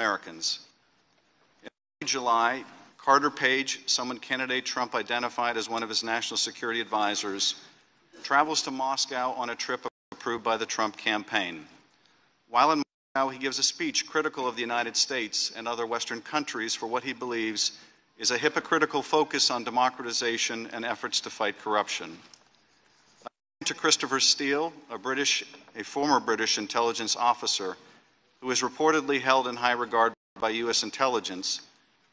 Americans. In July, Carter Page, someone candidate Trump identified as one of his national security advisors, travels to Moscow on a trip approved by the Trump campaign. While in Moscow, he gives a speech critical of the United States and other Western countries for what he believes is a hypocritical focus on democratization and efforts to fight corruption. According to Christopher Steele, a British, a former British intelligence officer who is reportedly held in high regard by U.S. intelligence,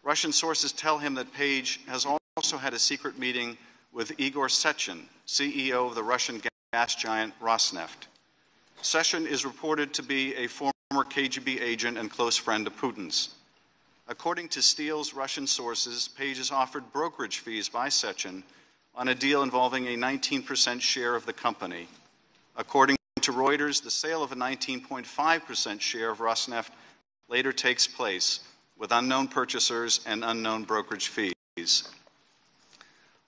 Russian sources tell him that Page has also had a secret meeting with Igor Sechin, CEO of the Russian gas giant Rosneft. Sechin is reported to be a former KGB agent and close friend of Putin's. According to Steele's Russian sources, Page is offered brokerage fees by Sechin on a deal involving a 19% share of the company. According to Reuters, the sale of a 19.5% share of Rosneft later takes place with unknown purchasers and unknown brokerage fees.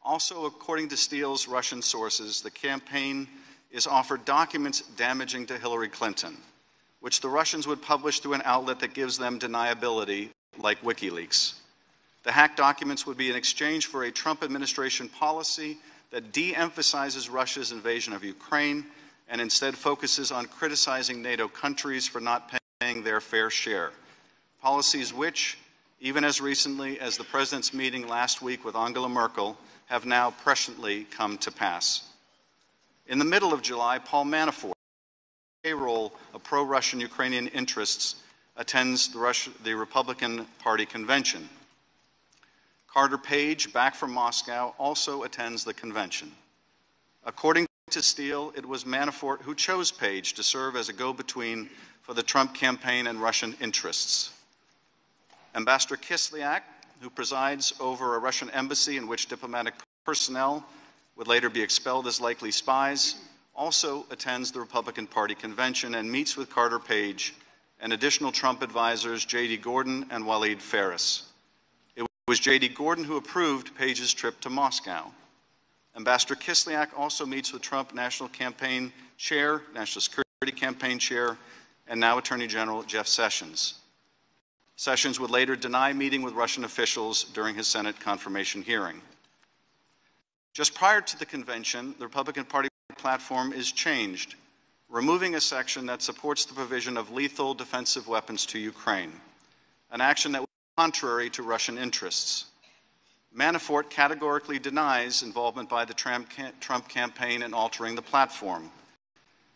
Also, according to Steele's Russian sources, the campaign is offered documents damaging to Hillary Clinton, which the Russians would publish through an outlet that gives them deniability, like WikiLeaks. The hacked documents would be in exchange for a Trump administration policy that de emphasizes Russia's invasion of Ukraine and instead focuses on criticizing NATO countries for not paying their fair share policies which, even as recently as the President's meeting last week with Angela Merkel, have now presciently come to pass. In the middle of July, Paul Manafort, payroll of pro Russian Ukrainian interests, attends the, Russia, the, Republican Party convention. Carter Page, back from Moscow, also attends the convention. According to Steele, it was Manafort who chose Page to serve as a go between for the Trump campaign and Russian interests. Ambassador Kislyak, who presides over a Russian embassy in which diplomatic personnel would later be expelled as likely spies, also attends the Republican Party convention and meets with Carter Page and additional Trump advisors J.D. Gordon and Walid Phares. It was J.D. Gordon who approved Page's trip to Moscow. Ambassador Kislyak also meets with Trump National Campaign Chair, National Security Campaign Chair, and now Attorney General Jeff Sessions. Sessions would later deny meeting with Russian officials during his Senate confirmation hearing. Just prior to the convention, the Republican Party platform is changed, removing a section that supports the provision of lethal defensive weapons to Ukraine, an action that was contrary to Russian interests. Manafort categorically denies involvement by the Trump, campaign in altering the platform.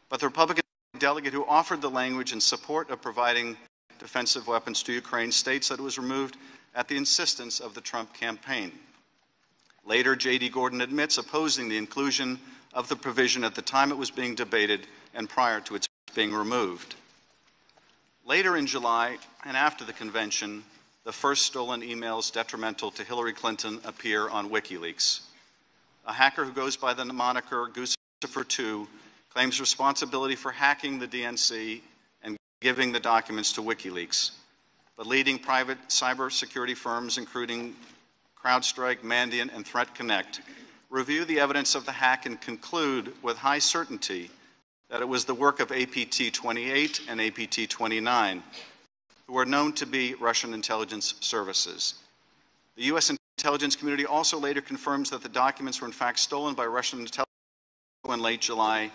But the Republican delegate who offered the language in support of providing defensive weapons to Ukraine states that it was removed at the insistence of the Trump campaign. Later, J.D. Gordon admits opposing the inclusion of the provision at the time it was being debated and prior to its being removed. Later in July and after the convention, the first stolen emails detrimental to Hillary Clinton appear on WikiLeaks. A hacker who goes by the moniker Guccifer2 claims responsibility for hacking the DNC and giving the documents to WikiLeaks. But leading private cybersecurity firms, including CrowdStrike, Mandiant, and ThreatConnect, review the evidence of the hack and conclude with high certainty that it was the work of APT 28 and APT 29, who are known to be Russian intelligence services. The U.S. intelligence community also later confirms that the documents were in fact stolen by Russian intelligence. In late July,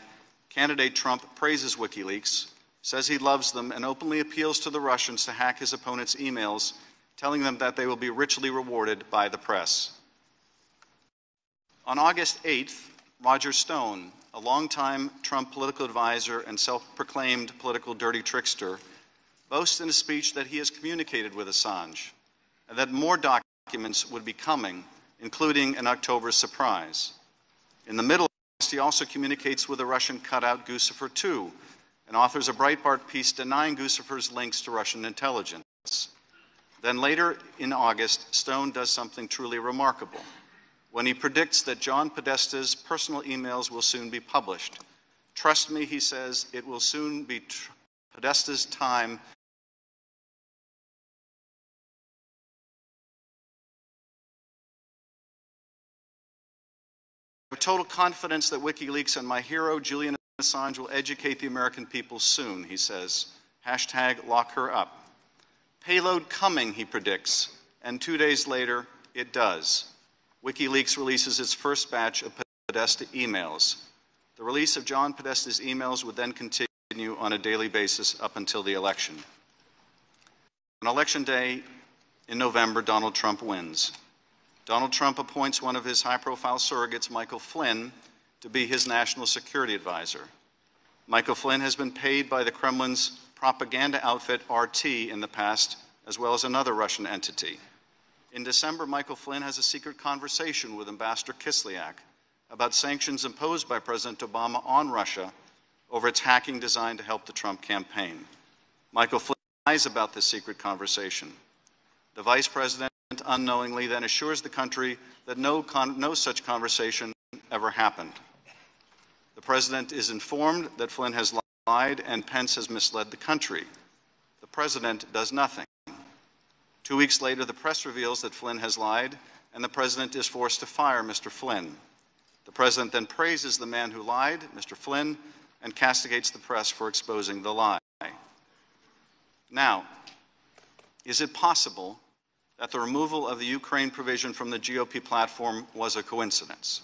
candidate Trump praises WikiLeaks says he loves them, and openly appeals to the Russians to hack his opponents' emails, telling them that they will be richly rewarded by the press. On August 8th, Roger Stone, a longtime Trump political advisor and self proclaimed political dirty trickster, boasts in a speech that he has communicated with Assange and that more documents would be coming, including an October surprise. In the Middle East, he also communicates with a Russian cutout Guccifer 2, and authors a Breitbart piece denying Guccifer's links to Russian intelligence. Then later in August, Stone does something truly remarkable when he predicts that John Podesta's personal emails will soon be published. Trust me, he says, it will soon be Podesta's time have total confidence that WikiLeaks and my hero, Julian Assange will educate the American people soon, he says. Hashtag lock her up. Payload coming, he predicts, and two days later, it does. WikiLeaks releases its first batch of Podesta emails. The release of John Podesta's emails would then continue on a daily basis up until the election. On election day in November, Donald Trump wins. Donald Trump appoints one of his high profile surrogates, Michael Flynn, to be his national security advisor. Michael Flynn has been paid by the Kremlin's propaganda outfit RT in the past, as well as another Russian entity. In December, Michael Flynn has a secret conversation with Ambassador Kislyak about sanctions imposed by President Obama on Russia over its hacking designed to help the Trump campaign. Michael Flynn lies about this secret conversation. The vice president unknowingly then assures the country that no, no such conversation ever happened. The president is informed that Flynn has lied and Pence has misled the country. The president does nothing. Two weeks later, the press reveals that Flynn has lied, and the president is forced to fire Mr. Flynn. The president then praises the man who lied, Mr. Flynn, and castigates the press for exposing the lie. Now, is it possible that the removal of the Ukraine provision from the GOP platform was a coincidence?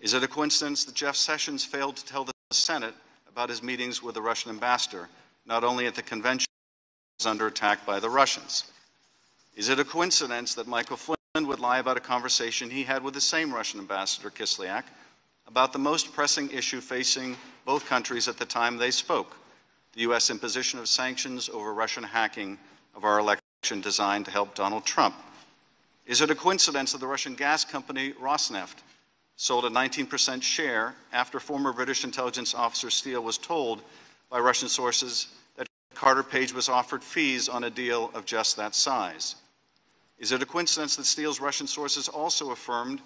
Is it a coincidence that Jeff Sessions failed to tell the Senate about his meetings with the Russian ambassador, not only at the convention, but was under attack by the Russians? Is it a coincidence that Michael Flynn would lie about a conversation he had with the same Russian ambassador, Kislyak, about the most pressing issue facing both countries at the time they spoke, the U.S. imposition of sanctions over Russian hacking of our election? designed to help Donald Trump. Is it a coincidence that the Russian gas company Rosneft sold a 19% share after former British intelligence officer Steele was told by Russian sources that Carter Page was offered fees on a deal of just that size? Is it a coincidence that Steele's Russian sources also affirmed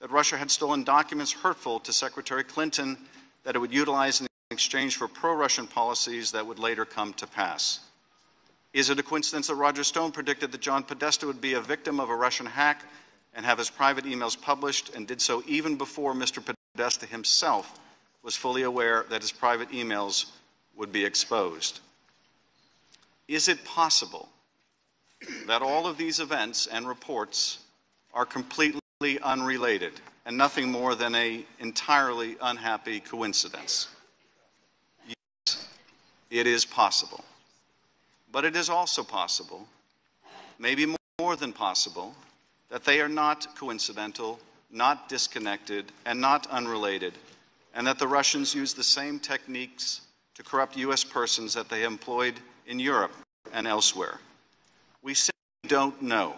that Russia had stolen documents hurtful to Secretary Clinton that it would utilize in exchange for pro Russian policies that would later come to pass? Is it a coincidence that Roger Stone predicted that John Podesta would be a victim of a Russian hack and have his private emails published and did so even before Mr. Podesta himself was fully aware that his private emails would be exposed? Is it possible that all of these events and reports are completely unrelated and nothing more than an entirely unhappy coincidence? Yes, it is possible. But it is also possible, maybe more than possible, that they are not coincidental, not disconnected, and not unrelated, and that the Russians use the same techniques to corrupt U.S. persons that they employed in Europe and elsewhere. We simply don't know,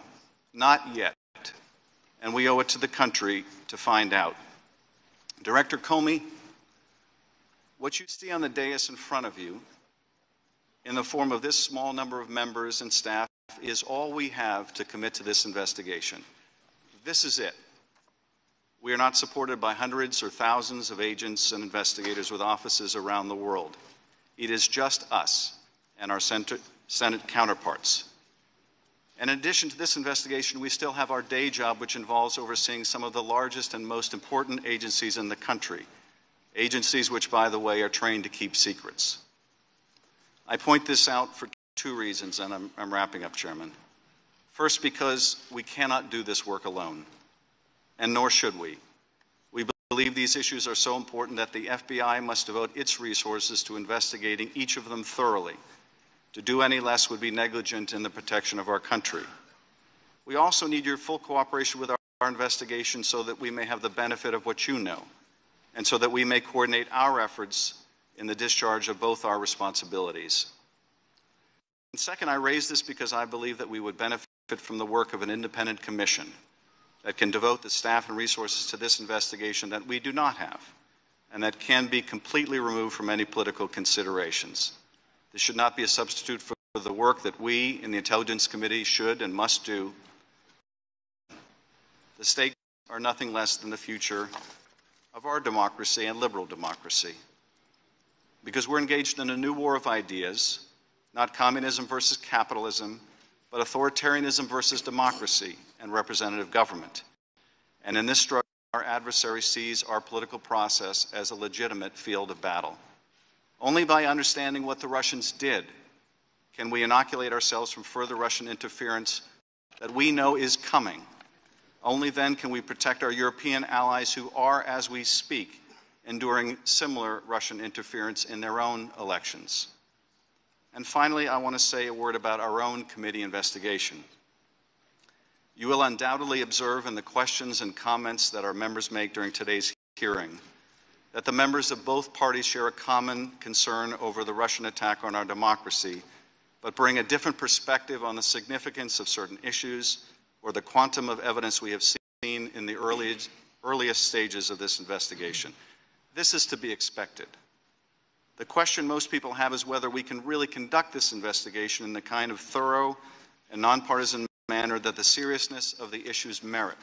not yet, and we owe it to the country to find out. Director Comey, what you see on the dais in front of you in the form of this small number of members and staff is all we have to commit to this investigation. This is it. We are not supported by hundreds or thousands of agents and investigators with offices around the world. It is just us and our Senate counterparts. And in addition to this investigation, we still have our day job, which involves overseeing some of the largest and most important agencies in the country. Agencies which, by the way, are trained to keep secrets. I point this out for two reasons, and I'm, I'm wrapping up, Chairman. First, because we cannot do this work alone, and nor should we. We believe these issues are so important that the FBI must devote its resources to investigating each of them thoroughly. To do any less would be negligent in the protection of our country. We also need your full cooperation with our, our investigation so that we may have the benefit of what you know, and so that we may coordinate our efforts in the discharge of both our responsibilities. And second, I raise this because I believe that we would benefit from the work of an independent commission that can devote the staff and resources to this investigation that we do not have and that can be completely removed from any political considerations. This should not be a substitute for the work that we in the Intelligence Committee should and must do. The stakes are nothing less than the future of our democracy and liberal democracy because we're engaged in a new war of ideas, not communism versus capitalism, but authoritarianism versus democracy and representative government. And in this struggle, our adversary sees our political process as a legitimate field of battle. Only by understanding what the Russians did can we inoculate ourselves from further Russian interference that we know is coming. Only then can we protect our European allies who are, as we speak, enduring similar Russian interference in their own elections. And finally, I want to say a word about our own committee investigation. You will undoubtedly observe in the questions and comments that our members make during today's hearing that the members of both parties share a common concern over the Russian attack on our democracy, but bring a different perspective on the significance of certain issues or the quantum of evidence we have seen in the earliest, earliest stages of this investigation. This is to be expected. The question most people have is whether we can really conduct this investigation in the kind of thorough and nonpartisan manner that the seriousness of the issues merit,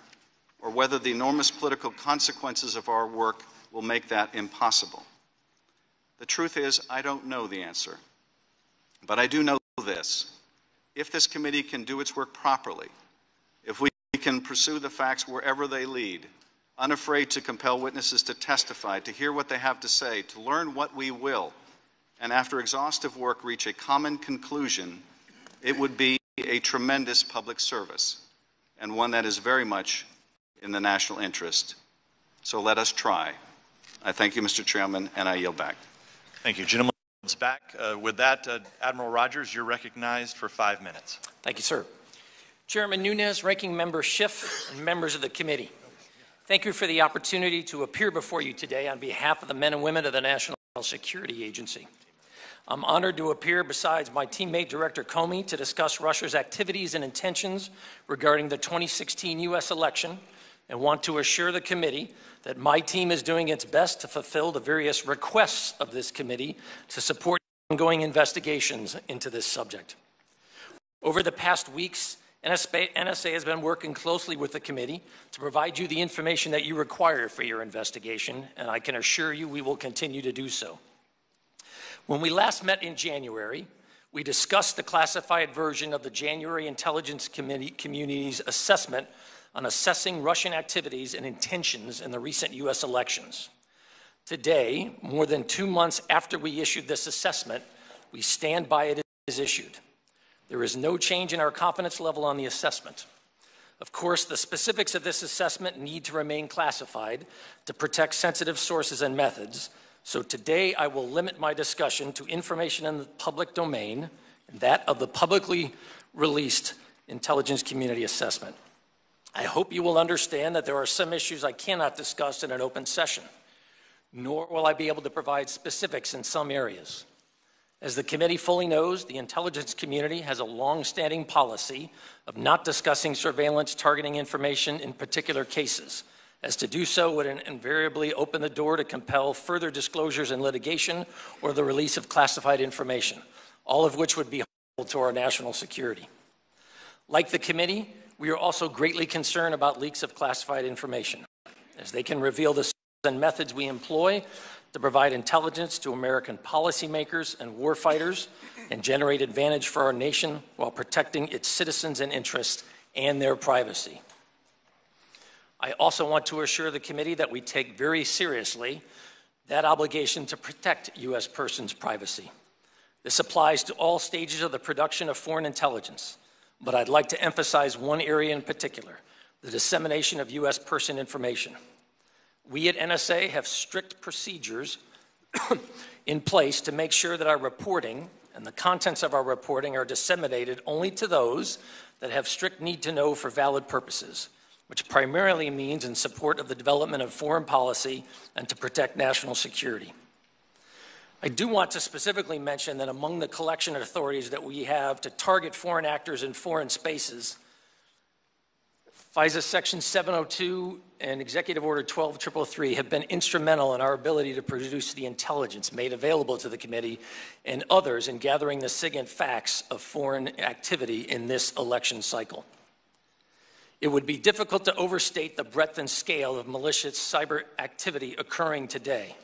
or whether the enormous political consequences of our work will make that impossible. The truth is, I don't know the answer. But I do know this. If this committee can do its work properly, if we can pursue the facts wherever they lead, unafraid to compel witnesses to testify, to hear what they have to say, to learn what we will, and after exhaustive work reach a common conclusion, it would be a tremendous public service and one that is very much in the national interest. So let us try. I thank you, Mr. Chairman, and I yield back. Thank you. Gentlemen, back. Uh, with that, uh, Admiral Rogers, you're recognized for five minutes. Thank you, sir. Chairman Nunes, Ranking Member Schiff, and members of the committee. Thank you for the opportunity to appear before you today on behalf of the men and women of the National Security Agency. I'm honored to appear besides my teammate Director Comey to discuss Russia's activities and intentions regarding the 2016 U.S. election and want to assure the committee that my team is doing its best to fulfill the various requests of this committee to support ongoing investigations into this subject. Over the past weeks, NSA has been working closely with the committee to provide you the information that you require for your investigation, and I can assure you we will continue to do so. When we last met in January, we discussed the classified version of the January Intelligence Community's assessment on assessing Russian activities and intentions in the recent U.S. elections. Today, more than two months after we issued this assessment, we stand by it as issued. There is no change in our confidence level on the assessment. Of course, the specifics of this assessment need to remain classified to protect sensitive sources and methods. So today I will limit my discussion to information in the public domain, and that of the publicly released intelligence community assessment. I hope you will understand that there are some issues I cannot discuss in an open session, nor will I be able to provide specifics in some areas. As the committee fully knows, the intelligence community has a long-standing policy of not discussing surveillance targeting information in particular cases, as to do so would invariably open the door to compel further disclosures in litigation or the release of classified information, all of which would be harmful to our national security. Like the committee, we are also greatly concerned about leaks of classified information, as they can reveal the and methods we employ to provide intelligence to American policymakers and warfighters and generate advantage for our nation while protecting its citizens and interests and their privacy. I also want to assure the committee that we take very seriously that obligation to protect U.S. persons' privacy. This applies to all stages of the production of foreign intelligence, but I'd like to emphasize one area in particular the dissemination of U.S. person information. We at NSA have strict procedures in place to make sure that our reporting and the contents of our reporting are disseminated only to those that have strict need to know for valid purposes, which primarily means in support of the development of foreign policy and to protect national security. I do want to specifically mention that among the collection authorities that we have to target foreign actors in foreign spaces, FISA Section 702 and Executive Order 12333 have been instrumental in our ability to produce the intelligence made available to the committee and others in gathering the SIGINT facts of foreign activity in this election cycle. It would be difficult to overstate the breadth and scale of malicious cyber activity occurring today.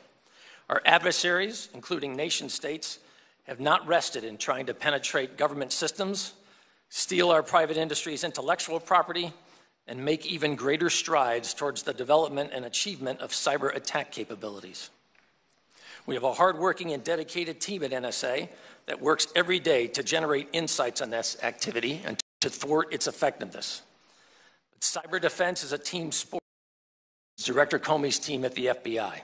Our adversaries, including nation states, have not rested in trying to penetrate government systems, steal our private industry's intellectual property, and make even greater strides towards the development and achievement of cyber attack capabilities. We have a hardworking and dedicated team at NSA that works every day to generate insights on this activity and to thwart its effectiveness. But cyber defense is a team sport. It's Director Comey's team at the FBI.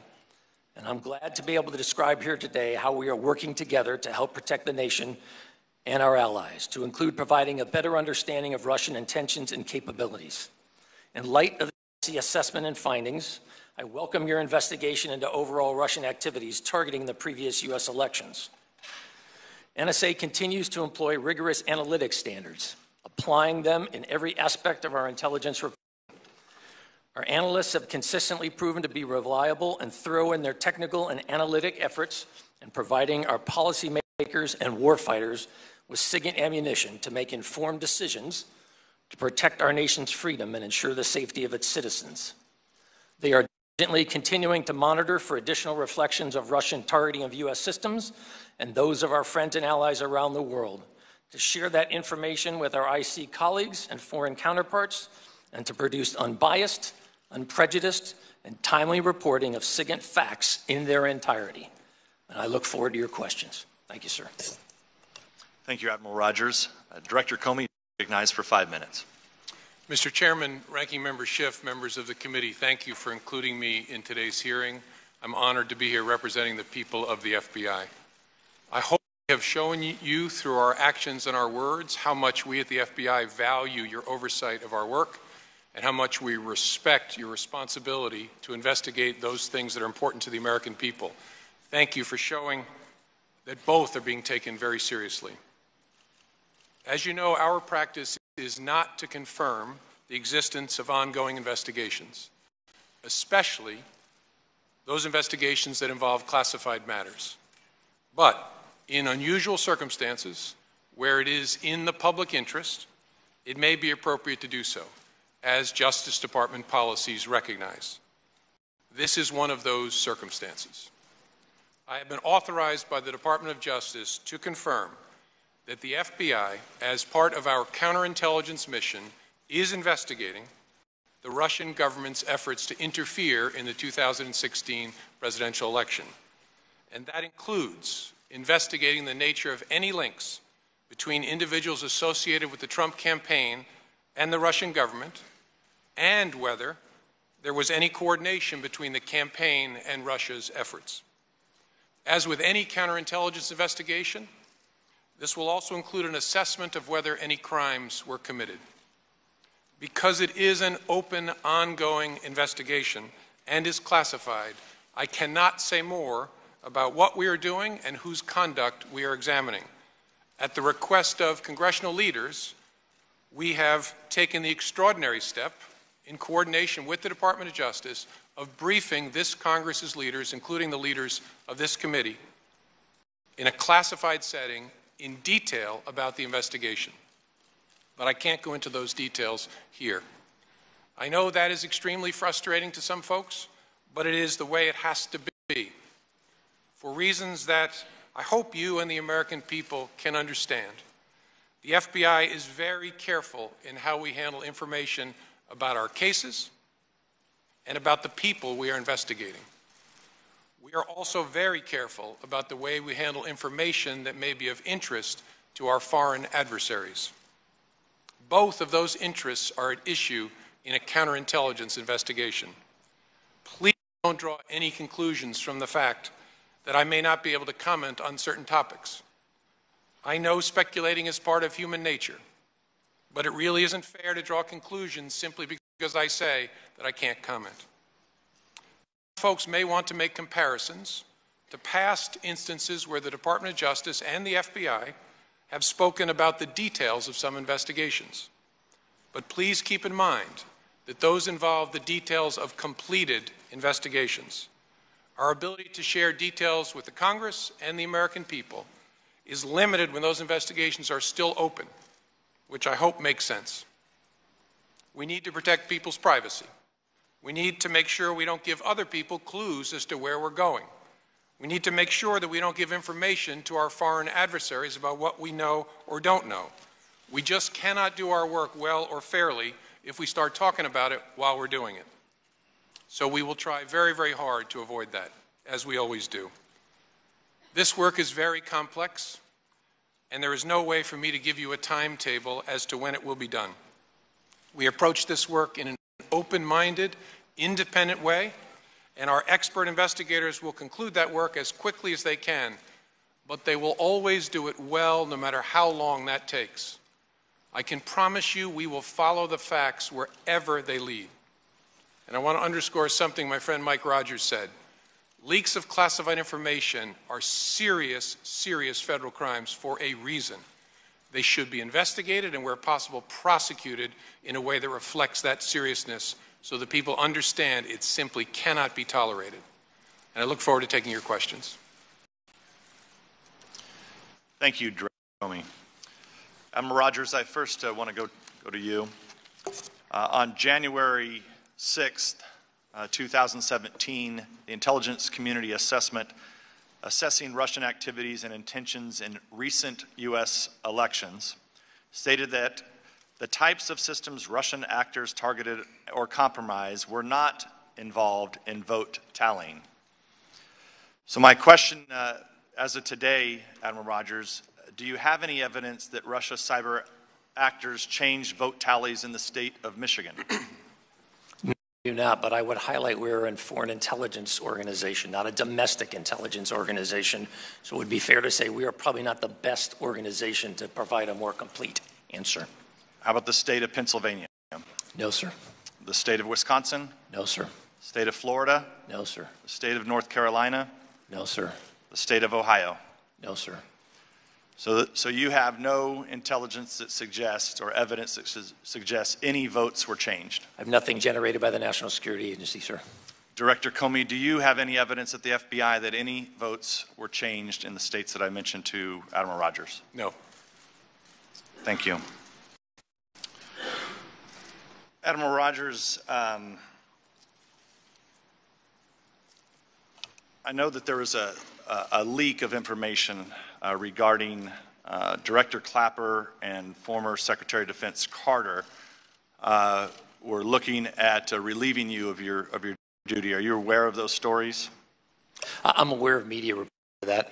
And I'm glad to be able to describe here today how we are working together to help protect the nation and our allies, to include providing a better understanding of Russian intentions and capabilities. In light of the assessment and findings, I welcome your investigation into overall Russian activities targeting the previous U.S. elections. NSA continues to employ rigorous analytic standards, applying them in every aspect of our intelligence reporting. Our analysts have consistently proven to be reliable and thorough in their technical and analytic efforts in providing our policymakers and warfighters with SIGINT ammunition to make informed decisions to protect our nation's freedom and ensure the safety of its citizens. They are diligently continuing to monitor for additional reflections of Russian targeting of U.S. systems and those of our friends and allies around the world, to share that information with our IC colleagues and foreign counterparts, and to produce unbiased, unprejudiced, and timely reporting of SIGINT facts in their entirety. And I look forward to your questions. Thank you, sir. Thank you, Admiral Rogers. Uh, Director Comey, recognized for five minutes. Mr. Chairman, Ranking Member Schiff, members of the committee, thank you for including me in today's hearing. I'm honored to be here representing the people of the FBI. I hope we have shown you through our actions and our words how much we at the FBI value your oversight of our work and how much we respect your responsibility to investigate those things that are important to the American people. Thank you for showing that both are being taken very seriously. As you know, our practice is not to confirm the existence of ongoing investigations, especially those investigations that involve classified matters. But in unusual circumstances, where it is in the public interest, it may be appropriate to do so, as Justice Department policies recognize. This is one of those circumstances. I have been authorized by the Department of Justice to confirm that the FBI, as part of our counterintelligence mission, is investigating the Russian government's efforts to interfere in the 2016 presidential election. And that includes investigating the nature of any links between individuals associated with the Trump campaign and the Russian government, and whether there was any coordination between the campaign and Russia's efforts. As with any counterintelligence investigation, this will also include an assessment of whether any crimes were committed. Because it is an open, ongoing investigation and is classified, I cannot say more about what we are doing and whose conduct we are examining. At the request of congressional leaders, we have taken the extraordinary step, in coordination with the Department of Justice, of briefing this Congress's leaders, including the leaders of this committee, in a classified setting in detail about the investigation. But I can't go into those details here. I know that is extremely frustrating to some folks, but it is the way it has to be. For reasons that I hope you and the American people can understand. The FBI is very careful in how we handle information about our cases and about the people we are investigating. We are also very careful about the way we handle information that may be of interest to our foreign adversaries. Both of those interests are at issue in a counterintelligence investigation. Please don't draw any conclusions from the fact that I may not be able to comment on certain topics. I know speculating is part of human nature, but it really isn't fair to draw conclusions simply because I say that I can't comment folks may want to make comparisons to past instances where the Department of Justice and the FBI have spoken about the details of some investigations. But please keep in mind that those involve the details of completed investigations. Our ability to share details with the Congress and the American people is limited when those investigations are still open, which I hope makes sense. We need to protect people's privacy. We need to make sure we don't give other people clues as to where we're going. We need to make sure that we don't give information to our foreign adversaries about what we know or don't know. We just cannot do our work well or fairly if we start talking about it while we're doing it. So we will try very, very hard to avoid that, as we always do. This work is very complex, and there is no way for me to give you a timetable as to when it will be done. We approach this work in an open-minded, independent way, and our expert investigators will conclude that work as quickly as they can, but they will always do it well, no matter how long that takes. I can promise you we will follow the facts wherever they lead. And I want to underscore something my friend Mike Rogers said. Leaks of classified information are serious, serious federal crimes for a reason. They should be investigated and, where possible, prosecuted in a way that reflects that seriousness so that people understand it simply cannot be tolerated. And I look forward to taking your questions. Thank you, Comey. Admiral Rogers, I first uh, want to go, go to you. Uh, on January 6th, uh, 2017, the intelligence community assessment assessing Russian activities and intentions in recent U.S. elections stated that the types of systems Russian actors targeted or compromised were not involved in vote tallying. So, my question uh, as of today, Admiral Rogers, do you have any evidence that Russia cyber actors changed vote tallies in the state of Michigan? do not, but I would highlight we're a foreign intelligence organization, not a domestic intelligence organization. So it would be fair to say we are probably not the best organization to provide a more complete answer. How about the state of Pennsylvania? No, sir. The state of Wisconsin? No, sir. State of Florida? No, sir. The state of North Carolina? No, sir. The state of Ohio? No, sir. So, so you have no intelligence that suggests or evidence that su- suggests any votes were changed. I have nothing generated by the National Security Agency, sir. Director Comey, do you have any evidence at the FBI that any votes were changed in the states that I mentioned to Admiral Rogers? No. Thank you. Admiral Rogers, um, I know that there was a, a, a leak of information uh, regarding uh, Director Clapper and former Secretary of Defense Carter uh, were looking at uh, relieving you of your, of your duty. Are you aware of those stories? I'm aware of media reports of that.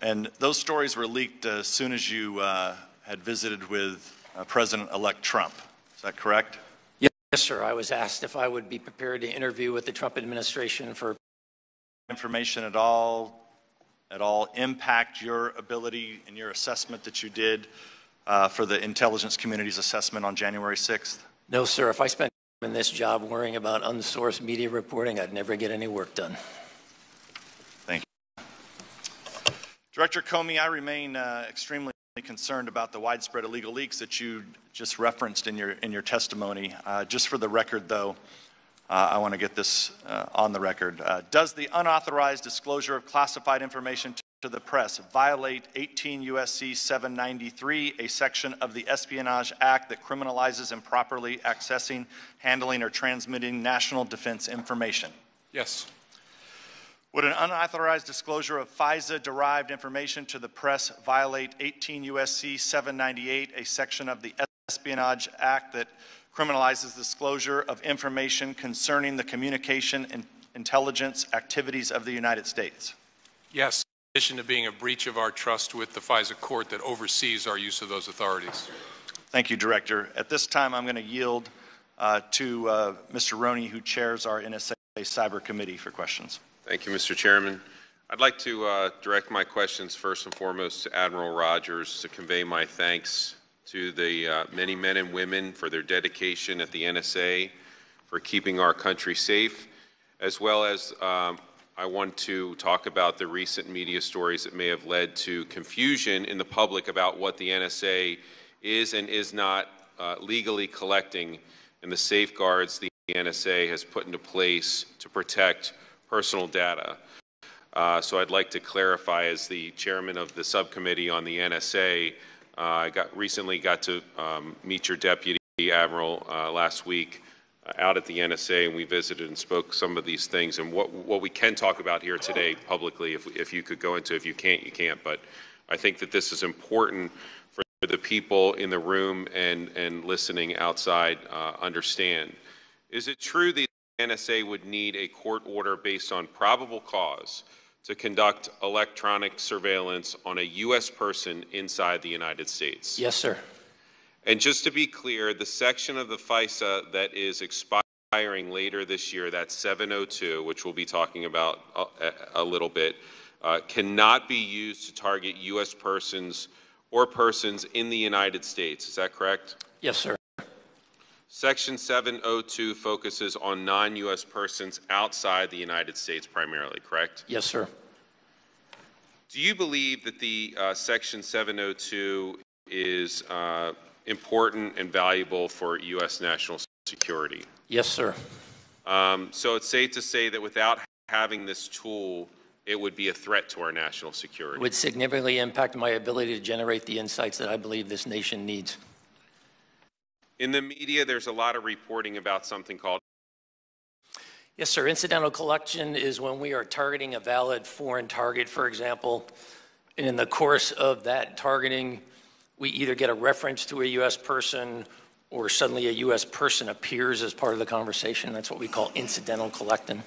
And those stories were leaked as soon as you uh, had visited with uh, President-elect Trump. Is that correct? Yes, sir. I was asked if I would be prepared to interview with the Trump administration for Information at all, at all impact your ability and your assessment that you did uh, for the intelligence community's assessment on January 6th? No, sir. If I spent time in this job worrying about unsourced media reporting, I'd never get any work done. Thank you. Director Comey, I remain uh, extremely concerned about the widespread illegal leaks that you just referenced in your, in your testimony. Uh, just for the record, though, uh, I want to get this uh, on the record. Uh, does the unauthorized disclosure of classified information to, the press violate 18 U.S.C. 793, a section of the Espionage Act that criminalizes improperly accessing, handling, or transmitting national defense information? Yes. Would an unauthorized disclosure of FISA-derived information to the press violate 18 U.S.C. 798, a section of the Espionage Act that criminalizes disclosure of information concerning the communication and intelligence activities of the United States? Yes. In addition to being a breach of our trust with the FISA court that oversees our use of those authorities. Thank you, Director. At this time, I'm going to yield uh, to uh, Mr. Rooney, who chairs our NSA Cyber Committee, for questions. Thank you, Mr. Chairman. I'd like to uh, direct my questions first and foremost to Admiral Rogers to convey my thanks to the uh, many men and women for their dedication at the NSA for keeping our country safe, as well as um, I want to talk about the recent media stories that may have led to confusion in the public about what the NSA is and is not uh, legally collecting and the safeguards the NSA has put into place to protect personal data. Uh, so I'd like to clarify as the chairman of the subcommittee on the NSA, I got recently got to um, meet your deputy admiral uh, last week uh, out at the NSA, and we visited and spoke some of these things. And what what we can talk about here today publicly, if if you could go into, if you can't, you can't. But I think that this is important for the people in the room and and listening outside uh, understand. Is it true the NSA would need a court order based on probable cause to conduct electronic surveillance on a U.S. person inside the United States? Yes, sir. And just to be clear, the section of the FISA that is expiring later this year, that's 702, which we'll be talking about a, a little bit, uh, cannot be used to target U.S. persons or persons in the United States. Is that correct? Yes, sir. Section 702 focuses on non-U.S. persons outside the United States primarily, correct? Yes, sir. Do you believe that the uh, Section 702 is uh, important and valuable for U.S. national security? Yes, sir. Um, so it's safe to say that without having this tool, it would be a threat to our national security. It Would significantly impact my ability to generate the insights that I believe this nation needs. In the media, there's a lot of reporting about something called Yes, sir. Incidental collection is when we are targeting a valid foreign target, for example. And in the course of that targeting, we either get a reference to a U.S. person or suddenly a U.S. person appears as part of the conversation. That's what we call incidental collecting.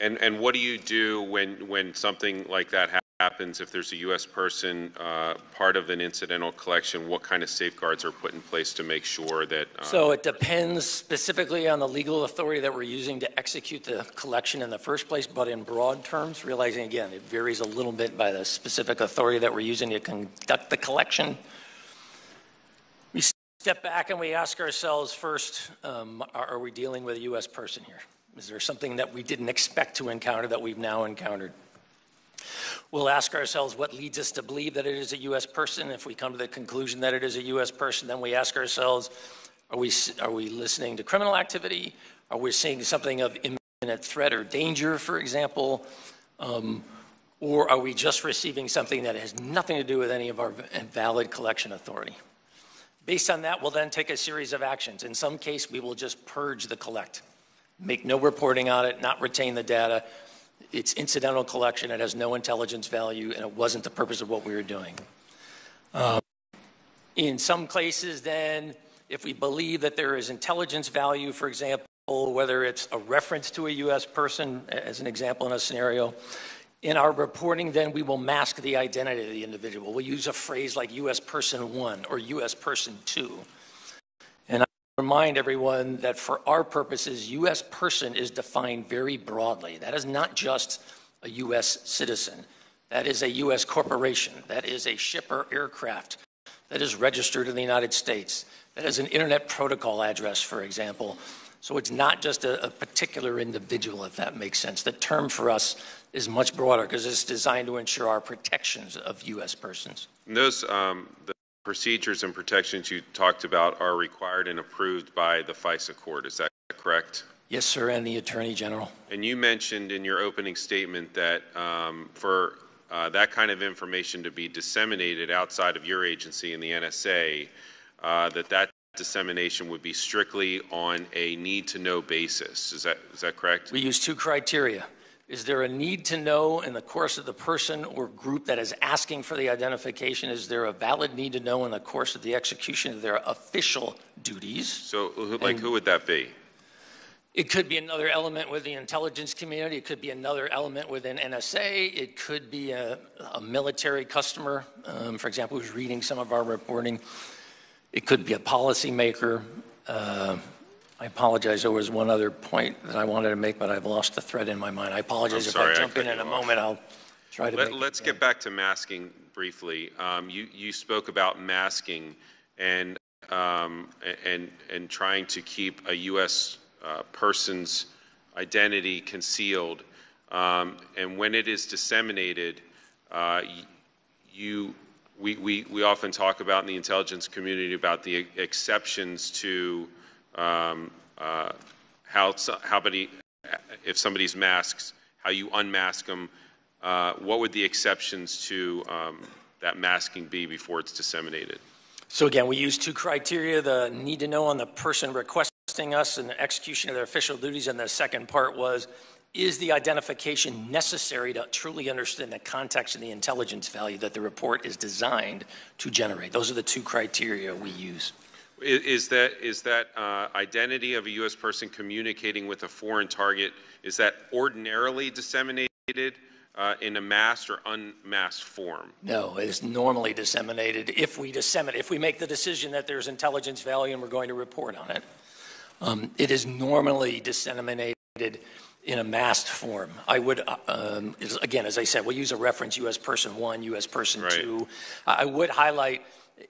And, and what do you do when, when something like that ha- happens? If there's a U.S. person uh, part of an incidental collection, what kind of safeguards are put in place to make sure that? Uh, So it depends specifically on the legal authority that we're using to execute the collection in the first place, but in broad terms, realizing again, it varies a little bit by the specific authority that we're using to conduct the collection. We step back and we ask ourselves first, um, are, are we dealing with a U.S. person here? Is there something that we didn't expect to encounter that we've now encountered? We'll ask ourselves what leads us to believe that it is a U.S. person. If we come to the conclusion that it is a U.S. person, then we ask ourselves, are we, are we listening to criminal activity? Are we seeing something of imminent threat or danger, for example? Um, or are we just receiving something that has nothing to do with any of our valid collection authority? Based on that, we'll then take a series of actions. In some case, we will just purge the collect, make no reporting on it, not retain the data, it's incidental collection, it has no intelligence value, and it wasn't the purpose of what we were doing. Um, in some cases, then, if we believe that there is intelligence value, for example, whether it's a reference to a U.S. person, as an example in a scenario, in our reporting, then we will mask the identity of the individual. We'll use a phrase like U.S. person one or U.S. person two remind everyone that for our purposes, U.S. person is defined very broadly. That is not just a U.S. citizen. That is a U.S. corporation. That is a ship or aircraft that is registered in the United States. That is an internet protocol address, for example. So it's not just a, a particular individual, if that makes sense. The term for us is much broader because it's designed to ensure our protections of U.S. persons. And those, um, procedures and protections you talked about are required and approved by the FISA court. Is that correct? Yes, sir, and the Attorney General. And you mentioned in your opening statement that um, for uh, that kind of information to be disseminated outside of your agency and the NSA, uh, that that dissemination would be strictly on a need-to-know basis. Is that is that correct? We use two criteria. Is there a need to know in the course of the person or group that is asking for the identification? Is there a valid need to know in the course of the execution of their official duties? So, like, who would that be? It could be another element within the intelligence community. It could be another element within NSA. It could be a, a military customer, um, for example, who's reading some of our reporting. It could be a policymaker. Uh, I apologize. There was one other point that I wanted to make, but I've lost the thread in my mind. I apologize I'm if sorry, I I jump in cut in a off. moment. I'll try to Let, make let's get back to masking briefly. Um, you, you spoke about masking and, um, and, and trying to keep a U.S. Uh, person's identity concealed. Um, and when it is disseminated, uh, you, we, we, we often talk about in the intelligence community about the exceptions to um, uh, how, how many, if somebody's masks, how you unmask them, uh, what would the exceptions to um, that masking be before it's disseminated? So again, we use two criteria, the need to know on the person requesting us and the execution of their official duties, and the second part was, is the identification necessary to truly understand the context and the intelligence value that the report is designed to generate? Those are the two criteria we use. Is that, is that uh, identity of a U.S. person communicating with a foreign target, is that ordinarily disseminated uh, in a masked or unmasked form? No, it is normally disseminated if we disseminate, if we make the decision that there's intelligence value and we're going to report on it. Um, It is normally disseminated in a masked form. I would, uh, um, again, as I said, we'll use a reference, U.S. Person 1, U.S. Person Right. 2. I I would highlight,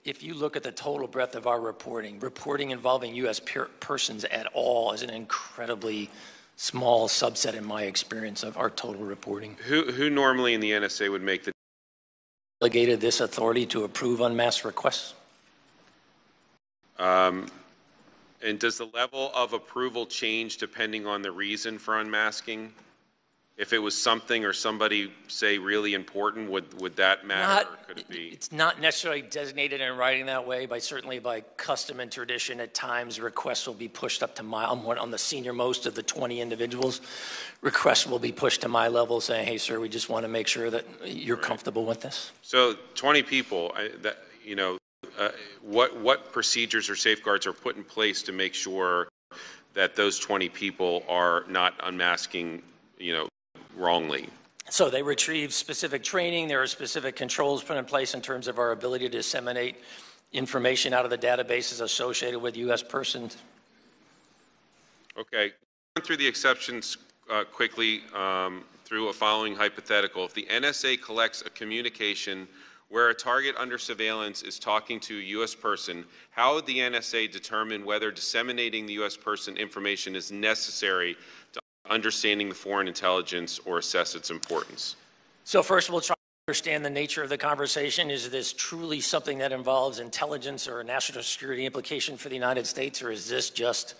if you look at the total breadth of our reporting, reporting involving U.S. per- persons at all is an incredibly small subset, in my experience, of our total reporting. Who, who normally in the NSA would make the, Delegated this authority to approve unmasked requests. um, and does the level of approval change depending on the reason for unmasking? If it was something or somebody, say, really important, would, would that matter? or Could it be? it's not necessarily designated in writing that way, but certainly by custom and tradition, at times requests will be pushed up to my, I'm one, I'm the senior most of the 20 individuals. Requests will be pushed to my level saying, hey, sir, we just want to make sure that you're comfortable with this. So 20 people, I- that, you know, uh, what, what procedures or safeguards are put in place to make sure that those 20 people are not unmasking, you know, wrongly? So they retrieve specific training, there are specific controls put in place in terms of our ability to disseminate information out of the databases associated with U.S. persons. Okay. Run through the exceptions uh, quickly um, through a following hypothetical. If the NSA collects a communication where a target under surveillance is talking to a U.S. person, how would the NSA determine whether disseminating the U.S. person information is necessary to understanding the foreign intelligence or assess its importance? So first, we'll try to understand the nature of the conversation. Is this truly something that involves intelligence or a national security implication for the United States, or is this just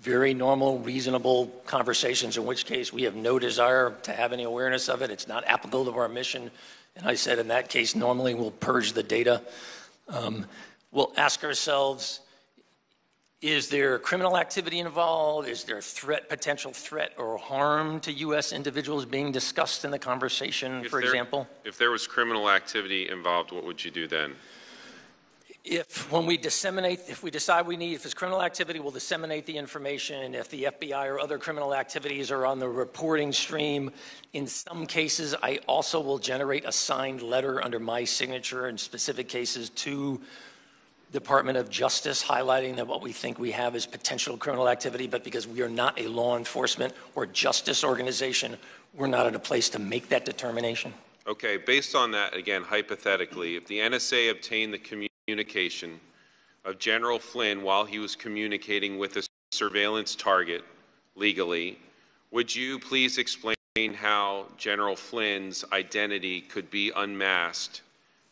very normal, reasonable conversations, in which case we have no desire to have any awareness of it? It's not applicable to our mission. And I said, in that case, normally we'll purge the data. Um, We'll ask ourselves, is there criminal activity involved? Is there threat, potential threat or harm to U.S. individuals being discussed in the conversation, If for there- example? If there was criminal activity involved, what would you do then? If, when we disseminate, if we decide we need, if it's criminal activity, we'll disseminate the information. If the FBI or other criminal activities are on the reporting stream, in some cases, I also will generate a signed letter under my signature in specific cases to Department of Justice highlighting that what we think we have is potential criminal activity, but because we are not a law enforcement or justice organization, we're not at a place to make that determination. Okay, based on that, again, hypothetically, if the NSA obtained the communication of General Flynn while he was communicating with a surveillance target legally, would you please explain how General Flynn's identity could be unmasked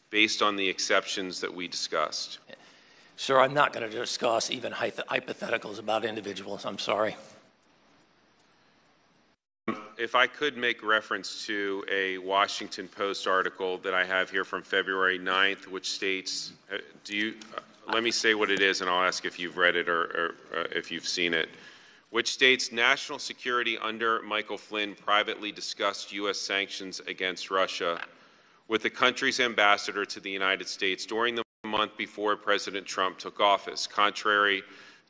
based on the exceptions that we discussed? Sir, I'm not going to discuss even hypotheticals about individuals. I'm sorry. If I could make reference to a Washington Post article that I have here from February 9th, which states, uh, do you, uh, let me say what it is, and I'll ask if you've read it or, or uh, if you've seen it, which states national security under Michael Flynn privately discussed U.S. sanctions against Russia with the country's ambassador to the United States during the month before President Trump took office, contrary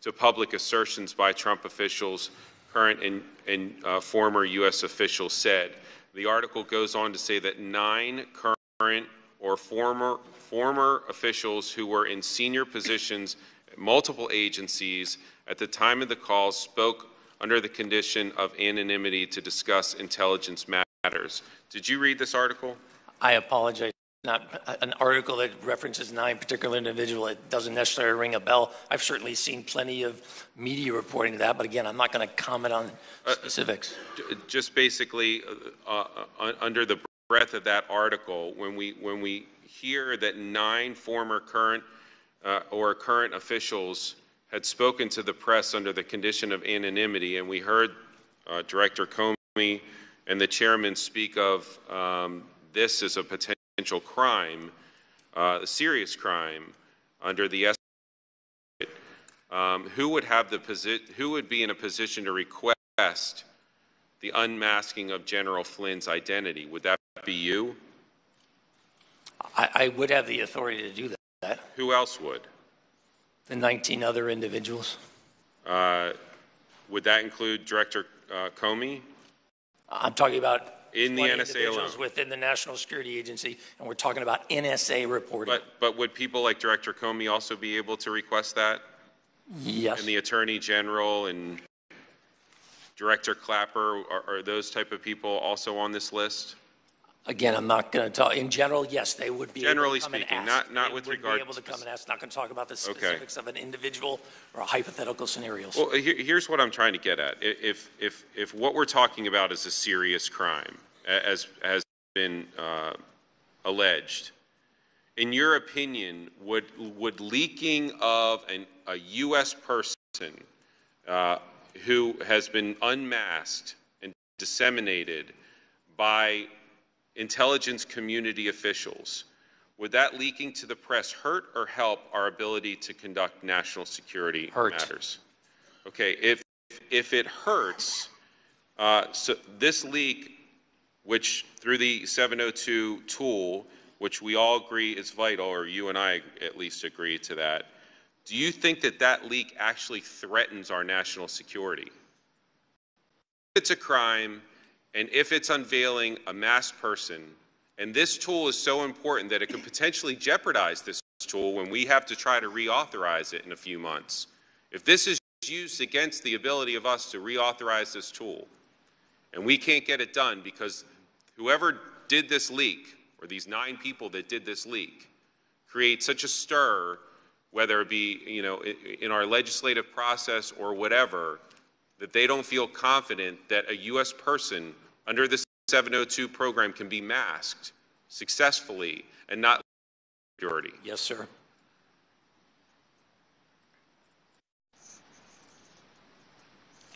to public assertions by Trump officials current and, and uh, former U.S. officials said. The article goes on to say that nine current or former, former officials who were in senior positions at multiple agencies at the time of the call spoke under the condition of anonymity to discuss intelligence matters. Did you read this article? I apologize. Not an article that references nine particular individual. It doesn't necessarily ring a bell. I've certainly seen plenty of media reporting to that, but again, I'm not going to comment on specifics. J- Just basically, uh, uh, under the breadth of that article, when we, when we hear that nine former current uh, or current officials had spoken to the press under the condition of anonymity, and we heard uh, Director Comey and the chairman speak of um, this as a potential crime, uh, a serious crime, under the S. Um, who would have the posi- who would be in a position to request the unmasking of General Flynn's identity? Would that be you? I, I would have the authority to do that. Who else would? The 19 other individuals. Uh, would that include Director uh, Comey? I'm talking about In the 20 NSA individuals alone. Within the National Security Agency, and we're talking about NSA reporting. But, but would people like Director Comey also be able to request that? Yes. And the Attorney General and Director Clapper, are, are those type of people also on this list? Again, I'm not going to talk, in general, yes, they would be able Generally to come and speaking, ask. not- not They with would regard be able to come and ask, not going to talk about the specifics of an individual or a hypothetical scenarios. Well, here, here's what I'm trying to get at. I- If, if, if what we're talking about is a serious crime, a- as has been uh, alleged, in your opinion, would, would leaking of an, a U.S. person uh, who has been unmasked and disseminated by intelligence community officials, would that leaking to the press hurt or help our ability to conduct national security Hurt. matters? Okay, if, if it hurts, uh, so this leak, which through the 702 tool, which we all agree is vital, or you and I at least agree to that, do you think that that leak actually threatens our national security? If it's a crime, and if it's unveiling a mass person, and this tool is so important that it could potentially jeopardize this tool when we have to try to reauthorize it in a few months. If this is used against the ability of us to reauthorize this tool, and we can't get it done because whoever did this leak, or these nine people that did this leak, create such a stir, whether it be, you know, in our legislative process or whatever, that they don't feel confident that a U.S. person under the 702 program can be masked successfully and not security. Yes, sir.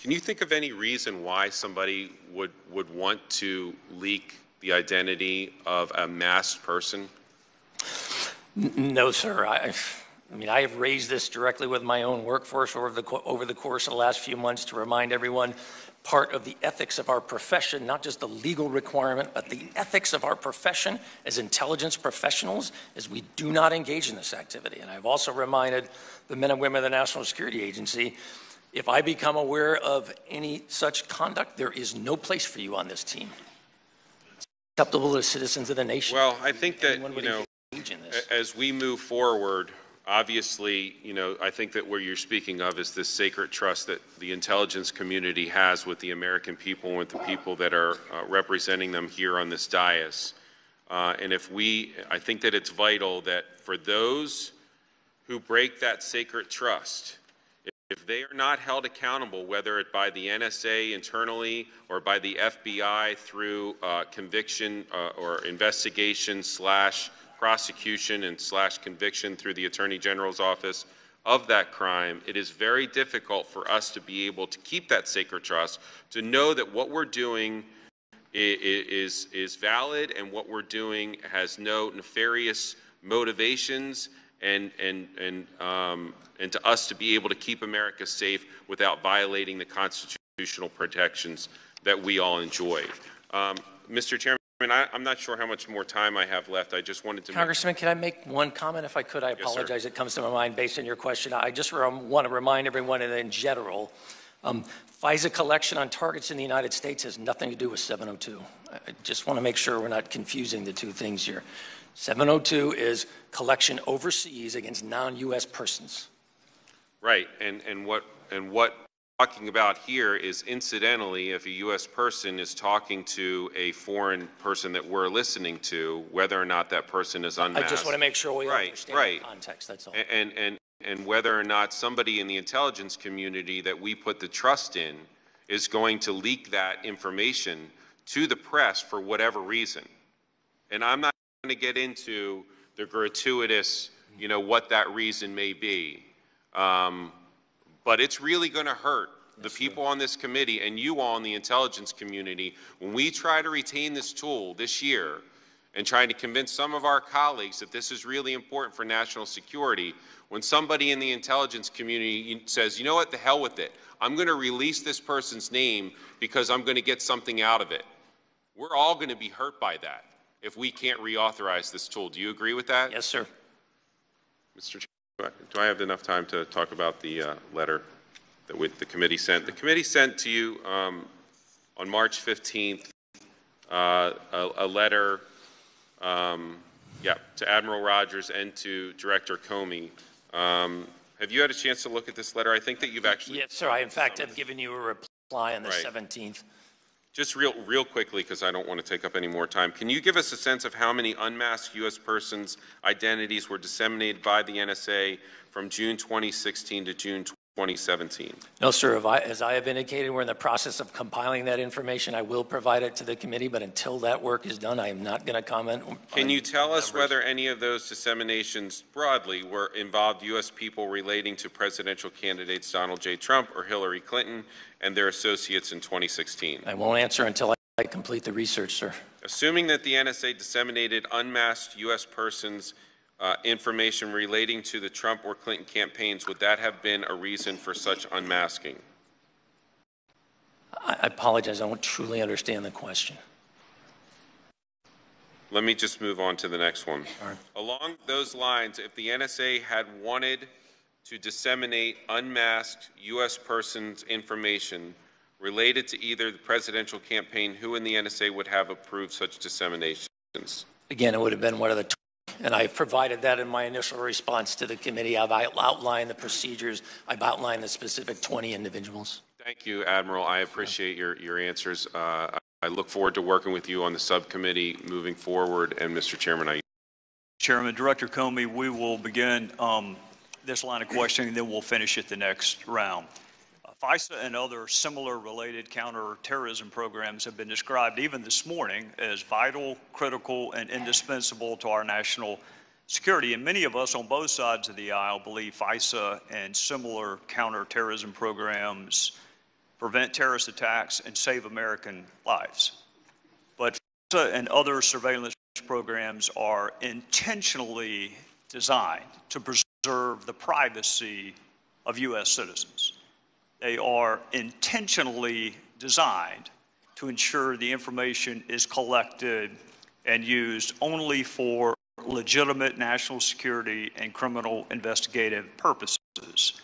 Can you think of any reason why somebody would, would want to leak the identity of a masked person? No, sir. I, I mean, I have raised this directly with my own workforce over the, over the course of the last few months to remind everyone, part of the ethics of our profession, not just the legal requirement, but the ethics of our profession as intelligence professionals, is we do not engage in this activity. And I've also reminded the men and women of the National Security Agency, if I become aware of any such conduct, there is no place for you on this team. It's acceptable to citizens of the nation. Well, I think that, Anyone you know, in this. as we move forward, obviously, you know, I think that what you're speaking of is this sacred trust that the intelligence community has with the American people and with the people that are uh, representing them here on this dais. Uh, And if we, I think that it's vital that for those who break that sacred trust, if they are not held accountable, whether it by the NSA internally or by the FBI through uh, conviction uh, or investigation slash prosecution and slash conviction through the Attorney General's office of that crime, it is very difficult for us to be able to keep that sacred trust, to know that what we're doing is, is valid and what we're doing has no nefarious motivations and, and, and, um, and to us to be able to keep America safe without violating the constitutional protections that we all enjoy. Um, Mr. Chairman, I, mean, I'm not sure how much more time I have left. I just wanted to. make- Congressman, can I make one comment if I could? I sir. apologize, it comes to my mind based on your question. I just want to remind everyone that in general, um, FISA collection on targets in the United States has nothing to do with 702. I I just want to make sure we're not confusing the two things here. 702 is collection overseas against non-U.S. persons. Right, and, and what, and what talking about here is incidentally, if a U.S. person is talking to a foreign person that we're listening to, whether or not that person is unmasked. I just want to make sure we Right, understand the context, that's all. And, and, and whether or not somebody in the intelligence community that we put the trust in is going to leak that information to the press for whatever reason. And I'm not going to get into the gratuitous, you know, what that reason may be. Um, but it's really going to hurt the people on this committee and you all in the intelligence community when we try to retain this tool this year and trying to convince some of our colleagues that this is really important for national security. When somebody in the intelligence community says, you know what, the hell with it. I'm going to release this person's name because I'm going to get something out of it. We're all going to be hurt by that if we can't reauthorize this tool. Do you agree with that? Yes, sir. Mr. Chair, do I- do I have enough time to talk about the uh, letter that we- the committee sent? The committee sent to you um, on March 15th uh, a a letter, um, yeah, to Admiral Rogers and to Director Comey. Um, Have you had a chance to look at this letter? I think that you've actually. Yes, sir, I in fact have given you a reply on the Right. 17th. Just real, real quickly, because I don't want to take up any more time, can you give us a sense of how many unmasked U.S. persons' identities were disseminated by the NSA from June 2016 to June 2017? No, sir, If I- as I have indicated, we're in the process of compiling that information. I will provide it to the committee, but until that work is done, I am not going to comment. on- Can you tell us whether any of those disseminations broadly were involved U.S. people relating to presidential candidates Donald J. Trump or Hillary Clinton and their associates in 2016? I won't answer until I- I complete the research, sir. Assuming that the NSA disseminated unmasked U.S. persons' uh, information relating to the Trump or Clinton campaigns, would that have been a reason for such unmasking? I apologize, I don't truly understand the question. Let me just move on to the next one. Right. Along those lines, if the NSA had wanted to disseminate unmasked U.S. persons' information related to either the presidential campaign, who in the NSA would have approved such disseminations? Again, it would have been one of the, and I provided that in my initial response to the committee. I've outlined the procedures, I've outlined the specific 20 individuals. Thank you, Admiral. I appreciate your, your answers. Uh, I look forward to working with you on the subcommittee moving forward. And Mr. Chairman, I Chairman, Director Comey, we will begin um, this line of questioning, then we'll finish it the next round. FISA and other similar related counterterrorism programs have been described even this morning as vital, critical, and indispensable to our national security. And many of us on both sides of the aisle believe FISA and similar counterterrorism programs prevent terrorist attacks and save American lives. But FISA and other surveillance programs are intentionally designed to preserve the privacy of U.S. citizens. They are intentionally designed to ensure the information is collected and used only for legitimate national security and criminal investigative purposes.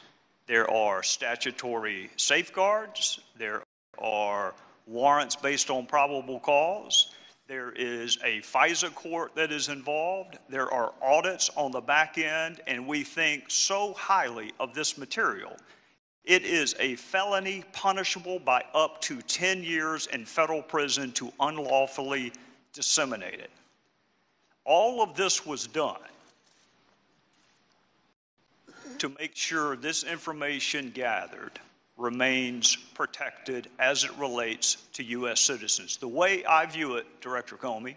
There are statutory safeguards. There are warrants based on probable cause. There is a FISA court that is involved. There are audits on the back end, and we think so highly of this material. It is a felony punishable by up to 10 years in federal prison to unlawfully disseminate it. All of this was done to make sure this information gathered remains protected as it relates to U.S. citizens. The way I view it, Director Comey,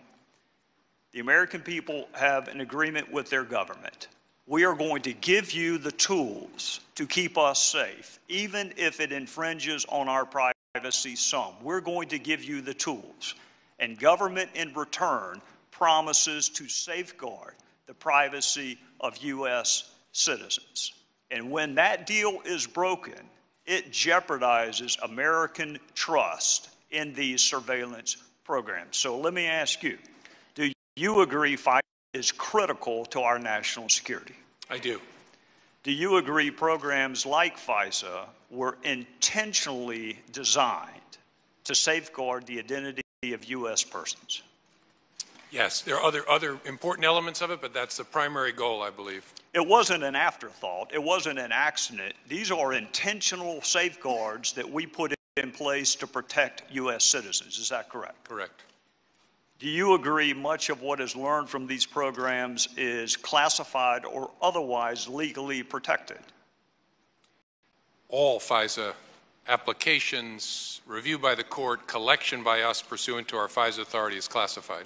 the American people have an agreement with their government. We are going to give you the tools to keep us safe, even if it infringes on our privacy some. We're going to give you the tools. And government, in return, promises to safeguard the privacy of U.S. citizens. And when that deal is broken, it jeopardizes American trust in these surveillance programs. So let me ask you do you agree FISA is critical to our national security? I do. Do you agree programs like FISA were intentionally designed to safeguard the identity of U.S. persons? Yes, there are other, other important elements of it, but that's the primary goal, I believe. It wasn't an afterthought. It wasn't an accident. These are intentional safeguards that we put in place to protect U.S. citizens. Is that correct? Correct. Do you agree much of what is learned from these programs is classified or otherwise legally protected? All FISA applications, review by the court, collection by us pursuant to our FISA authority is classified.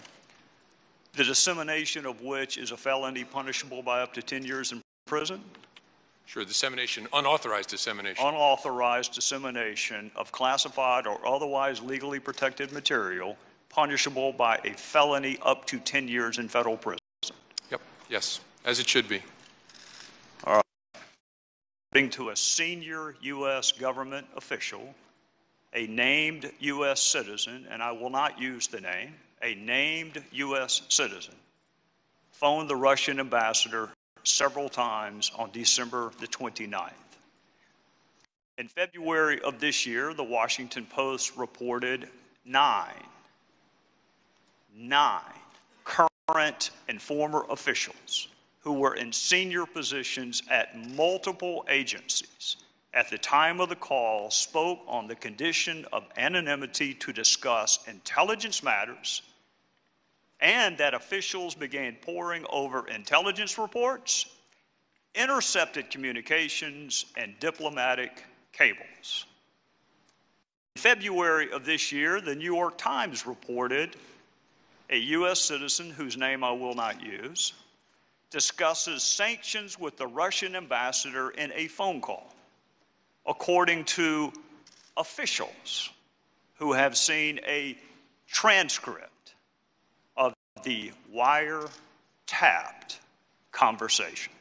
The dissemination of which is a felony punishable by up to 10 years in prison? Sure, dissemination, unauthorized dissemination. Unauthorized dissemination of classified or otherwise legally protected material punishable by a felony up to 10 years in federal prison. Yep, yes, as it should be. All right. According to a senior U.S. government official, a named U.S. citizen, and I will not use the name, a named U.S. citizen, phoned the Russian ambassador several times on December the 29th. In February of this year, the Washington Post reported nine nine current and former officials who were in senior positions at multiple agencies at the time of the call spoke on the condition of anonymity to discuss intelligence matters and that officials began poring over intelligence reports, intercepted communications, and diplomatic cables. In February of this year, the New York Times reported a U.S. citizen whose name I will not use discusses sanctions with the Russian ambassador in a phone call, according to officials who have seen a transcript of the wire-tapped conversation.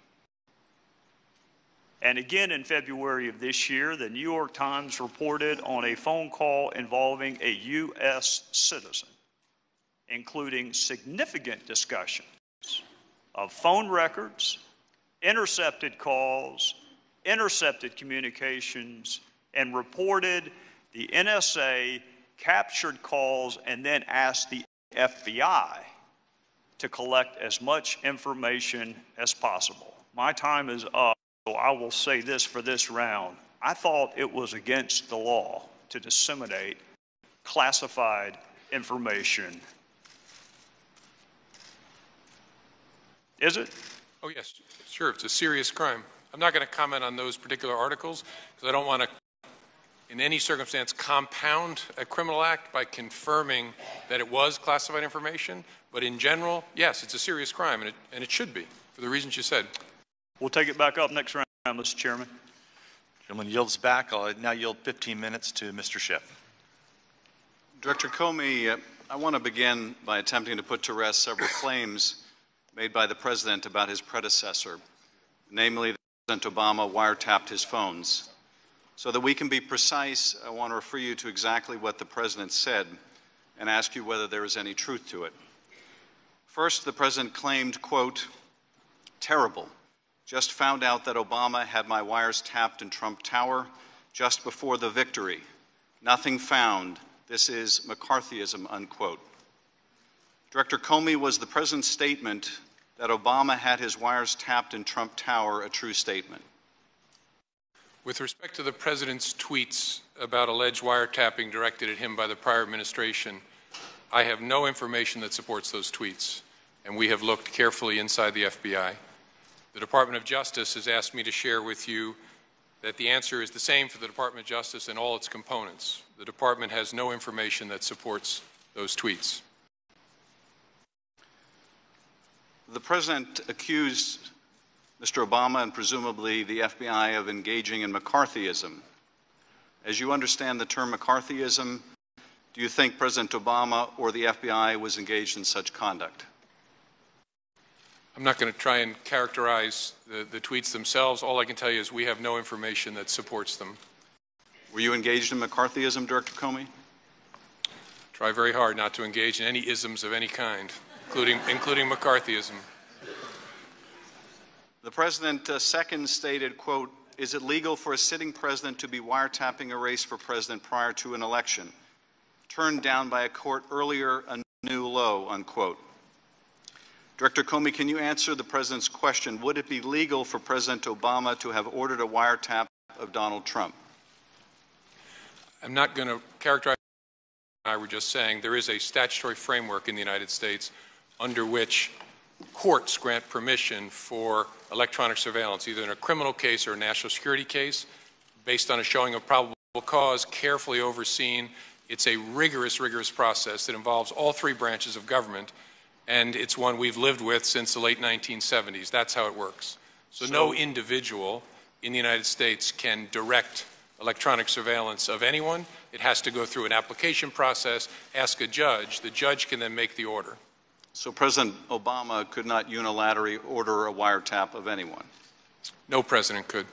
And again in February of this year, the New York Times reported on a phone call involving a U.S. citizen, including significant discussions of phone records, intercepted calls, intercepted communications, and reported the NSA captured calls and then asked the FBI to collect as much information as possible. My time is up, so I will say this for this round. I thought it was against the law to disseminate classified information. Is it? Oh, yes, sure, it's a serious crime. I'm not going to comment on those particular articles because I don't want to in any circumstance compound a criminal act by confirming that it was classified information. But in general, yes, it's a serious crime, and it, and it should be, for the reasons you said. We'll take it back up next round, Mr. Chairman. Gentleman yields back. I'll now yield 15 minutes to Mr. Schiff. Director Comey, uh, I want to begin by attempting to put to rest several claims made by the President about his predecessor, namely that President Obama wiretapped his phones. So that we can be precise, I want to refer you to exactly what the President said and ask you whether there is any truth to it. First, the President claimed, quote, terrible. Just found out that Obama had my wires tapped in Trump Tower just before the victory. Nothing found. This is McCarthyism, unquote. Director Comey, was the President's statement that Obama had his wires tapped in Trump Tower a true statement? With respect to the President's tweets about alleged wiretapping directed at him by the prior administration, I have no information that supports those tweets, and we have looked carefully inside the FBI. The Department of Justice has asked me to share with you that the answer is the same for the Department of Justice and all its components. The Department has no information that supports those tweets. The President accused Mr. Obama and presumably the FBI of engaging in McCarthyism. As you understand the term McCarthyism, do you think President Obama or the FBI was engaged in such conduct? I'm not going to try and characterize the, the, tweets themselves. All I can tell you is we have no information that supports them. Were you engaged in McCarthyism, Director Comey? Try very hard not to engage in any isms of any kind, including, including McCarthyism. The president uh, second stated, quote, is it legal for a sitting president to be wiretapping a race for president prior to an election? Turned down by a court earlier, a new low, unquote. Director Comey, can you answer the president's question? Would it be legal for President Obama to have ordered a wiretap of Donald Trump? I'm not going to characterize I were just saying there is a statutory framework in the United States under which courts grant permission for electronic surveillance, either in a criminal case or a national security case, based on a showing of probable cause, carefully overseen. It's a rigorous, rigorous process that involves all three branches of government, and it's one we've lived with since the late 1970s. That's how it works. So, so no individual in the United States can direct electronic surveillance of anyone. It has to go through an application process, ask a judge. The judge can then make the order. So President Obama could not unilaterally order a wiretap of anyone? No president could.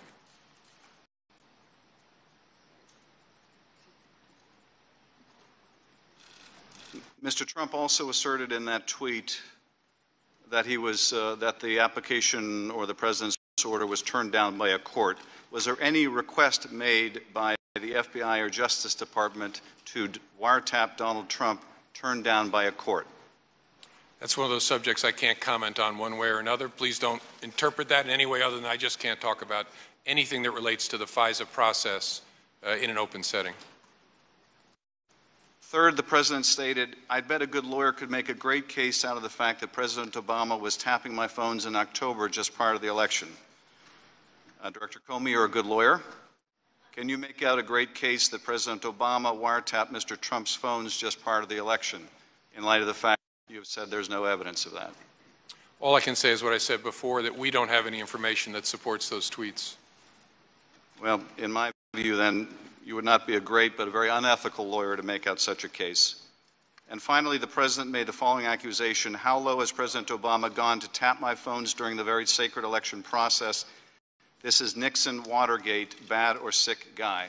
Mr. Trump also asserted in that tweet that he was uh, that the application or the president's order was turned down by a court. Was there any request made by the FBI or Justice Department to wiretap Donald Trump turned down by a court? That's one of those subjects I can't comment on one way or another. Please don't interpret that in any way other than I just can't talk about anything that relates to the FISA process uh, in an open setting. Third, the president stated, I'd bet a good lawyer could make a great case out of the fact that President Obama was tapping my phones in October just prior to the election. Uh, Director Comey, you're a good lawyer. Can you make out a great case that President Obama wiretapped Mr. Trump's phones just prior to the election, in light of the fact you have said there's no evidence of that? All I can say is what I said before that we don't have any information that supports those tweets. Well, in my view, then, you would not be a great but a very unethical lawyer to make out such a case. And finally, the president made the following accusation How low has President Obama gone to tap my phones during the very sacred election process? This is Nixon Watergate, bad or sick guy.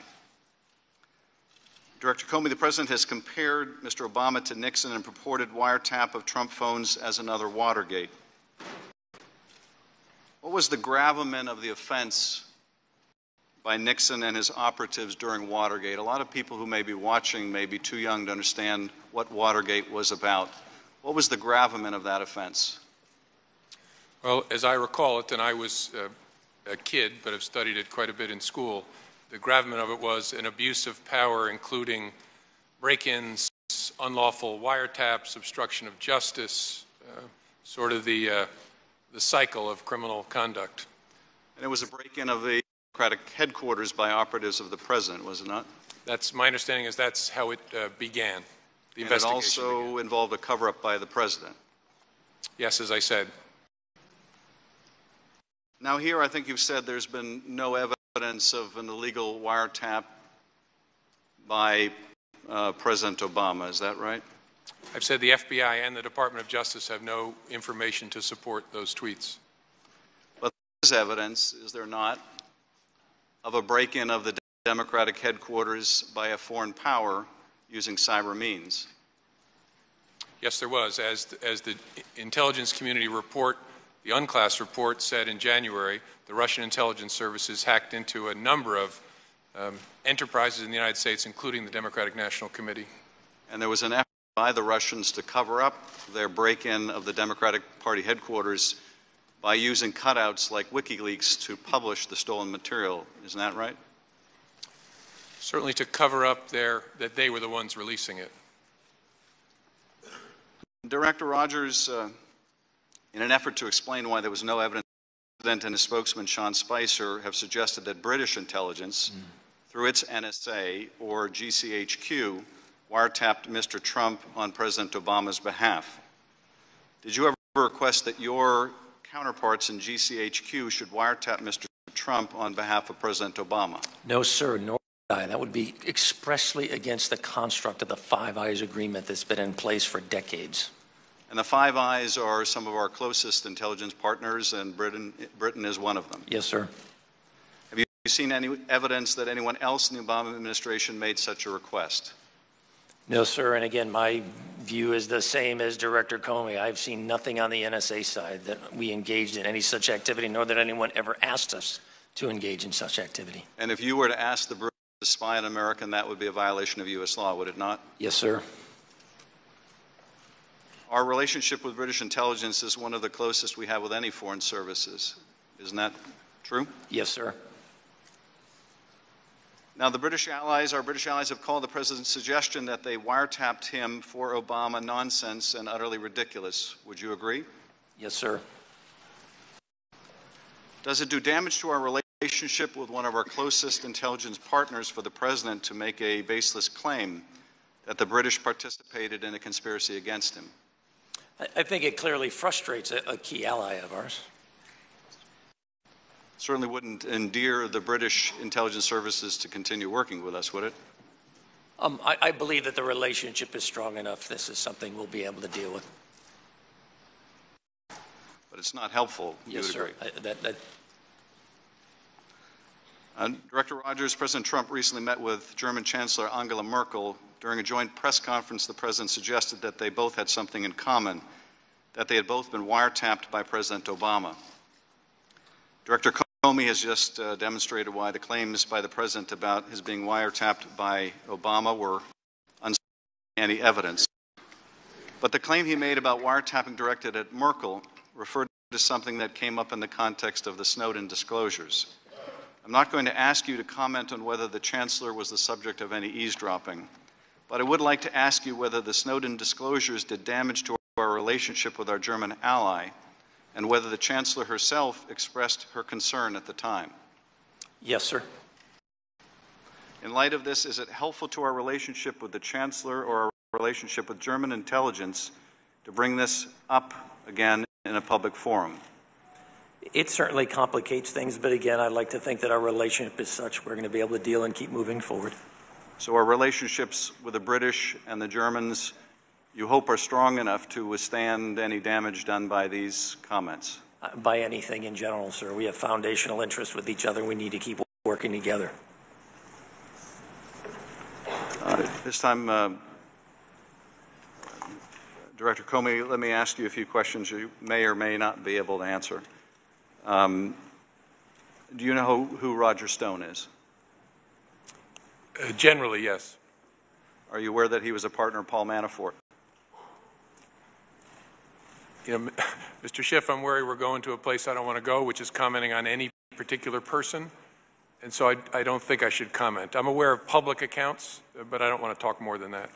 Director Comey, the president has compared Mr. Obama to Nixon and purported wiretap of Trump phones as another Watergate. What was the gravamen of the offense by Nixon and his operatives during Watergate. A lot of people who may be watching may be too young to understand what Watergate was about. What was the gravamen of that offense? Well, as I recall it, and I was uh, a kid, but have studied it quite a bit in school, the gravamen of it was an abuse of power, including break ins, unlawful wiretaps, obstruction of justice, uh, sort of the, uh, the cycle of criminal conduct. And it was a break in of the Democratic headquarters by operatives of the president, was it not? That's my understanding is that's how it uh, began. The and it investigation also began. involved a cover up by the president. Yes, as I said. Now, here I think you've said there's been no evidence of an illegal wiretap by uh, President Obama. Is that right? I've said the FBI and the Department of Justice have no information to support those tweets. But there is evidence, is there not, of a break in of the Democratic headquarters by a foreign power using cyber means. Yes, there was. As, as the intelligence community report, the UNCLAS report said in January, the Russian intelligence services hacked into a number of um, enterprises in the United States, including the Democratic National Committee. And there was an effort by the Russians to cover up their break in of the Democratic Party headquarters by using cutouts like WikiLeaks to publish the stolen material. Isn't that right? Certainly to cover up their, that they were the ones releasing it. Director Rogers, uh, in an effort to explain why there was no evidence, the president and his spokesman, Sean Spicer, have suggested that British intelligence, mm. through its NSA or GCHQ, wiretapped Mr. Trump on President Obama's behalf. Did you ever request that your counterparts in GCHQ should wiretap Mr. Trump on behalf of President Obama? No, sir, nor would I. That would be expressly against the construct of the Five Eyes Agreement that's been in place for decades. And the Five Eyes are some of our closest intelligence partners, and Britain, Britain is one of them. Yes, sir. Have you seen any evidence that anyone else in the Obama administration made such a request? No, sir. And again, my view is the same as Director Comey. I've seen nothing on the NSA side that we engaged in any such activity, nor that anyone ever asked us to engage in such activity. And if you were to ask the British to spy on American, that would be a violation of U.S. law, would it not? Yes, sir. Our relationship with British intelligence is one of the closest we have with any foreign services. Isn't that true? Yes, sir. Now, the British allies, our British allies, have called the president's suggestion that they wiretapped him for Obama nonsense and utterly ridiculous. Would you agree? Yes, sir. Does it do damage to our relationship with one of our closest intelligence partners for the president to make a baseless claim that the British participated in a conspiracy against him? I think it clearly frustrates a, a key ally of ours certainly wouldn't endear the British intelligence services to continue working with us, would it? Um, I, I, believe that the relationship is strong enough. This is something we'll be able to deal with. But it's not helpful. Yes, sir. I, that, that... Uh, Director Rogers, President Trump recently met with German Chancellor Angela Merkel. During a joint press conference, the president suggested that they both had something in common, that they had both been wiretapped by President Obama. Director Comey has just uh, demonstrated why the claims by the president about his being wiretapped by Obama were any evidence. But the claim he made about wiretapping directed at Merkel referred to something that came up in the context of the Snowden disclosures. I'm not going to ask you to comment on whether the Chancellor was the subject of any eavesdropping, but I would like to ask you whether the Snowden disclosures did damage to our relationship with our German ally and whether the Chancellor herself expressed her concern at the time. Yes, sir. In light of this, is it helpful to our relationship with the Chancellor or our relationship with German intelligence to bring this up again in a public forum? It certainly complicates things, but again, I'd like to think that our relationship is such we're going to be able to deal and keep moving forward. So our relationships with the British and the Germans, you hope, are strong enough to withstand any damage done by these comments? Uh, By anything in general, sir. We have foundational interests with each other. We need to keep working together. Uh, This time, uh, Director Comey, let me ask you a few questions you may or may not be able to answer. Um, Do you know who- who Roger Stone is? Uh, Generally, yes. Are you aware that he was a partner of Paul Manafort? You know, Mr. Schiff, I'm worried we're going to a place I don't want to go, which is commenting on any particular person, and so I, I don't think I should comment. I'm aware of public accounts, but I don't want to talk more than that.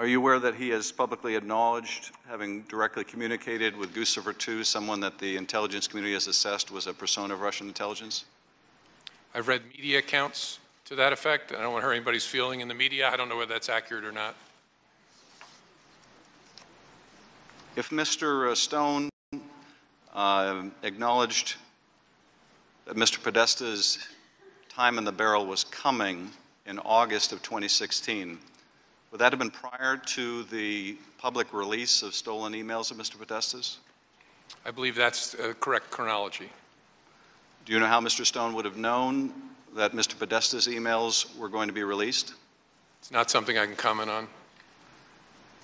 Are you aware that he has publicly acknowledged having directly communicated with Guccifer II, someone that the intelligence community has assessed was a persona of Russian intelligence? I've read media accounts to that effect. I don't want to hurt anybody's feeling in the media. I don't know whether that's accurate or not. If Mr. Stone uh, acknowledged that Mr. Podesta's time in the barrel was coming in August of 2016, would that have been prior to the public release of stolen emails of Mr. Podesta's? I believe that's uh, correct chronology. Do you know how Mr. Stone would have known that Mr. Podesta's emails were going to be released? It's not something I can comment on.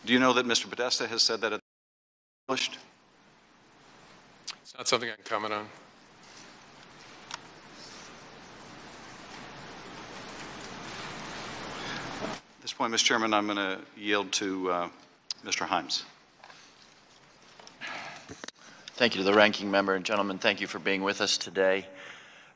Do you know that Mr. Podesta has said that it's published? It's not something I can comment on. This point, Mr. Chairman, I'm going to yield to uh, Mr. Himes. Thank you to the ranking member and gentlemen. Thank you for being with us today.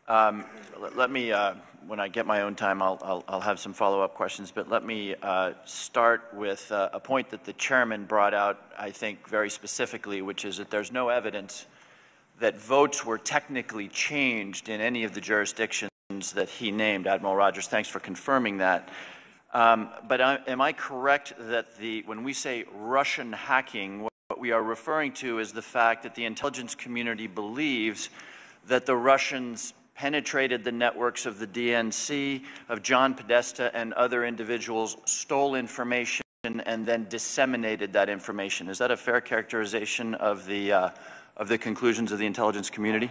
Um, let, let me, uh, when I get my own time, I'll, I'll, I'll have some follow-up questions. But let me uh, start with uh, a point that the chairman brought out, I think, very specifically, which is that there's no evidence that votes were technically changed in any of the jurisdictions that he named. Admiral Rogers, thanks for confirming that. Um, but am I correct that the, when we say Russian hacking, what we are referring to is the fact that the intelligence community believes that the Russians penetrated the networks of the DNC, of John Podesta and other individuals, stole information, and then disseminated that information. Is that a fair characterization of the, uh, of the conclusions of the intelligence community?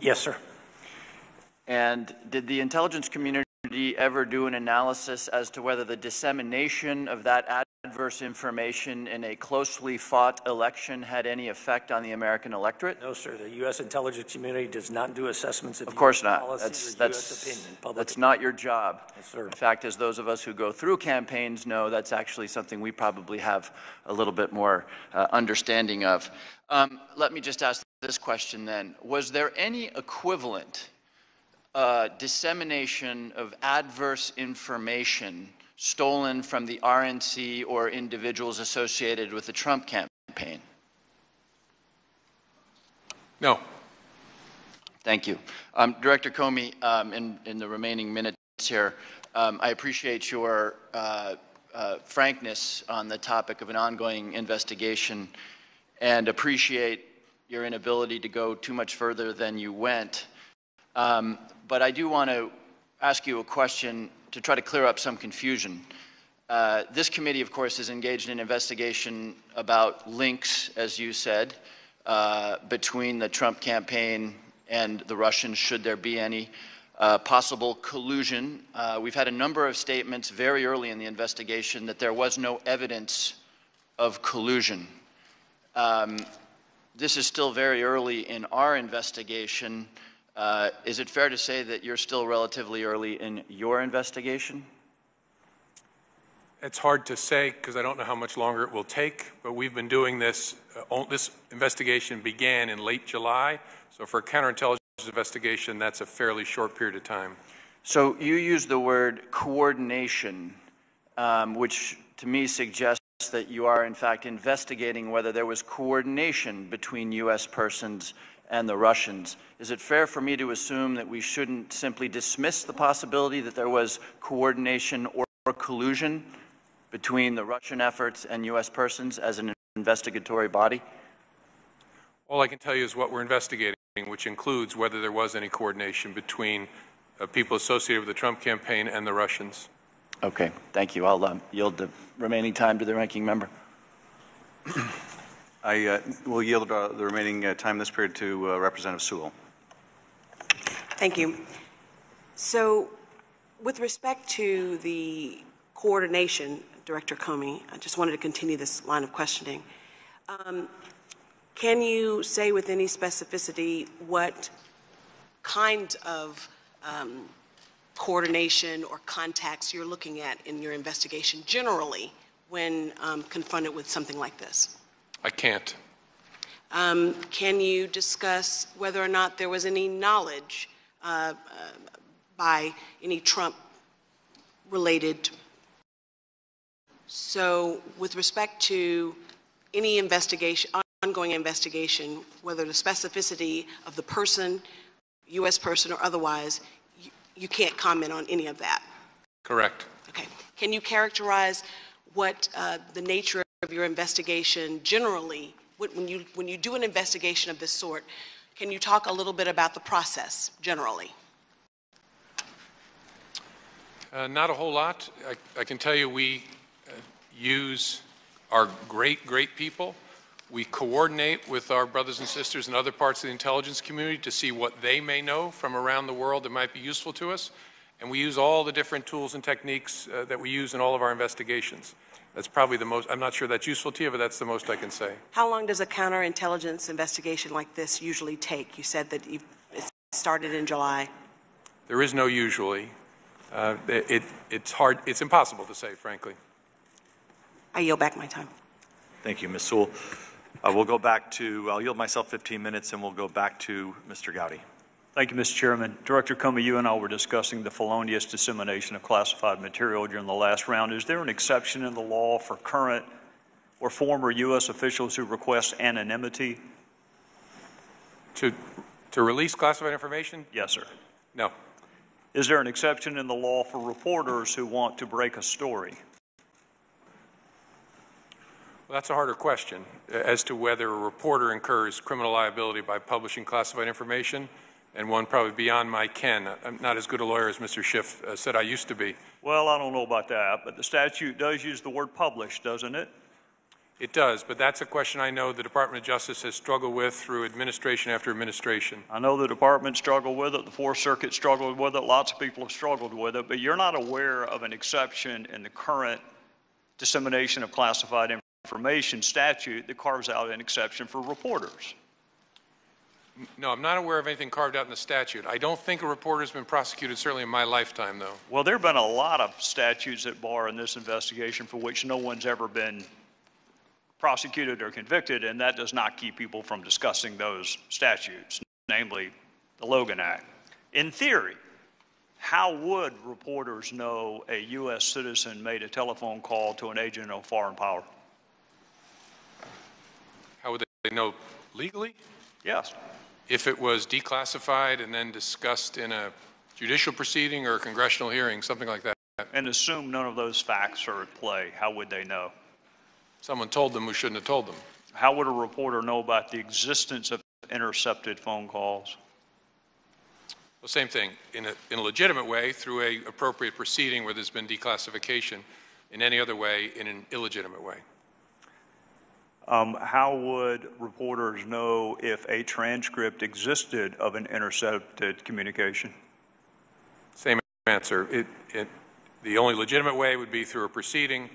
Yes, sir. And did the intelligence community ever do an analysis as to whether the dissemination of that adverse information in a closely fought election had any effect on the American electorate? No, sir. The U.S. intelligence community does not do assessments of Of course US not. policy That's, that's, opinion. That's not your job. Yes, sir. In fact, as those of us who go through campaigns know, that's actually something we probably have a little bit more uh, understanding of. Um, let me just ask this question then. Was there any equivalent uh, dissemination of adverse information stolen from the RNC or individuals associated with the Trump campaign? No. Thank you. Um, Director Comey, um, in, in the remaining minutes here, um, I appreciate your uh, uh, frankness on the topic of an ongoing investigation and appreciate your inability to go too much further than you went. Um, but I do want to ask you a question to try to clear up some confusion. Uh, this committee, of course, is engaged in an investigation about links, as you said, uh, between the Trump campaign and the Russians, should there be any uh, possible collusion. Uh, we've had a number of statements very early in the investigation that there was no evidence of collusion. Um, this is still very early in our investigation. Uh, Is it fair to say that you're still relatively early in your investigation? It's hard to say because I don't know how much longer it will take, but we've been doing this, uh, this investigation began in late July, so for a counterintelligence investigation, that's a fairly short period of time. So you use the word coordination, um, which to me suggests that you are in fact investigating whether there was coordination between U.S. persons and the Russians. Is it fair for me to assume that we shouldn't simply dismiss the possibility that there was coordination or or collusion between the Russian efforts and U.S. persons as an investigatory body? All I can tell you is what we're investigating, which includes whether there was any coordination between uh, people associated with the Trump campaign and the Russians. Okay, thank you. I'll um, yield the remaining time to the ranking member. I uh, will yield uh, the remaining uh, time this period to uh, Representative Sewell. Thank you. So, with respect to the coordination, Director Comey, I just wanted to continue this line of questioning. Um, Can you say with any specificity what kind of um, coordination or contacts you're looking at in your investigation generally when um, confronted with something like this? I can't. Um, Can you discuss whether or not there was any knowledge uh, uh, by any Trump-related? So with respect to any investigation, ongoing investigation, whether the specificity of the person, U.S. person or otherwise, you- you can't comment on any of that? Correct. Okay. Can you characterize what uh, the nature of your investigation generally, when you, when you do an investigation of this sort, can you talk a little bit about the process generally? Uh, Not a whole lot. I- I can tell you, we uh, use our great, great people. We coordinate with our brothers and sisters in other parts of the intelligence community to see what they may know from around the world that might be useful to us. And we use all the different tools and techniques uh, that we use in all of our investigations. That's probably the most, I'm not sure that's useful to you, but that's the most I can say. How long does a counterintelligence investigation like this usually take? You said that you it started in July. There is no usually. Uh, It, it- it's hard, it's impossible to say, frankly. I yield back my time. Thank you, Ms. Sewell. Uh, We'll go back to, I'll yield myself 15 minutes, and we'll go back to Mr. Gowdy. Thank you, Mr. Chairman. Director Comey, you and I were discussing the felonious dissemination of classified material during the last round. Is there an exception in the law for current or former U.S. officials who request anonymity? To, to release classified information? Yes, sir. No. Is there an exception in the law for reporters who want to break a story? Well, that's a harder question as to whether a reporter incurs criminal liability by publishing classified information, and one probably beyond my ken. I'm not as good a lawyer as Mr. Schiff uh, said I used to be. Well, I don't know about that, but the statute does use the word publish, doesn't it? It does, but that's a question I know the Department of Justice has struggled with through administration after administration. I know the department struggled with it, the Fourth Circuit struggled with it, lots of people have struggled with it, but you're not aware of an exception in the current dissemination of classified information statute that carves out an exception for reporters. No, I'm not aware of anything carved out in the statute. I don't think a reporter's been prosecuted, certainly in my lifetime, though. Well, there have been a lot of statutes at bar in this investigation for which no one's ever been prosecuted or convicted, and that does not keep people from discussing those statutes, namely the Logan Act. In theory, how would reporters know a U.S. citizen made a telephone call to an agent of foreign power? How would they know legally? Yes. If it was declassified and then discussed in a judicial proceeding or a congressional hearing, something like that. And assume none of those facts are at play, how would they know? Someone told them who shouldn't have told them. How would a reporter know about the existence of intercepted phone calls? Well, same thing, in a, in a legitimate way, through a appropriate proceeding where there's been declassification, in any other way, in an illegitimate way. Um, how would reporters know if a transcript existed of an intercepted communication? Same answer. It, it, the only legitimate way would be through a proceeding.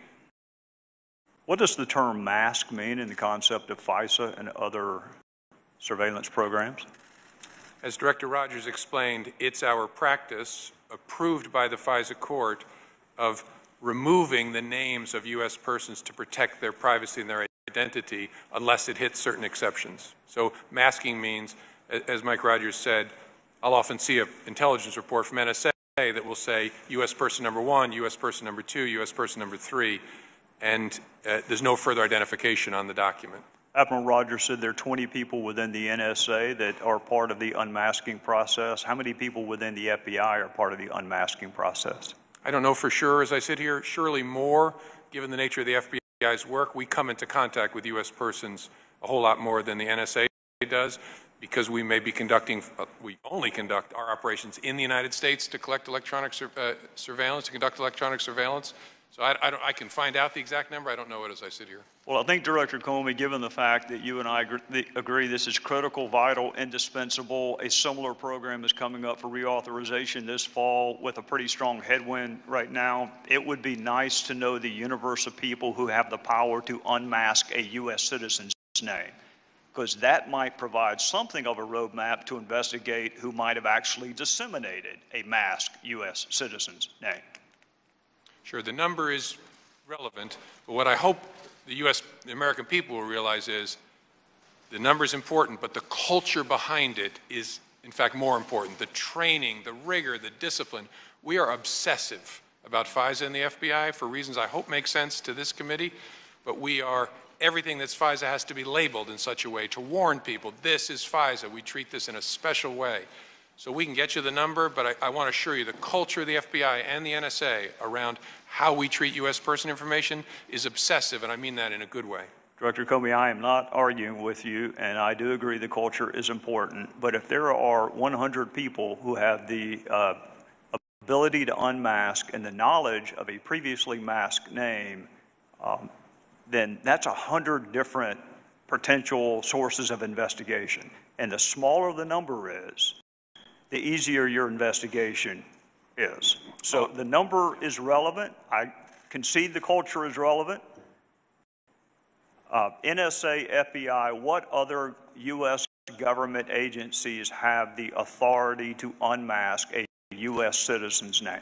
What does the term mask mean in the concept of FISA and other surveillance programs? As Director Rogers explained, it's our practice, approved by the FISA court, of removing the names of U.S. persons to protect their privacy and their identity unless it hits certain exceptions. So masking means, as Mike Rogers said, I'll often see an intelligence report from NSA that will say U.S. person number one, U.S. person number two, U.S. person number three, and uh, there's no further identification on the document. Admiral Rogers said there are 20 people within the NSA that are part of the unmasking process. How many people within the FBI are part of the unmasking process? I don't know for sure as I sit here, surely more, given the nature of the FBI's work. We come into contact with U.S. persons a whole lot more than the NSA does because we may be conducting, uh, we only conduct our operations in the United States to collect electronic sur- uh, surveillance, to conduct electronic surveillance. So I, I, don't, I can find out the exact number. I don't know it as I sit here. Well, I think, Director Comey, given the fact that you and I agr- agree this is critical, vital, indispensable, a similar program is coming up for reauthorization this fall with a pretty strong headwind right now, it would be nice to know the universe of people who have the power to unmask a U.S. citizen's name, because that might provide something of a roadmap to investigate who might have actually disseminated a masked U.S. citizen's name. Sure, the number is relevant, but what I hope the U.S., the American people will realize is the number is important, but the culture behind it is, in fact, more important. The training, the rigor, the discipline. We are obsessive about FISA and the FBI for reasons I hope make sense to this committee, but we are, everything that's FISA has to be labeled in such a way to warn people this is FISA. We treat this in a special way. So we can get you the number, but I, I want to assure you the culture of the FBI and the NSA around how we treat U.S. person information is obsessive, and I mean that in a good way. Director Comey, I am not arguing with you, and I do agree the culture is important. But if there are 100 people who have the uh, ability to unmask and the knowledge of a previously masked name, um, then that's 100 different potential sources of investigation. And the smaller the number is, the easier your investigation is. So the number is relevant. I concede the culture is relevant. Uh, NSA, FBI, what other U.S. government agencies have the authority to unmask a U.S. citizen's name?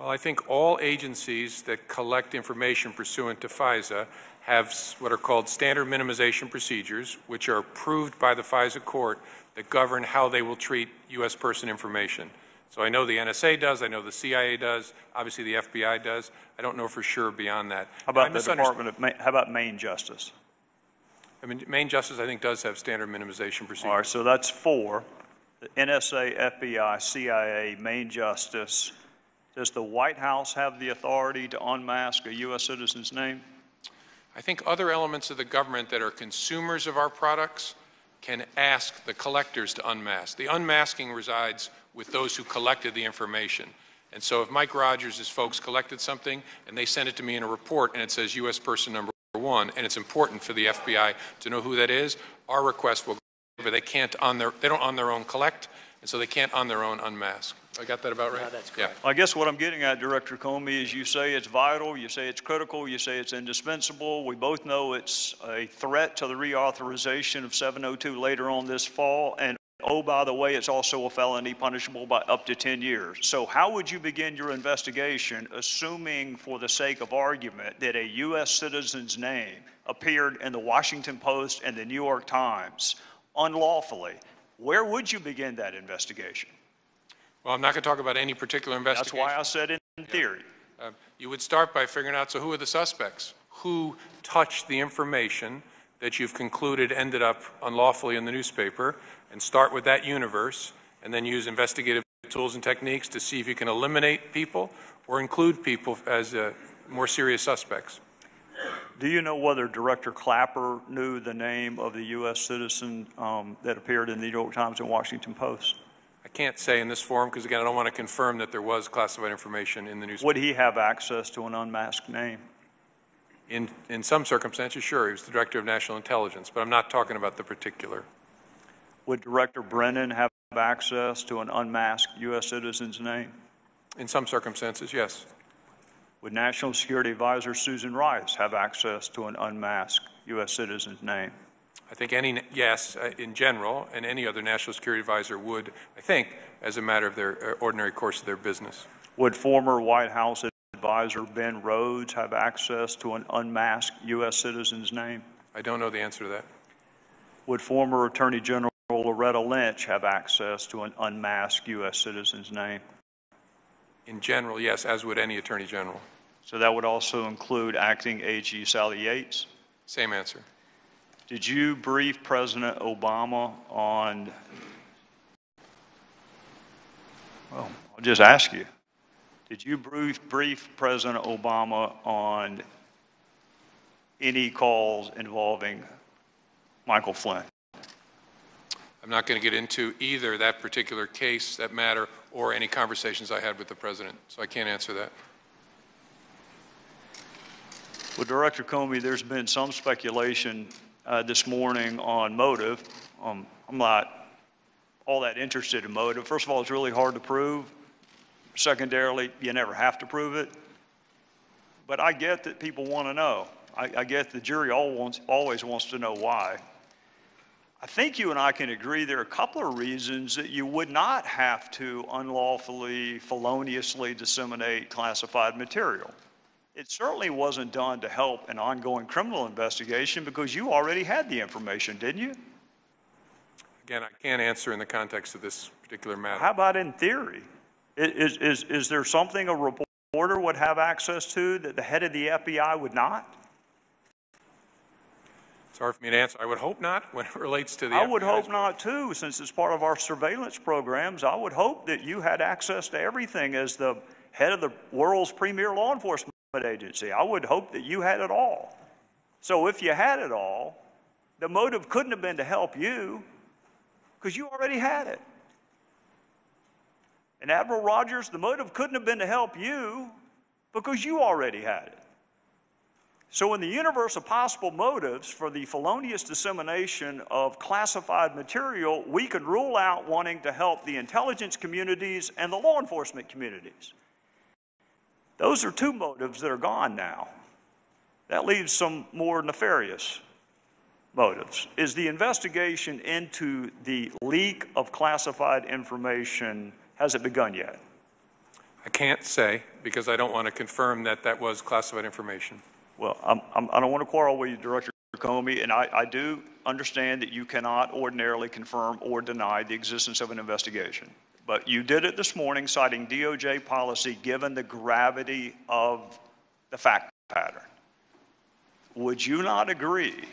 Well, I think all agencies that collect information pursuant to FISA have what are called standard minimization procedures, which are approved by the FISA court that govern how they will treat U.S. person information. So I know the NSA does, I know the CIA does, obviously the FBI does. I don't know for sure beyond that. How I about the Department of, Ma- how about Main Justice? I mean, Main Justice, I think, does have standard minimization procedures. All right, so that's four. The NSA, FBI, CIA, Main Justice. Does the White House have the authority to unmask a U.S. citizen's name? I think other elements of the government that are consumers of our products can ask the collectors to unmask. The unmasking resides with those who collected the information. And so if Mike Rogers' folks collected something and they send it to me in a report and it says U.S. person number one, and it's important for the FBI to know who that is, our request will go, but they can't on their, they don't on their own collect, and so they can't on their own unmask. I got that about right? Yeah, that's Yeah. I guess what I'm getting at, Director Comey, is you say it's vital, you say it's critical, you say it's indispensable. We both know it's a threat to the reauthorization of 702 later on this fall. And oh, by the way, it's also a felony punishable by up to 10 years. So how would you begin your investigation, assuming for the sake of argument that a U.S. citizen's name appeared in the Washington Post and the New York Times unlawfully? Where would you begin that investigation? Well, I'm not going to talk about any particular investigation. That's investigation. why I said in theory. Uh, You would start by figuring out, so who are the suspects? Who touched the information that you've concluded ended up unlawfully in the newspaper? And start with that universe, and then use investigative tools and techniques to see if you can eliminate people or include people as uh, more serious suspects. Do you know whether Director Clapper knew the name of the U.S. citizen um, that appeared in the New York Times and Washington Post? I can't say in this forum, because again, I don't want to confirm that there was classified information in the newspaper. Would he have access to an unmasked name? In, in some circumstances, sure, he was the Director of National Intelligence, but I'm not talking about the particular. Would Director Brennan have access to an unmasked U.S. citizen's name? In some circumstances, yes. Would National Security Advisor Susan Rice have access to an unmasked U.S. citizen's name? I think any, yes, uh, in general, and any other national security advisor would, I think, as a matter of their uh, ordinary course of their business. Would former White House advisor Ben Rhodes have access to an unmasked U.S. citizen's name? I don't know the answer to that. Would former Attorney General Loretta Lynch have access to an unmasked U.S. citizen's name? In general, yes, as would any attorney general. So that would also include acting AG Sally Yates? Same answer. Did you brief President Obama on, well, I'll just ask you. Did you brief, brief President Obama on any calls involving Michael Flynn? I'm not going to get into either that particular case, that matter, or any conversations I had with the president, so I can't answer that. Well, Director Comey, there's been some speculation uh, this morning on motive. Um, I'm not all that interested in motive. First of all, it's really hard to prove. Secondarily, you never have to prove it. But I get that people want to know. I, I get the jury all wants, always wants to know why. I think you and I can agree there are a couple of reasons that you would not have to unlawfully, feloniously disseminate classified material. It certainly wasn't done to help an ongoing criminal investigation because you already had the information, didn't you? Again, I can't answer in the context of this particular matter. How about in theory? Is, is, is there something a reporter would have access to that the head of the FBI would not? It's hard for me to answer. I would hope not when it relates to the I would hope not too, since it's part of our surveillance programs. I would hope that you had access to everything as the head of the world's premier law enforcement agency. I would hope that you had it all. So if you had it all, the motive couldn't have been to help you because you already had it. And Admiral Rogers, the motive couldn't have been to help you because you already had it. So, in the universe of possible motives for the felonious dissemination of classified material, we could rule out wanting to help the intelligence communities and the law enforcement communities. Those are two motives that are gone now. That leaves some more nefarious motives. Is the investigation into the leak of classified information, has it begun yet? I can't say because I don't want to confirm that that was classified information. Well, I'm, I'm, I don't want to quarrel with you, Director Comey, and I, I do understand that you cannot ordinarily confirm or deny the existence of an investigation. But you did it this morning citing DOJ policy given the gravity of the fact pattern. Would you not agree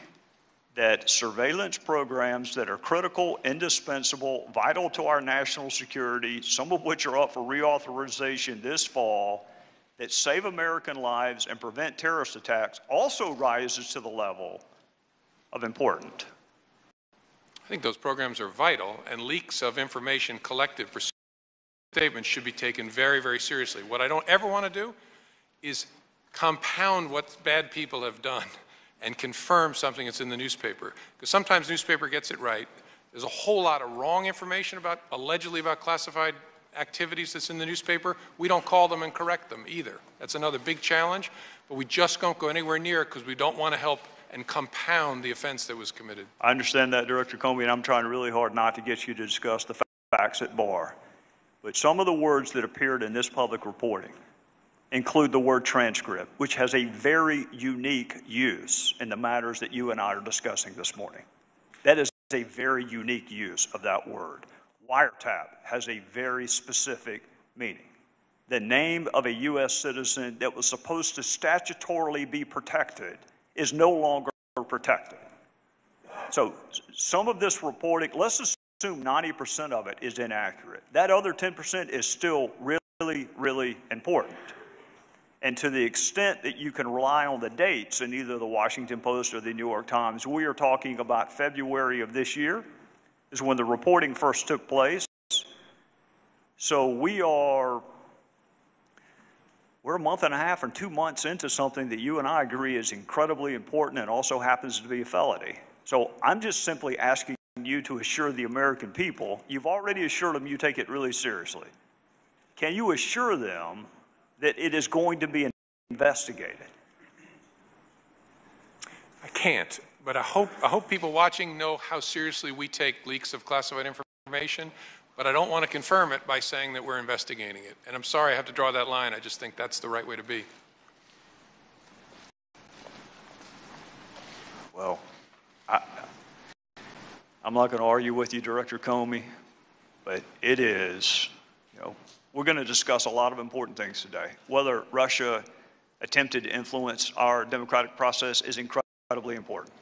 that surveillance programs that are critical, indispensable, vital to our national security, some of which are up for reauthorization this fall, that save American lives and prevent terrorist attacks also rises to the level of important. I think those programs are vital, and leaks of information collected for statements should be taken very, very seriously. What I don't ever want to do is compound what bad people have done and confirm something that's in the newspaper. Because sometimes newspaper gets it right. There's a whole lot of wrong information about, allegedly about classified activities that's in the newspaper. We don't call them and correct them either. That's another big challenge, but we just don't go anywhere near it because we don't want to help and compound the offense that was committed. I understand that, Director Comey, and I'm trying really hard not to get you to discuss the facts at bar. But some of the words that appeared in this public reporting include the word transcript, which has a very unique use in the matters that you and I are discussing this morning. That is a very unique use of that word. Wiretap has a very specific meaning. The name of a U.S. citizen that was supposed to statutorily be protected is no longer protected. So some of this reporting, let's assume 90% of it is inaccurate. That other 10% is still really, really important. And to the extent that you can rely on the dates in either the Washington Post or the New York Times, we are talking about February of this year, is when the reporting first took place. So we are we're a month and a half or two months into something that you and I agree is incredibly important and also happens to be a felony. So I'm just simply asking you to assure the American people, you've already assured them you take it really seriously. Can you assure them that it is going to be investigated? I can't, but I hope, I hope people watching know how seriously we take leaks of classified information, but I don't want to confirm it by saying that we're investigating it. And I'm sorry I have to draw that line, I just think that's the right way to be. Well, I, I'm not going to argue with you, Director Comey, but it is, you know, we're going to discuss a lot of important things today. Whether Russia attempted to influence our democratic process is incredibly important.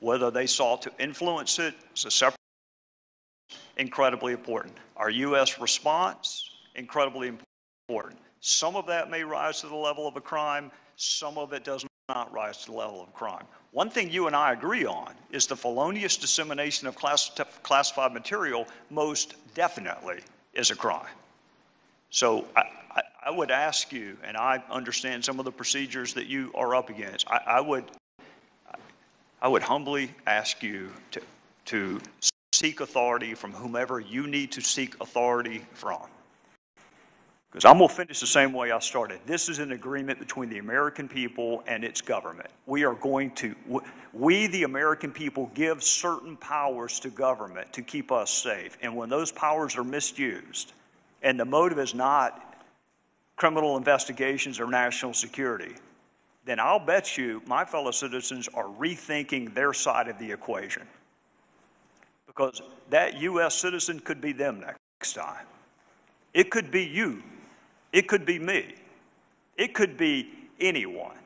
Whether they sought to influence it is a separate, incredibly important. Our U.S. response, incredibly important. Some of that may rise to the level of a crime, some of it does not rise to the level of crime. One thing you and I agree on is the felonious dissemination of class, classified material most definitely is a crime. So I, I, I, would ask you, and I understand some of the procedures that you are up against. I, I would, I would humbly ask you to, to seek authority from whomever you need to seek authority from. Because I'm going to finish the same way I started. This is an agreement between the American people and its government. We are going to, we, the American people, give certain powers to government to keep us safe. And when those powers are misused, and the motive is not criminal investigations or national security, then I'll bet you my fellow citizens are rethinking their side of the equation. Because that U.S. citizen could be them next time. It could be you it could be me. It could be anyone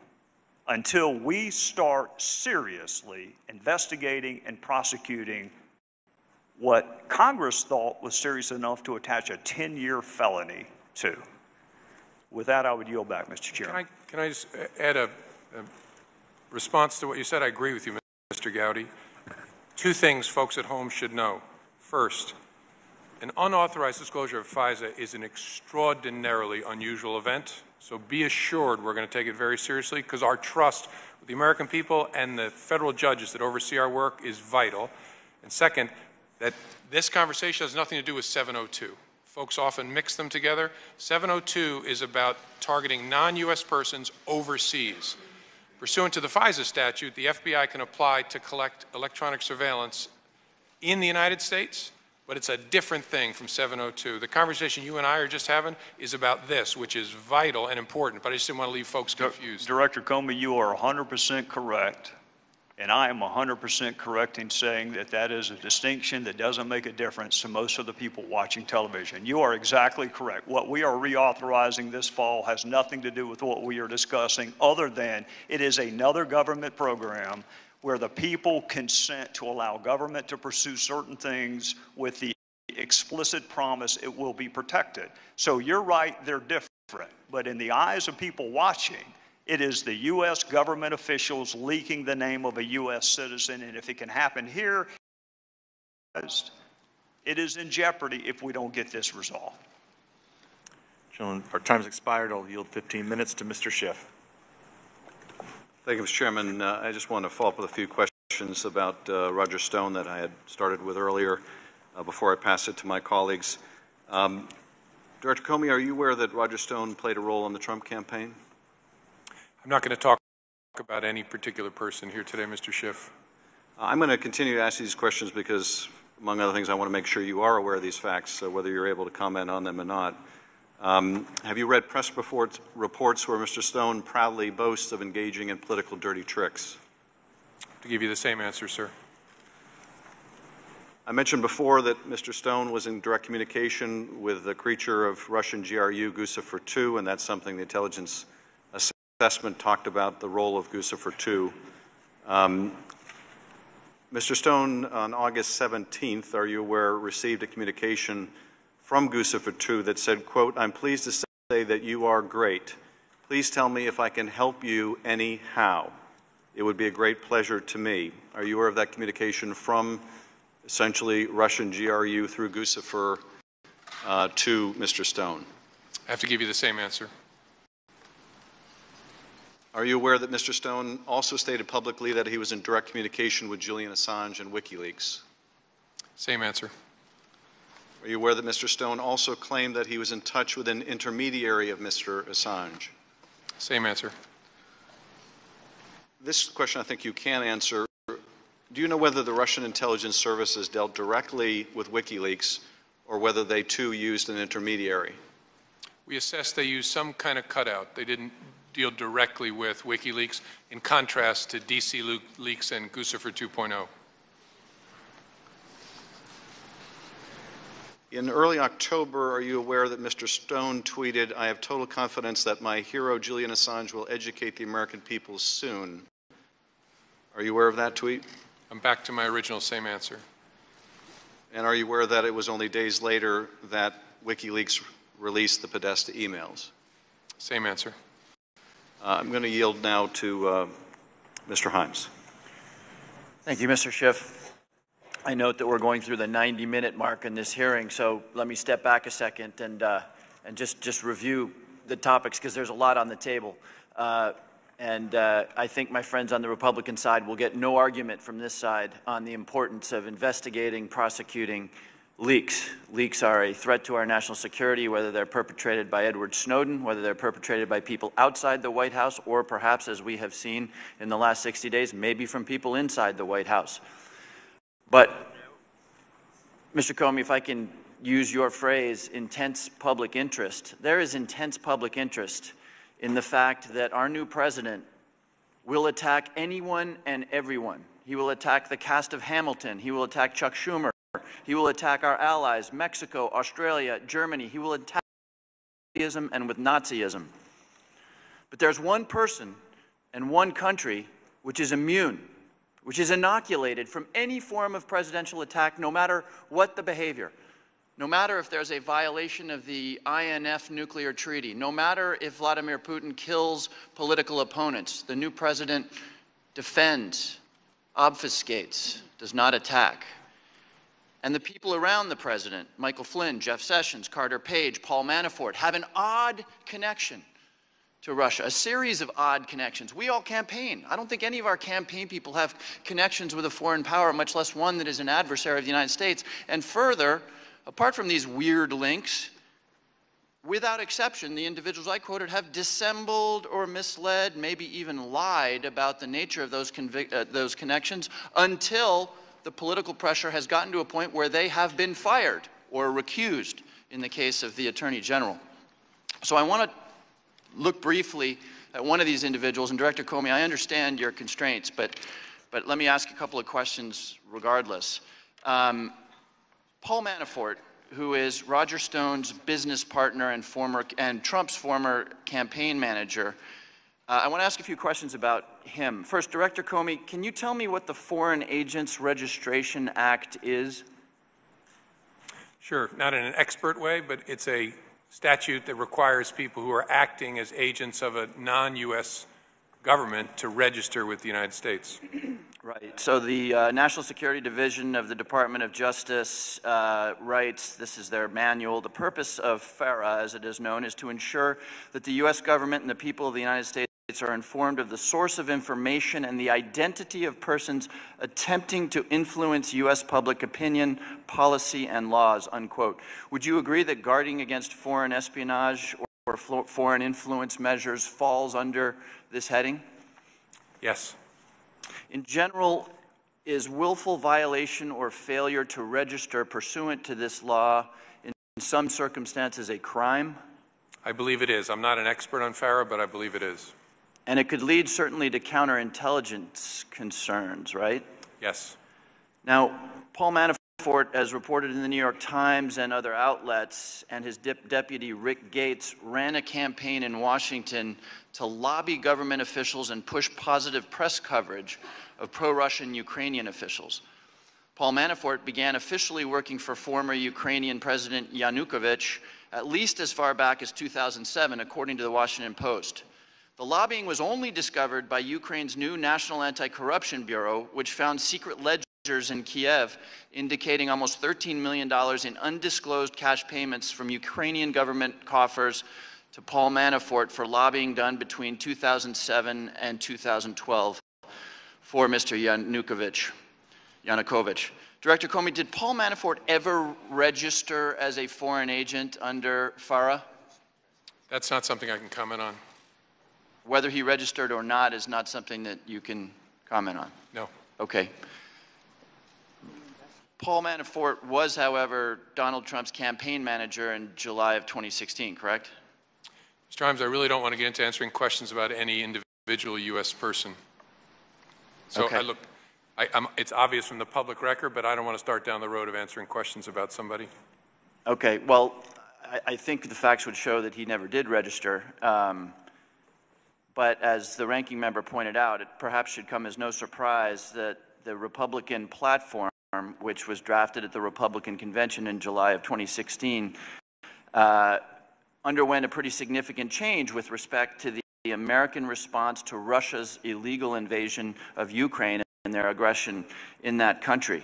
until we start seriously investigating and prosecuting what Congress thought was serious enough to attach a 10 year felony to. With that, I would yield back, Mr. Chairman. Can I, can I just add a, a response to what you said? I agree with you, Mr. Gowdy. Two things folks at home should know. First, an unauthorized disclosure of FISA is an extraordinarily unusual event, so be assured we're going to take it very seriously because our trust with the American people and the federal judges that oversee our work is vital. And second, that this conversation has nothing to do with 702. Folks often mix them together. 702 is about targeting non-U.S. persons overseas. Pursuant to the FISA statute, the FBI can apply to collect electronic surveillance in the United States but it's a different thing from 702. The conversation you and I are just having is about this, which is vital and important, but I just didn't want to leave folks confused. Director Comey, you are 100% correct, and I am 100% correct in saying that that is a distinction that doesn't make a difference to most of the people watching television. You are exactly correct. What we are reauthorizing this fall has nothing to do with what we are discussing, other than it is another government program where the people consent to allow government to pursue certain things with the explicit promise it will be protected. So you're right, they're different. But in the eyes of people watching, it is the U.S. government officials leaking the name of a U.S. citizen. And if it can happen here, it is in jeopardy if we don't get this resolved. Gentlemen, our time's expired. I'll yield 15 minutes to Mr. Schiff. Thank you, Mr. Chairman. Uh, I just want to follow up with a few questions about uh, Roger Stone that I had started with earlier uh, before I pass it to my colleagues. Um, Director Comey, are you aware that Roger Stone played a role in the Trump campaign? I'm not going to talk about any particular person here today, Mr. Schiff. I'm going to continue to ask these questions because, among other things, I want to make sure you are aware of these facts, uh, whether you're able to comment on them or not. Um, have you read press reports, reports where Mr. Stone proudly boasts of engaging in political dirty tricks? To give you the same answer, sir. I mentioned before that Mr. Stone was in direct communication with the creature of Russian GRU, Guccifer 2, and that's something the intelligence assessment talked about the role of Guccifer 2. Um, Mr. Stone, on August 17th, are you aware, received a communication from Guccifer 2 that said, quote, I'm pleased to say that you are great. Please tell me if I can help you anyhow. It would be a great pleasure to me. Are you aware of that communication from essentially Russian GRU through Guccifer uh, to Mr. Stone? I have to give you the same answer. Are you aware that Mr. Stone also stated publicly that he was in direct communication with Julian Assange and WikiLeaks? Same answer. Are you aware that Mr. Stone also claimed that he was in touch with an intermediary of Mr. Assange? Same answer. This question I think you can answer. do you know whether the Russian intelligence services dealt directly with WikiLeaks or whether they too used an intermediary? We assessed they used some kind of cutout. They didn't deal directly with WikiLeaks, in contrast to DC Leaks and Guccifer 2.0. In early October, are you aware that Mr. Stone tweeted, I have total confidence that my hero Julian Assange will educate the American people soon? Are you aware of that tweet? I'm back to my original same answer. And are you aware that it was only days later that WikiLeaks released the Podesta emails? Same answer. Uh, I'm going to yield now to uh, Mr. Himes. Thank you, Mr. Schiff. I note that we're going through the 90-minute mark in this hearing, so let me step back a second and, uh, and just, just review the topics, because there's a lot on the table. Uh, and uh, I think my friends on the Republican side will get no argument from this side on the importance of investigating, prosecuting leaks. Leaks are a threat to our national security, whether they're perpetrated by Edward Snowden, whether they're perpetrated by people outside the White House, or perhaps, as we have seen in the last 60 days, maybe from people inside the White House. But, Mr. Comey, if I can use your phrase, intense public interest, there is intense public interest in the fact that our new president will attack anyone and everyone. He will attack the cast of Hamilton. He will attack Chuck Schumer. He will attack our allies, Mexico, Australia, Germany. He will attack Nazism and with Nazism. But there's one person and one country which is immune which is inoculated from any form of presidential attack, no matter what the behavior. No matter if there's a violation of the INF nuclear treaty, no matter if Vladimir Putin kills political opponents, the new president defends, obfuscates, does not attack. And the people around the president, Michael Flynn, Jeff Sessions, Carter Page, Paul Manafort, have an odd connection to Russia, a series of odd connections. We all campaign. I don't think any of our campaign people have connections with a foreign power, much less one that is an adversary of the United States. And further, apart from these weird links, without exception, the individuals I quoted have dissembled or misled, maybe even lied about the nature of those, uh, those connections until the political pressure has gotten to a point where they have been fired or recused in the case of the Attorney General. So I want to look briefly at one of these individuals. And Director Comey, I understand your constraints, but, but let me ask a couple of questions regardless. Um, Paul Manafort, who is Roger Stone's business partner and, former, and Trump's former campaign manager, uh, I want to ask a few questions about him. First, Director Comey, can you tell me what the Foreign Agents Registration Act is? Sure, not in an expert way, but it's a statute that requires people who are acting as agents of a non-U.S. government to register with the United States. Right. So the uh, National Security Division of the Department of Justice uh, writes, this is their manual, the purpose of FARA, as it is known, is to ensure that the U.S. government and the people of the United States are informed of the source of information and the identity of persons attempting to influence U.S. public opinion, policy, and laws, unquote. Would you agree that guarding against foreign espionage or foreign influence measures falls under this heading? Yes. In general, is willful violation or failure to register pursuant to this law in some circumstances a crime? I believe it is. I'm not an expert on FARA, but I believe it is. And it could lead certainly to counterintelligence concerns, right? Yes. Now, Paul Manafort, as reported in the New York Times and other outlets, and his deputy Rick Gates ran a campaign in Washington to lobby government officials and push positive press coverage of pro Russian Ukrainian officials. Paul Manafort began officially working for former Ukrainian President Yanukovych at least as far back as 2007, according to the Washington Post. The lobbying was only discovered by Ukraine's new National Anti-Corruption Bureau, which found secret ledgers in Kiev indicating almost $13 million in undisclosed cash payments from Ukrainian government coffers to Paul Manafort for lobbying done between 2007 and 2012 for Mr. Yanukovych. Yanukovych. Director Comey, did Paul Manafort ever register as a foreign agent under FARA? That's not something I can comment on. Whether he registered or not is not something that you can comment on? No. Okay. Paul Manafort was, however, Donald Trump's campaign manager in July of 2016, correct? Mr. Himes, I really don't want to get into answering questions about any individual U.S. person. So Okay. I look, I, I'm, it's obvious from the public record, but I don't want to start down the road of answering questions about somebody. Okay, well, I, I think the facts would show that he never did register. Um, but as the ranking member pointed out, it perhaps should come as no surprise that the Republican platform, which was drafted at the Republican convention in July of 2016, uh, underwent a pretty significant change with respect to the, the American response to Russia's illegal invasion of Ukraine and their aggression in that country.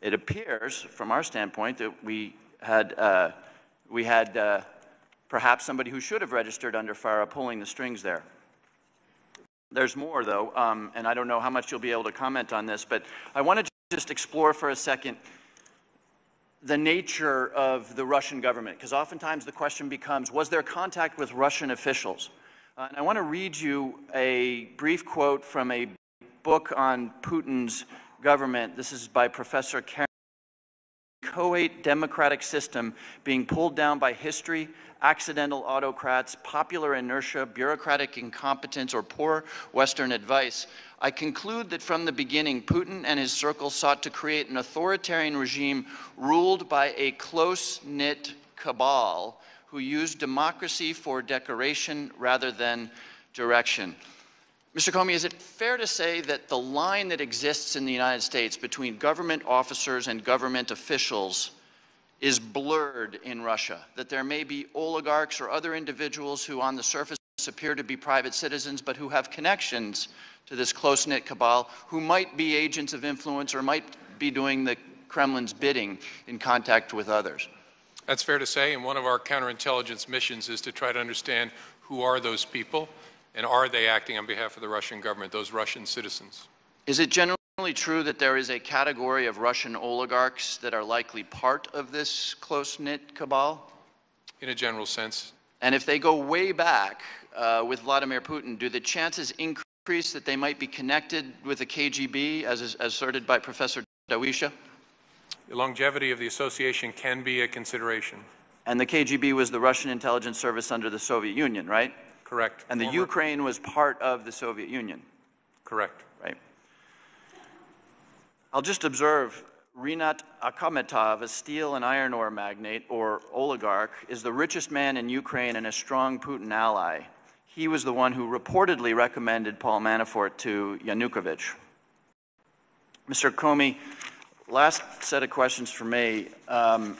It appears, from our standpoint, that we had, uh, we had uh, perhaps somebody who should have registered under FARA pulling the strings there. There's more, though, um, and I don't know how much you'll be able to comment on this, but I want to just explore for a second the nature of the Russian government, because oftentimes the question becomes was there contact with Russian officials? Uh, and I want to read you a brief quote from a book on Putin's government. This is by Professor Karen. Coate democratic system being pulled down by history, accidental autocrats, popular inertia, bureaucratic incompetence, or poor Western advice, I conclude that from the beginning, Putin and his circle sought to create an authoritarian regime ruled by a close knit cabal who used democracy for decoration rather than direction. Mr. Comey, is it fair to say that the line that exists in the United States between government officers and government officials is blurred in Russia? That there may be oligarchs or other individuals who, on the surface, appear to be private citizens but who have connections to this close knit cabal, who might be agents of influence or might be doing the Kremlin's bidding in contact with others? That's fair to say, and one of our counterintelligence missions is to try to understand who are those people and are they acting on behalf of the Russian government, those Russian citizens? Is it generally true that there is a category of Russian oligarchs that are likely part of this close knit cabal? In a general sense, And if they go way back uh, with Vladimir Putin, do the chances increase that they might be connected with the KGB, as is asserted by Professor Dawisha? the longevity of the association can be a consideration. And the KGB was the Russian intelligence service under the Soviet Union, right? Correct. And the Former- Ukraine was part of the Soviet Union, Correct. right? I'll just observe Rinat Akhmetov, a steel and iron ore magnate or oligarch, is the richest man in Ukraine and a strong Putin ally. He was the one who reportedly recommended Paul Manafort to Yanukovych. Mr. Comey, last set of questions for me. Um,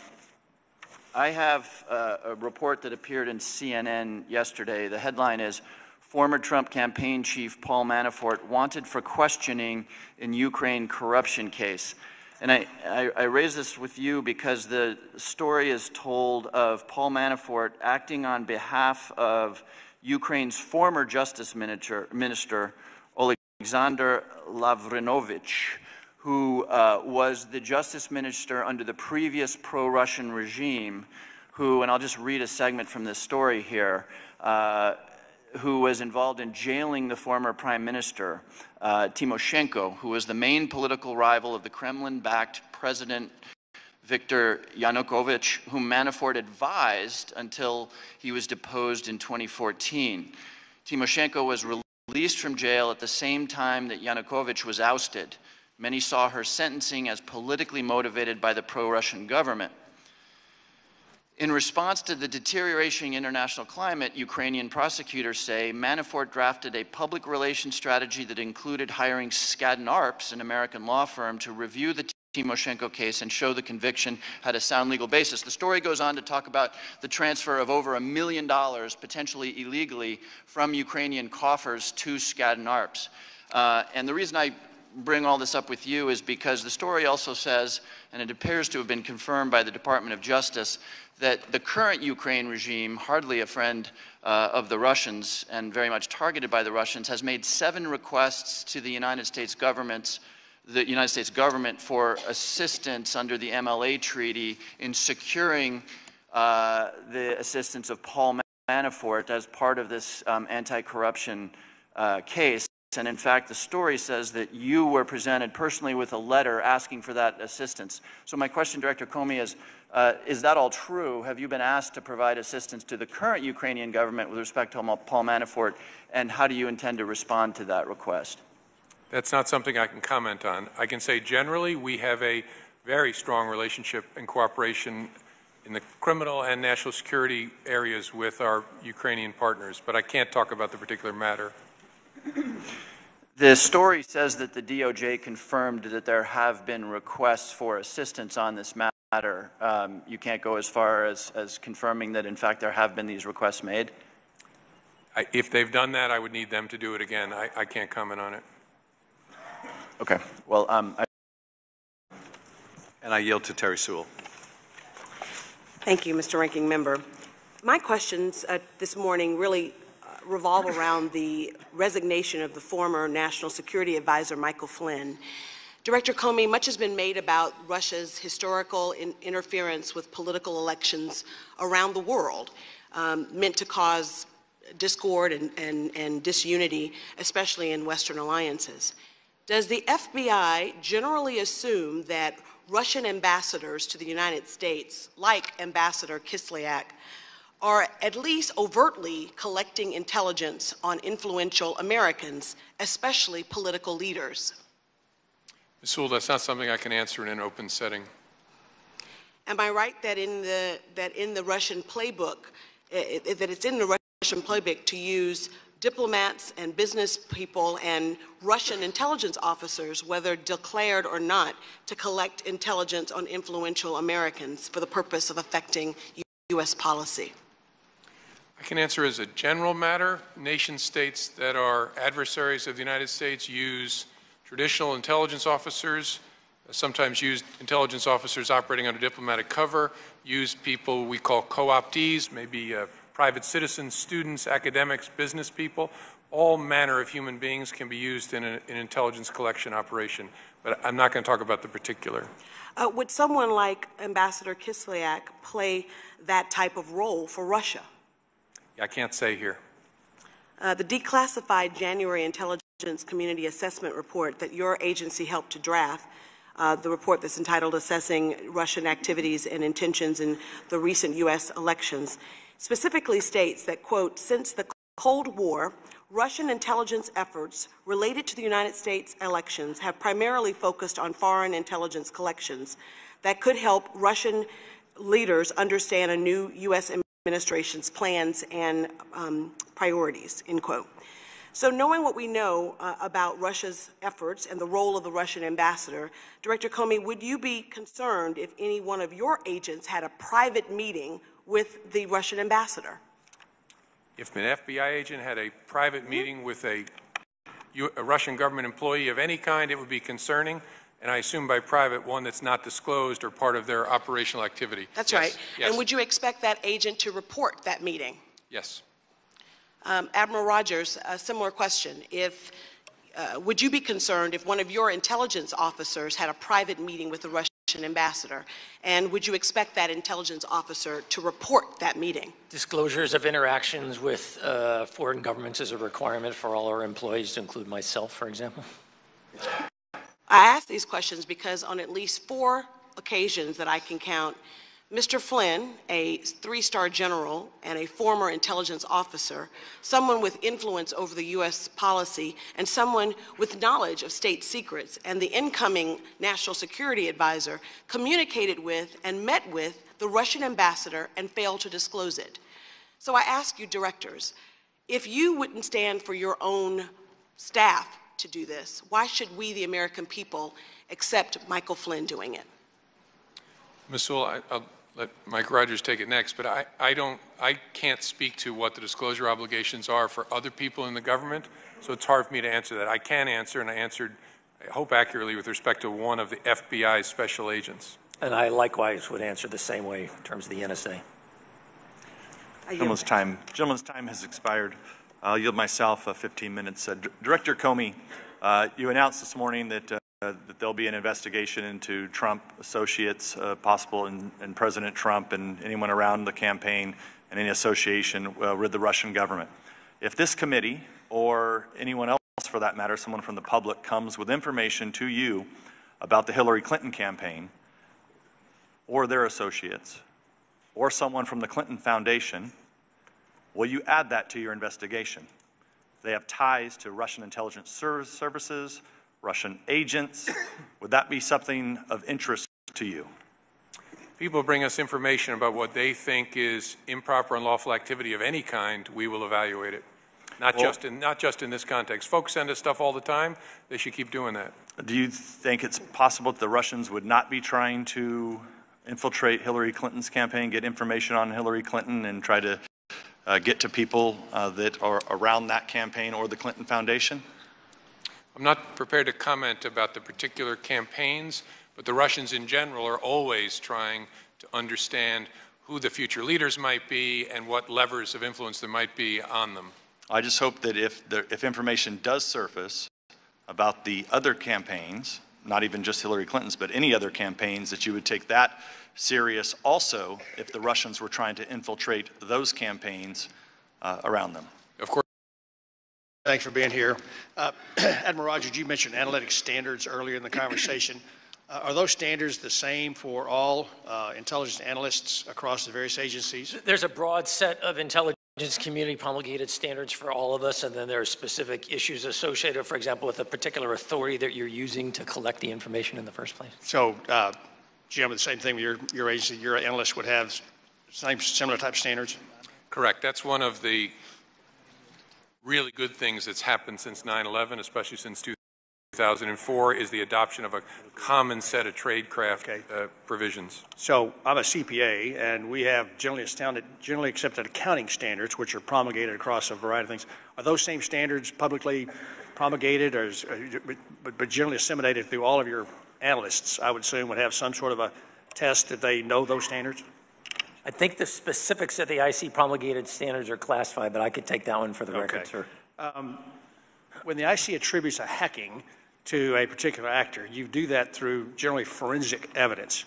I have a report that appeared in CNN yesterday. The headline is Former Trump campaign chief Paul Manafort wanted for questioning in Ukraine corruption case. And I, I, I raise this with you because the story is told of Paul Manafort acting on behalf of Ukraine's former justice minister, minister Alexander Lavrinovich, who uh, was the justice minister under the previous pro Russian regime, who, and I'll just read a segment from this story here, uh, who was involved in jailing the former prime minister, uh, Timoshenko, who was the main political rival of the Kremlin backed President Viktor Yanukovych, whom Manafort advised until he was deposed in 2014. Timoshenko was released from jail at the same time that Yanukovych was ousted. Many saw her sentencing as politically motivated by the pro Russian government. In response to the deteriorating international climate, Ukrainian prosecutors say Manafort drafted a public relations strategy that included hiring Skadden Arps, an American law firm, to review the Timoshenko case and show the conviction had a sound legal basis. The story goes on to talk about the transfer of over a million dollars, potentially illegally, from Ukrainian coffers to Skadden Arps. Uh, and the reason I bring all this up with you is because the story also says, and it appears to have been confirmed by the Department of Justice, that the current Ukraine regime, hardly a friend uh, of the Russians and very much targeted by the Russians, has made seven requests to the United States government, the United States government for assistance under the MLA treaty in securing uh, the assistance of Paul Manafort as part of this um, anti-corruption uh, case. And in fact, the story says that you were presented personally with a letter asking for that assistance. So my question, Director Comey, is, uh, is that all true? Have you been asked to provide assistance to the current Ukrainian government with respect to Paul Manafort? And how do you intend to respond to that request? That's not something I can comment on. I can say generally, we have a very strong relationship and cooperation in the criminal and national security areas with our Ukrainian partners, but I can't talk about the particular matter. The story says that the DOJ confirmed that there have been requests for assistance on this matter. Um, you can't go as far as, as confirming that, in fact, there have been these requests made? I, if they've done that, I would need them to do it again. I, I can't comment on it. Okay. Well, um, I And I yield to Terry Sewell. Thank you, Mr. Ranking Member. My questions uh, this morning really revolve around the resignation of the former National Security Advisor, Michael Flynn. Director Comey, much has been made about Russia's historical in interference with political elections around the world, um, meant to cause discord and, and, and disunity, especially in Western alliances. Does the FBI generally assume that Russian ambassadors to the United States, like Ambassador Kislyak, are at least overtly collecting intelligence on influential Americans, especially political leaders? Ms. Sewell, that's not something I can answer in an open setting. Am I right that in the, that in the Russian playbook, eh, eh, that it's in the Russian playbook to use diplomats and business people and Russian intelligence officers, whether declared or not, to collect intelligence on influential Americans for the purpose of affecting U.S. policy? I can answer as a general matter. Nation states that are adversaries of the United States use traditional intelligence officers, sometimes use intelligence officers operating under diplomatic cover, use people we call co-optees, maybe uh, private citizens, students, academics, business people, all manner of human beings can be used in an intelligence collection operation. But I'm not going to talk about the particular. Uh, would someone like Ambassador Kislyak play that type of role for Russia? I can't say here. Uh, the declassified January Intelligence Community Assessment Report that your agency helped to draft, uh, the report that's entitled Assessing Russian Activities and Intentions in the Recent U.S. Elections, specifically states that, quote, since the Cold War, Russian intelligence efforts related to the United States elections have primarily focused on foreign intelligence collections that could help Russian leaders understand a new U.S. administration's plans and um, priorities, end quote. So, knowing what we know uh, about Russia's efforts and the role of the Russian ambassador, Director Comey, would you be concerned if any one of your agents had a private meeting with the Russian ambassador. If an FBI agent had a private meeting with a, a Russian government employee of any kind, it would be concerning and I assume by private, one that's not disclosed or part of their operational activity. That's yes. right. Yes. And would you expect that agent to report that meeting? Yes. Um, Admiral Rogers, a similar question. If uh, would you be concerned if one of your intelligence officers had a private meeting with the Russian ambassador? And would you expect that intelligence officer to report that meeting? Disclosures of interactions with uh, foreign governments is a requirement for all our employees, to include myself, for example. I ask these questions because on at least four occasions that I can count, Mr. Flynn, a three star general and a former intelligence officer, someone with influence over the U.S. policy, and someone with knowledge of state secrets, and the incoming national security advisor communicated with and met with the Russian ambassador and failed to disclose it. So I ask you, directors, if you wouldn't stand for your own staff to do this, why should we, the American people, accept Michael Flynn doing it? Ms. Sewell, I, will let Mike Rogers take it next, but I, I don't, I can't speak to what the disclosure obligations are for other people in the government, so it's hard for me to answer that. I can answer, and I answered, I hope accurately, with respect to one of the FBI's special agents. And I likewise would answer the same way in terms of the NSA. Gentleman's time, gentleman's time has expired. I'll yield myself uh, 15 minutes. Uh, Director Comey, uh, you announced this morning that uh, that there'll be an investigation into Trump associates, uh, possible, and, and, President Trump and anyone around the campaign and any association uh, with the Russian government. If this committee or anyone else for that matter, someone from the public comes with information to you about the Hillary Clinton campaign or their associates or someone from the Clinton Foundation, will you add that to your investigation? They have ties to Russian intelligence ser- services, Russian agents. Would that be something of interest to you? People bring us information about what they think is improper and lawful activity of any kind, we will evaluate it. Not Well- just in, not just in this context. Folks send us stuff all the time, they should keep doing that. Do you think it's possible that the Russians would not be trying to infiltrate Hillary Clinton's campaign, get information on Hillary Clinton, and try to uh, get to people uh, that are around that campaign or the Clinton Foundation? I'm not prepared to comment about the particular campaigns, but the Russians in general are always trying to understand who the future leaders might be and what levers of influence there might be on them. I just hope that if, the, if information does surface about the other campaigns, not even just Hillary Clinton's, but any other campaigns, that you would take that serious also if the Russians were trying to infiltrate those campaigns uh, around them. Of course, Thanks for being here. Uh, Admiral Rogers, you mentioned analytic standards earlier in the conversation. Uh, Are those standards the same for all uh, intelligence analysts across the various agencies? There's a broad set of intelligence community promulgated standards for all of us, and then there are specific issues associated, for example, with a particular authority that you're using to collect the information in the first place. So, uh, Jim, the same thing with your, your agency, your analysts would have same, similar type standards? correct. That's one of the really good things that's happened since 9/11, especially since 2004, is the adoption of a common set of tradecraft Okay. uh, provisions. So I'm a CPA, and we have generally astounded, generally accepted accounting standards, which are promulgated across a variety of things. Are those same standards publicly promulgated, or is, but, but generally assimilated through all of your analysts? I would assume would have some sort of a test that they know those standards. I think the specifics of the IC promulgated standards are classified, but I could take that one for the record, Okay. sir. When the IC attributes a hacking to a particular actor, you do that through generally forensic evidence.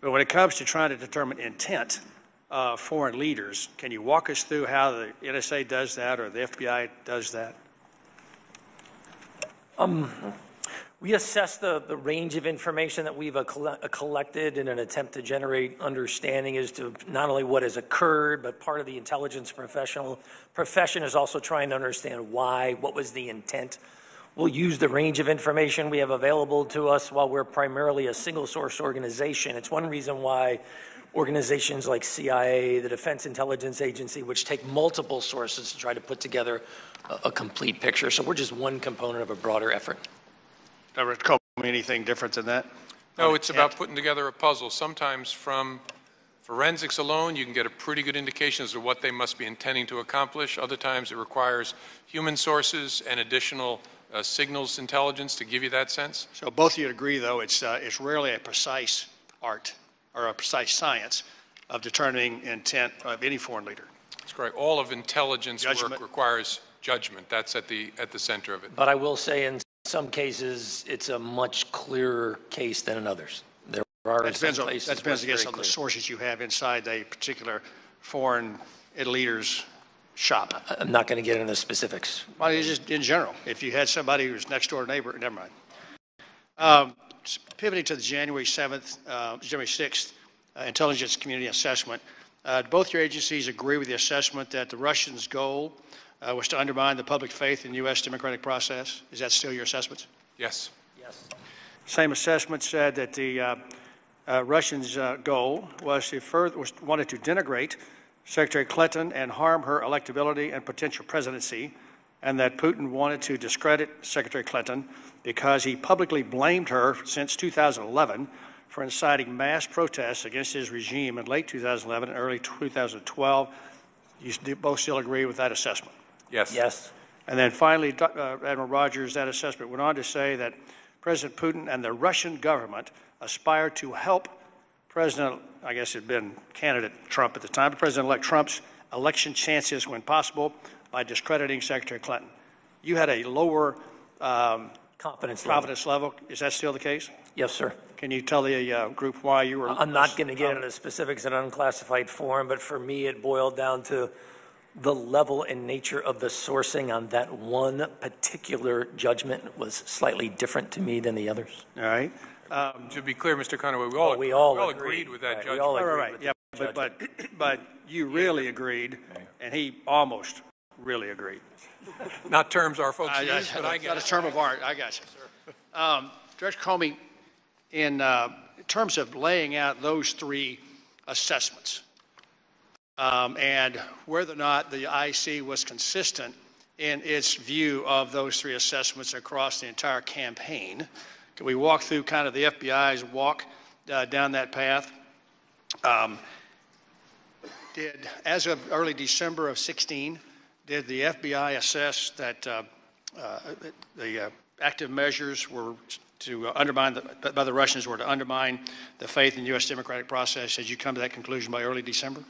But when it comes to trying to determine intent of foreign leaders, can you walk us through how the NSA does that or the FBI does that? We assess the, the range of information that we've uh, colle- uh, collected in an attempt to generate understanding as to not only what has occurred, but part of the intelligence professional profession is also trying to understand why, what was the intent. We'll use the range of information we have available to us while we're primarily a single source organization. It's one reason why organizations like CIA, the Defense Intelligence Agency, which take multiple sources to try to put together a, a complete picture. So we're just one component of a broader effort. Director Comey, anything different than that? No, On it's about putting together a puzzle. Sometimes from forensics alone, you can get a pretty good indication as to what they must be intending to accomplish. Other times, it requires human sources and additional uh, signals intelligence to give you that sense. So both of you agree, though, it's, uh, it's rarely a precise art or a precise science of determining intent of any foreign leader. That's correct. All of intelligence work requires judgment. That's at the, at the center of it. But I will say in some cases, it's a much clearer case than in others. There are That some depends on, places that depends, it's I guess, very on the sources you have inside a particular foreign leader's shop. I'm not going to get into the specifics. Well, it's just in general, if you had somebody who's next door neighbor, never mind. Um, Pivoting to the January 7th, uh, January 6th uh, intelligence community assessment, uh, both your agencies agree with the assessment that the Russians' goal uh, was to undermine the public faith in the U.S. democratic process? Is that still your assessment? Yes. Yes. Same assessment said that the uh, uh, Russians' uh, goal was to further, was, wanted to denigrate Secretary Clinton and harm her electability and potential presidency, and that Putin wanted to discredit Secretary Clinton because he publicly blamed her since 2011 for inciting mass protests against his regime in late 2011 and early 2012. You both still agree with that assessment? Yes. Yes. And then finally, uh, Admiral Rogers, that assessment went on to say that President Putin and the Russian government aspire to help President, I guess it had been candidate Trump at the time, but President-elect Trump's election chances when possible by discrediting Secretary Clinton. You had a lower um, Confidence level. confidence level. Is that still the case? Yes, sir. Can you tell the uh, group why you were? I'm not going to get into specifics in unclassified form, but for me, it boiled down to the level and nature of the sourcing on that one particular judgment was slightly different to me than the others. All right? To be clear, Mr. Conaway, we all, we all all agreed. agreed with that Right, we judgment. all Right, agreed right, with right, the yeah, but, but, but you really agreed, and he almost really agreed. Not terms our folks I- I- use, but I Not a it. term of art, I got you. Um, Director Comey, in uh, terms of laying out those three assessments, um, and whether or not the IC was consistent in its view of those three assessments across the entire campaign, can we walk through kind of the FBI's walk uh, down that path? Um, Did, as of early December of 16, did the FBI assess that uh, uh, the uh, active measures were to undermine, the- by the Russians were to undermine the faith in U.S. democratic process? Did you come to that conclusion by early December?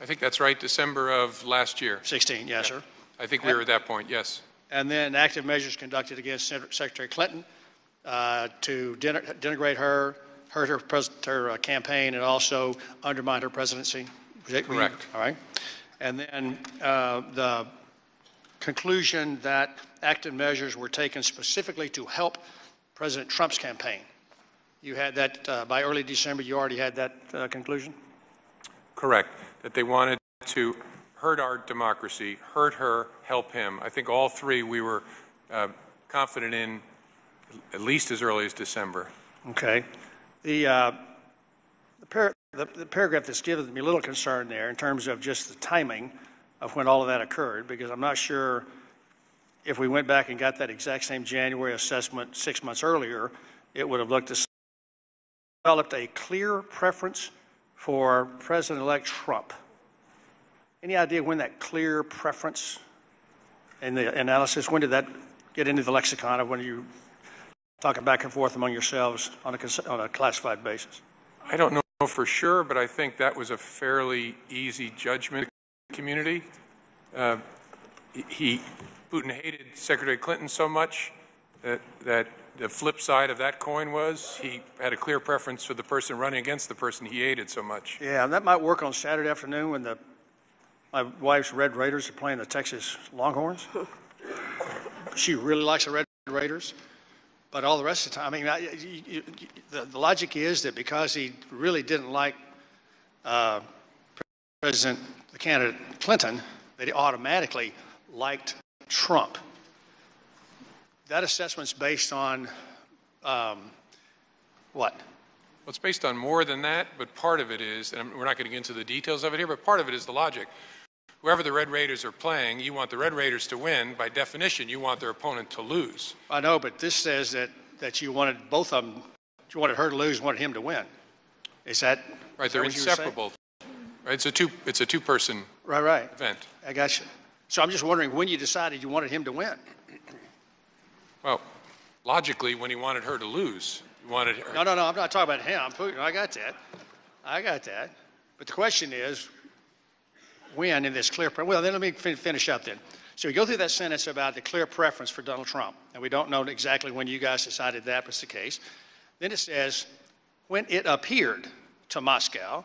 I think that's right, December of last year. 16, yes, sir. I think we were at that point, yes. And then active measures conducted against Secretary Clinton uh, to den- denigrate her, hurt her, pres- her uh, campaign, and also undermine her presidency? Correct. All right. And then uh, the conclusion that active measures were taken specifically to help President Trump's campaign. You had that, uh, by early December, you already had that uh, conclusion? Correct, that they wanted to hurt our democracy, hurt her, help him. I think all three we were uh, confident in at least as early as December. Okay. The, uh, the par- the the paragraph that's given me a little concern there in terms of just the timing of when all of that occurred, because I'm not sure if we went back and got that exact same January assessment six months earlier, it would have looked the same. Developed a clear preference for President-elect Trump. Any idea when that clear preference in the analysis, when did that get into the lexicon of when you talking back and forth among yourselves on a, on a classified basis? I don't know for sure, but I think that was a fairly easy judgment. Community, uh, he Putin hated Secretary Clinton so much that that the flip side of that coin was he had a clear preference for the person running against the person he hated so much. Yeah, and that might work on Saturday afternoon when the, my wife's Red Raiders are playing the Texas Longhorns. She really likes the Red Raiders, but all the rest of the time, I mean, I, you, you, the, the logic is that because he really didn't like uh, President, the candidate Clinton, that he automatically liked Trump. That assessment's based on um, what? Well, it's based on more than that, but part of it is, and we're not getting into the details of it here, but part of it is the logic. Whoever the Red Raiders are playing, you want the Red Raiders to win. By definition, you want their opponent to lose. I know, but this says that, that you wanted both of them, you wanted her to lose, wanted him to win. Is that? Right, is they're what you were saying? inseparable. Right, it's a two, it's a two-person Right, right. event. I got you. So I'm just wondering when you decided you wanted him to win. Well, logically, when he wanted her to lose, he wanted her. No, no, no, I'm not talking about him. Putin, I got that. I got that. But the question is, when in this clear, pre- well, then let me fin- finish up then. So we go through that sentence about the clear preference for Donald Trump, and we don't know exactly when you guys decided that was the case. Then it says, when it appeared to Moscow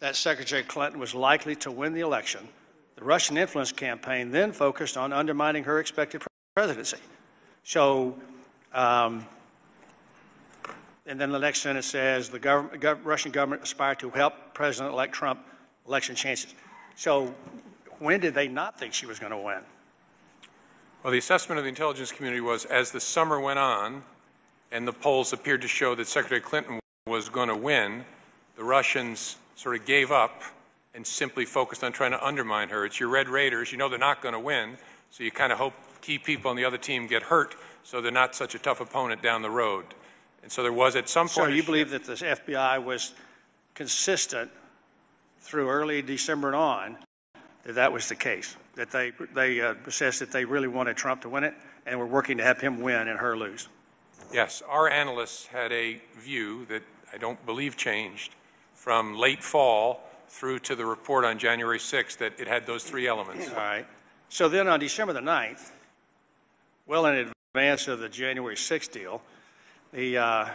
that Secretary Clinton was likely to win the election, the Russian influence campaign then focused on undermining her expected presidency. So, um, and then the next sentence says the government, gov- Russian government aspired to help President-elect Trump election chances. So, when did they not think she was going to win? Well, the assessment of the intelligence community was as the summer went on and the polls appeared to show that Secretary Clinton was going to win, the Russians sort of gave up and simply focused on trying to undermine her. It's your Red Raiders. You know they're not going to win, so you kind of hope key people on the other team get hurt so they're not such a tough opponent down the road. And so there was at some point. a you believe that the FBI was consistent through early December and on, that that was the case? That they, they uh, assessed that they really wanted Trump to win it and were working to have him win and her lose? Yes, our analysts had a view that I don't believe changed from late fall through to the report on January 6th that it had those three elements. All right. So then on December the 9th, well in advance of the January 6th deal, the uh,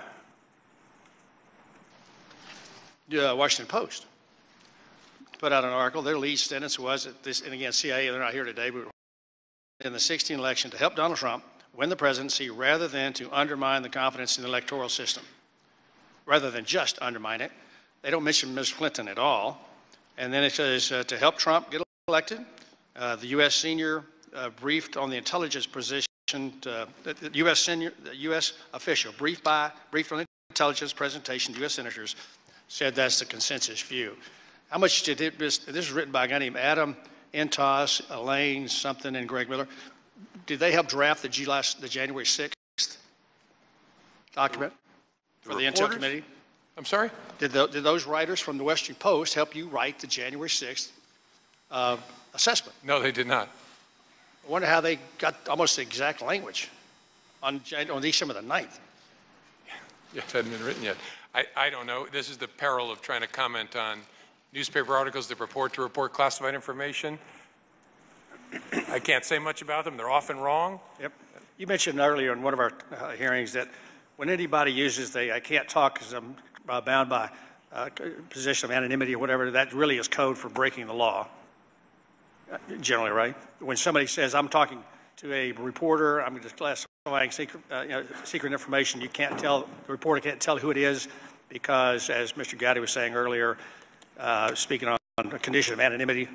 uh, Washington Post put out an article. Their lead sentence was that this, and again, CIA, they're not here today, but in the 16 election to help Donald Trump win the presidency rather than to undermine the confidence in the electoral system, rather than just undermine it. They don't mention Ms. Clinton at all. And then it says uh, to help Trump get elected, uh, the U.S. senior uh, briefed on the intelligence position. Uh, the U.S. senior, the U.S. official briefed by briefed on intelligence presentation to U.S. senators said that's the consensus view. How much did it? This, this is written by a guy named Adam Entous, Elaine something, and Greg Miller. Did they help draft the, July, the January 6th document for the Intel? Committee? I'm sorry? Did, tho- did those writers from the Western Post help you write the January 6th uh, assessment? No, they did not. I wonder how they got almost the exact language on, Jan- on December the 9th. It hadn't been written yet. I, I don't know. This is the peril of trying to comment on newspaper articles that purport to report classified information. I can't say much about them. They're often wrong. Yep. You mentioned earlier in one of our uh, hearings that when anybody uses the, I can't talk because I'm uh, bound by uh, position of anonymity or whatever, that really is code for breaking the law, uh, generally, right? When somebody says, I'm talking to a reporter, I'm just classifying secret, uh, you know, secret information, you can't tell, the reporter can't tell who it is because, as Mr. Gowdy was saying earlier, uh, speaking on a condition of anonymity,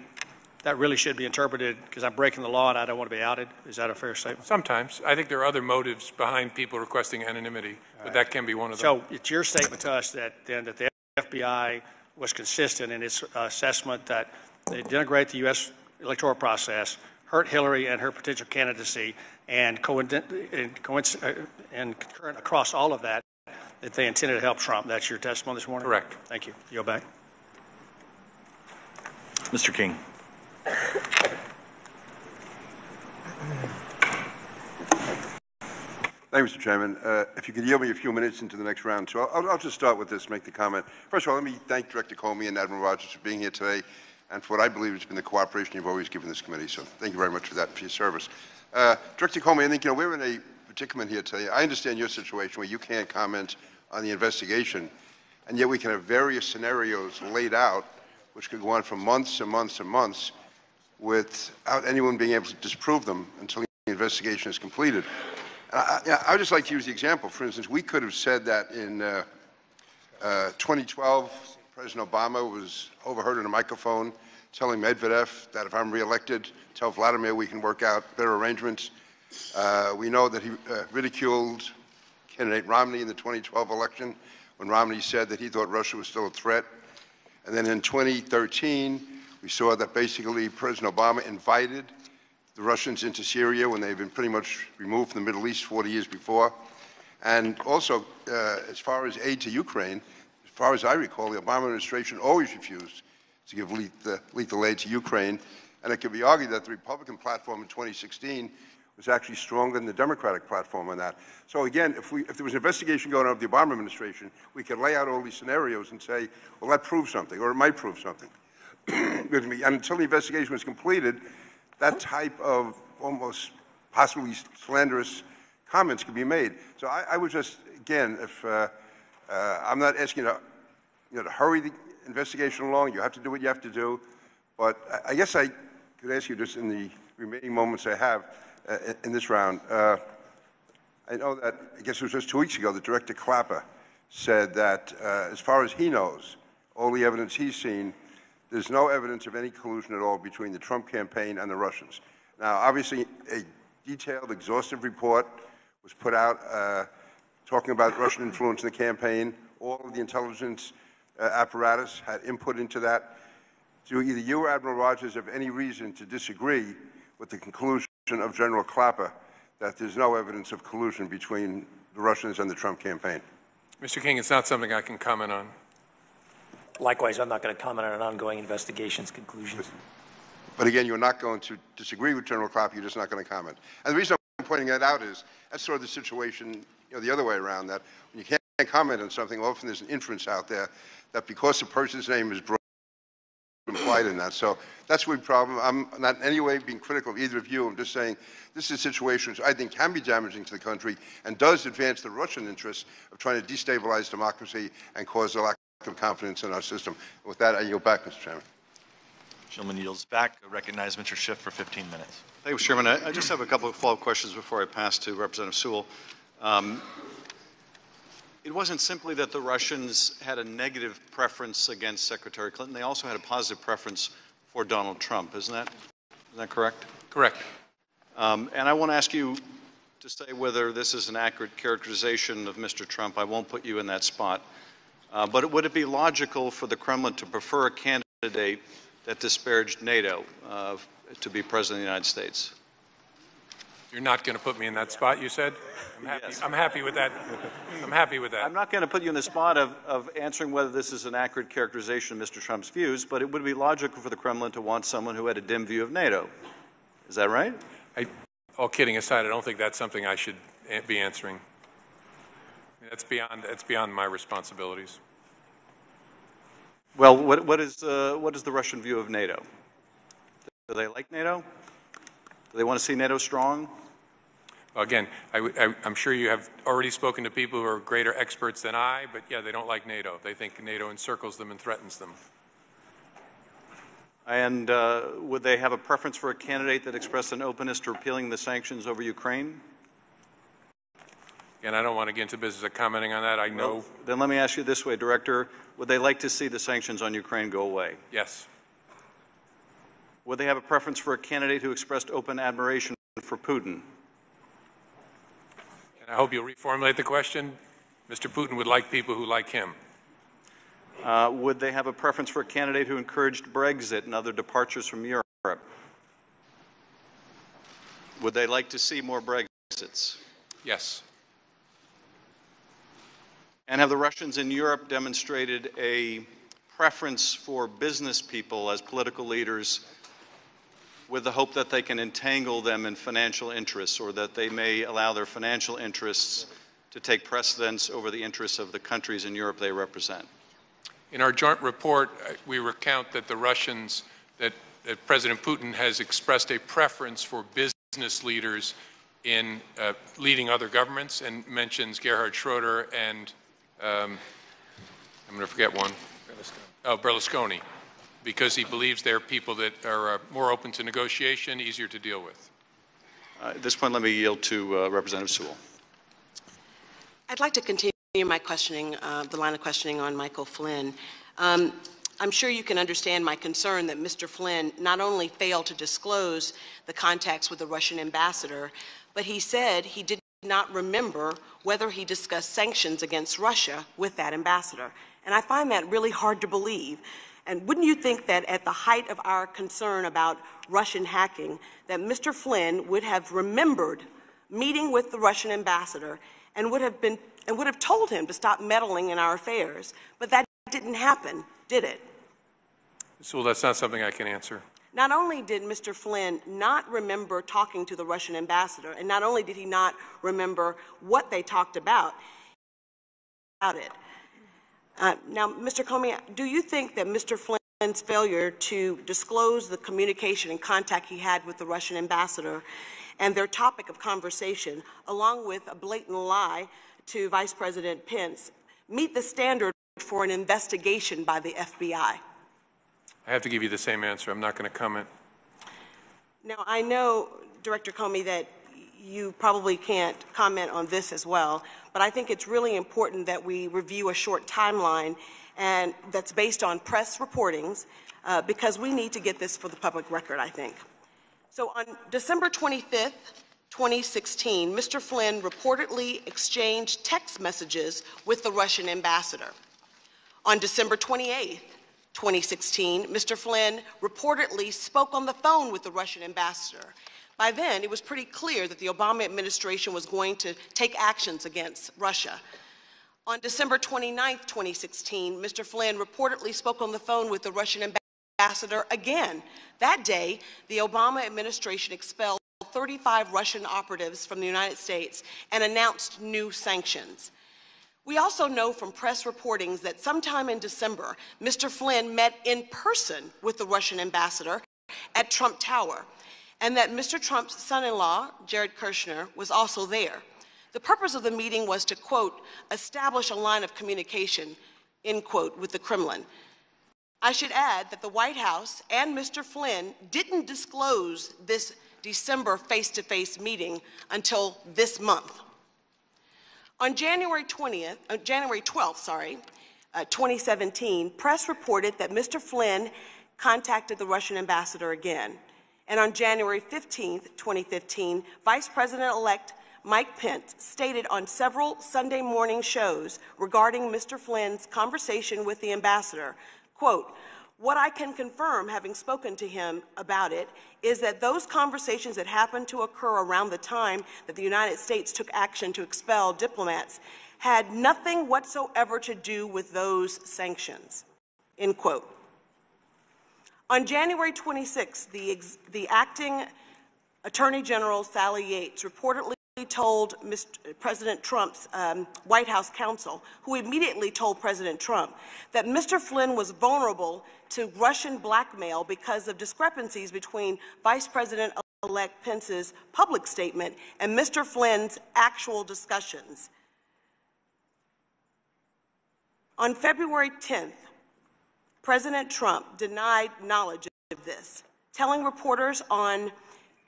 that really should be interpreted because I'm breaking the law and I don't want to be outed. Is that a fair statement? Sometimes. I think there are other motives behind people requesting anonymity, but that can be one of them. So it's your statement to us that then that the FBI was consistent in its assessment that they denigrate the U.S. electoral process, hurt Hillary and her potential candidacy, and coincident and, uh, and concurrent across all of that, that they intended to help Trump. That's your testimony this morning? Correct. Thank you. Yield back. Mr. King. Thank you, Mr. Chairman. Uh, If you could yield me a few minutes into the next round, so I'll, I'll just start with this, make the comment. First of all, let me thank Director Comey and Admiral Rogers for being here today and for what I believe has been the cooperation you've always given this committee. So thank you very much for that, and for your service. Uh, Director Comey, I think, you know, we're in a predicament here today. I understand your situation where you can't comment on the investigation, and yet we can have various scenarios laid out, which could go on for months and months and months without anyone being able to disprove them until the investigation is completed. I, I, I would just like to use the example. For instance, we could have said that in uh, uh, 2012, President Obama was overheard on a microphone telling Medvedev that if I'm reelected, tell Vladimir we can work out better arrangements. Uh, we know that he uh, ridiculed candidate Romney in the 2012 election when Romney said that he thought Russia was still a threat. And then in 2013, we saw that basically President Obama invited the Russians into Syria when they've been pretty much removed from the Middle East 40 years before. And also, uh, as far as aid to Ukraine, as far as I recall, the Obama administration always refused to give lethal, lethal aid to Ukraine. And it can be argued that the Republican platform in 2016 was actually stronger than the Democratic platform on that. So again, if, we, if there was an investigation going on of the Obama administration, we could lay out all these scenarios and say, well, that proves something, or it might prove something. And until the investigation was completed, that type of almost possibly slanderous comments could be made. So I, I would just, again, if uh, uh, I'm not asking you to, you know, to hurry the investigation along, you have to do what you have to do. But I, I guess I could ask you just in the remaining moments I have in- in this round. Uh, I know that, I guess it was just two weeks ago, that Director Clapper said that, uh, as far as he knows, all the evidence he's seen, there's no evidence of any collusion at all between the Trump campaign and the Russians. Now, obviously, a detailed, exhaustive report was put out uh, talking about Russian influence in the campaign. All of the intelligence uh, apparatus had input into that. Do either you or Admiral Rogers have any reason to disagree with the conclusion of General Clapper that there's no evidence of collusion between the Russians and the Trump campaign? Mr. King, it's not something I can comment on. Likewise, I'm not going to comment on an ongoing investigation's conclusions. But again, you're not going to disagree with General Clapper, you're just not going to comment. And the reason I'm pointing that out is that's sort of the situation, you know, the other way around, that when you can't comment on something, often there's an inference out there that because a person's name is brought implied in that. So that's the problem. I'm not in any way being critical of either of you. I'm just saying this is a situation which I think can be damaging to the country and does advance the Russian interests of trying to destabilize democracy and cause a lack of confidence in our system. With that, I yield back, Mr. Chairman. Gentleman yields back. I Recognize Mr. Schiff for 15 minutes. Thank you, Mr. Chairman. I I just have a couple of follow-up questions before I pass to Representative Sewell. Um, It wasn't simply that the Russians had a negative preference against Secretary Clinton, they also had a positive preference for Donald Trump, isn't that, isn't that correct? Correct. Um, And I want to ask you to say whether this is an accurate characterization of Mr. Trump. I won't put you in that spot. Uh, But would it be logical for the Kremlin to prefer a candidate that disparaged NATO uh, to be President of the United States? You're not going to put me in that spot, you said? I'm happy, Yes. I'm happy with that. I'm happy with that. I'm not going to put you in the spot of, of answering whether this is an accurate characterization of Mr. Trump's views, but it would be logical for the Kremlin to want someone who had a dim view of NATO. Is that right? I, all kidding aside, I don't think that's something I should be answering. That's beyond, that's beyond my responsibilities. Well, what, what, is, uh, what is the Russian view of NATO? Do they like NATO? Do they want to see NATO strong? Again, I, am sure you have already spoken to people who are greater experts than I, but yeah, they don't like NATO. They think NATO encircles them and threatens them. And uh, would they have a preference for a candidate that expressed an openness to repealing the sanctions over Ukraine? And I don't want to get into business of commenting on that. I know, Well, Then let me ask you this way, Director. Would they like to see the sanctions on Ukraine go away? yes. Would they have a preference for a candidate who expressed open admiration for Putin? And I hope you'll reformulate the question. Mr. Putin would like people who like him. Uh, would they have a preference for a candidate who encouraged Brexit and other departures from Europe? Would they like to see more Brexits? Yes. And have the Russians in Europe demonstrated a preference for business people as political leaders with the hope that they can entangle them in financial interests or that they may allow their financial interests to take precedence over the interests of the countries in Europe they represent? In our joint report, uh, we recount that the Russians, that, that President Putin has expressed a preference for business leaders in uh, leading other governments and mentions Gerhard Schroeder and, um, I'm going to forget one. Oh, Berlusconi, because he believes they're people that are uh, more open to negotiation, easier to deal with. Uh, at this point, let me yield to uh, Representative Sewell. I'd like to continue my questioning, uh, the line of questioning on Michael Flynn. Um, I'm sure you can understand my concern that Mr. Flynn not only failed to disclose the contacts with the Russian ambassador, but he said he did not remember whether he discussed sanctions against Russia with that ambassador. And I find that really hard to believe. And wouldn't you think that at the height of our concern about Russian hacking, that Mr. Flynn would have remembered meeting with the Russian ambassador and would have been and would have told him to stop meddling in our affairs. But that didn't happen, did it? So that's not something I can answer. Not only did Mr. Flynn not remember talking to the Russian ambassador, and not only did he not remember what they talked about, about it. Uh, now, Mr. Comey, do you think that Mr. Flynn's failure to disclose the communication and contact he had with the Russian ambassador and their topic of conversation, along with a blatant lie to Vice President Pence, meet the standard for an investigation by the FBI? I have to give you the same answer. I'm not going to comment. Now, I know, Director Comey, that you probably can't comment on this as well, but I think it's really important that we review a short timeline and that's based on press reportings uh, because we need to get this for the public record, I think. So on December 25th, 2016, Mr. Flynn reportedly exchanged text messages with the Russian ambassador. On December 28th, 2016, Mr. Flynn reportedly spoke on the phone with the Russian ambassador. By then, it was pretty clear that the Obama administration was going to take actions against Russia. On December 29, 2016, Mr. Flynn reportedly spoke on the phone with the Russian ambassador again. That day, the Obama administration expelled 35 Russian operatives from the United States and announced new sanctions. We also know from press reportings that sometime in December, Mr. Flynn met in person with the Russian ambassador at Trump Tower, and that Mr. Trump's son in law, Jared Kushner, was also there. The purpose of the meeting was to, quote, establish a line of communication, end quote, with the Kremlin. I should add that the White House and Mr. Flynn didn't disclose this December face-to-face meeting until this month. On January 20th, uh, January 12th, sorry, uh, 2017, press reported that Mr. Flynn contacted the Russian ambassador again. And on January 15, 2015, Vice President-elect Mike Pence stated on several Sunday morning shows regarding Mr. Flynn's conversation with the ambassador, quote, what I can confirm, having spoken to him about it, is that those conversations that happened to occur around the time that the United States took action to expel diplomats had nothing whatsoever to do with those sanctions. End quote. On January 26, the, the acting Attorney General Sally Yates reportedly told Mr. President Trump's um, White House counsel, who immediately told President Trump that Mr. Flynn was vulnerable to Russian blackmail because of discrepancies between Vice President elect Pence's public statement and Mr. Flynn's actual discussions. On February 10th, President Trump denied knowledge of this, telling reporters on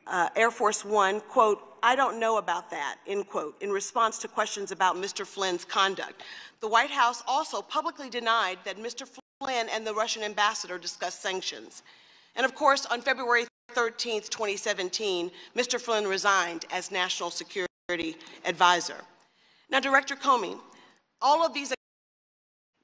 uh, Air Force One, quote, I don't know about that, end quote, in response to questions about Mr. Flynn's conduct. The White House also publicly denied that Mr. Flynn and the Russian ambassador discussed sanctions. And of course, on February 13, 2017, Mr. Flynn resigned as National Security Advisor. Now, Director Comey, all of these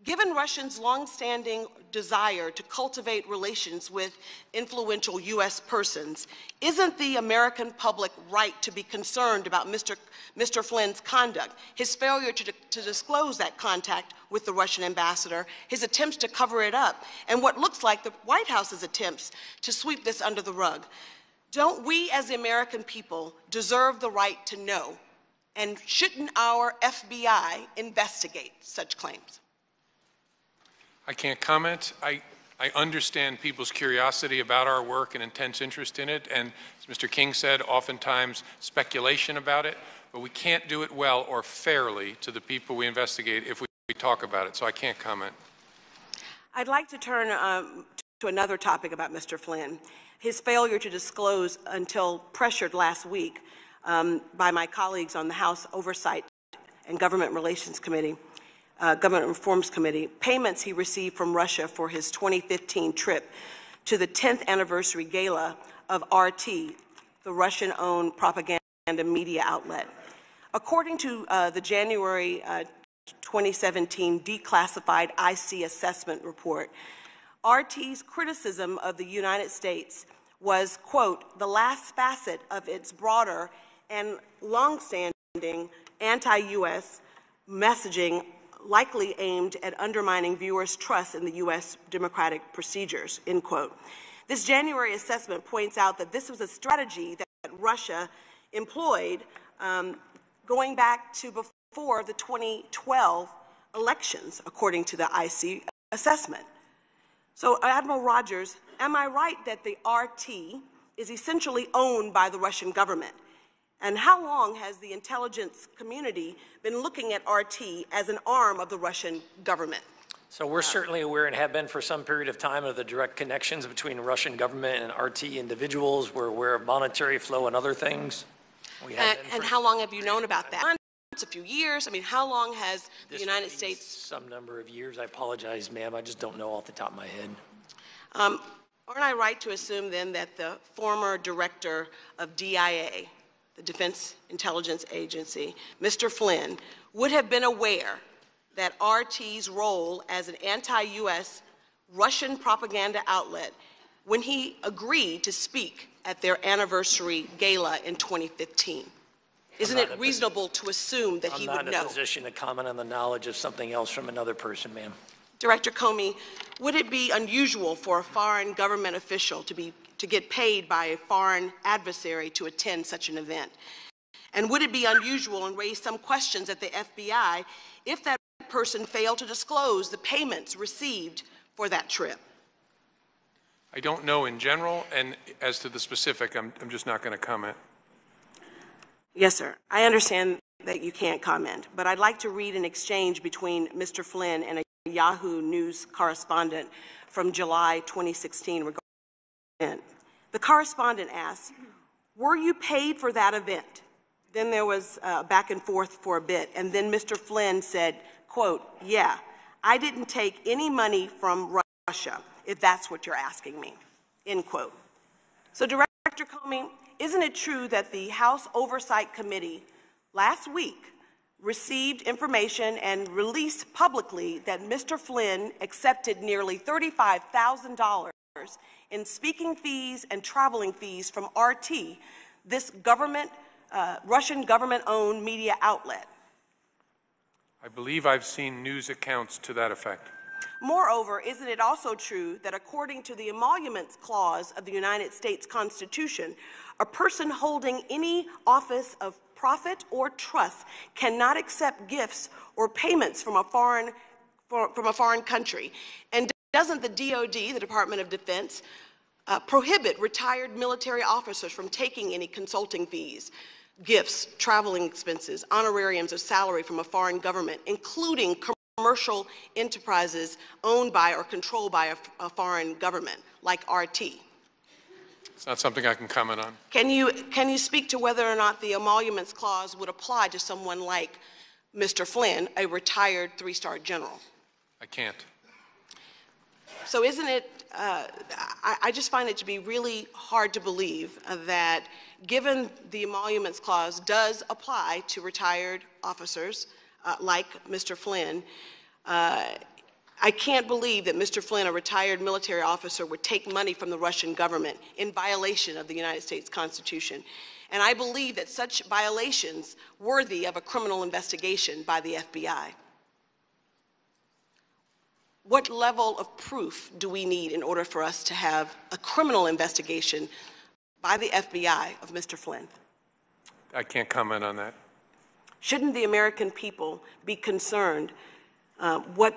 Given Russia's longstanding desire to cultivate relations with influential U.S. persons, isn't the American public right to be concerned about Mr. Mr. Flynn's conduct, his failure to, to disclose that contact with the Russian ambassador, his attempts to cover it up, and what looks like the White House's attempts to sweep this under the rug? Don't we as the American people deserve the right to know? And shouldn't our FBI investigate such claims? I can't comment. I, I understand people's curiosity about our work and intense interest in it, and as Mr. King said, oftentimes speculation about it, but we can't do it well or fairly to the people we investigate if we, talk about it, so I can't comment. I'd like to turn um, to another topic about Mr. Flynn. His failure to disclose until pressured last week um, by my colleagues on the House Oversight and Government Relations Committee uh, Government Reforms Committee, payments he received from Russia for his 2015 trip to the 10th anniversary gala of RT, the Russian owned propaganda media outlet. According to uh, the January uh, 2017 declassified IC assessment report, RT's criticism of the United States was, quote, the last facet of its broader and longstanding anti US messaging likely aimed at undermining viewers' trust in the U.S. democratic procedures, end quote. This January assessment points out that this was a strategy that Russia employed um, going back to before the 2012 elections, according to the IC assessment. So, Admiral Rogers, am I right that the RT is essentially owned by the Russian government? And how long has the intelligence community been looking at RT as an arm of the Russian government? So we're certainly aware and have been for some period of time of the direct connections between Russian government and RT individuals. We're aware of monetary flow and other things. We have and, and how long have you known about that? A few years. I mean, how long has the United States? Some number of years. I apologize, ma'am. I just don't know off the top of my head. Um, aren't I right to assume then that the former director of DIA, the Defense Intelligence Agency, Mr. Flynn, would have been aware that RT's role as an anti-U.S. Russian propaganda outlet when he agreed to speak at their anniversary gala in 2015. Isn't it reasonable to assume that I'm he would know? I'm not in a position to comment on the knowledge of something else from another person, ma'am. Director Comey, would it be unusual for a foreign government official to be to get paid by a foreign adversary to attend such an event? And would it be unusual and raise some questions at the FBI if that person failed to disclose the payments received for that trip? I don't know in general, and as to the specific, I'm, I'm just not going to comment. Yes, sir. I understand that you can't comment, but I'd like to read an exchange between Mr. Flynn and a Yahoo News correspondent from July 2016 regarding the correspondent asked, Were you paid for that event? Then there was uh, back and forth for a bit, and then Mr. Flynn said, quote, Yeah, I didn't take any money from Russia, if that's what you're asking me, end quote. So, Director Comey, isn't it true that the House Oversight Committee last week received information and released publicly that Mr. Flynn accepted nearly $35,000 in speaking fees and traveling fees from RT, this government, uh, Russian government owned media outlet. I believe I've seen news accounts to that effect. Moreover, isn't it also true that according to the Emoluments Clause of the United States Constitution, a person holding any office of profit or trust cannot accept gifts or payments from a foreign, from a foreign country? And doesn't the DoD, the Department of Defense, uh, prohibit retired military officers from taking any consulting fees, gifts, traveling expenses, honorariums, or salary from a foreign government, including commercial enterprises owned by or controlled by a, a foreign government, like RT? It's not something I can comment on. Can you, can you speak to whether or not the emoluments clause would apply to someone like Mr. Flynn, a retired three star general? I can't. So, isn't it, uh, I, I, just find it to be really hard to believe that given the emoluments clause does apply to retired officers uh, like Mr. Flynn, uh, I can't believe that Mr. Flynn, a retired military officer, would take money from the Russian government in violation of the United States Constitution. And I believe that such violations worthy of a criminal investigation by the FBI. What level of proof do we need in order for us to have a criminal investigation by the FBI of Mr. Flynn? I can't comment on that. Shouldn't the American people be concerned? Uh, what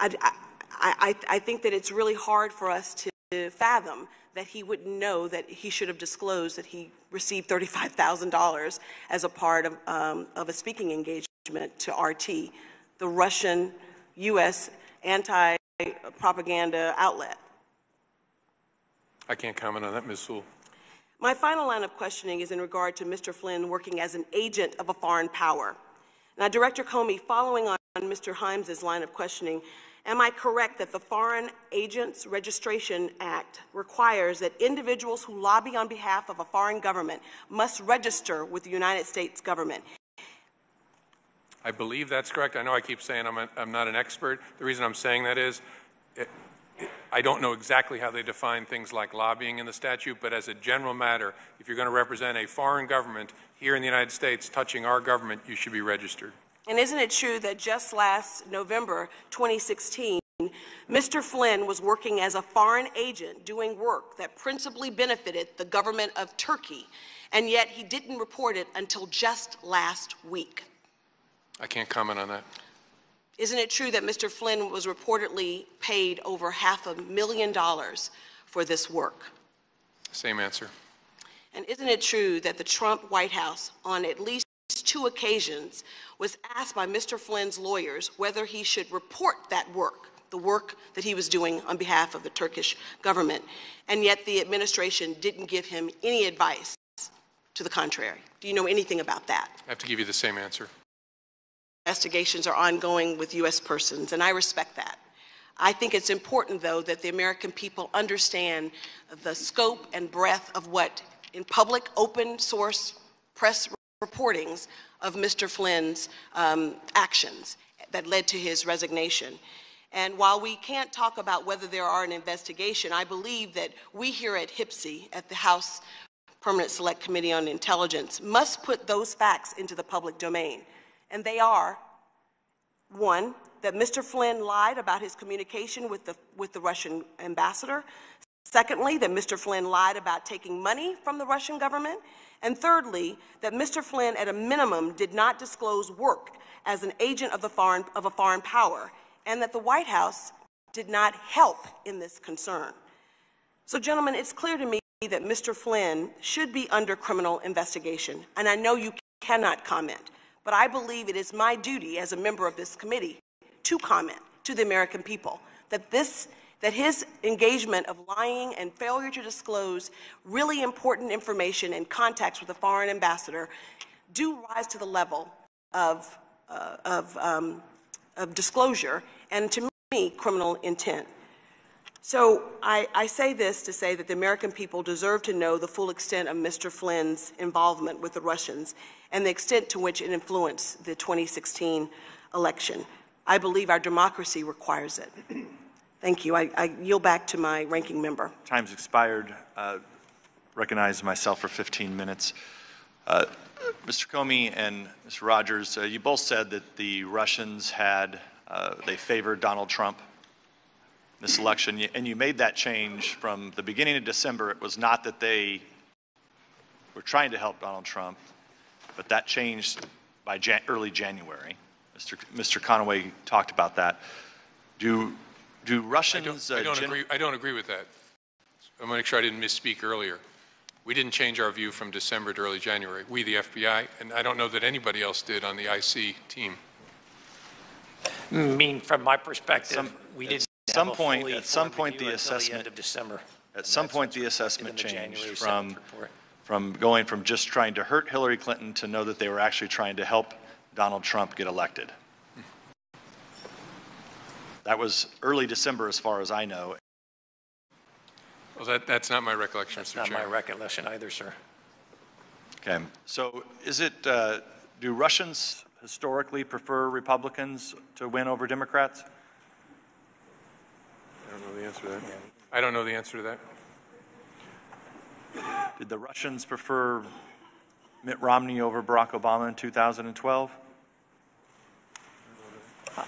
I, I, I think that it's really hard for us to fathom that he wouldn't know that he should have disclosed that he received $35,000 as a part of, um, of a speaking engagement to RT, the Russian U.S. anti propaganda outlet. I can't comment on that, Ms. Sewell. My final line of questioning is in regard to Mr. Flynn working as an agent of a foreign power. Now, Director Comey, following on Mr. Himes's line of questioning, Am I correct that the Foreign Agents Registration Act requires that individuals who lobby on behalf of a foreign government must register with the United States government? I believe that's correct. I know I keep saying I'm, a, I'm not an expert. The reason I'm saying that is it, it, I don't know exactly how they define things like lobbying in the statute, but as a general matter, if you're going to represent a foreign government here in the United States touching our government, you should be registered. And isn't it true that just last November 2016, Mr. Flynn was working as a foreign agent doing work that principally benefited the government of Turkey, and yet he didn't report it until just last week? I can't comment on that. Isn't it true that Mr. Flynn was reportedly paid over half a million dollars for this work? Same answer. And isn't it true that the Trump White House, on at least two occasions, was asked by Mr. Flynn's lawyers whether he should report that work, the work that he was doing on behalf of the Turkish government, and yet the administration didn't give him any advice to the contrary. Do you know anything about that? I have to give you the same answer. Investigations are ongoing with U.S. persons, and I respect that. I think it's important, though, that the American people understand the scope and breadth of what, in public, open source press reportings of Mr. Flynn's um, actions that led to his resignation. And while we can't talk about whether there are an investigation, I believe that we here at HPSCI, at the House Permanent Select Committee on Intelligence, must put those facts into the public domain. And they are one, that Mr. Flynn lied about his communication with the, with the Russian ambassador. Secondly, that Mr. Flynn lied about taking money from the Russian government. And thirdly, that Mr. Flynn, at a minimum, did not disclose work as an agent of, the foreign, of a foreign power, and that the White House did not help in this concern. So, gentlemen, it's clear to me that Mr. Flynn should be under criminal investigation, and I know you cannot comment, but I believe it is my duty as a member of this committee to comment to the American people that this that his engagement of lying and failure to disclose really important information and contacts with a foreign ambassador do rise to the level of, uh, of, um, of disclosure and, to me, criminal intent. So I, I, say this to say that the American people deserve to know the full extent of Mr. Flynn's involvement with the Russians and the extent to which it influenced the 2016 election. I believe our democracy requires it. Thank you. I, I yield back to my ranking member. Time's expired. Uh, recognize myself for 15 minutes. Uh, Mr. Comey and Mr. Rogers, uh, you both said that the Russians had, uh, they favored Donald Trump this election, and you made that change from the beginning of December. It was not that they were trying to help Donald Trump, but that changed by Jan early January. Mr. Mr. Conaway talked about that. Do do Russians? I don't, I don't uh, agree. I don't agree with that. I'm going to make sure I didn't misspeak earlier. We didn't change our view from December to early January. We, the FBI, and I don't know that anybody else did on the IC team. I mean, from my perspective, some, we didn't. At some point, at some point, the assessment the of December. At some point, the assessment the changed from from going from just trying to hurt Hillary Clinton to know that they were actually trying to help Donald Trump get elected. That was early December, as far as I know. Well, that, that's not my recollection, That's Mr. not my Chairman. recollection either, sir. Okay, so is it, uh, do Russians historically prefer Republicans to win over Democrats? I don't know the answer to that. I don't know the answer to that. Did the Russians prefer Mitt Romney over Barack Obama in 2012?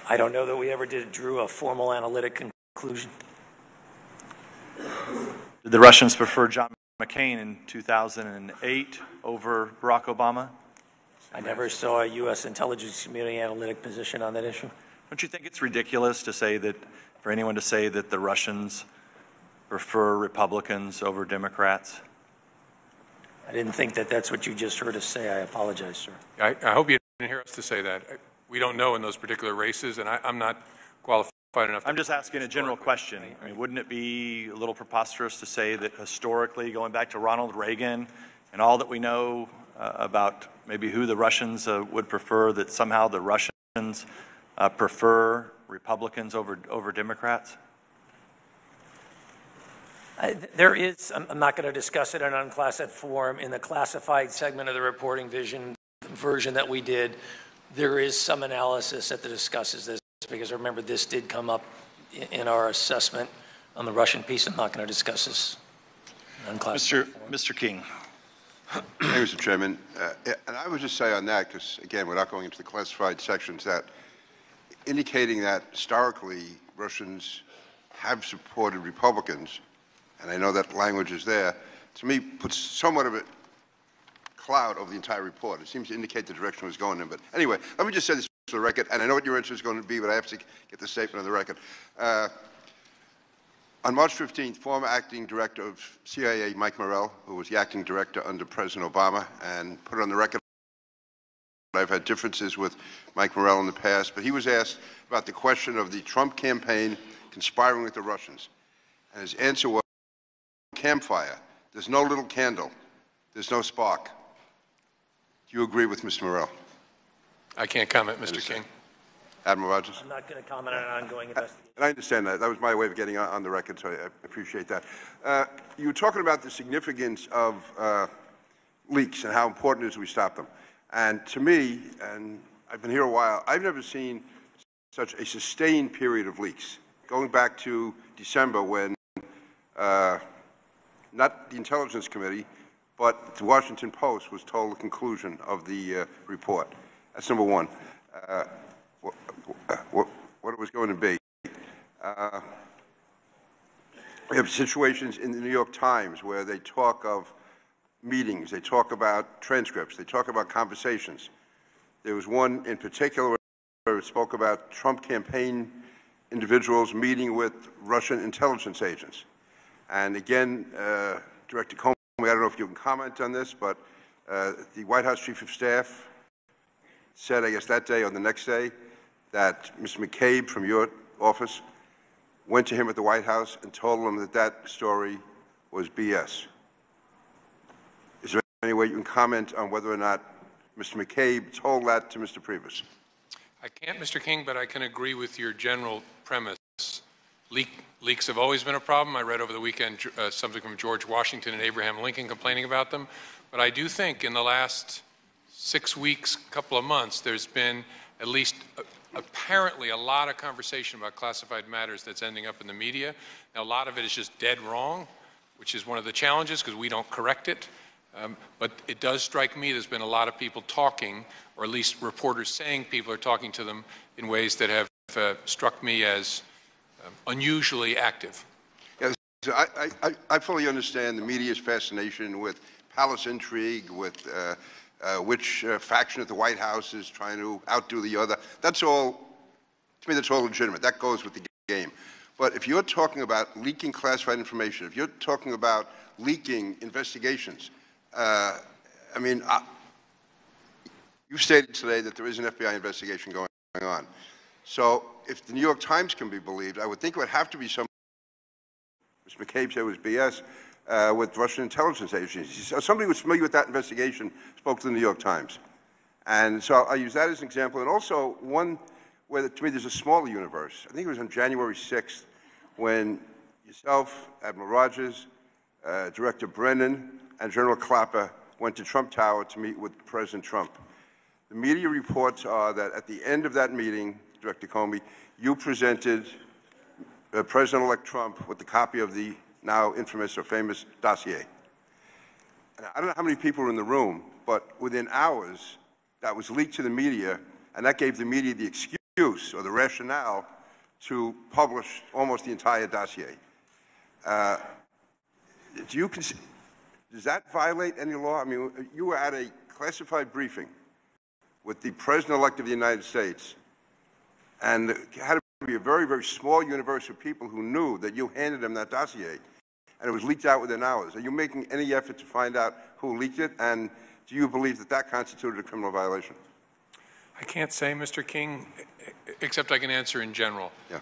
I don't know that we ever did, drew a formal analytic conclusion. Did the Russians prefer John McCain in 2008 over Barack Obama? I never saw a U.S. intelligence community analytic position on that issue. Don't you think it's ridiculous to say that, for anyone to say that the Russians prefer Republicans over Democrats? I didn't think that that's what you just heard us say. I apologize, sir. I, I hope you didn't hear us to say that we don't know in those particular races, and I, I'm not qualified enough. I'm just asking a general question. I mean, wouldn't it be a little preposterous to say that historically, going back to Ronald Reagan and all that we know uh, about maybe who the Russians uh, would prefer, that somehow the Russians uh, prefer Republicans over, over Democrats? I, there is, I'm, I'm not going to discuss it in an unclassified form, in the classified segment of the reporting vision version that we did, there is some analysis that discusses this because remember this did come up in our assessment on the Russian piece. I'm not going to discuss this. Mr. Mr. King. Thank you, Mr. Chairman. Uh, and I would just say on that, because again, we're not going into the classified sections, that indicating that historically Russians have supported Republicans, and I know that language is there, to me puts somewhat of a cloud over the entire report. It seems to indicate the direction it was going in. But anyway, let me just say this for the record, and I know what your answer is going to be, but I have to get the statement on the record. Uh, on March 15th, former acting director of CIA, Mike Morell, who was the acting director under President Obama, and put it on the record, I've had differences with Mike Morell in the past, but he was asked about the question of the Trump campaign conspiring with the Russians. And his answer was, campfire. There's no little candle. There's no spark. Do you agree with Mr. Morell? I can't comment, Mr. King. Admiral Rogers? I'm not going to comment on an ongoing investigation. And I understand that. That was my way of getting on the record, so I appreciate that. Uh, you were talking about the significance of uh, leaks and how important it is we stop them. And to me, and I've been here a while, I've never seen such a sustained period of leaks. Going back to December when uh, not the Intelligence Committee, but the Washington Post was told the conclusion of the uh, report. That's number one. Uh, what, what, what, it was going to be. Uh, we have situations in the New York Times where they talk of meetings, they talk about transcripts, they talk about conversations. There was one in particular where it spoke about Trump campaign individuals meeting with Russian intelligence agents. And again, uh, Director Comey I don't know if you can comment on this, but uh, the White House Chief of Staff said, I guess that day or the next day, that Mr. McCabe from your office, went to him at the White House and told him that that story was BS. Is there any way you can comment on whether or not Mr. McCabe told that to Mr. Priebus? I can't, Mr. King, but I can agree with your general premise. Leak, leaks have always been a problem. I read over the weekend uh, something from George Washington and Abraham Lincoln complaining about them. But I do think in the last six weeks, couple of months, there's been at least uh, apparently a lot of conversation about classified matters that's ending up in the media. Now, a lot of it is just dead wrong, which is one of the challenges because we don't correct it. Um, but it does strike me there's been a lot of people talking, or at least reporters saying people are talking to them in ways that have uh, struck me as um, unusually active. Yes, I, I, I fully understand the media's fascination with palace intrigue, with uh, uh, which uh, faction at the White House is trying to outdo the other. That's all, to me, that's all legitimate. That goes with the game. But if you're talking about leaking classified information, if you're talking about leaking investigations, uh, I mean, I, you stated today that there is an FBI investigation going on. So if the New York Times can be believed, I would think it would have to be some. Mr. McCabe said it was BS uh, with Russian intelligence agencies. So somebody who's familiar with that investigation spoke to the New York Times. And so I'll use that as an example. And also one where, to me, there's a smaller universe. I think it was on January 6th when yourself, Admiral Rogers, uh, Director Brennan, and General Clapper went to Trump Tower to meet with President Trump. The media reports are that at the end of that meeting, Director Comey, you presented uh, President-elect Trump with the copy of the now infamous or famous dossier. And I don't know how many people were in the room, but within hours, that was leaked to the media, and that gave the media the excuse or the rationale to publish almost the entire dossier. Uh, do you does that violate any law? I mean, you were at a classified briefing with the President-elect of the United States, and it had to be a very, very small universe of people who knew that you handed them that dossier, and it was leaked out within hours. Are you making any effort to find out who leaked it, and do you believe that that constituted a criminal violation? I can't say, Mr. King, except I can answer in general. Yeah.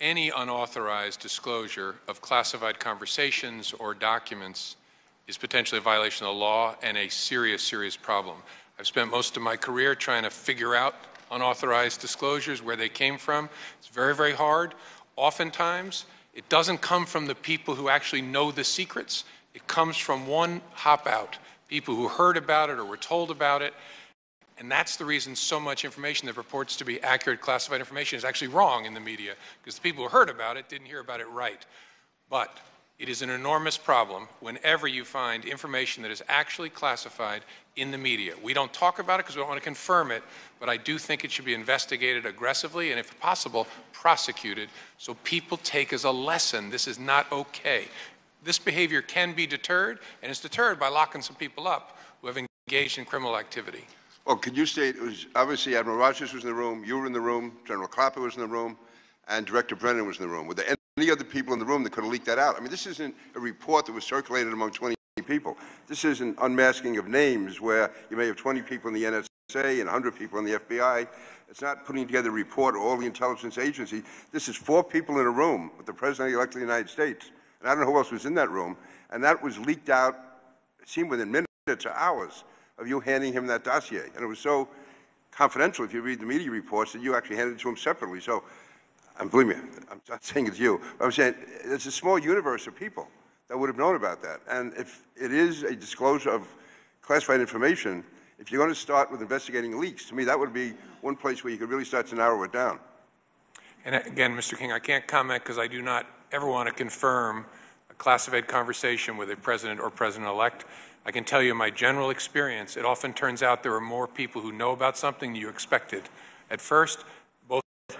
Any unauthorized disclosure of classified conversations or documents is potentially a violation of the law and a serious, serious problem. I've spent most of my career trying to figure out unauthorized disclosures, where they came from. It's very, very hard. Oftentimes, it doesn't come from the people who actually know the secrets. It comes from one hop out, people who heard about it or were told about it. And that's the reason so much information that purports to be accurate classified information is actually wrong in the media, because the people who heard about it didn't hear about it right. But it is an enormous problem whenever you find information that is actually classified in the media. We don't talk about it because we don't want to confirm it, but I do think it should be investigated aggressively and, if possible, prosecuted so people take as a lesson this is not okay. This behavior can be deterred, and it's deterred by locking some people up who have engaged in criminal activity. Well, could you state, it was obviously Admiral Rogers was in the room, you were in the room, General Clapper was in the room, and Director Brennan was in the room. Were there any other people in the room that could have leaked that out? I mean, this isn't a report that was circulated among 20 people. This is an unmasking of names where you may have 20 people in the NSA and 100 people in the FBI. It's not putting together a report or all the intelligence agency. This is four people in a room with the President-elect of the United States. And I don't know who else was in that room. And that was leaked out, it seemed within minutes or hours of you handing him that dossier. And it was so confidential, if you read the media reports, that you actually handed it to him separately. So and believe me, I'm not saying it's you, I'm saying it's a small universe of people that would have known about that. And if it is a disclosure of classified information, if you're going to start with investigating leaks, to me, that would be one place where you could really start to narrow it down. And uh, again, Mr. King, I can't comment because I do not ever want to confirm a classified conversation with a president or president-elect. I can tell you my general experience, it often turns out there are more people who know about something than you expected at first,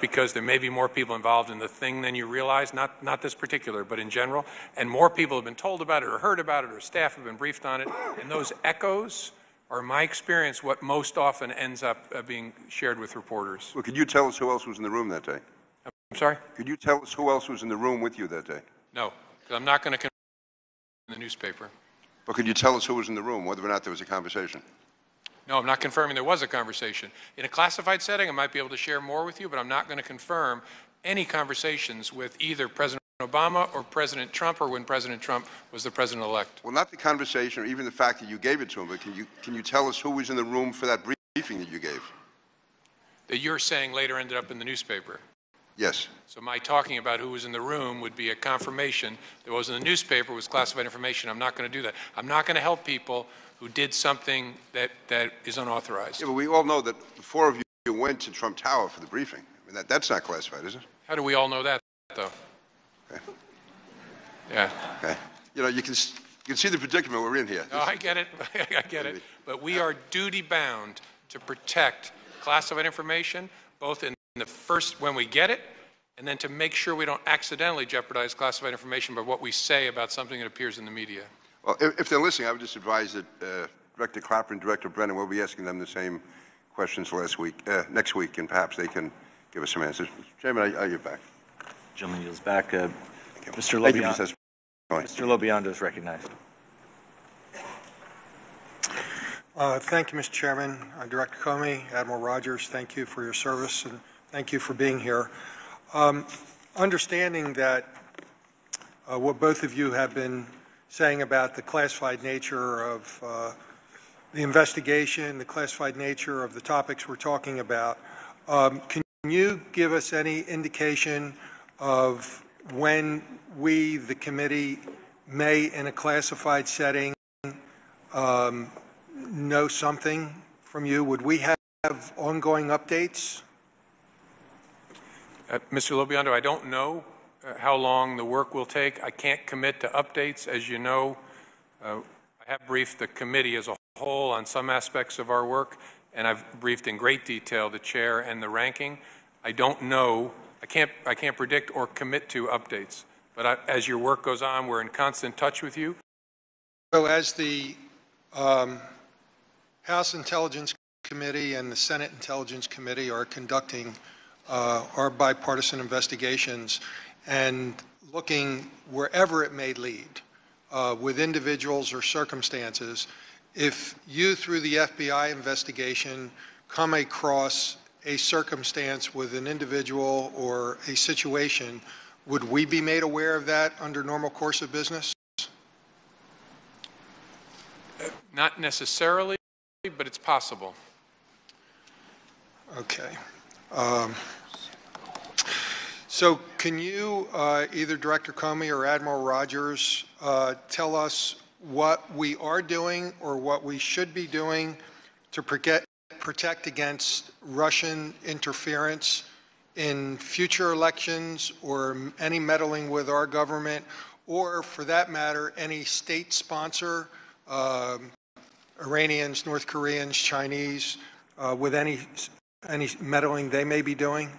because there may be more people involved in the thing than you realize, not, not this particular, but in general, and more people have been told about it or heard about it or staff have been briefed on it, and those echoes are, in my experience, what most often ends up uh, being shared with reporters. Well, could you tell us who else was in the room that day? I'm sorry? Could you tell us who else was in the room with you that day? No, because I'm not going to in the newspaper. But could you tell us who was in the room, whether or not there was a conversation? No, I'm not confirming there was a conversation. In a classified setting, I might be able to share more with you, but I'm not going to confirm any conversations with either President Obama or President Trump or when President Trump was the president-elect. Well, not the conversation or even the fact that you gave it to him, but can you, can you tell us who was in the room for that briefing that you gave? That you're saying later ended up in the newspaper. Yes. So my talking about who was in the room would be a confirmation that what was in the newspaper was classified information. I'm not going to do that. I'm not going to help people who did something that, that is unauthorized. Yeah, but we all know that the four of you went to Trump Tower for the briefing. I mean, that, that's not classified, is it? How do we all know that, though? Okay. Yeah. Okay. You know, you can, you can see the predicament we're in here. No, I get it. I get it. But we are duty-bound to protect classified information, both in the first, when we get it, and then to make sure we don't accidentally jeopardize classified information by what we say about something that appears in the media. Well, if, if they're listening, I would just advise that uh, Director Clapper and Director Brennan will be asking them the same questions last week, uh, next week, and perhaps they can give us some answers. Mr. Chairman, I, I give back. Gentleman yields back. Uh, Mr. Thank you for Lobian- testifying. Mr. LoBiondo is recognized. Uh, Thank you, Mr. Chairman. Uh, Director Comey, Admiral Rogers, thank you for your service, and thank you for being here. Um, Understanding that uh, what both of you have been saying about the classified nature of uh, the investigation, the classified nature of the topics we're talking about, um, can you give us any indication of when we, the committee, may, in a classified setting, um, know something from you? Would we have ongoing updates? Uh, Mr. LoBiondo, I don't know how long the work will take. I can't commit to updates. As you know, uh, I have briefed the committee as a whole on some aspects of our work, and I've briefed in great detail the chair and the ranking. I don't know, I can't, I can't predict or commit to updates. But I, as your work goes on, we're in constant touch with you. So as the um, House Intelligence Committee and the Senate Intelligence Committee are conducting uh, our bipartisan investigations and looking wherever it may lead uh, with individuals or circumstances, if you, through the FBI investigation, come across a circumstance with an individual or a situation, would we be made aware of that under normal course of business? Not necessarily, but it's possible. Okay. Um, So can you, uh, either Director Comey or Admiral Rogers, uh, tell us what we are doing or what we should be doing to protect, against Russian interference in future elections or any meddling with our government, or for that matter, any state sponsor, um, Iranians, North Koreans, Chinese, uh, with any, any meddling they may be doing?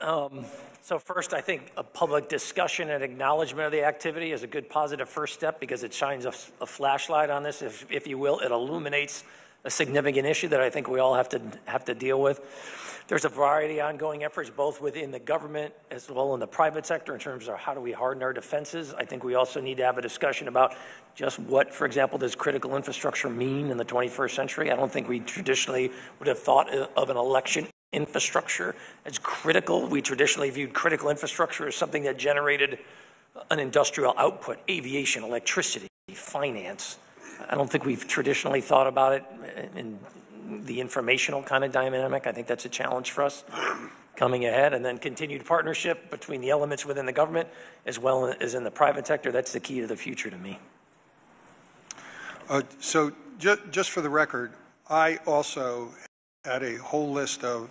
Um, So first, I think a public discussion and acknowledgement of the activity is a good positive first step because it shines a a flashlight on this, if if you will. It illuminates a significant issue that I think we all have to, have to deal with. There's a variety of ongoing efforts, both within the government as well in the private sector in terms of how do we harden our defenses. I think we also need to have a discussion about just what, for example, does critical infrastructure mean in the 21st century? I don't think we traditionally would have thought of an election infrastructure as critical. We traditionally viewed critical infrastructure as something that generated an industrial output, aviation, electricity, finance. I don't think we've traditionally thought about it in the informational kind of dynamic. I think that's a challenge for us coming ahead. And then continued partnership between the elements within the government as well as in the private sector. That's the key to the future to me. Uh, So ju- just for the record, I also had a whole list of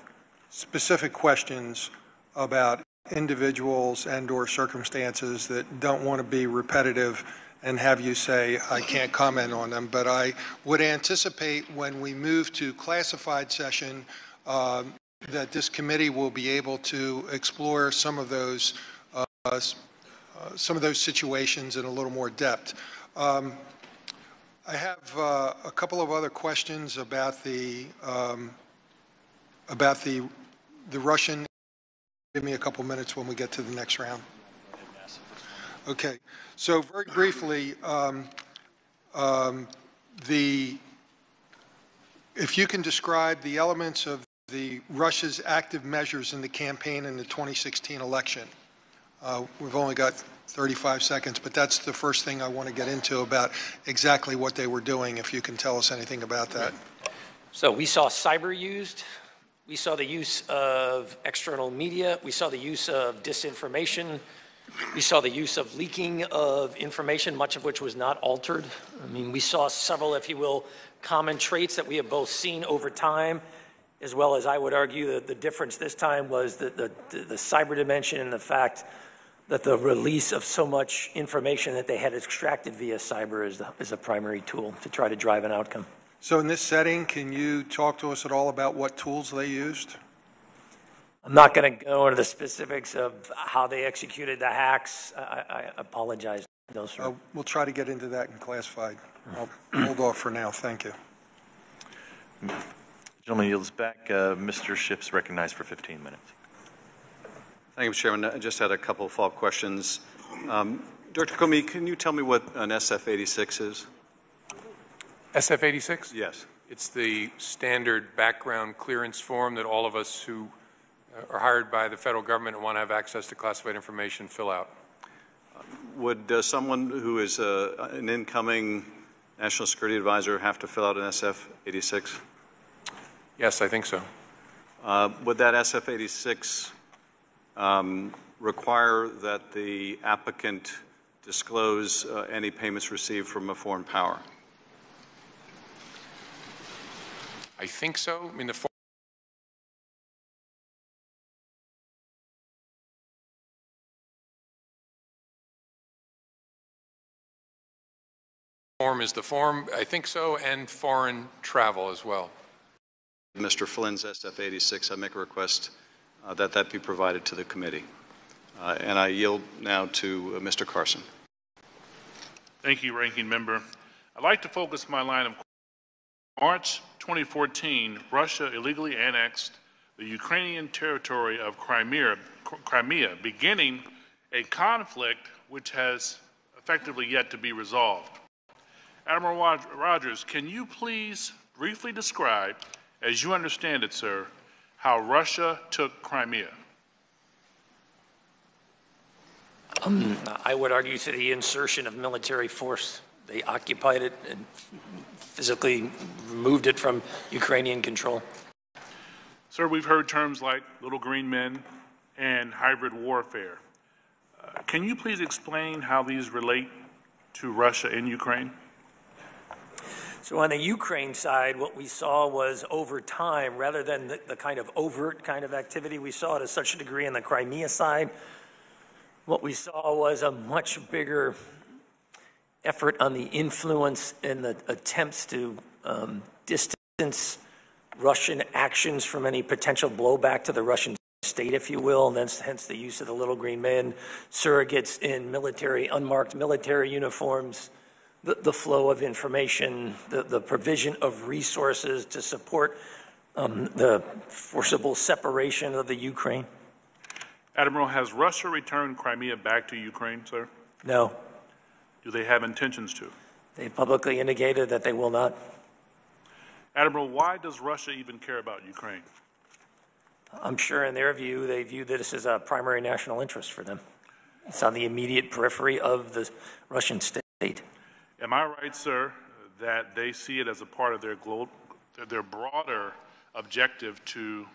specific questions about individuals and/or circumstances that don't want to be repetitive and have you say, I can't comment on them. But I would anticipate when we move to classified session, um, that this committee will be able to explore some of those, uh, uh, some of those situations in a little more depth. Um, I have uh, a couple of other questions about the, um, about the, the Russian. Give me a couple minutes when we get to the next round. Okay, so very briefly, um, um, the, if you can describe the elements of the Russia's active measures in the campaign in the 2016 election. Uh, We've only got 35 seconds, but that's the first thing I want to get into about exactly what they were doing, if you can tell us anything about that. So we saw cyber used, we saw the use of external media, we saw the use of disinformation, we saw the use of leaking of information, much of which was not altered. I mean, we saw several, if you will, common traits that we have both seen over time, as well as I would argue that the difference this time was the, the, the cyber dimension and the fact that the release of so much information that they had extracted via cyber is, the, is a primary tool to try to drive an outcome. So in this setting, can you talk to us at all about what tools they used? I'm not going to go into the specifics of how they executed the hacks. I, I apologize. No, sir. Uh, We'll try to get into that in classified. I'll hold off for now, thank you. Gentleman yields back. Uh, Mr. Schiff's recognized for 15 minutes. Thank you, Mr. Chairman. I just had a couple of follow-up questions. Um, Director Comey, can you tell me what an SF-86 is? SF-86? Yes. It's the standard background clearance form that all of us who are hired by the federal government and want to have access to classified information fill out. Would uh, someone who is uh, an incoming national security advisor have to fill out an SF-86? Yes, I think so. Uh, Would that SF-86 um, require that the applicant disclose uh, any payments received from a foreign power? I think so. I mean, the form form is the form, I think so, and foreign travel as well. Mr. Flynn's SF-86, I make a request uh, that that be provided to the committee. Uh, And I yield now to uh, Mr. Carson. Thank you, Ranking Member. I'd like to focus my line of March 2014, Russia illegally annexed the Ukrainian territory of Crimea, Crimea, beginning a conflict which has effectively yet to be resolved. Admiral Rogers, can you please briefly describe, as you understand it, sir, how Russia took Crimea? Um, I would argue to the insertion of military force. They occupied it and physically removed it from Ukrainian control. Sir, we've heard terms like little green men and hybrid warfare. Uh, can you please explain how these relate to Russia and Ukraine? So on the Ukraine side, what we saw was over time, rather than the, the kind of overt kind of activity we saw to such a degree on the Crimea side, what we saw was a much bigger effort on the influence and the attempts to um, distance Russian actions from any potential blowback to the Russian state, if you will, and hence the use of the little green men, surrogates in military, unmarked military uniforms, the, the flow of information, the, the provision of resources to support um, the forcible separation of the Ukraine. Admiral, has Russia returned Crimea back to Ukraine, sir? No, Do they have intentions to? they publicly indicated that they will not. Admiral, why does Russia even care about Ukraine? I'm sure in their view, they view this as a primary national interest for them. It's on the immediate periphery of the Russian state. Am I right, sir, that they see it as a part of their their broader objective to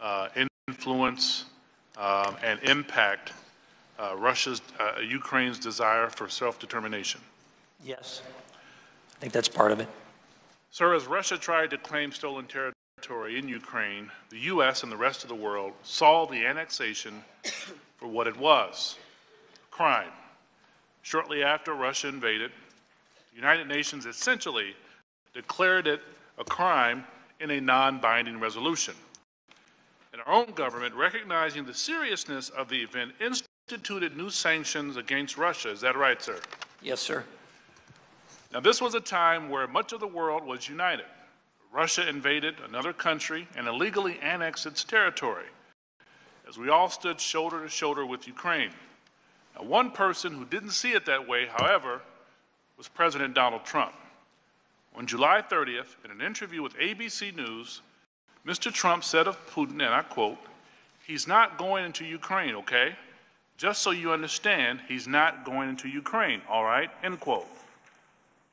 uh, influence um, and impact uh, Russia's, uh, Ukraine's desire for self-determination? Yes. I think that's part of it. Sir, as Russia tried to claim stolen territory in Ukraine, the U.S. and the rest of the world saw the annexation for what it was crime. Shortly after Russia invaded, United Nations essentially declared it a crime in a non binding resolution. And our own government, recognizing the seriousness of the event, instituted new sanctions against Russia. Is that right, sir? Yes, sir. Now, this was a time where much of the world was united. Russia invaded another country and illegally annexed its territory, as we all stood shoulder to shoulder with Ukraine. Now, one person who didn't see it that way, however, was President Donald Trump. On July 30th, in an interview with ABC News, Mr. Trump said of Putin, and I quote, he's not going into Ukraine, okay? Just so you understand, he's not going into Ukraine, all right? End quote.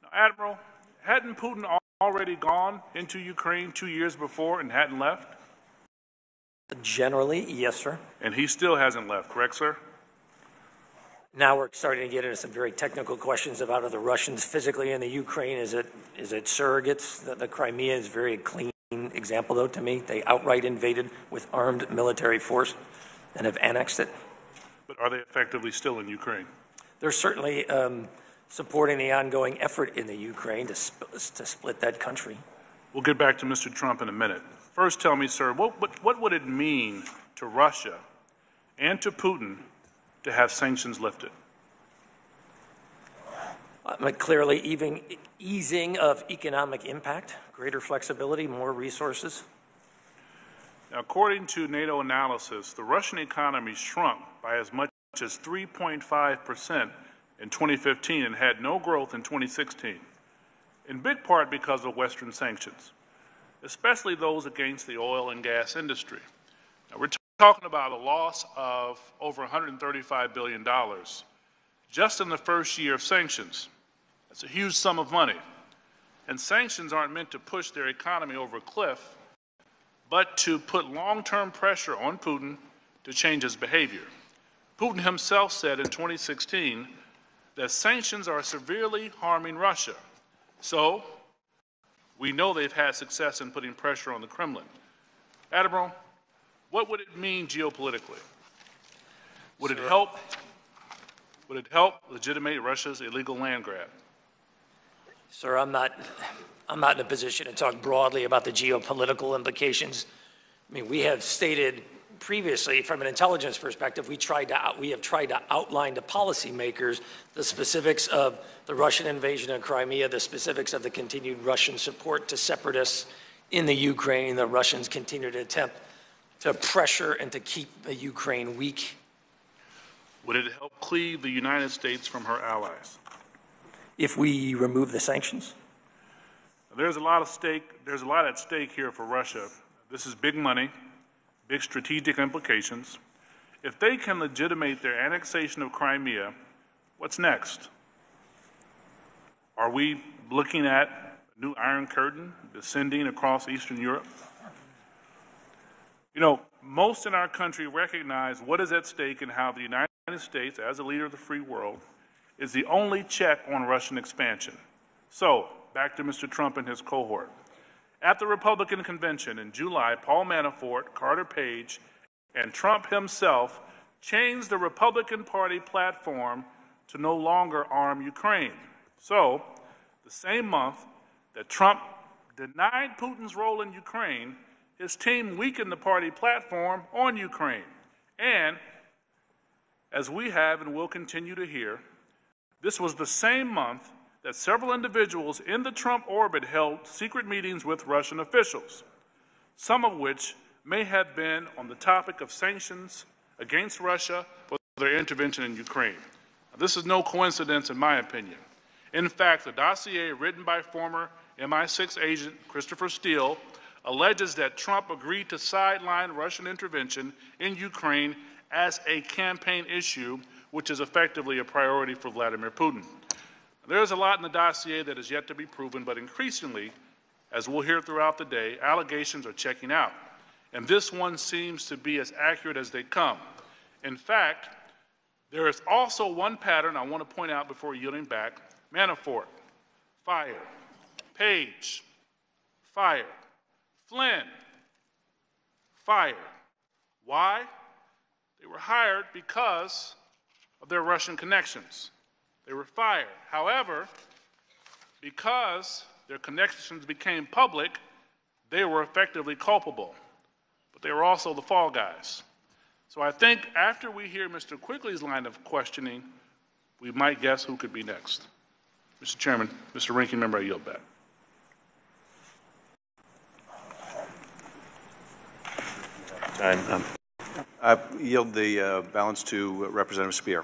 Now, Admiral, hadn't Putin already gone into Ukraine two years before and hadn't left? Generally, yes, sir. And he still hasn't left, correct, sir? Now we're starting to get into some very technical questions about are the Russians physically in the Ukraine? Is it is it surrogates? The, the Crimea is a very clean example, though, to me. They outright invaded with armed military force and have annexed it. But are they effectively still in Ukraine? They're certainly um, supporting the ongoing effort in the Ukraine to, sp- to split that country. We'll get back to Mr. Trump in a minute. First, tell me, sir, what, what, what would it mean to Russia and to Putin to have sanctions lifted? Uh, clearly, even easing of economic impact, greater flexibility, more resources. Now, according to NATO analysis, the Russian economy shrunk by as much as 3.5% in 2015 and had no growth in 2016, in big part because of Western sanctions, especially those against the oil and gas industry. Now, we're talking about a loss of over $135 billion just in the first year of sanctions. That's a huge sum of money. And sanctions aren't meant to push their economy over a cliff, but to put long term pressure on Putin to change his behavior. Putin himself said in 2016 that sanctions are severely harming Russia. So, we know they've had success in putting pressure on the Kremlin. Admiral, what would it mean geopolitically? Would it help? Would it help legitimate Russia's illegal land grab? Sir, I'm not, I'm not in a position to talk broadly about the geopolitical implications. I mean, we have stated previously, from an intelligence perspective, we tried to we have tried to outline to policymakers the specifics of the Russian invasion of Crimea, the specifics of the continued Russian support to separatists in the Ukraine. The Russians continue to attempt to pressure and to keep the Ukraine weak. Would it help cleave the United States from her allies? If we remove the sanctions? There's a lot of stake. There's a lot at stake here for Russia. This is big money, big strategic implications. If they can legitimate their annexation of Crimea, what's next? Are we looking at a new Iron Curtain descending across Eastern Europe? You know, most in our country recognize what is at stake and how the United States, as a leader of the free world, is the only check on Russian expansion. So, back to Mr. Trump and his cohort. At the Republican convention in July, Paul Manafort, Carter Page, and Trump himself changed the Republican Party platform to no longer arm Ukraine. So, the same month that Trump denied Putin's role in Ukraine, his team weakened the party platform on Ukraine. And, as we have and will continue to hear, this was the same month that several individuals in the Trump orbit held secret meetings with Russian officials, some of which may have been on the topic of sanctions against Russia for their intervention in Ukraine. Now, this is no coincidence, in my opinion. In fact, the dossier written by former MI6 agent Christopher Steele alleges that Trump agreed to sideline Russian intervention in Ukraine as a campaign issue, which is effectively a priority for Vladimir Putin. There is a lot in the dossier that is yet to be proven, but increasingly, as we'll hear throughout the day, allegations are checking out. And this one seems to be as accurate as they come. In fact, there is also one pattern I want to point out before yielding back Manafort, fire. Page, fire. Flynn, fired. Why? They were hired because of their Russian connections. They were fired. However, because their connections became public, they were effectively culpable. But they were also the fall guys. So I think after we hear Mr. Quigley's line of questioning, we might guess who could be next. Mr. Chairman, Mr. Ranking Member, I yield back. Time. Um, I yield the uh, balance to Representative Speier.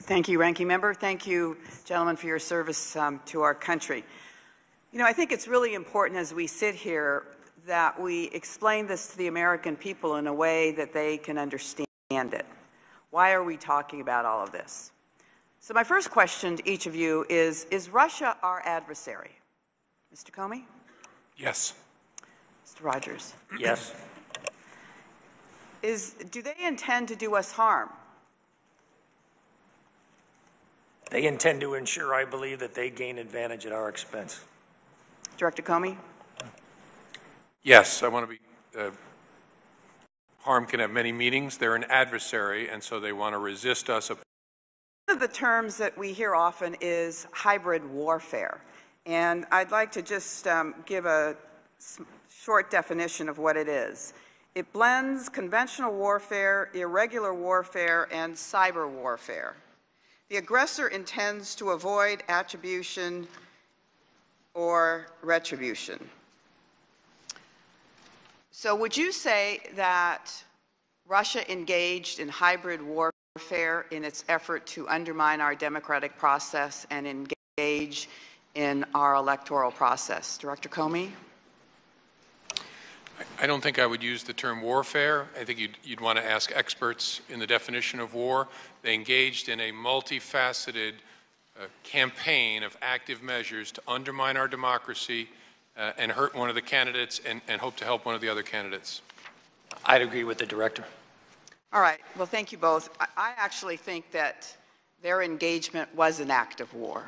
Thank you, Ranking Member. Thank you, gentlemen, for your service um, to our country. You know, I think it's really important as we sit here that we explain this to the American people in a way that they can understand it. Why are we talking about all of this? So my first question to each of you is, is Russia our adversary? Mr. Comey? Yes. Mr. Rogers? Yes. Is, do they intend to do us harm? They intend to ensure, I believe, that they gain advantage at our expense. Director Comey? Yes, I want to be, uh, harm can have many meanings. They're an adversary, and so they want to resist us. One of the terms that we hear often is hybrid warfare. And I'd like to just um, give a short definition of what it is. It blends conventional warfare, irregular warfare, and cyber warfare. The aggressor intends to avoid attribution or retribution. So, would you say that Russia engaged in hybrid warfare in its effort to undermine our democratic process and engage in our electoral process? Director Comey? I don't think I would use the term warfare. I think you'd, you'd want to ask experts in the definition of war. They engaged in a multifaceted uh, campaign of active measures to undermine our democracy uh, and hurt one of the candidates and, and hope to help one of the other candidates. I'd agree with the director. All right. Well, thank you both. I, I actually think that their engagement was an act of war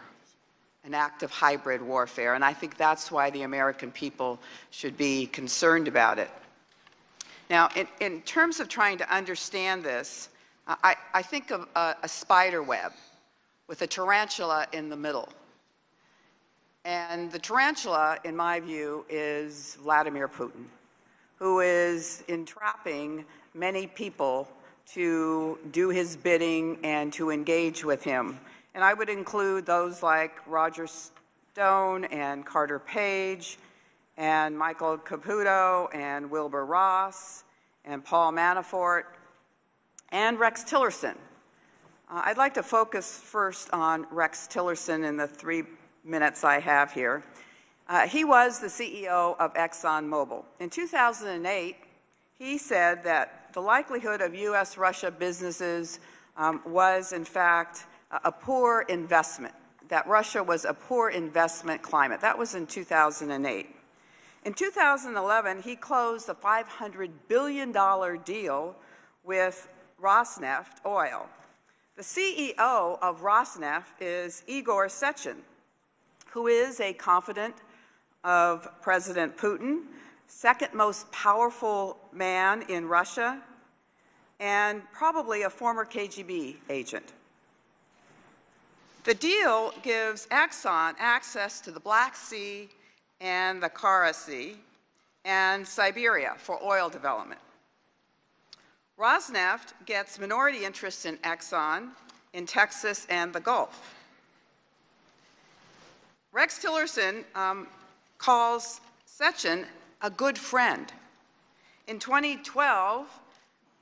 an act of hybrid warfare, and I think that's why the American people should be concerned about it. Now, in, in terms of trying to understand this, I, I think of a, a spider web with a tarantula in the middle. And the tarantula, in my view, is Vladimir Putin, who is entrapping many people to do his bidding and to engage with him and I would include those like Roger Stone and Carter Page and Michael Caputo and Wilbur Ross and Paul Manafort and Rex Tillerson. Uh, I'd like to focus first on Rex Tillerson in the three minutes I have here. Uh, he was the CEO of ExxonMobil. In 2008, he said that the likelihood of U.S. Russia businesses um, was, in fact, a poor investment, that Russia was a poor investment climate. That was in 2008. In 2011, he closed a $500 billion deal with Rosneft Oil. The CEO of Rosneft is Igor Sechin, who is a confidant of President Putin, second most powerful man in Russia, and probably a former KGB agent. The deal gives Exxon access to the Black Sea and the Kara Sea and Siberia for oil development. Rosneft gets minority interests in Exxon in Texas and the Gulf. Rex Tillerson um, calls Sechin a good friend. In 2012,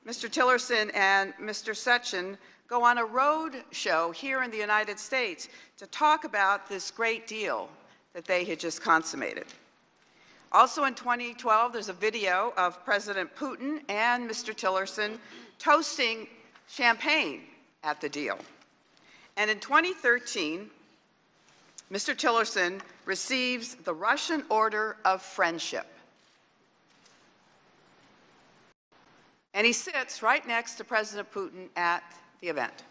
Mr. Tillerson and Mr. Sechin go on a road show here in the United States to talk about this great deal that they had just consummated. Also in 2012, there's a video of President Putin and Mr. Tillerson toasting champagne at the deal. And in 2013, Mr. Tillerson receives the Russian Order of Friendship. And he sits right next to President Putin at the event.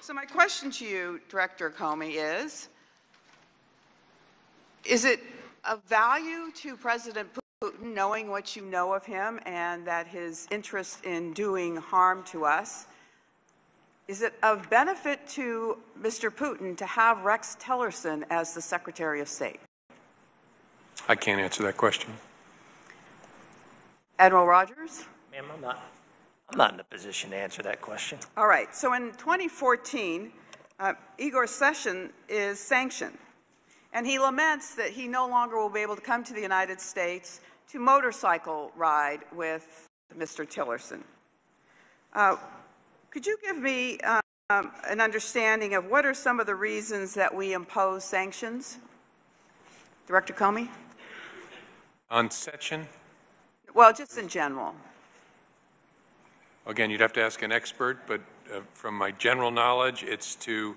So my question to you, Director Comey, is, is it of value to President Putin knowing what you know of him and that his interest in doing harm to us? Is it of benefit to Mr. Putin to have Rex Tillerson as the Secretary of State? I can't answer that question. Admiral Rogers? Ma'am, I'm not. I'm not in a position to answer that question. All right. So in 2014, uh, Igor Sechin is sanctioned, and he laments that he no longer will be able to come to the United States to motorcycle ride with Mr. Tillerson. Uh, could you give me um, an understanding of what are some of the reasons that we impose sanctions? Director Comey? On Sechin? Well, just in general. Again, you'd have to ask an expert, but uh, from my general knowledge, it's to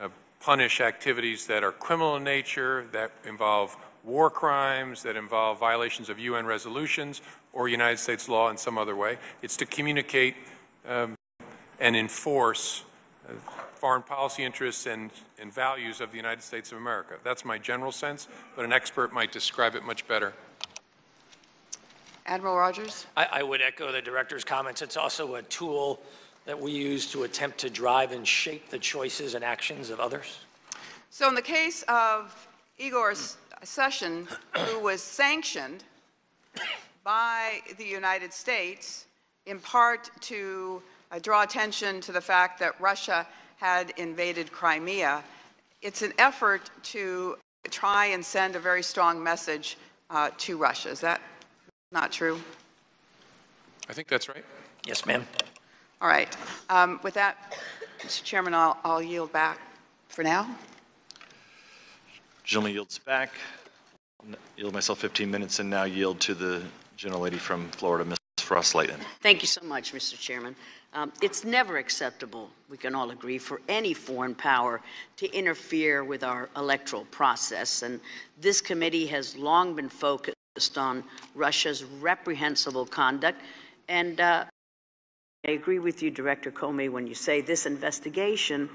uh, punish activities that are criminal in nature, that involve war crimes, that involve violations of UN resolutions or United States law in some other way. It's to communicate um, and enforce uh, foreign policy interests and, and values of the United States of America. That's my general sense, but an expert might describe it much better. Admiral Rogers? I, I would echo the director's comments. It's also a tool that we use to attempt to drive and shape the choices and actions of others. So in the case of Igor Sechin, who was sanctioned by the United States in part to uh, draw attention to the fact that Russia had invaded Crimea, it's an effort to try and send a very strong message uh, to Russia. Is that not true? I think that's right. Yes, ma'am. All right. Um, with that, Mr. Chairman, I'll, I'll yield back for now. Gentleman yields back. Yield myself 15 minutes and now yield to the gentlelady from Florida, Ms. Ros-Lehtinen. Thank you so much, Mr. Chairman. Um, it's never acceptable, we can all agree, for any foreign power to interfere with our electoral process. And this committee has long been focused on Russia's reprehensible conduct. And uh, I agree with you, Director Comey, when you say this investigation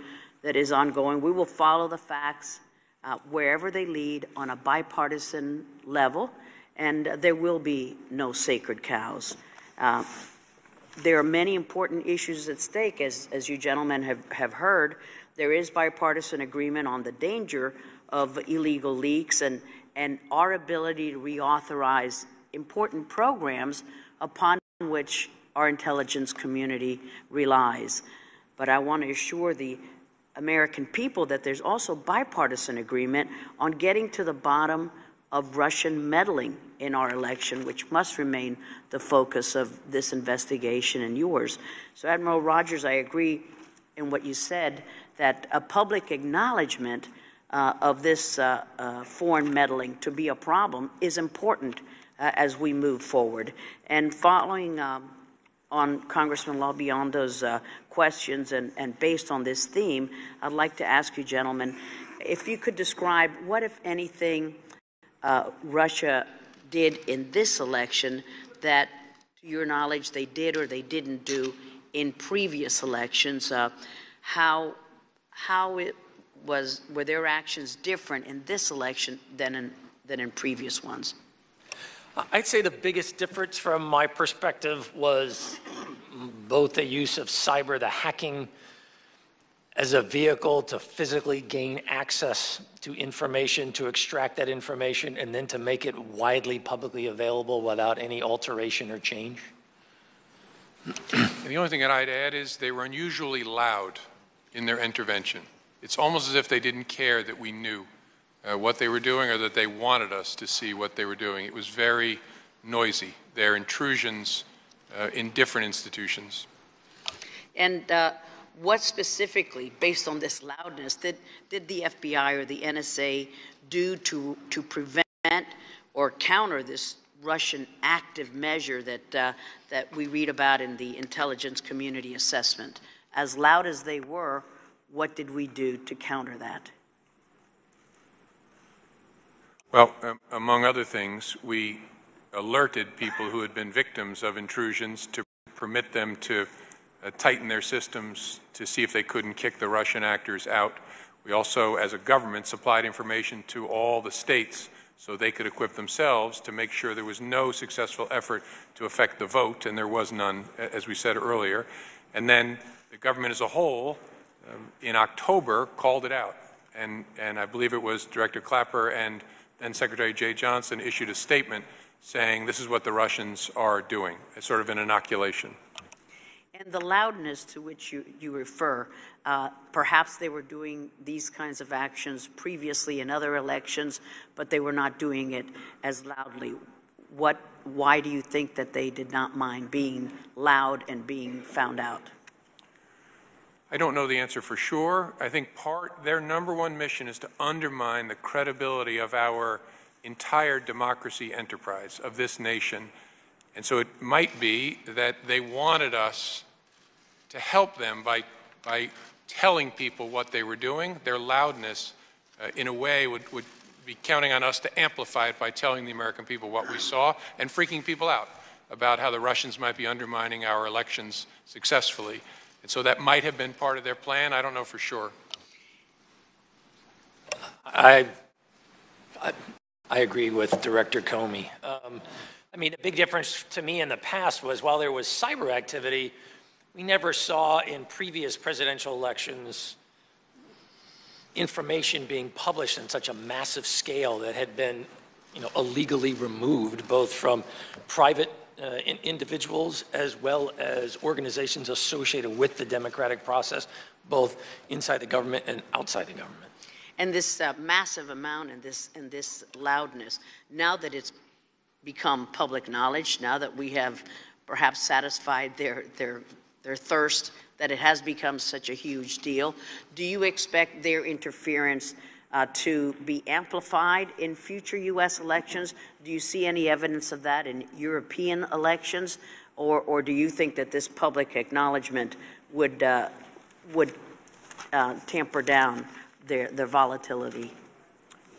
that is ongoing, we will follow the facts uh, wherever they lead on a bipartisan level, and uh, there will be no sacred cows. Uh, there are many important issues at stake, as, as you gentlemen have, have heard. There is bipartisan agreement on the danger of illegal leaks and, and our ability to reauthorize important programs upon which our intelligence community relies. But I want to assure the American people that there's also bipartisan agreement on getting to the bottom of Russian meddling in our election, which must remain the focus of this investigation and yours. So, Admiral Rogers, I agree in what you said that a public acknowledgement uh, of this uh, uh, foreign meddling to be a problem is important uh, as we move forward. And following um, on Congressman LoBiondo's uh, questions and, and based on this theme, I'd like to ask you, gentlemen, if you could describe what, if anything, uh, Russia did in this election that, to your knowledge, they did or they didn't do in previous elections. How how it was were their actions different in this election than in than in previous ones? I'd say the biggest difference from my perspective was both the use of cyber, the hacking as a vehicle to physically gain access to information, to extract that information, and then to make it widely publicly available without any alteration or change? And the only thing that I'd add is they were unusually loud in their intervention. It's almost as if they didn't care that we knew uh, what they were doing or that they wanted us to see what they were doing. It was very noisy, their intrusions uh, in different institutions. And uh, what specifically, based on this loudness, did, did the FBI or the NSA do to, to prevent or counter this Russian active measure that, uh, that we read about in the intelligence community assessment? As loud as they were, what did we do to counter that? Well, um, among other things, we alerted people who had been victims of intrusions to permit them to uh, tighten their systems to see if they couldn't kick the Russian actors out. We also, as a government, supplied information to all the states so they could equip themselves to make sure there was no successful effort to affect the vote, and there was none, as we said earlier. And then the government as a whole, um, in October, called it out. And, and I believe it was Director Clapper and then Secretary Jeh Johnson issued a statement saying this is what the Russians are doing, it's sort of an inoculation. And the loudness to which you, you refer, uh, perhaps they were doing these kinds of actions previously in other elections, but they were not doing it as loudly. What, why do you think that they did not mind being loud and being found out? I don't know the answer for sure. I think part, their number one mission is to undermine the credibility of our entire democracy enterprise of this nation And so it might be that they wanted us to help them by, by telling people what they were doing. Their loudness, uh, in a way, would, would be counting on us to amplify it by telling the American people what we saw and freaking people out about how the Russians might be undermining our elections successfully. And so that might have been part of their plan. I don't know for sure. I, I, I agree with Director Comey. Um, I mean, a big difference to me in the past was while there was cyber activity, we never saw in previous presidential elections information being published in such a massive scale that had been, you know, illegally removed, both from private uh, in individuals as well as organizations associated with the democratic process, both inside the government and outside the government. And this uh, massive amount and this, and this loudness, now that it's become public knowledge, now that we have perhaps satisfied their, their, their thirst, that it has become such a huge deal, do you expect their interference uh, to be amplified in future U.S. elections? Do you see any evidence of that in European elections? Or, or do you think that this public acknowledgement would, uh, would uh, tamper down their, their volatility?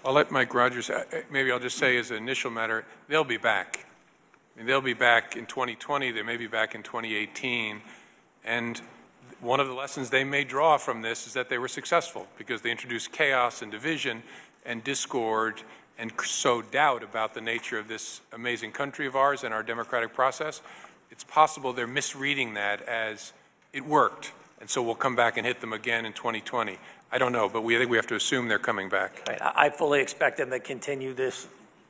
I'll let Mike Rogers, uh, uh, maybe I'll just say as an initial matter, they'll be back. I mean, they'll be back in 2020, they may be back in 2018. And one of the lessons they may draw from this is that they were successful because they introduced chaos and division and discord and sowed doubt about the nature of this amazing country of ours and our democratic process. It's possible they're misreading that as it worked, and so we'll come back and hit them again in 2020. I don't know, but we I think we have to assume they're coming back. Right. I fully expect them to continue this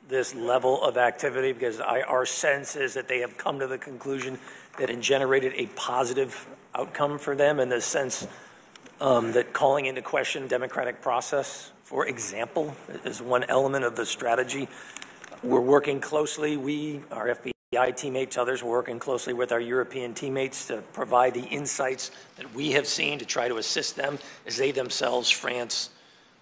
this level of activity because I, our sense is that they have come to the conclusion that it generated a positive outcome for them in the sense um, that calling into question democratic process, for example, is one element of the strategy. We're working closely, we, our FBI teammates, others, we're working closely with our European teammates to provide the insights that we have seen to try to assist them as they themselves, France,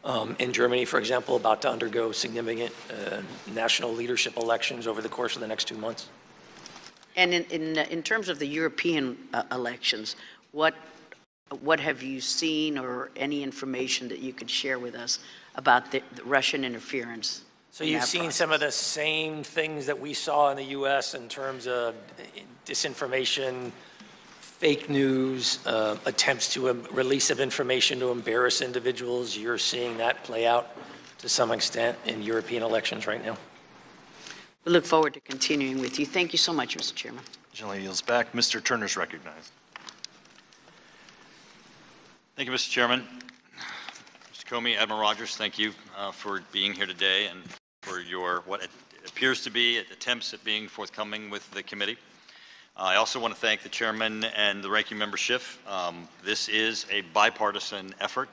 um, in Germany, for example, about to undergo significant uh, national leadership elections over the course of the next two months. And in, in, in terms of the European uh, elections, what, what have you seen or any information that you could share with us about the, the Russian interference? So you've seen process? some of the same things that we saw in the U.S. in terms of disinformation, fake news, uh, attempts to um, release of information to embarrass individuals. You're seeing that play out to some extent in European elections right now. We look forward to continuing with you. Thank you so much, Mr. Chairman. Generally yields back. Mr. Turner's recognized. Thank you, Mr. Chairman. Comey, Admiral Rogers, thank you uh, for being here today and for your what appears to be attempts at being forthcoming with the committee. Uh, I also want to thank the chairman and the ranking member Schiff. Um, this is a bipartisan effort.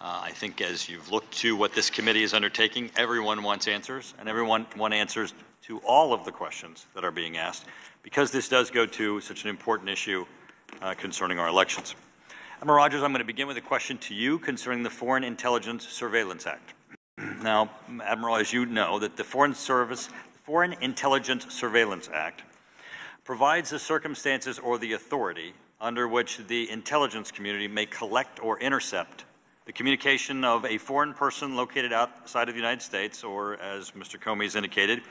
Uh, I think as you've looked to what this committee is undertaking, everyone wants answers, and everyone wants answers to all of the questions that are being asked, because this does go to such an important issue uh, concerning our elections. Admiral Rogers, I'm going to begin with a question to you concerning the Foreign Intelligence Surveillance Act. now, Admiral, as you know, that the Foreign Service, Foreign Intelligence Surveillance Act provides the circumstances or the authority under which the intelligence community may collect or intercept the communication of a foreign person located outside of the United States, or as Mr. Comey has indicated,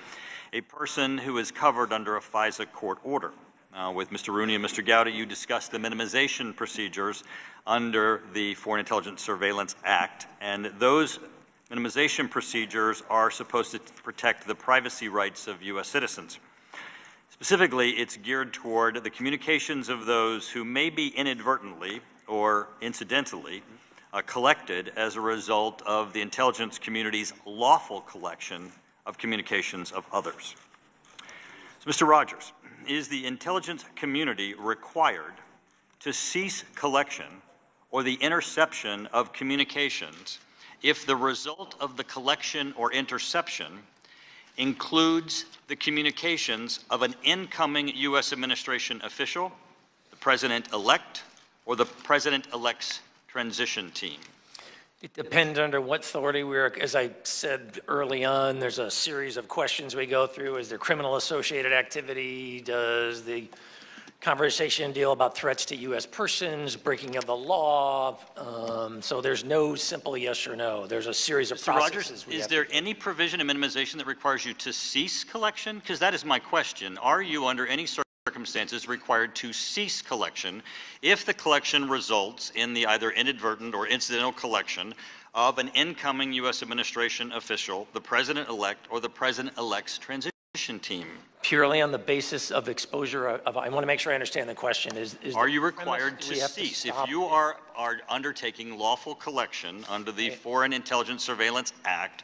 a person who is covered under a FISA court order. Uh, with Mr. Rooney and Mr. Gowdy, you discussed the minimization procedures under the Foreign Intelligence Surveillance Act, and those minimization procedures are supposed to protect the privacy rights of U.S. citizens. Specifically, it's geared toward the communications of those who may be inadvertently or incidentally uh, collected as a result of the intelligence community's lawful collection of communications of others. So, Mr. Rogers, is the intelligence community required to cease collection or the interception of communications if the result of the collection or interception includes the communications of an incoming U.S. administration official, the president elect, or the president elect's transition team? It depends under what authority we're, as I said early on, there's a series of questions we go through. Is there criminal associated activity? Does the conversation deal about threats to U.S. persons, breaking of the law? Um, So there's no simple yes or no. There's a series of Mr. Rogers, processes. we is there any provision of minimization that requires you to cease collection? Because that is my question. Are you, under any circumstances, required to cease collection if the collection results in the either inadvertent or incidental collection of an incoming U.S. administration official, the president-elect, or the president-elect's transition team? Purely on the basis of exposure of, I want to make sure I understand the question. Is, is Are you required to cease? If you are, are undertaking lawful collection under the Foreign Intelligence Surveillance Act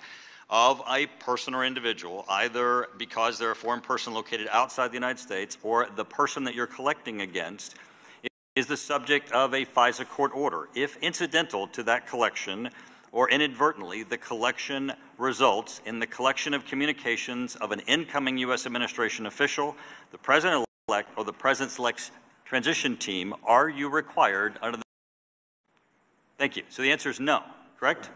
of a person or individual, either because they're a foreign person located outside the United States or the person that you're collecting against is the subject of a FISA court order. If incidental to that collection or inadvertently the collection results in the collection of communications of an incoming U.S. administration official, the president-elect, or the president-elect's transition team, are you required under the... Thank you. So the answer is no, correct?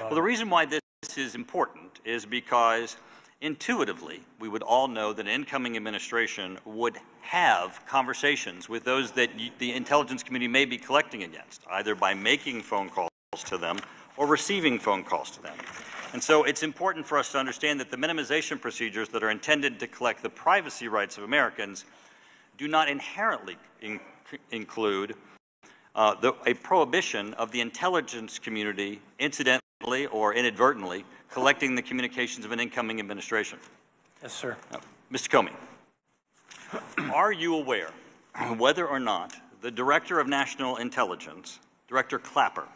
Well, the reason why this is important is because intuitively, we would all know that an incoming administration would have conversations with those that the intelligence community may be collecting against, either by making phone calls to them or receiving phone calls to them. And so it's important for us to understand that the minimization procedures that are intended to collect the privacy rights of Americans do not inherently in- include uh, the, a prohibition of the intelligence community incidentally or inadvertently collecting the communications of an incoming administration. Yes, sir. Mr. Comey, are you aware whether or not the Director of National Intelligence, Director Clapper,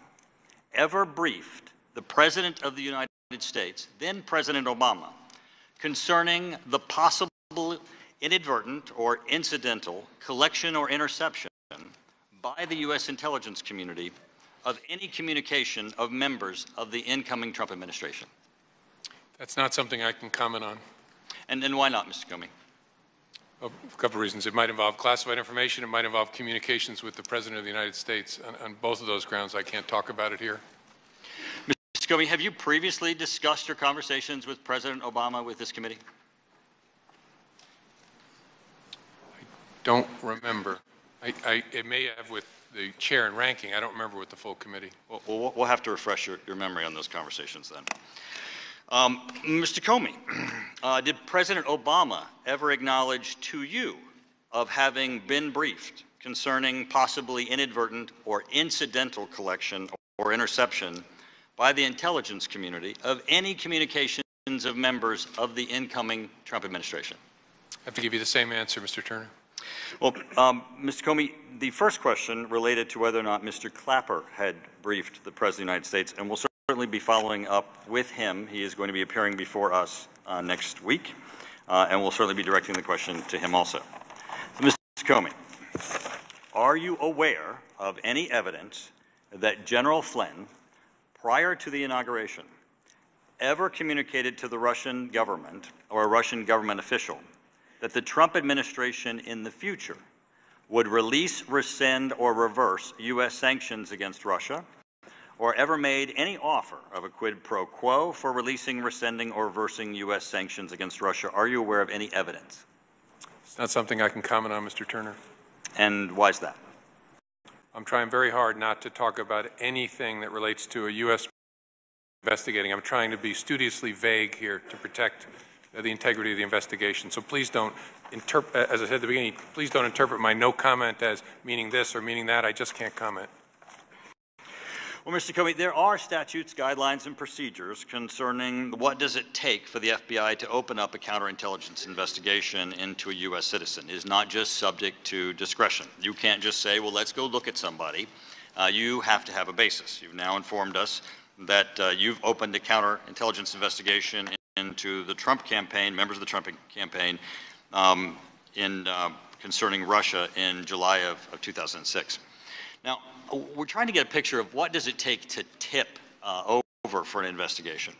ever briefed the President of the United States, then President Obama, concerning the possible inadvertent or incidental collection or interception by the U.S. intelligence community of any communication of members of the incoming Trump administration? That's not something I can comment on. And, and why not, Mr. Comey? A couple of reasons. It might involve classified information. It might involve communications with the President of the United States. On, on both of those grounds, I can't talk about it here. Mr. Comey, have you previously discussed your conversations with President Obama with this committee? I don't remember. I, I, it may have with the chair and ranking. I don't remember with the full committee. Well, we'll, we'll have to refresh your, your memory on those conversations then. Um, Mr. Comey, uh, did President Obama ever acknowledge to you of having been briefed concerning possibly inadvertent or incidental collection or interception by the intelligence community of any communications of members of the incoming Trump administration? I have to give you the same answer, Mr. Turner. Well, um, Mr. Comey, the first question related to whether or not Mr. Clapper had briefed the President of the United States, and we'll certainly be following up with him. He is going to be appearing before us uh, next week, uh, and we'll certainly be directing the question to him also. So, Mr. Comey, are you aware of any evidence that General Flynn, prior to the inauguration, ever communicated to the Russian government or a Russian government official that the Trump administration in the future would release, rescind, or reverse U.S. sanctions against Russia, or ever made any offer of a quid pro quo for releasing, rescinding, or reversing U.S. sanctions against Russia? Are you aware of any evidence? It's not something I can comment on, Mr. Turner. And why is that? I'm trying very hard not to talk about anything that relates to a U.S. investigating. I'm trying to be studiously vague here to protect the integrity of the investigation. So please don't interpret, as I said at the beginning, please don't interpret my no comment as meaning this or meaning that. I just can't comment. Well, Mr. Comey, there are statutes, guidelines, and procedures concerning what does it take for the FBI to open up a counterintelligence investigation into a U.S. citizen. It is not just subject to discretion. You can't just say, well, let's go look at somebody. Uh, you have to have a basis. You've now informed us that uh, you've opened a counterintelligence investigation into the Trump campaign, members of the Trump campaign, um, in, uh, concerning Russia in July of, of 2006. Now, we're trying to get a picture of what does it take to tip uh, over for an investigation.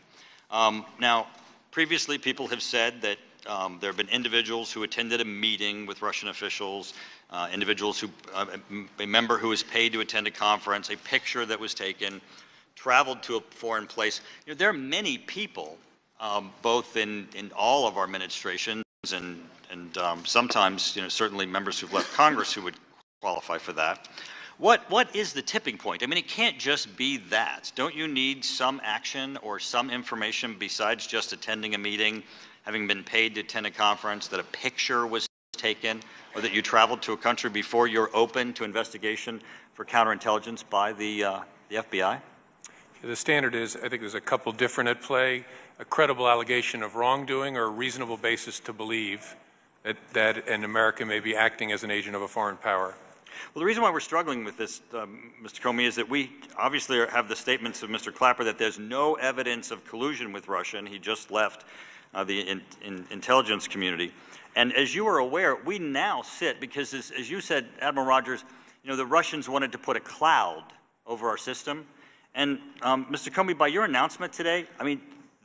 Um, now, previously, people have said that um, there have been individuals who attended a meeting with Russian officials, uh, individuals who, uh, a member who was paid to attend a conference, a picture that was taken, traveled to a foreign place, you know, there are many people, um, both in, in all of our administrations and, and um, sometimes, you know, certainly members who've left Congress who would qualify for that. What, what is the tipping point? I mean, it can't just be that. Don't you need some action or some information besides just attending a meeting, having been paid to attend a conference, that a picture was taken, or that you traveled to a country before you're open to investigation for counterintelligence by the, uh, the FBI? The standard is, I think there's a couple different at play, a credible allegation of wrongdoing or a reasonable basis to believe that, that an American may be acting as an agent of a foreign power. Well, the reason why we're struggling with this, um, Mr. Comey, is that we obviously have the statements of Mr. Clapper that there's no evidence of collusion with Russia, and he just left uh, the in, in intelligence community. And as you are aware, we now sit, because as, as you said, Admiral Rogers, you know, the Russians wanted to put a cloud over our system. And um, Mr. Comey, by your announcement today, I mean,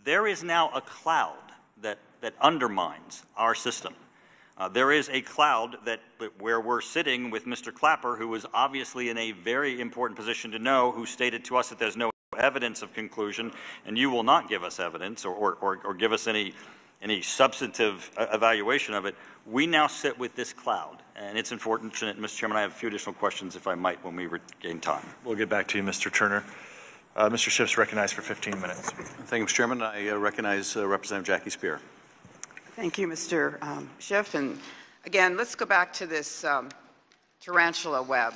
there is now a cloud that, that undermines our system. Uh, there is a cloud that, where we're sitting with Mr. Clapper, who was obviously in a very important position to know, who stated to us that there's no evidence of conclusion, and you will not give us evidence or, or, or, give us any any substantive evaluation of it. We now sit with this cloud, and it's unfortunate, Mr. Chairman. I have a few additional questions, if I might, when we regain time. We'll get back to you, Mr. Turner. Uh, Mr. Schiff's recognized for 15 minutes. Thank you, Mr. Chairman. I uh, recognize uh, Representative Jackie Speier. Thank you, Mr. Um, Schiff. And again, let's go back to this um, tarantula web.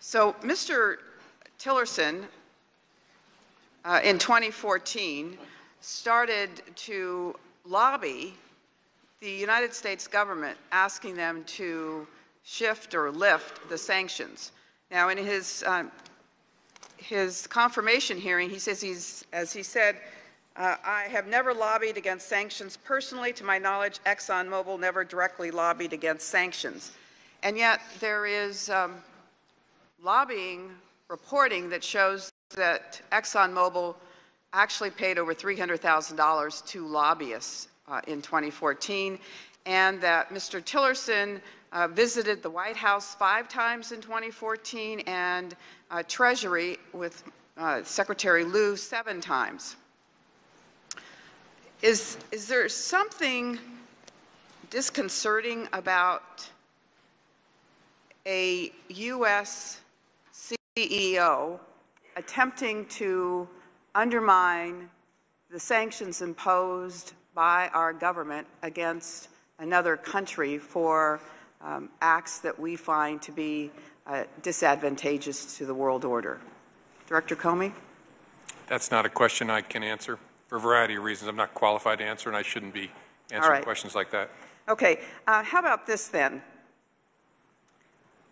So, Mr. Tillerson, uh, in 2014, started to lobby the United States government, asking them to shift or lift the sanctions. Now, in his um, his confirmation hearing, he says he's, as he said, uh, I have never lobbied against sanctions personally. To my knowledge, ExxonMobil never directly lobbied against sanctions. And yet, there is um, lobbying reporting that shows that ExxonMobil actually paid over $300,000 to lobbyists uh, in 2014, and that Mr. Tillerson uh, visited the White House five times in 2014 and uh, Treasury with uh, Secretary Lew seven times. Is, is there something disconcerting about a U.S. CEO attempting to undermine the sanctions imposed by our government against another country for um, acts that we find to be uh, disadvantageous to the world order. Director Comey? That's not a question I can answer for a variety of reasons. I'm not qualified to answer, and I shouldn't be answering right. questions like that. Okay. Uh, how about this then?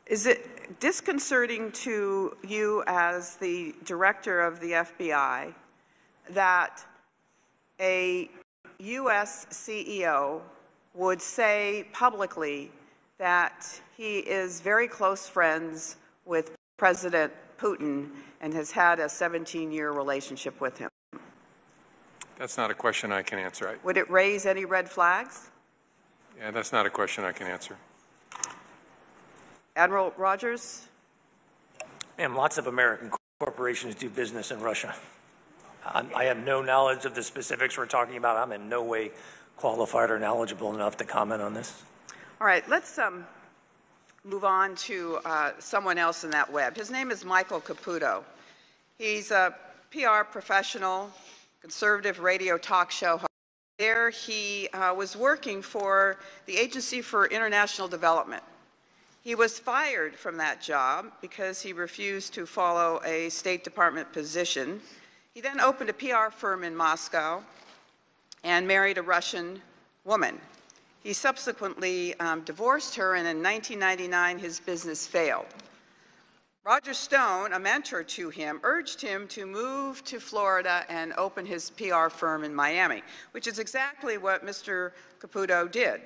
Is it disconcerting to you as the director of the FBI that a U.S. CEO would say publicly that he is very close friends with President Putin and has had a 17 year relationship with him? That's not a question I can answer. I, Would it raise any red flags? yeah, that's not a question I can answer. Admiral Rogers? Ma'am, lots of American corporations do business in Russia. I'm, I have no knowledge of the specifics we're talking about. I'm in no way qualified or knowledgeable enough to comment on this. All right, let's um, move on to uh, someone else in that web. His name is Michael Caputo. He's a PR professional, conservative radio talk show host. There, he uh, was working for the Agency for International Development. He was fired from that job because he refused to follow a State Department position. He then opened a PR firm in Moscow and married a Russian woman. He subsequently um, divorced her, and in 1999, his business failed. Roger Stone, a mentor to him, urged him to move to Florida and open his PR firm in Miami, which is exactly what Mr. Caputo did.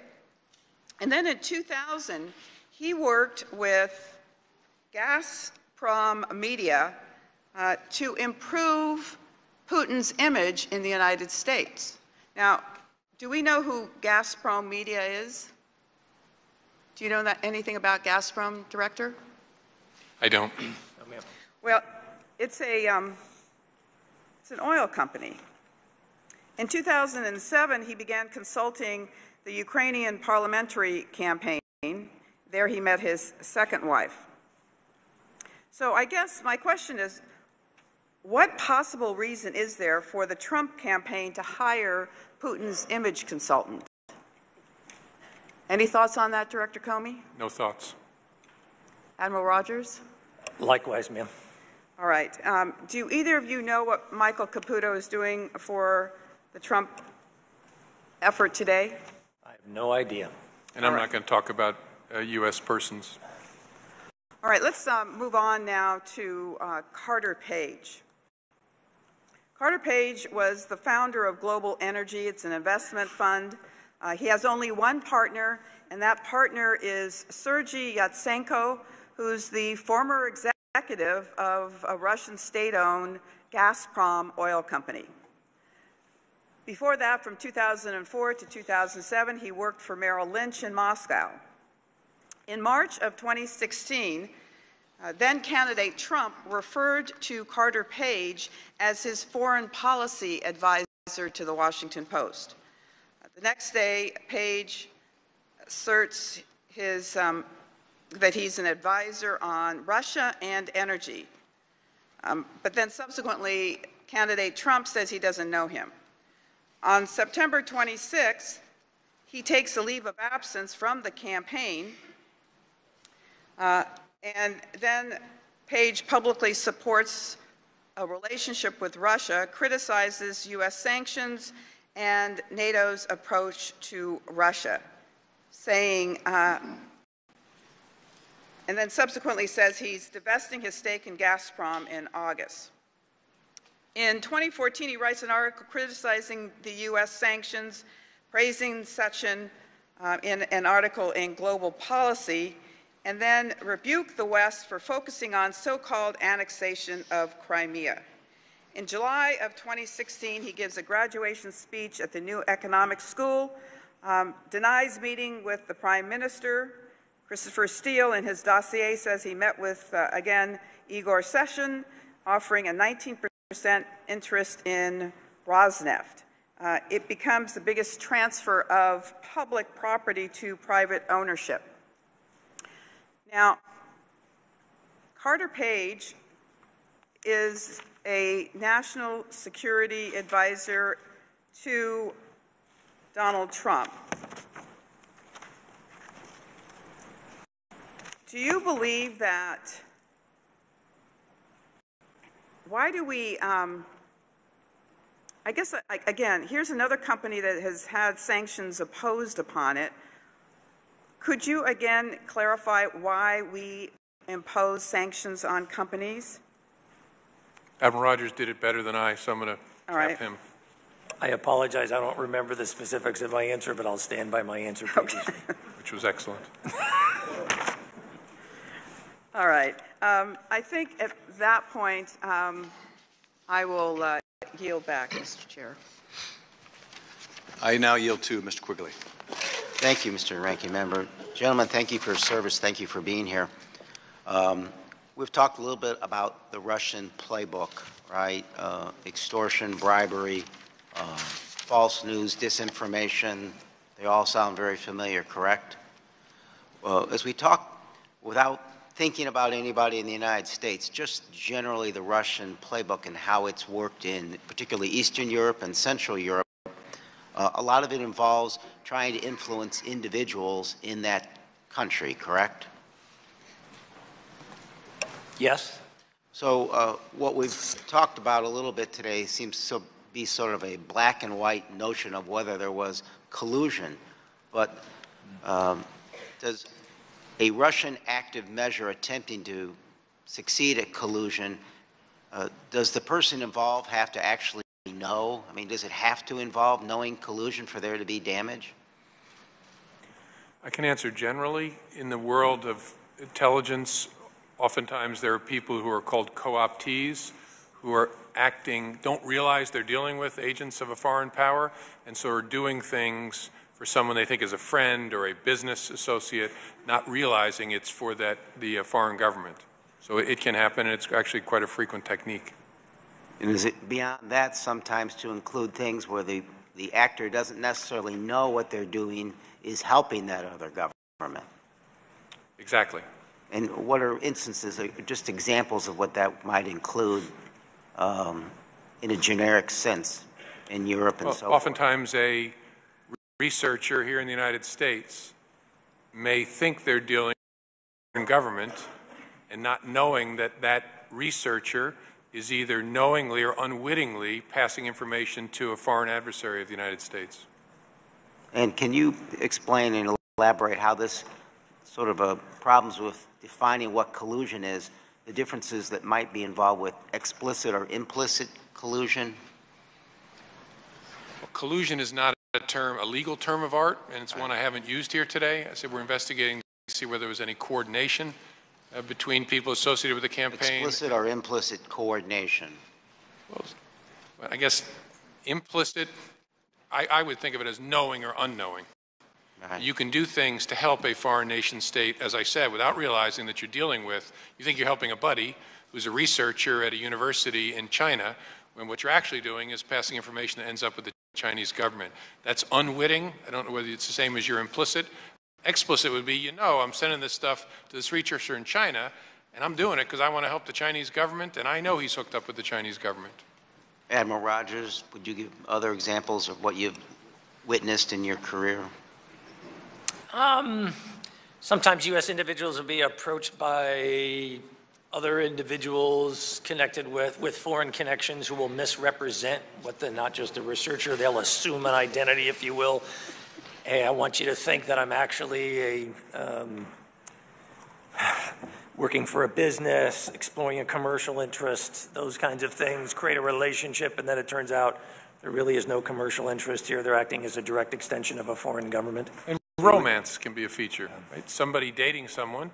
And then in 2000, he worked with Gazprom Media uh, to improve Putin's image in the United States. Now, do we know who Gazprom Media is? Do you know that, anything about Gazprom, Director? I don't. Well, it's a, um, it's an oil company. In 2007, he began consulting the Ukrainian parliamentary campaign. There he met his second wife. So I guess my question is, what possible reason is there for the Trump campaign to hire Putin's image consultant? Any thoughts on that, Director Comey? No thoughts. Admiral Rogers? Likewise, ma'am. All right. Um, do either of you know what Michael Caputo is doing for the Trump effort today? I have no idea. And I'm not going to talk about uh, U.S. persons. All right, let's um, move on now to uh, Carter Page. Carter Page was the founder of Global Energy. It's an investment fund. Uh, he has only one partner, and that partner is Sergei Yatsenko, who's the former executive of a Russian state-owned Gazprom oil company. Before that, from 2004 to 2007, he worked for Merrill Lynch in Moscow. In March of 2016, uh, then candidate Trump referred to Carter Page as his foreign policy advisor to the Washington Post. Uh, the next day, Page asserts his, um, that he's an advisor on Russia and energy. Um, but then subsequently, candidate Trump says he doesn't know him. On September 26th, he takes a leave of absence from the campaign uh, and then Page publicly supports a relationship with Russia, criticizes U.S. sanctions and NATO's approach to Russia, saying, uh, and then subsequently says he's divesting his stake in Gazprom in August. In 2014, he writes an article criticizing the U.S. sanctions, praising Sechin uh, in an article in Global Policy, and then rebuke the West for focusing on so-called annexation of Crimea. In July of 2016, he gives a graduation speech at the New Economic School, um, denies meeting with the Prime Minister. Christopher Steele, in his dossier, says he met with, uh, again, Igor Sechin, offering a 19% interest in Rosneft. Uh, it becomes the biggest transfer of public property to private ownership. Now, Carter Page is a national security advisor to Donald Trump. Do you believe that? Why do we? Um, I guess, again, here's another company that has had sanctions opposed upon it. Could you again clarify why we impose sanctions on companies? Admiral Rogers did it better than I, so I'm going to All right. tap him. I apologize. I don't remember the specifics of my answer, but I'll stand by my answer previously. Which was excellent. All right. Um, I think at that point, um, I will uh, yield back, Mr. Chair. I now yield to Mr. Quigley. Thank you, Mr. Ranking Member. Gentlemen, thank you for your service. Thank you for being here. Um, we've talked a little bit about the Russian playbook, right? Uh, extortion, bribery, uh, false news, disinformation. They all sound very familiar, correct? Well, as we talk, without thinking about anybody in the United States, just generally the Russian playbook and how it's worked in particularly Eastern Europe and Central Europe, uh, a lot of it involves trying to influence individuals in that country, correct? Yes. So uh, what we've talked about a little bit today seems to be sort of a black and white notion of whether there was collusion. But um, does a Russian active measure attempting to succeed at collusion, uh, does the person involved have to actually know? I mean, does it have to involve knowing collusion for there to be damage? I can answer generally. In the world of intelligence, oftentimes there are people who are called co-optees who are acting, don't realize they're dealing with agents of a foreign power, and so are doing things for someone they think is a friend or a business associate, not realizing it's for that the uh, foreign government. So it can happen, and it's actually quite a frequent technique. And is it beyond that sometimes to include things where the, the actor doesn't necessarily know what they're doing is helping that other government? Exactly. And what are instances, or just examples of what that might include um, in a generic sense in Europe and Well, so forth? Oftentimes, a researcher here in the United States may think they're dealing in government and not knowing that that researcher is either knowingly or unwittingly passing information to a foreign adversary of the United States. And can you explain and elaborate how this sort of uh, problems with defining what collusion is, the differences that might be involved with explicit or implicit collusion? Well, collusion is not a term, a legal term of art, and it's one I haven't used here today. I said we're investigating to see whether there was any coordination uh, between people associated with the campaign. Explicit or implicit coordination? Well, I guess implicit, I, I would think of it as knowing or unknowing. You can do things to help a foreign nation state, as I said, without realizing that you're dealing with, you think you're helping a buddy who's a researcher at a university in China, when what you're actually doing is passing information that ends up with the Chinese government. That's unwitting. I don't know whether it's the same as your implicit. Explicit would be, you know, I'm sending this stuff to this researcher in China, and I'm doing it because I want to help the Chinese government, and I know he's hooked up with the Chinese government. Admiral Rogers, would you give other examples of what you've witnessed in your career? Um, sometimes U.S. individuals will be approached by other individuals connected with, with foreign connections who will misrepresent what the, not just the researcher, they'll assume an identity, if you will. Hey, I want you to think that I'm actually a, um, working for a business, exploring a commercial interest, those kinds of things, create a relationship, and then it turns out there really is no commercial interest here. They're acting as a direct extension of a foreign government. And romance can be a feature, right? Somebody dating someone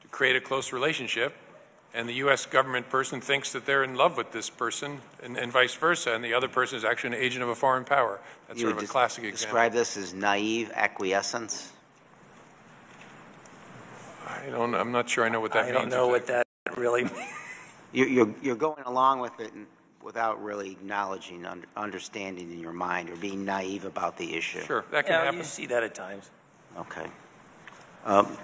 to create a close relationship, and the U.S. government person thinks that they're in love with this person, and, and vice versa, and the other person is actually an agent of a foreign power. That's You sort of a des- classic example. Describe this as naive acquiescence? I don't, I'm not sure I know what that I means. don't know what that really means. You- You're, you're going along with it and without really acknowledging, understanding in your mind, or being naive about the issue. Sure, that can Yeah, happen. you see that at times. Okay. Um,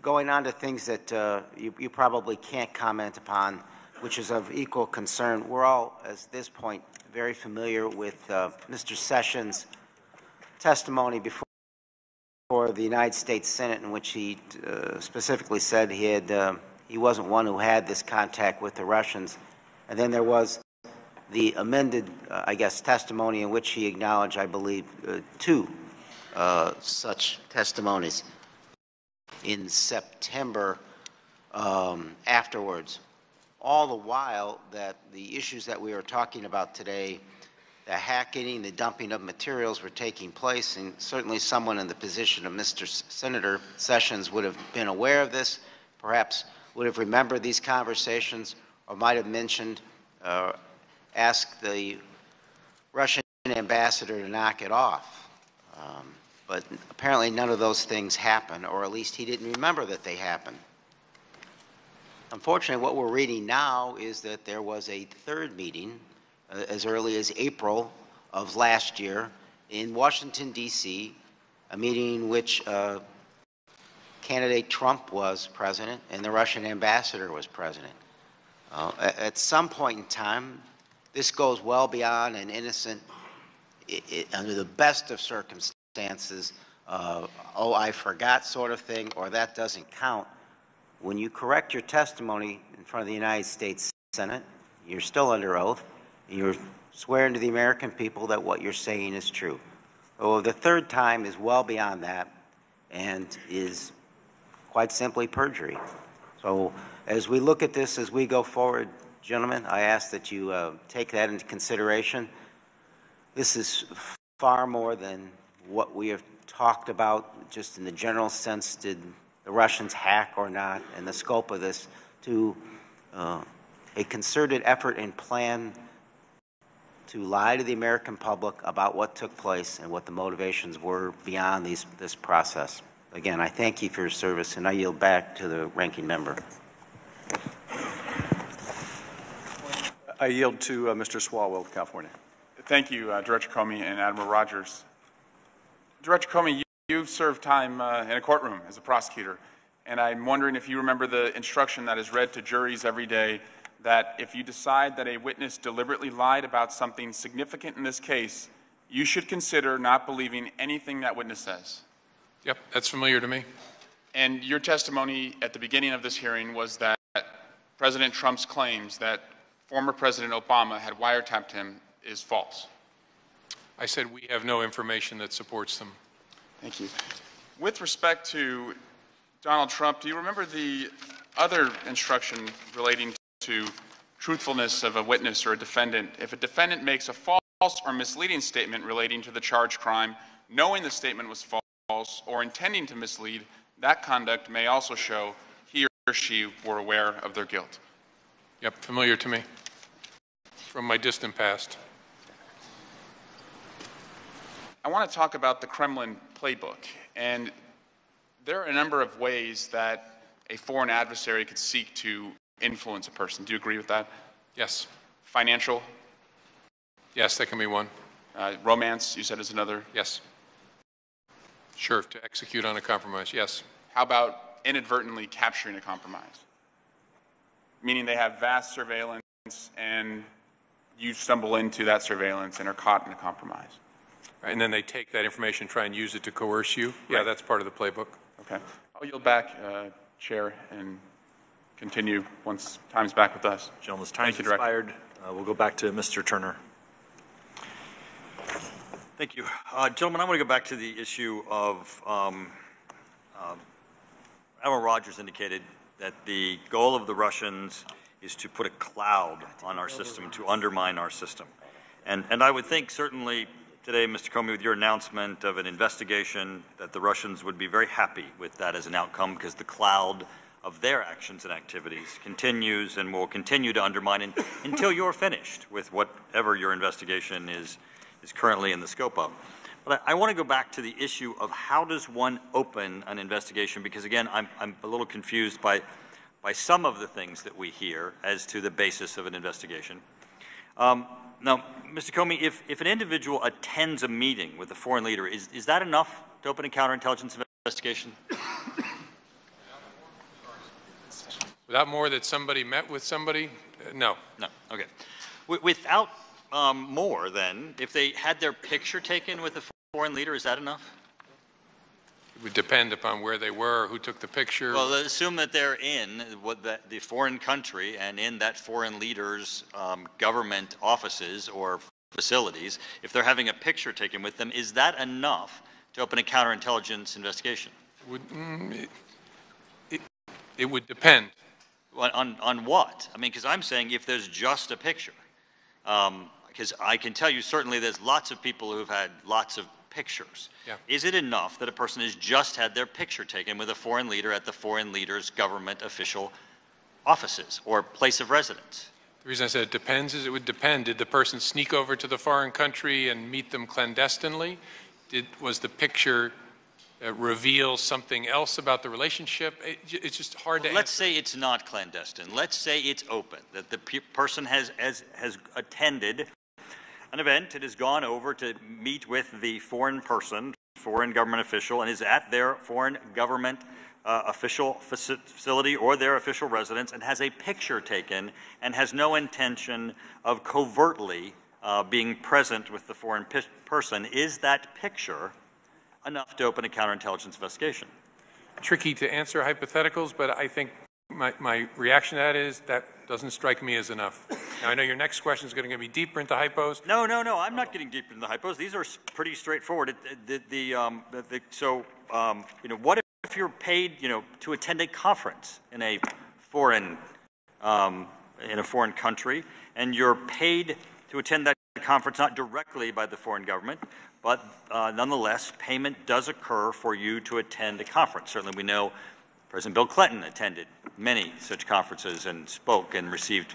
Going on to things that uh, you you probably can't comment upon, which is of equal concern. We're all, at this point, very familiar with uh, Mr. Sessions' testimony before for the United States Senate in which he uh, specifically said he had, uh, he wasn't one who had this contact with the Russians. And then there was the amended, uh, I guess, testimony in which he acknowledged, I believe, uh, two uh, such testimonies in September um, afterwards. All the while that the issues that we are talking about today, the hacking, the dumping of materials were taking place, and certainly someone in the position of Mr. S- Senator Sessions would have been aware of this, perhaps would have remembered these conversations, or might have mentioned, uh, asked the Russian ambassador to knock it off. Um, But apparently, none of those things happened, or at least he didn't remember that they happened. Unfortunately, what we're reading now is that there was a third meeting uh, as early as April of last year in Washington, D.C., a meeting in which uh, candidate Trump was president and the Russian ambassador was president. Uh, At some point in time, this goes well beyond an innocent, i- i- under the best of circumstances, uh, oh, I forgot sort of thing, or that doesn't count. When you correct your testimony in front of the United States Senate, you're still under oath, and you're swearing to the American people that what you're saying is true. Oh, the third time is well beyond that and is quite simply perjury. So as we look at this, as we go forward, gentlemen, I ask that you uh, take that into consideration. This is far more than what we have talked about, just in the general sense, did the Russians hack or not, and the scope of this, to uh, a concerted effort and plan to lie to the American public about what took place and what the motivations were beyond these, this process. Again, I thank you for your service, and I yield back to the ranking member. I yield to uh, Mr. Swalwell California. Thank you, uh, Director Comey and Admiral Rogers. Director Comey, you, you've served time uh, in a courtroom as a prosecutor, and I'm wondering if you remember the instruction that is read to juries every day that if you decide that a witness deliberately lied about something significant in this case, you should consider not believing anything that witness says. Yep, that's familiar to me. And your testimony at the beginning of this hearing was that President Trump's claims that former President Obama had wiretapped him is false. I said we have no information that supports them. Thank you. With respect to Donald Trump, do you remember the other instruction relating to truthfulness of a witness or a defendant? If a defendant makes a false or misleading statement relating to the charged crime, knowing the statement was false or intending to mislead, that conduct may also show he or she were aware of their guilt. Yep, familiar to me from my distant past. I want to talk about the Kremlin playbook. And there are a number of ways that a foreign adversary could seek to influence a person. Do you agree with that? Yes. Financial? Yes, that can be one. Uh, romance, you said, is another? Yes. Sure, to execute on a compromise, yes. How about inadvertently capturing a compromise? Meaning they have vast surveillance and you stumble into that surveillance and are caught in a compromise. And then they take that information, try and use it to coerce you? Yeah, Right. that's part of the playbook. Okay. I'll yield back, uh, Chair, and continue once time's back with us. Gentleman's Thank time's you, Director. expired. Uh, We'll go back to Mr. Turner. Thank you. Uh, Gentlemen, I want to go back to the issue of, um, um, Admiral Rogers indicated that the goal of the Russians is to put a cloud on our system, to undermine our system. And, and I would think certainly today, Mr. Comey, with your announcement of an investigation, that the Russians would be very happy with that as an outcome because the cloud of their actions and activities continues and will continue to undermine in, until you're finished with whatever your investigation is, is currently in the scope of. But I, I want to go back to the issue of how does one open an investigation? Because again, I'm, I'm a little confused by, by some of the things that we hear as to the basis of an investigation. Um, now, Mr. Comey, if, if an individual attends a meeting with a foreign leader, is, is that enough to open a counterintelligence investigation? Without more that somebody met with somebody? Uh, No. No, okay. Wi- Without um, more, then, if they had their picture taken with a foreign leader, is that enough? It would depend upon where they were, who took the picture. Well, assume that they're in what the, the foreign country and in that foreign leader's um, government offices or facilities. If they're having a picture taken with them, is that enough to open a counterintelligence investigation? Would, mm, it- it, it would depend. On, on, on what? I mean, because I'm saying if there's just a picture, because I can tell you certainly there's lots of people who've had lots of pictures. Yeah. Is it enough that a person has just had their picture taken with a foreign leader at the foreign leader's government official offices or place of residence? The reason I said it depends is it would depend. Did the person sneak over to the foreign country and meet them clandestinely? Did, was the picture uh, reveal something else about the relationship? It, it's just hard to Let's answer. say it's not clandestine. Let's say it's open, that the pe- person has, has, has attended an event and has gone over to meet with the foreign person, foreign government official, and is at their foreign government uh, official facility or their official residence and has a picture taken and has no intention of covertly uh, being present with the foreign person. Is that picture enough to open a counterintelligence investigation? Tricky to answer hypotheticals, but I think my, my reaction to that is that doesn't strike me as enough. Now, I know your next question is going to be deeper into hypos. No, no, no. I'm not getting deep into the hypos. These are pretty straightforward. It- The, the, um, the, so, um, you know, what if you're paid, you know, to attend a conference in a foreign, um, in a foreign country, and you're paid to attend that conference not directly by the foreign government, but uh, nonetheless, payment does occur for you to attend a conference. Certainly, we know President Bill Clinton attended many such conferences and spoke and received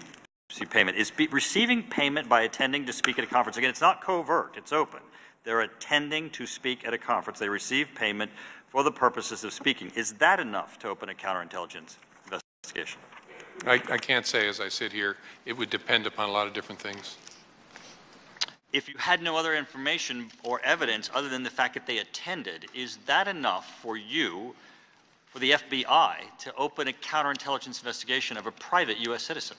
receive payment. Is be, receiving payment by attending to speak at a conference, again, it's not covert, it's open. They're attending to speak at a conference. They receive payment for the purposes of speaking. Is that enough to open a counterintelligence investigation? I, I can't say as I sit here. It would depend upon a lot of different things. If you had no other information or evidence other than the fact that they attended, is that enough for you, for the FBI, to open a counterintelligence investigation of a private U.S. citizen?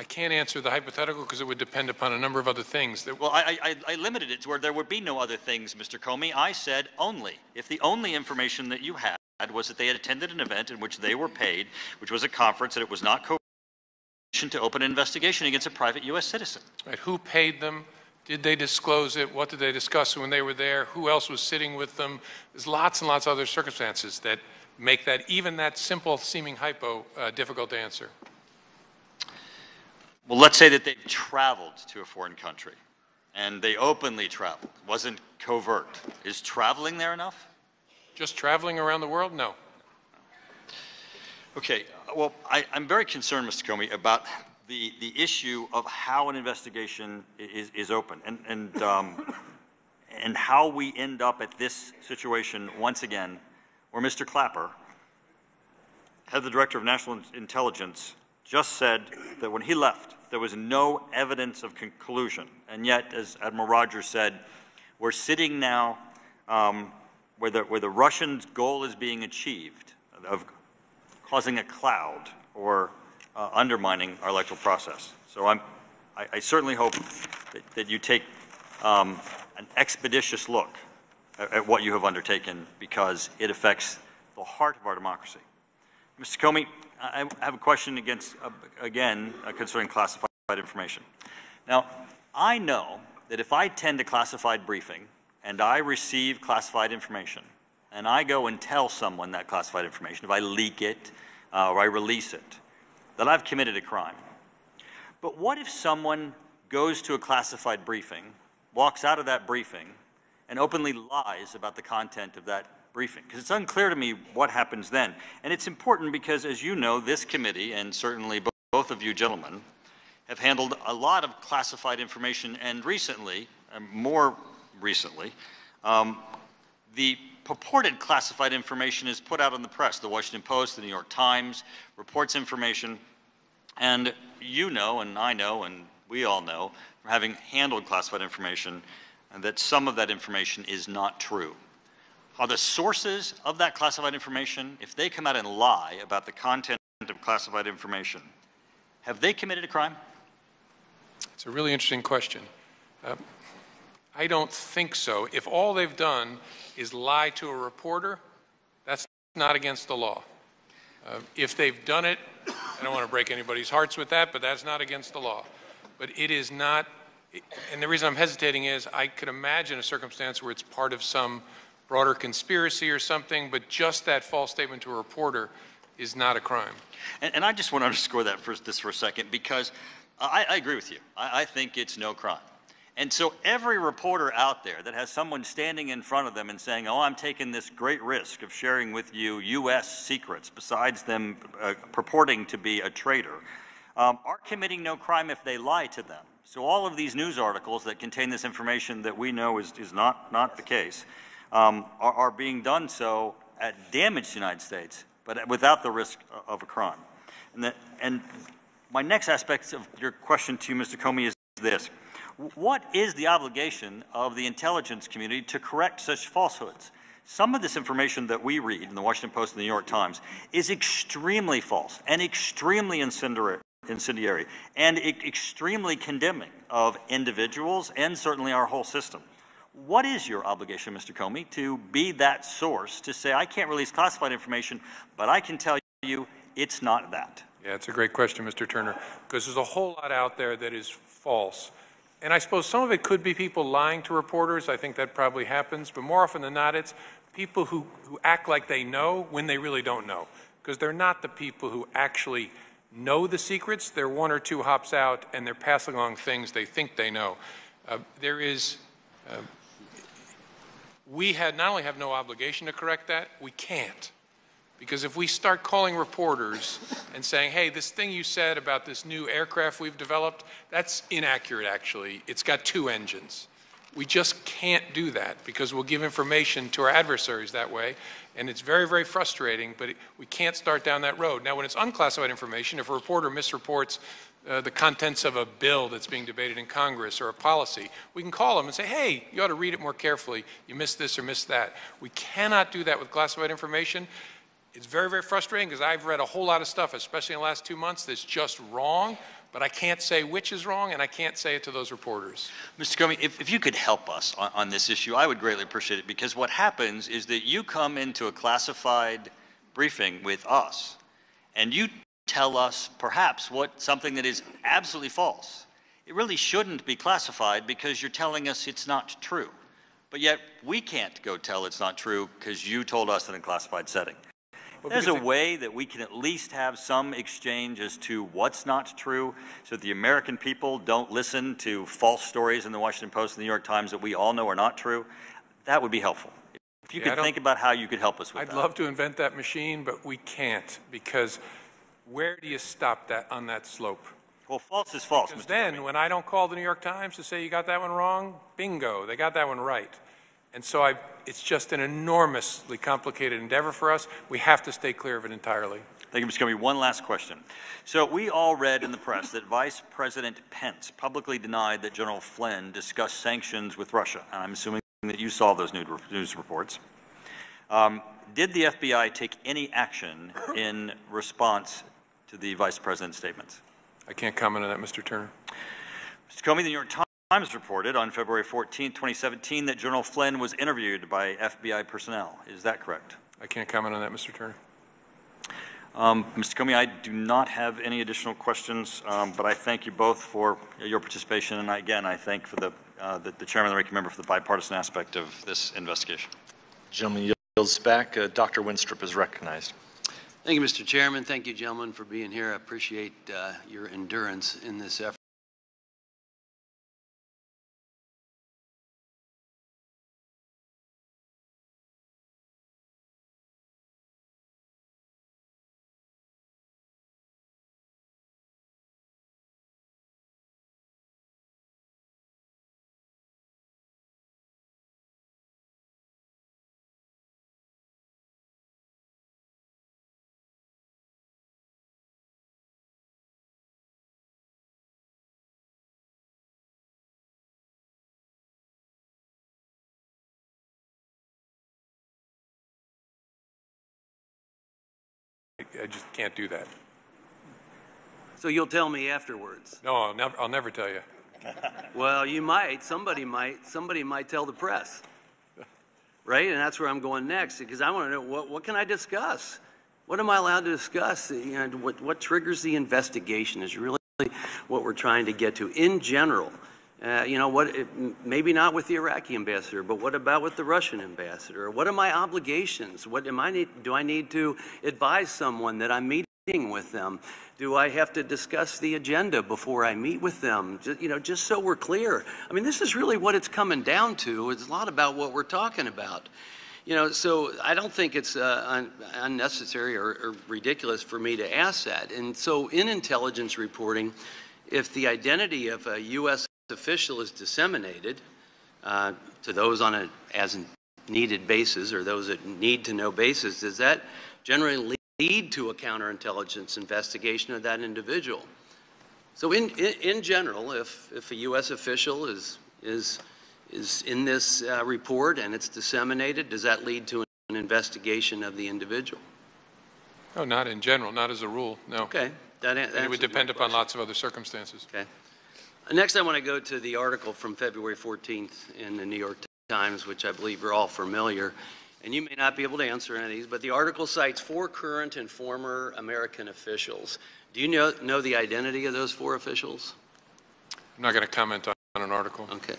I can't answer the hypothetical because it would depend upon a number of other things. That, Well, I, I, I limited it to where there would be no other things, Mr. Comey. I said only. If the only information that you had was that they had attended an event in which they were paid, which was a conference, and it was not co to open an investigation against a private U.S. citizen. right, who paid them? Did they disclose it? What did they discuss when they were there? Who else was sitting with them? There's lots and lots of other circumstances that make that, even that simple seeming hypo, uh, difficult to answer. Well, let's say that they've traveled to a foreign country and they openly traveled, wasn't covert. Is traveling there enough? Just traveling around the world? No. Okay, well, I, I'm very concerned, Mr. Comey, about the, the issue of how an investigation is, is open and, and, um, and how we end up at this situation once again where Mr. Clapper, head of the Director of National Intelligence, just said that when he left, there was no evidence of conclusion. And yet, as Admiral Rogers said, we're sitting now um, where, the, where the Russian goal is being achieved of causing a cloud or uh, undermining our electoral process. So I'm, I, I certainly hope that, that you take um, an expeditious look at, at what you have undertaken because it affects the heart of our democracy. Mr. Comey, I I have a question against, uh, again, uh, concerning classified information. Now, I know that if I attend a classified briefing and I receive classified information, and I go and tell someone that classified information, if I leak it uh, or I release it, that I've committed a crime. But what if someone goes to a classified briefing, walks out of that briefing, and openly lies about the content of that briefing? Because it's unclear to me what happens then. And it's important because, as you know, this committee, and certainly both of you gentlemen, have handled a lot of classified information, and recently, more recently, um, the purported classified information is put out in the press. The Washington Post, the New York Times reports information, and you know, and I know, and we all know, from having handled classified information, that some of that information is not true. Are the sources of that classified information, if they come out and lie about the content of classified information, have they committed a crime? It's a really interesting question. Um, I don't think so. If all they've done is lie to a reporter, that's not against the law. Uh, If they've done it, I don't want to break anybody's hearts with that, but that's not against the law. But it is not, and the reason I'm hesitating is I could imagine a circumstance where it's part of some broader conspiracy or something, but just that false statement to a reporter is not a crime. And, and I just want to underscore that for this for a second because I, I agree with you. I, I think it's no crime. And so every reporter out there that has someone standing in front of them and saying, oh, I'm taking this great risk of sharing with you U.S. secrets besides them uh, purporting to be a traitor, um, are committing no crime if they lie to them. So all of these news articles that contain this information that we know is, is not, not the case um, are, are being done so at damage to the United States, but without the risk of a crime. And, that, and my next aspect of your question to you, Mr. Comey, is this. What is the obligation of the intelligence community to correct such falsehoods? Some of this information that we read in the Washington Post and the New York Times is extremely false and extremely incendiary, and extremely condemning of individuals and certainly our whole system. What is your obligation, Mr. Comey, to be that source to say, I can't release classified information, but I can tell you it's not that? Yeah, it's a great question, Mr. Turner, because there's a whole lot out there that is false. And I suppose some of it could be people lying to reporters. I think that probably happens. But more often than not, it's people who, who act like they know when they really don't know. Because they're not the people who actually know the secrets. They're one or two hops out and they're passing along things they think they know. Uh, there is, uh, we had not only have no obligation to correct that, we can't. Because if we start calling reporters and saying, hey, this thing you said about this new aircraft we've developed, that's inaccurate, actually. It's got two engines. We just can't do that because we'll give information to our adversaries that way. And it's very, very frustrating, but it, we can't start down that road. Now, when it's unclassified information, if a reporter misreports uh, the contents of a bill that's being debated in Congress or a policy, we can call them and say, hey, you ought to read it more carefully. You missed this or missed that. We cannot do that with classified information. It's very, very frustrating because I've read a whole lot of stuff, especially in the last two months, that's just wrong, but I can't say which is wrong, and I can't say it to those reporters. Mr. Comey, if, if you could help us on, on this issue, I would greatly appreciate it because what happens is that you come into a classified briefing with us and you tell us perhaps what something that is absolutely false. It really shouldn't be classified because you're telling us it's not true. But yet we can't go tell it's not true because you told us in a classified setting. Well, There's a it- way that we can at least have some exchange as to what's not true so that the American people don't listen to false stories in the Washington Post and the New York Times that we all know are not true. That would be helpful. If you Yeah, could think about how you could help us with that. I'd that. love to invent that machine, but we can't because where do you stop that on that slope? Well, false is false. Because then, when I don't call the New York Times to say you got that one wrong, bingo, they got that one right. And so I, it's just an enormously complicated endeavor for us. We have to stay clear of it entirely. Thank you, Mr. Comey. One last question. So we all read in the press that Vice President Pence publicly denied that General Flynn discussed sanctions with Russia. And I'm assuming that you saw those news reports. Um, did the FBI take any action in response to the Vice President's statements? I can't comment on that, Mr. Turner. Mr. Comey, the New York Times reported on February 14, 2017, that General Flynn was interviewed by FBI personnel. Is that correct? I can't comment on that, Mr. Turner. Um, Mr. Comey, I do not have any additional questions, um, but I thank you both for your participation, and again, I thank for the, uh, the, the chairman and the ranking member for the bipartisan aspect of this investigation. Gentleman yields back. Uh, Dr. Wenstrup is recognized. Thank you, Mr. Chairman. Thank you, gentlemen, for being here. I appreciate uh, your endurance in this effort. I- just can't do that. So you'll tell me afterwards. No, I'll never, I'll never tell you. Well, you might. Somebody might. Somebody might tell the press. Right? And that's where I'm going next because I want to know what, what can I discuss? What am I allowed to discuss? You know, what, what triggers the investigation is really what we're trying to get to in general. Uh, you know, what, it, maybe not with the Iraqi ambassador, but what about with the Russian ambassador? What are my obligations? What am I need, do I need to advise someone that I'm meeting with them? Do I have to discuss the agenda before I meet with them? Just, you know, just so we're clear. I mean, this is really what it's coming down to. It's a lot about what we're talking about. You know, so I don't think it's uh, un- unnecessary or, or ridiculous for me to ask that. And so in intelligence reporting, if the identity of a U.S. official is disseminated uh, to those on a as needed basis or those that need to know basis, does that generally lead to a counterintelligence investigation of that individual? So in, in, in general, if, if a U.S. official is, is, is in this uh, report and it's disseminated, does that lead to an investigation of the individual? No, not in general, not as a rule, no. Okay. That, And it would depend upon lots of other circumstances. Okay. Next, I want to go to the article from February 14th in the New York Times, which I believe you're all familiar. And you may not be able to answer any of these, but the article cites four current and former American officials. Do you know, know the identity of those four officials? I'm not going to comment on on an article. Okay.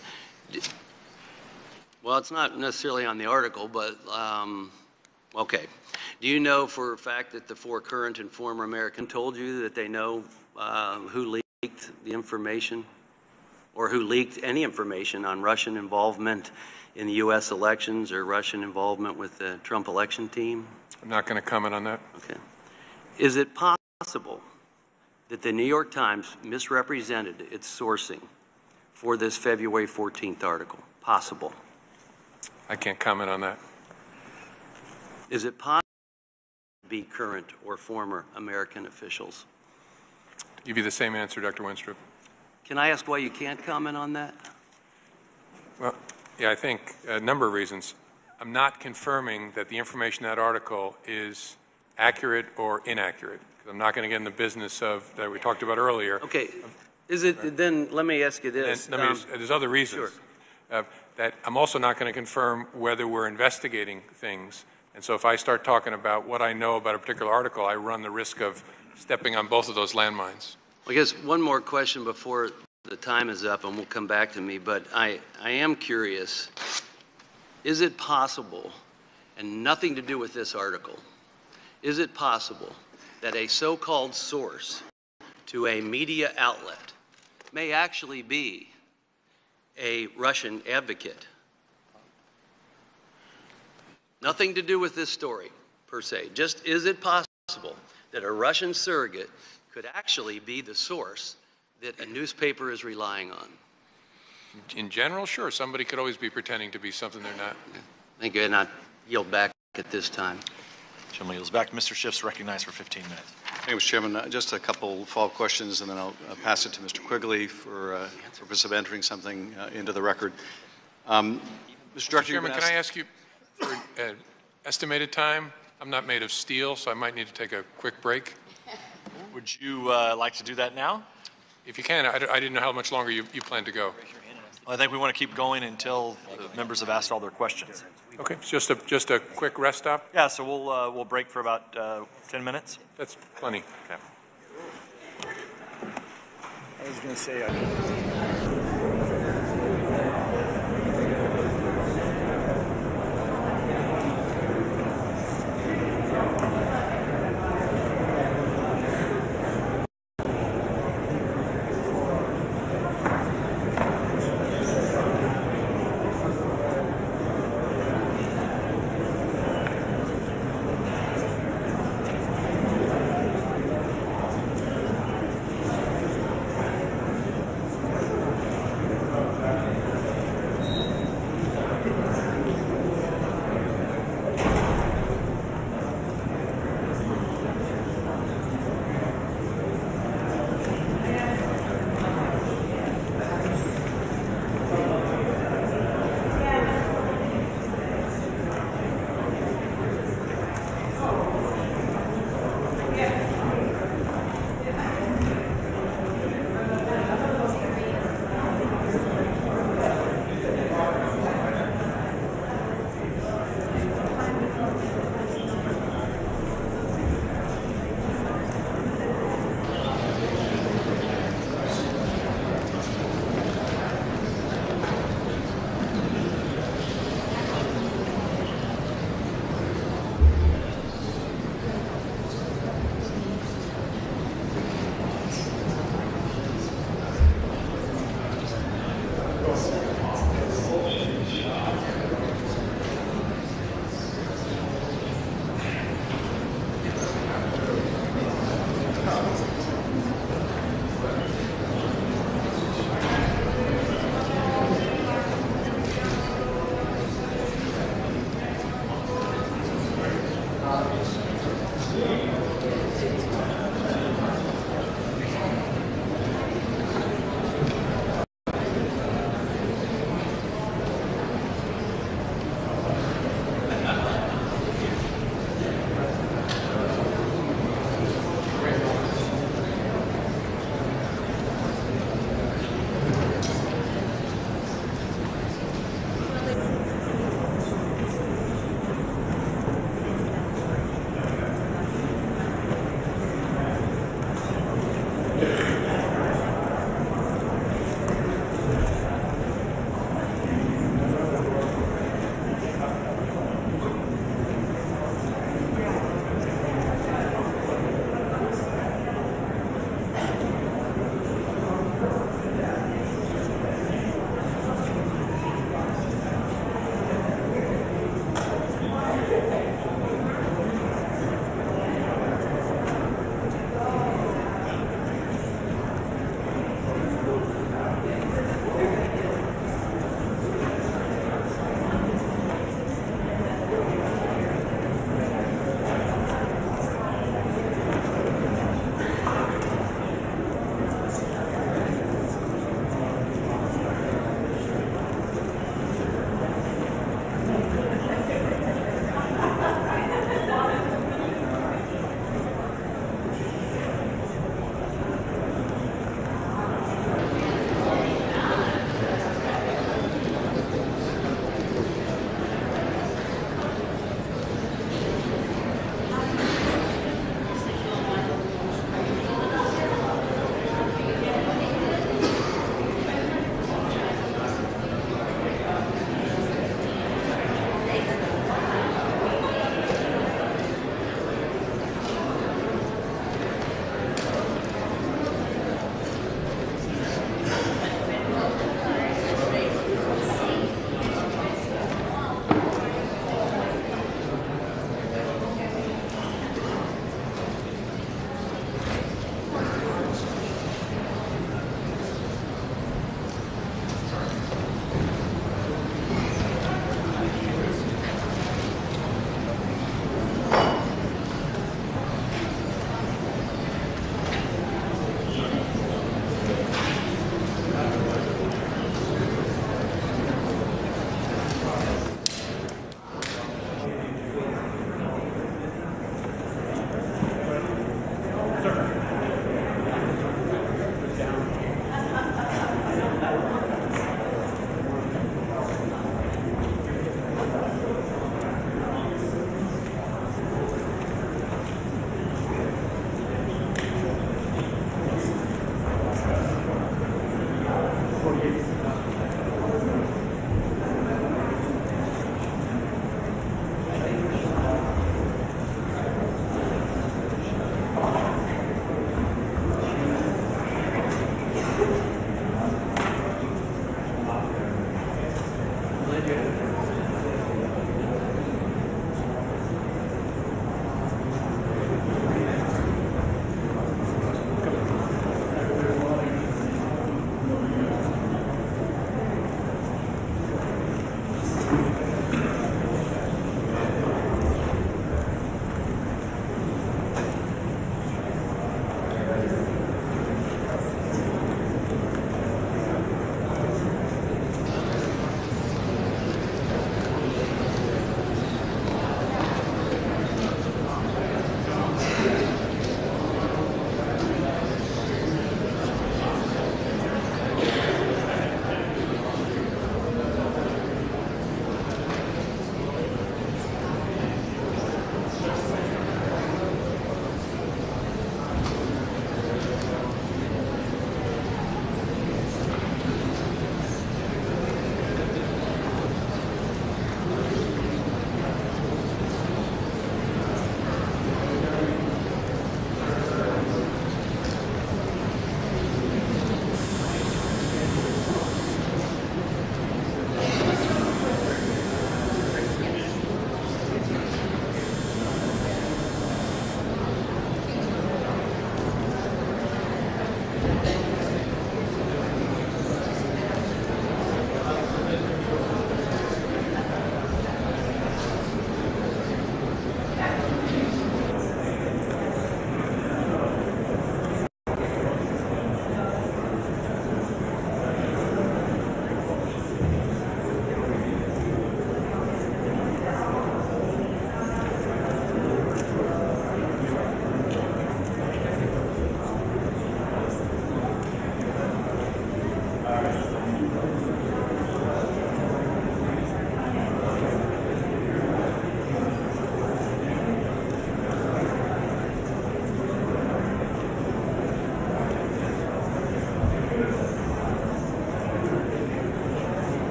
Well, it's not necessarily on the article, but, um, okay. Do you know for a fact that the four current and former American told you that they know uh, who leaked the information? Or who leaked any information on Russian involvement in the U.S. elections or Russian involvement with the Trump election team? I'm not going to comment on that. Okay. Is it possible that the New York Times misrepresented its sourcing for this February 14th article? possible? I can't comment on that. Is it possible to be current or former American officials? Give you the same answer, Dr. Wenstrup. Can I ask why you can't comment on that? Well, yeah, I think a number of reasons. I'm not confirming that the information in that article is accurate or inaccurate. I'm not going to get in the business of, that we talked about earlier. Okay, is it, then, let me ask you this. then let me um, just- There's other reasons. Uh, That I'm also not going to confirm whether we're investigating things. And so if I start talking about what I know about a particular article, I run the risk of stepping on both of those landmines. I guess one more question before the time is up, and we'll come back to me, but I, I am curious, is it possible, and nothing to do with this article, is it possible that a so-called source to a media outlet may actually be a Russian advocate? Nothing to do with this story, per se, just is it possible that a Russian surrogate could actually be the source that a newspaper is relying on? In general, sure, somebody could always be pretending to be something they're not. Thank you, and I yield back at this time. Gentleman yields back. Mr. Schiff's recognized for 15 minutes. Thank you, Mr. Chairman. Uh, Just a couple follow-up questions, and then I'll uh, pass it to Mr. Quigley for uh, purpose of entering something uh, into the record. Um, Mr. Director, you've Chairman, been can I ask you for uh, estimated time? I'm not made of steel, so I might need to take a quick break. Would you uh, like to do that now? If you can, I d- I didn't know how much longer you you plan to go. Well, I think we want to keep going until the members have asked all their questions. Okay, just a, just a quick rest stop? Yeah, so we'll, uh, we'll break for about uh, 10 minutes. That's plenty. Okay. I was going to say, call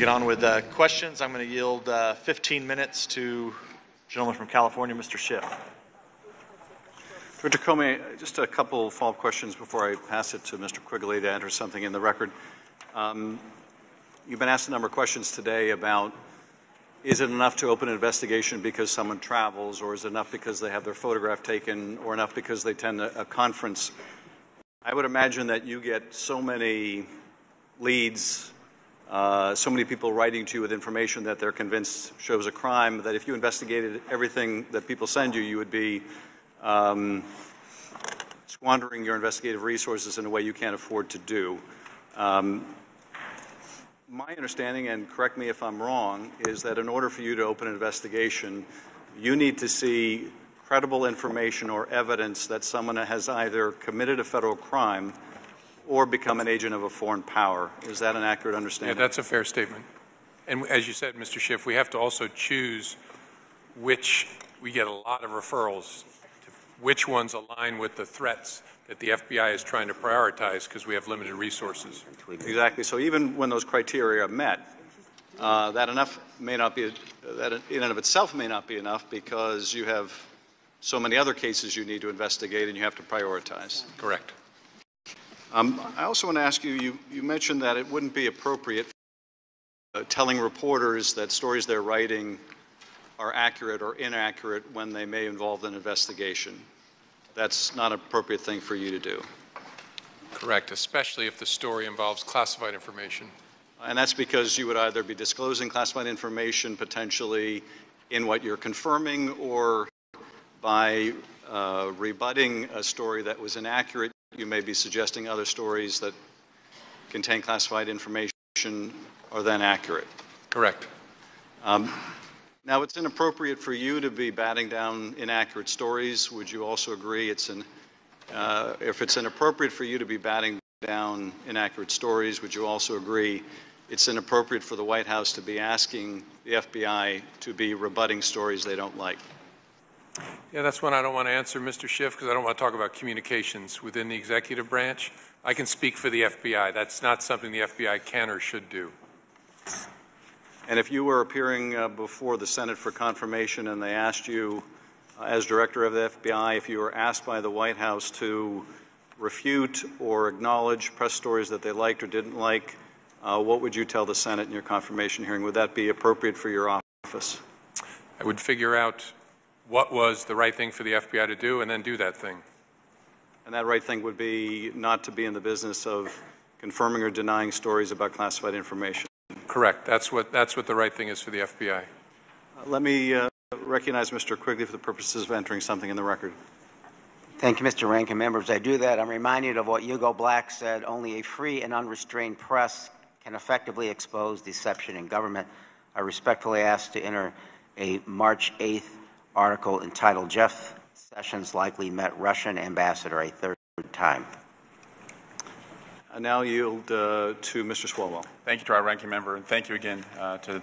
get on with uh, questions. I'm going to yield uh, 15 minutes to gentleman from California, Mr. Schiff. Director Comey, just a couple follow-up questions before I pass it to Mr. Quigley to enter something in the record. Um, you've been asked a number of questions today about is it enough to open an investigation because someone travels, or is it enough because they have their photograph taken, or enough because they attend a, a conference? I would imagine that you get so many leads, uh, so many people writing to you with information that they're convinced shows a crime, that if you investigated everything that people send you, you would be um, squandering your investigative resources in a way you can't afford to do. Um, my understanding, and correct me if I'm wrong, is that in order for you to open an investigation, you need to see credible information or evidence that someone has either committed a federal crime or become an agent of a foreign power. Is that an accurate understanding? Yeah, that's a fair statement. And as you said, Mr. Schiff, we have to also choose which, we get a lot of referrals, to which ones align with the threats that the FBI is trying to prioritize because we have limited resources. Exactly. So even when those criteria are met, uh, that enough may not be, that in and of itself may not be enough because you have so many other cases you need to investigate and you have to prioritize. Correct. Um, I also want to ask you, you, you mentioned that it wouldn't be appropriate uh, telling reporters that stories they're writing are accurate or inaccurate when they may involve an investigation. That's not an appropriate thing for you to do. Correct, especially if the story involves classified information. And that's because you would either be disclosing classified information potentially in what you're confirming or by uh, rebutting a story that was inaccurate, you may be suggesting other stories that contain classified information are then accurate. Correct. Um, now, it's inappropriate for you to be batting down inaccurate stories. Would you also agree it's an, uh, if it's inappropriate for you to be batting down inaccurate stories, would you also agree it's inappropriate for the White House to be asking the FBI to be rebutting stories they don't like? Yeah, that's one I don't want to answer, Mr. Schiff, because I don't want to talk about communications within the executive branch. I can speak for the FBI. That's not something the FBI can or should do. And if you were appearing uh, before the Senate for confirmation and they asked you, uh, as director of the FBI, if you were asked by the White House to refute or acknowledge press stories that they liked or didn't like, uh, what would you tell the Senate in your confirmation hearing? Would that be appropriate for your office? I would figure out what was the right thing for the FBI to do and then do that thing. And that right thing would be not to be in the business of confirming or denying stories about classified information. Correct. That's what, that's what the right thing is for the FBI. Uh, Let me uh, recognize Mr. Quigley for the purposes of entering something in the record. Thank you, Mr. Rankin. Members, I do that. I'm reminded of what Hugo Black said only a free and unrestrained press can effectively expose deception in government. I respectfully ask to enter a March 8th article entitled Jeff Sessions Likely Met Russian Ambassador a Third Time. I now yield uh, to Mr. Swalwell. Thank you to our ranking member, and thank you again uh, to,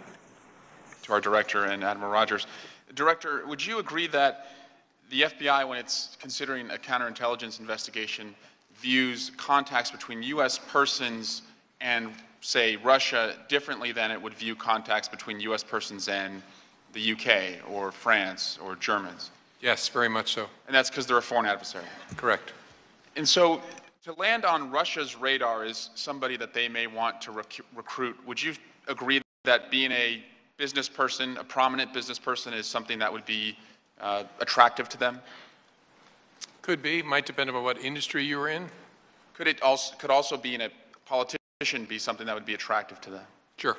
to our director and Admiral Rogers. Director, would you agree that the FBI, when it's considering a counterintelligence investigation, views contacts between U.S. persons and, say, Russia differently than it would view contacts between U.S. persons and the U.K. or France or Germans? Yes, very much so. And that's because they're a foreign adversary. Correct. And so to land on Russia's radar is somebody that they may want to rec- recruit. Would you agree that being a business person, a prominent business person, is something that would be uh, attractive to them? Could be. Might depend on what industry you were in. Could it also could also being a politician be something that would be attractive to them? Sure.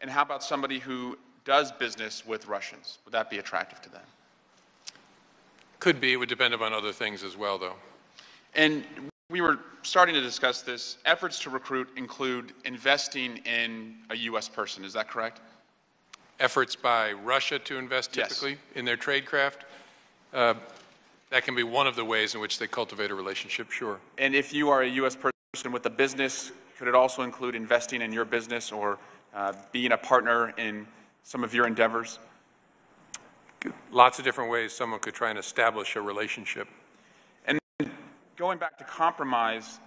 And how about somebody who does business with Russians? Would that be attractive to them? Could be. It would depend upon other things as well, though. And we were starting to discuss this. Efforts to recruit include investing in a U.S. person. Is that correct? Efforts by Russia to invest Yes. typically in their trade craft. Uh, that can be one of the ways in which they cultivate a relationship, sure. And if you are a U.S. person with a business, could it also include investing in your business or uh, being a partner in some of your endeavors? Lots of different ways someone could try and establish a relationship. And going back to compromise,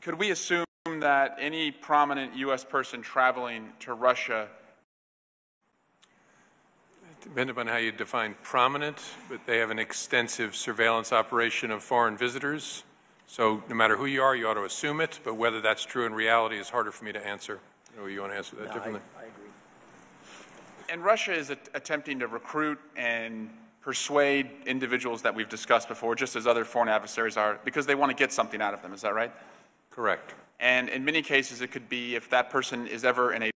could we assume that any prominent U.S. person traveling to Russia Depending upon how you define prominent, but they have an extensive surveillance operation of foreign visitors. So no matter who you are, you ought to assume it, but whether that's true in reality is harder for me to answer. Oh, you want to answer that differently? And Russia is at- attempting to recruit and persuade individuals that we've discussed before, just as other foreign adversaries are, because they want to get something out of them. Is that right? Correct. And in many cases, it could be if that person is ever in a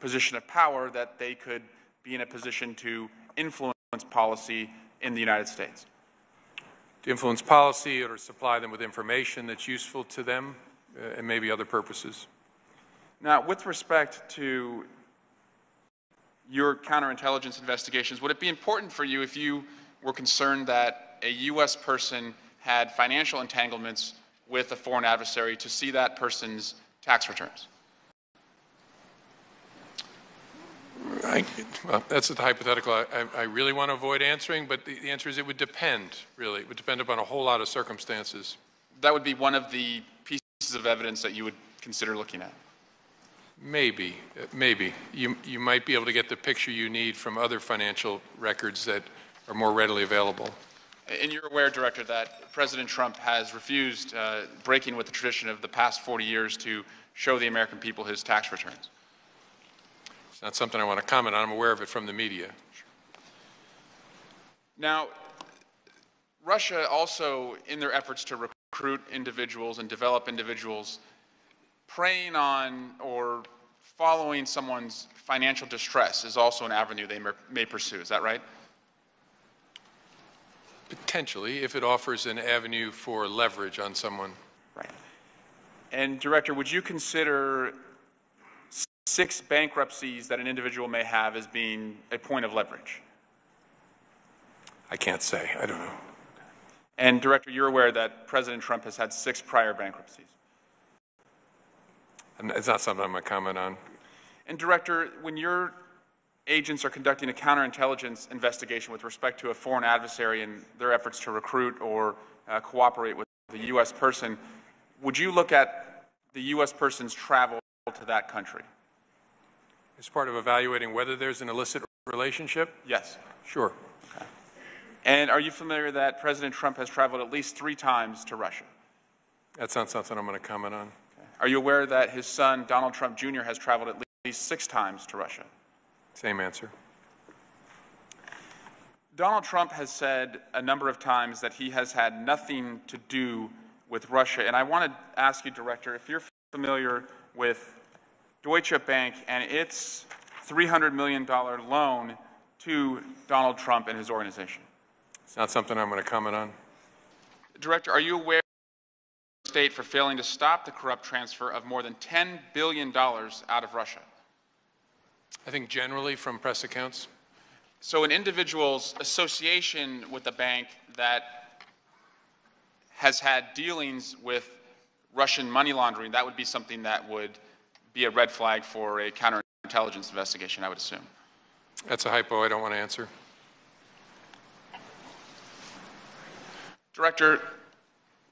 position of power, that they could be in a position to influence policy in the United States. To influence policy or supply them with information that's useful to them uh, and maybe other purposes. Now, with respect to your counterintelligence investigations, would it be important for you if you were concerned that a U.S. person had financial entanglements with a foreign adversary to see that person's tax returns? I, well, that's a hypothetical I, I, really want to avoid answering, but the, the answer is it would depend, really. It would depend upon a whole lot of circumstances. That would be one of the pieces of evidence that you would consider looking at. Maybe, uh, maybe. You, you might be able to get the picture you need from other financial records that are more readily available. And you're aware, Director, that President Trump has refused, uh, breaking with the tradition of the past 40 years, to show the American people his tax returns. It's not something I want to comment on. I'm aware of it from the media. Now, Russia also, in their efforts to recruit individuals and develop individuals, preying on or following someone's financial distress is also an avenue they may pursue. Is that right? Potentially, if it offers an avenue for leverage on someone. Right. And, Director, would you consider six bankruptcies that an individual may have as being a point of leverage? I can't say. I don't know. And, Director, you're aware that President Trump has had six prior bankruptcies. It's not something I'm going to comment on. And, Director, when your agents are conducting a counterintelligence investigation with respect to a foreign adversary and their efforts to recruit or uh, cooperate with the U.S. person, would you look at the U.S. person's travel to that country? As part of evaluating whether there's an illicit relationship? Yes. Sure. Okay. And are you familiar that President Trump has traveled at least three times to Russia? That's not something I'm going to comment on. Okay. Are you aware that his son, Donald Trump Jr., has traveled at least six times to Russia? Same answer. Donald Trump has said a number of times that he has had nothing to do with Russia. And I want to ask you, Director, if you're familiar with Deutsche Bank and its $300 million loan to Donald Trump and his organization. It's not something I'm going to comment on. Director, are you aware of the state for failing to stop the corrupt transfer of more than $10 billion out of Russia? I think generally from press accounts. So an individual's association with a bank that has had dealings with Russian money laundering, that would be something that would be a red flag for a counterintelligence investigation, I would assume. That's a hypo I don't want to answer. Director,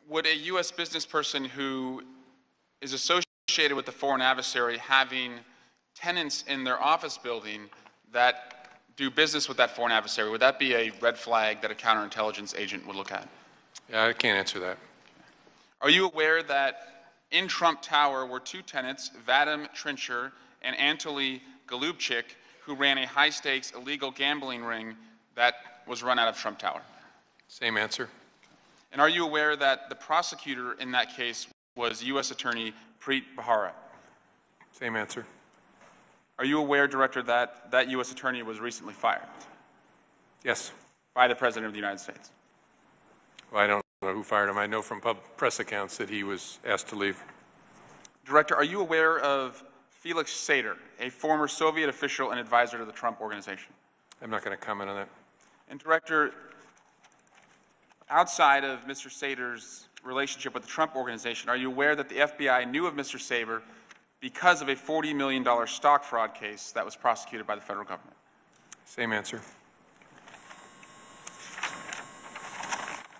would a U.S. business person who is associated with the foreign adversary having tenants in their office building that do business with that foreign adversary, would that be a red flag that a counterintelligence agent would look at? Yeah, I can't answer that. Are you aware that in Trump Tower were two tenants, Vadim Trincher and Anatoly Golubchik, who ran a high stakes illegal gambling ring that was run out of Trump Tower? Same answer. And are you aware that the prosecutor in that case was U.S. Attorney Preet Bharara? Same answer. Are you aware, Director, that that U.S. Attorney was recently fired? Yes. By the President of the United States? Well, I don't know who fired him. I know from pub press accounts that he was asked to leave. Director, are you aware of Felix Sater, a former Soviet official and advisor to the Trump Organization? I'm not going to comment on that. And Director, outside of Mr. Sater's relationship with the Trump Organization, are you aware that the FBI knew of Mr. Sater because of a $40 million stock fraud case that was prosecuted by the federal government? Same answer.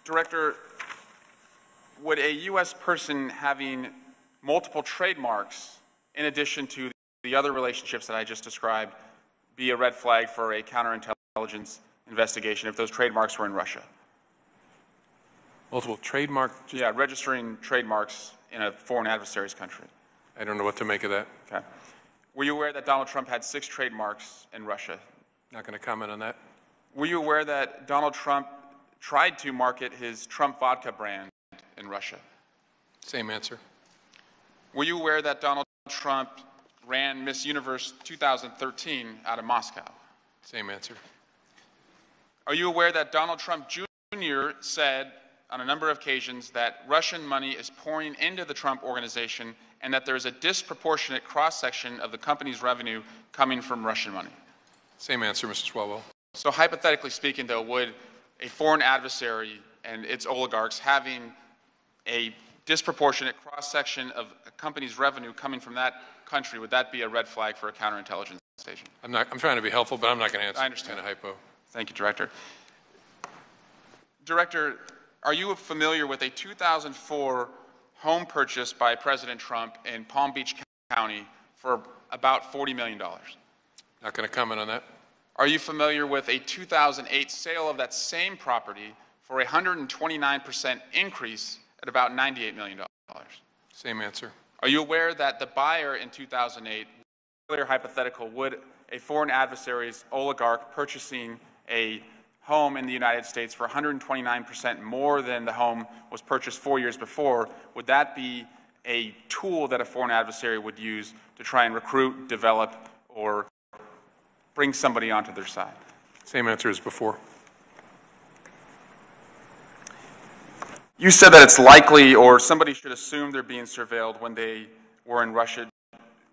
Director, would a U.S. person having multiple trademarks, in addition to the other relationships that I just described, be a red flag for a counterintelligence investigation if those trademarks were in Russia? Multiple trademark? Yeah, registering trademarks in a foreign adversary's country. I don't know what to make of that. Okay. Were you aware that Donald Trump had six trademarks in Russia? Not going to comment on that. Were you aware that Donald Trump tried to market his Trump vodka brand in Russia? Same answer. Were you aware that Donald Trump ran Miss Universe 2013 out of Moscow? Same answer. Are you aware that Donald Trump Jr. said on a number of occasions that Russian money is pouring into the Trump organization and that there is a disproportionate cross section of the company's revenue coming from Russian money? Same answer, Mr. Swalwell. So, hypothetically speaking, though, would a foreign adversary and its oligarchs having a disproportionate cross section of a company's revenue coming from that country, would that be a red flag for a counterintelligence station? I'm not. I'm trying to be helpful, but I'm not going to answer. I understand. Kind of hypo. Thank you, Director. Director, are you familiar with a 2004 home purchase by President Trump in Palm Beach County for about $40 million? Not going to comment on that. Are you familiar with a 2008 sale of that same property for a 129% increase at about $98 million? Same answer. Are you aware that the buyer in 2008, earlier hypothetical, would a foreign adversary's oligarch purchasing a home in the United States for 129% more than the home was purchased four years before, would that be a tool that a foreign adversary would use to try and recruit, develop, or bring somebody onto their side? Same answer as before. You said that it's likely or somebody should assume they're being surveilled when they were in Russia.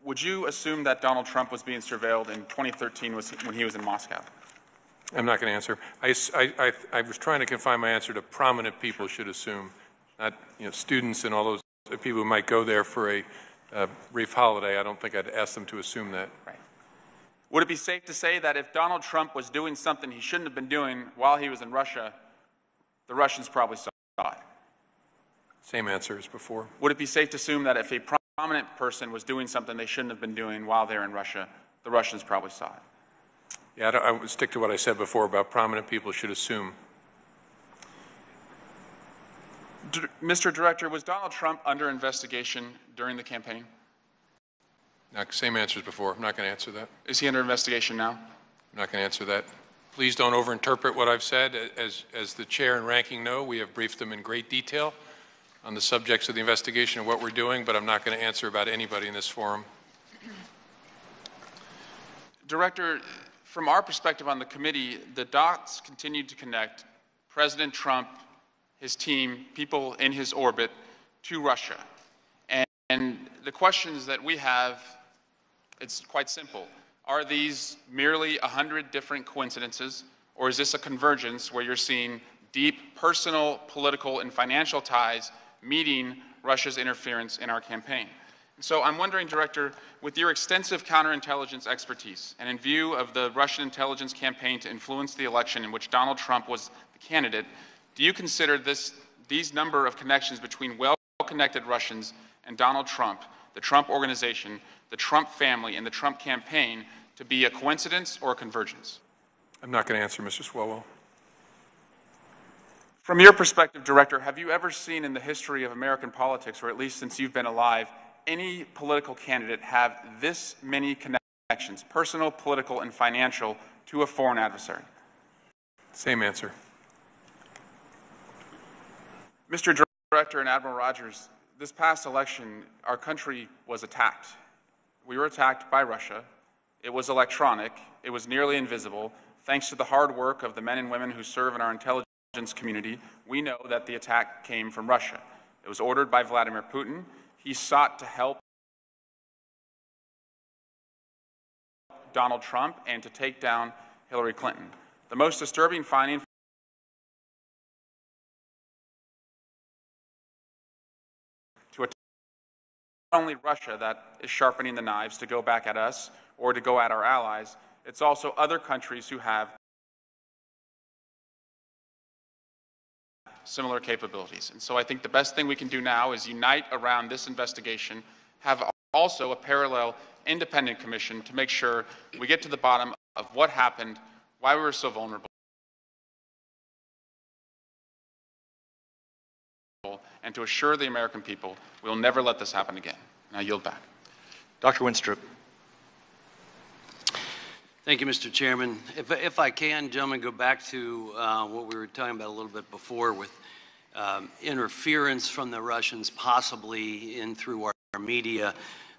Would you assume that Donald Trump was being surveilled in 2013 when he was in Moscow? I'm not going to answer. I, I, I, I, was trying to confine my answer to prominent people should assume, not you know, students and all those people who might go there for a uh, brief holiday. I don't think I'd ask them to assume that. Right. Would it be safe to say that if Donald Trump was doing something he shouldn't have been doing while he was in Russia, the Russians probably saw it? Same answer as before. Would it be safe to assume that if a prominent person was doing something they shouldn't have been doing while they're in Russia, the Russians probably saw it? Yeah, I, I would stick to what I said before about prominent people should assume. D Mr. Director, was Donald Trump under investigation during the campaign? No, same answer as before. I'm not going to answer that. Is he under investigation now? I'm not going to answer that. Please don't overinterpret what I've said. As, as the chair and ranking know, we have briefed them in great detail on the subjects of the investigation and what we're doing, but I'm not going to answer about anybody in this forum. Director, from our perspective on the committee, the dots continued to connect President Trump, his team, people in his orbit to Russia. And, and the questions that we have, it's quite simple. Are these merely 100 different coincidences, or is this a convergence where you're seeing deep personal, political, and financial ties meeting Russia's interference in our campaign? So I'm wondering, Director, with your extensive counterintelligence expertise and in view of the Russian intelligence campaign to influence the election in which Donald Trump was the candidate, do you consider this, these number of connections between well-connected Russians and Donald Trump, the Trump organization, the Trump family, and the Trump campaign to be a coincidence or a convergence? I'm not going to answer, Mr. Swalwell. From your perspective, Director, have you ever seen in the history of American politics, or at least since you've been alive, any political candidate have this many connections, personal, political, and financial, to a foreign adversary? Same answer. Mr. Director and Admiral Rogers, this past election, our country was attacked. We were attacked by Russia. It was electronic. It was nearly invisible. Thanks to the hard work of the men and women who serve in our intelligence community, we know that the attack came from Russia. It was ordered by Vladimir Putin. He sought to help Donald Trump and to take down Hillary Clinton. The most disturbing finding to attack not only Russia that is sharpening the knives to go back at us or to go at our allies, it's also other countries who have similar capabilities. And so I think the best thing we can do now is unite around this investigation, have also a parallel independent commission to make sure we get to the bottom of what happened, why we were so vulnerable, and to assure the American people we will never let this happen again. And I yield back. Dr. Wenstrup. Thank you, Mr. Chairman. If, if I can, gentlemen, go back to uh, what we were talking about a little bit before with um, interference from the Russians, possibly in through our, our media.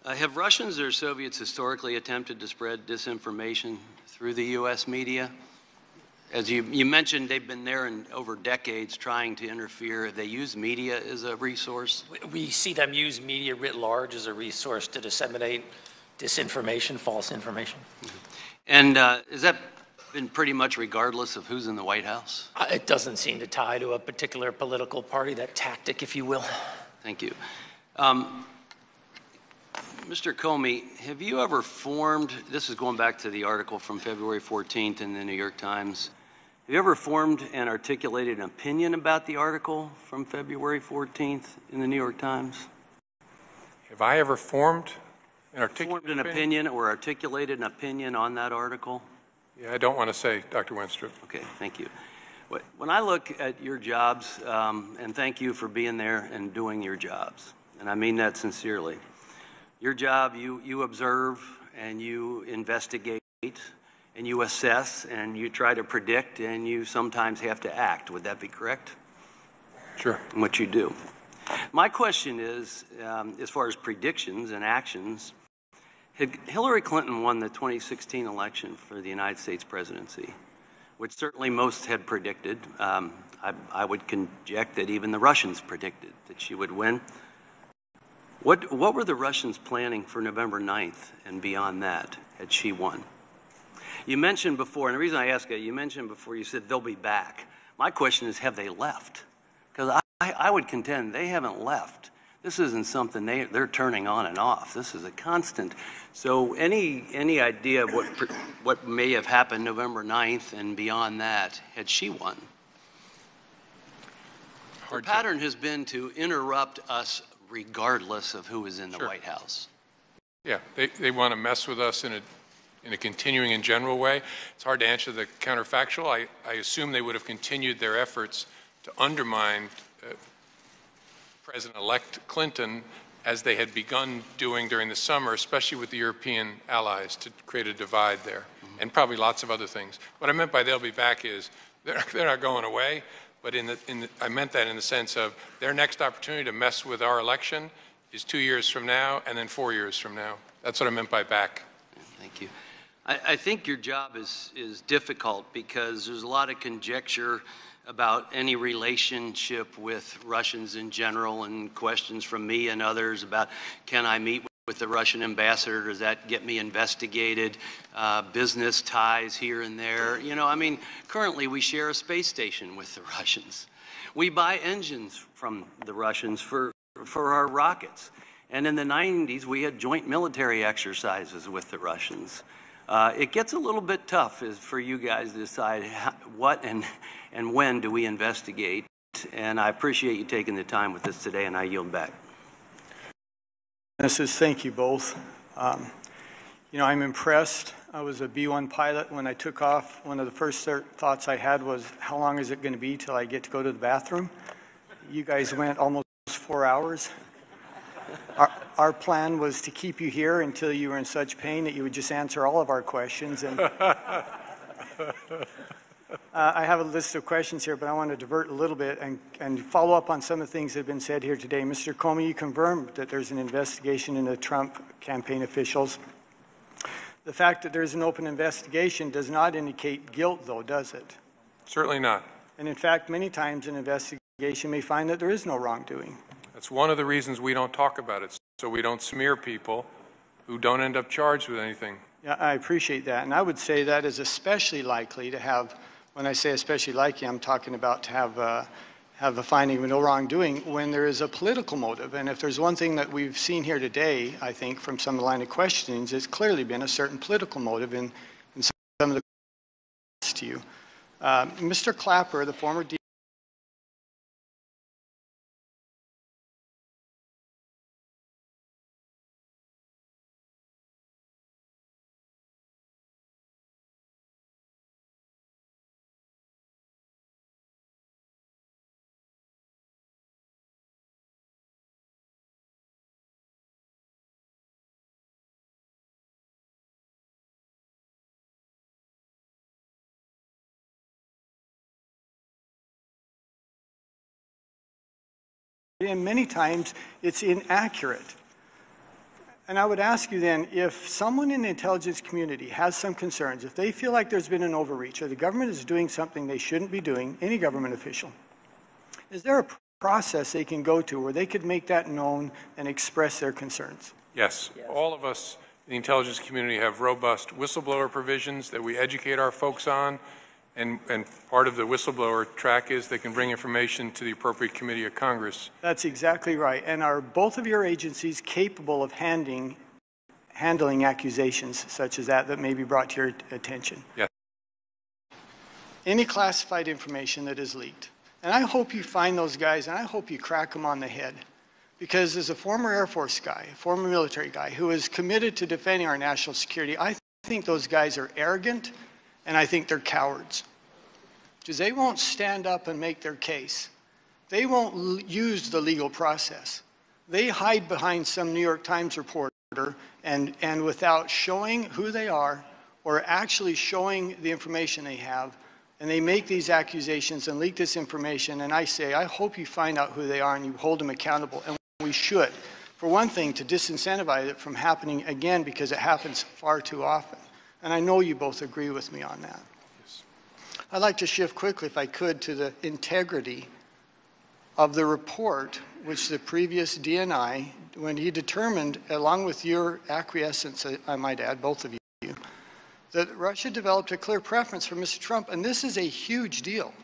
Uh, have Russians or Soviets historically attempted to spread disinformation through the U.S. media? As you, you mentioned, they've been there in over decades trying to interfere. They use media as a resource? We see them use media writ large as a resource to disseminate disinformation, false information. And uh, has that been pretty much regardless of who's in the White House? Uh, It doesn't seem to tie to a particular political party, that tactic, if you will. Thank you. Um, Mr. Comey, have you ever formed, this is going back to the article from February 14th in the New York Times, have you ever formed and articulated an opinion about the article from February 14th in the New York Times? Have I ever formed an articulated Formed an opinion or articulated an opinion on that article? Yeah, I don't want to say, Dr. Wenstrup. Okay, thank you. When I look at your jobs, um, and thank you for being there and doing your jobs, and I mean that sincerely. Your job, you, you observe and you investigate and you assess and you try to predict and you sometimes have to act. Would that be correct? Sure. What you do. My question is, um, as far as predictions and actions, had Hillary Clinton won the 2016 election for the United States presidency, which certainly most had predicted, um, I, I would conject that even the Russians predicted that she would win. What, what were the Russians planning for November 9th and beyond that had she won? You mentioned before, and the reason I ask it, you mentioned before, you said they'll be back. My question is, have they left? Because I, I would contend they haven't left. This isn't something they, they're turning on and off. This is a constant. So any, any idea of what, what may have happened November 9th and beyond that had she won? The pattern has been to interrupt us regardless of who is in the Sure. White House. Yeah, they, they want to mess with us in a, in a continuing and general way. It's hard to answer the counterfactual. I, I assume they would have continued their efforts to undermine uh, President-elect Clinton as they had begun doing during the summer, especially with the European allies, to create a divide there, mm-hmm. and probably lots of other things. What I meant by they'll be back is they're, they're not going away, but in the, in the, I meant that in the sense of their next opportunity to mess with our election is two years from now and then four years from now. That's what I meant by back. Thank you. I, I think your job is, is difficult because there's a lot of conjecture about any relationship with Russians in general and questions from me and others about can I meet with the Russian ambassador? Does that get me investigated? Uh, business ties here and there. You know, I mean, currently we share a space station with the Russians. We buy engines from the Russians for, for our rockets. And in the 90s, we had joint military exercises with the Russians. Uh, it gets a little bit tough is for you guys to decide what and, and when do we investigate. And I appreciate you taking the time with us today, and I yield back. This is thank you both. Um, you know, I'm impressed. I was a B-1 pilot when I took off. One of the first thoughts I had was, how long is it going to be till I get to go to the bathroom? You guys went almost four hours. Our, our plan was to keep you here until you were in such pain that you would just answer all of our questions. And uh, I have a list of questions here, but I want to divert a little bit and, and follow up on some of the things that have been said here today. Mr. Comey, you confirmed that there's an investigation into Trump campaign officials. The fact that there's an open investigation does not indicate guilt, though, does it? Certainly not. And in fact, many times an investigation may find that there is no wrongdoing. That's one of the reasons we don't talk about it, so we don't smear people who don't end up charged with anything. Yeah, I appreciate that. And I would say that is especially likely to have, when I say especially likely, I'm talking about to have, uh, have a finding of no wrongdoing when there is a political motive. And if there's one thing that we've seen here today, I think, from some of the line of questionings, it's clearly been a certain political motive in, in some of the questions to you. Uh, Mr. Clapper, the former and many times it's inaccurate. And I would ask you then, if someone in the intelligence community has some concerns, if they feel like there's been an overreach or the government is doing something they shouldn't be doing, any government official, is there a process they can go to where they could make that known and express their concerns? Yes. All of us in the intelligence community have robust whistleblower provisions that we educate our folks on. And, and part of the whistleblower track is they can bring information to the appropriate committee of Congress. That's exactly right. And are both of your agencies capable of handling, handling accusations such as that that may be brought to your attention? Yes. Any classified information that is leaked. And I hope you find those guys and I hope you crack them on the head. Because as a former Air Force guy, a former military guy who is committed to defending our national security, I think those guys are arrogant and I think they're cowards because they won't stand up and make their case. They won't use the legal process. They hide behind some New York Times reporter and, and without showing who they are or actually showing the information they have, and they make these accusations and leak this information. And I say, I hope you find out who they are and you hold them accountable. And we should. For one thing, to disincentivize it from happening again because it happens far too often. And I know you both agree with me on that. Yes. I'd like to shift quickly, if I could, to the integrity of the report which the previous DNI, when he determined, along with your acquiescence, I might add, both of you, that Russia developed a clear preference for Mr. Trump, and this is a huge deal.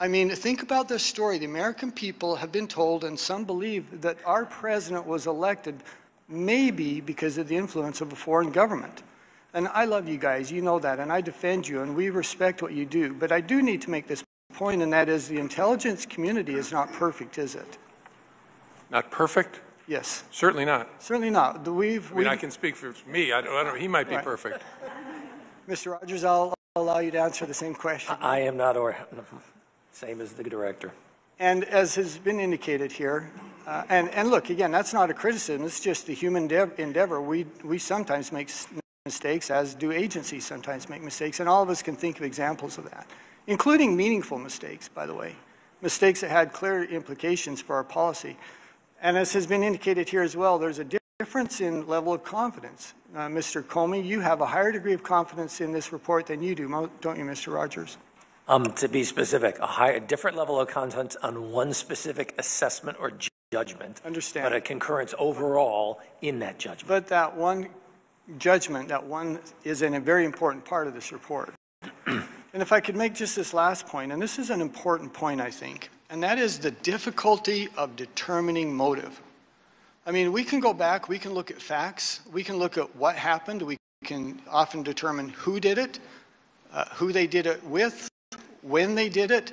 I mean, think about this story. The American people have been told, and some believe, that our president was elected maybe because of the influence of a foreign government. And I love you guys, you know that, and I defend you, and we respect what you do. But I do need to make this point, and that is the intelligence community is not perfect, is it? Not perfect? Yes. Certainly not. Certainly not. We've, I mean, I we've- can speak for me. I don't, I don't, he might be Right. perfect. Mr. Rogers, I'll allow you to answer the same question. I am not, or, same as the director. And as has been indicated here, uh, and, and look, again, that's not a criticism, it's just the human endeav- endeavor. We, we sometimes make s- mistakes, as do agencies sometimes make mistakes, and all of us can think of examples of that, including meaningful mistakes, by the way, mistakes that had clear implications for our policy. And as has been indicated here as well, there's a difference in level of confidence. Uh, Mr. Comey, you have a higher degree of confidence in this report than you do, don't you, Mr. Rogers? Um, to be specific, a high, a different level of confidence on one specific assessment or judgment. Understand. But a concurrence overall in that judgment. But that one judgment, that one is in a very important part of this report. and if I could make just this last point, and this is an important point, I think, and that is the difficulty of determining motive. I mean, we can go back, we can look at facts, we can look at what happened, we can often determine who did it, uh, who they did it with, when they did it.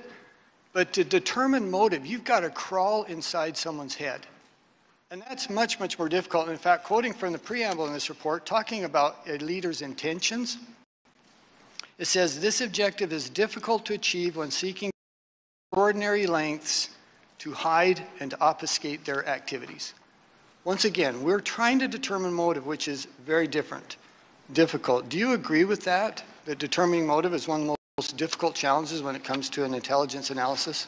But to determine motive, you've got to crawl inside someone's head. And that's much, much more difficult. In fact, quoting from the preamble in this report, talking about a leader's intentions, it says this objective is difficult to achieve when seeking extraordinary lengths to hide and to obfuscate their activities. Once again, we're trying to determine motive, which is very different, difficult. Do you agree with that? That determining motive is one of the most difficult challenges when it comes to an intelligence analysis?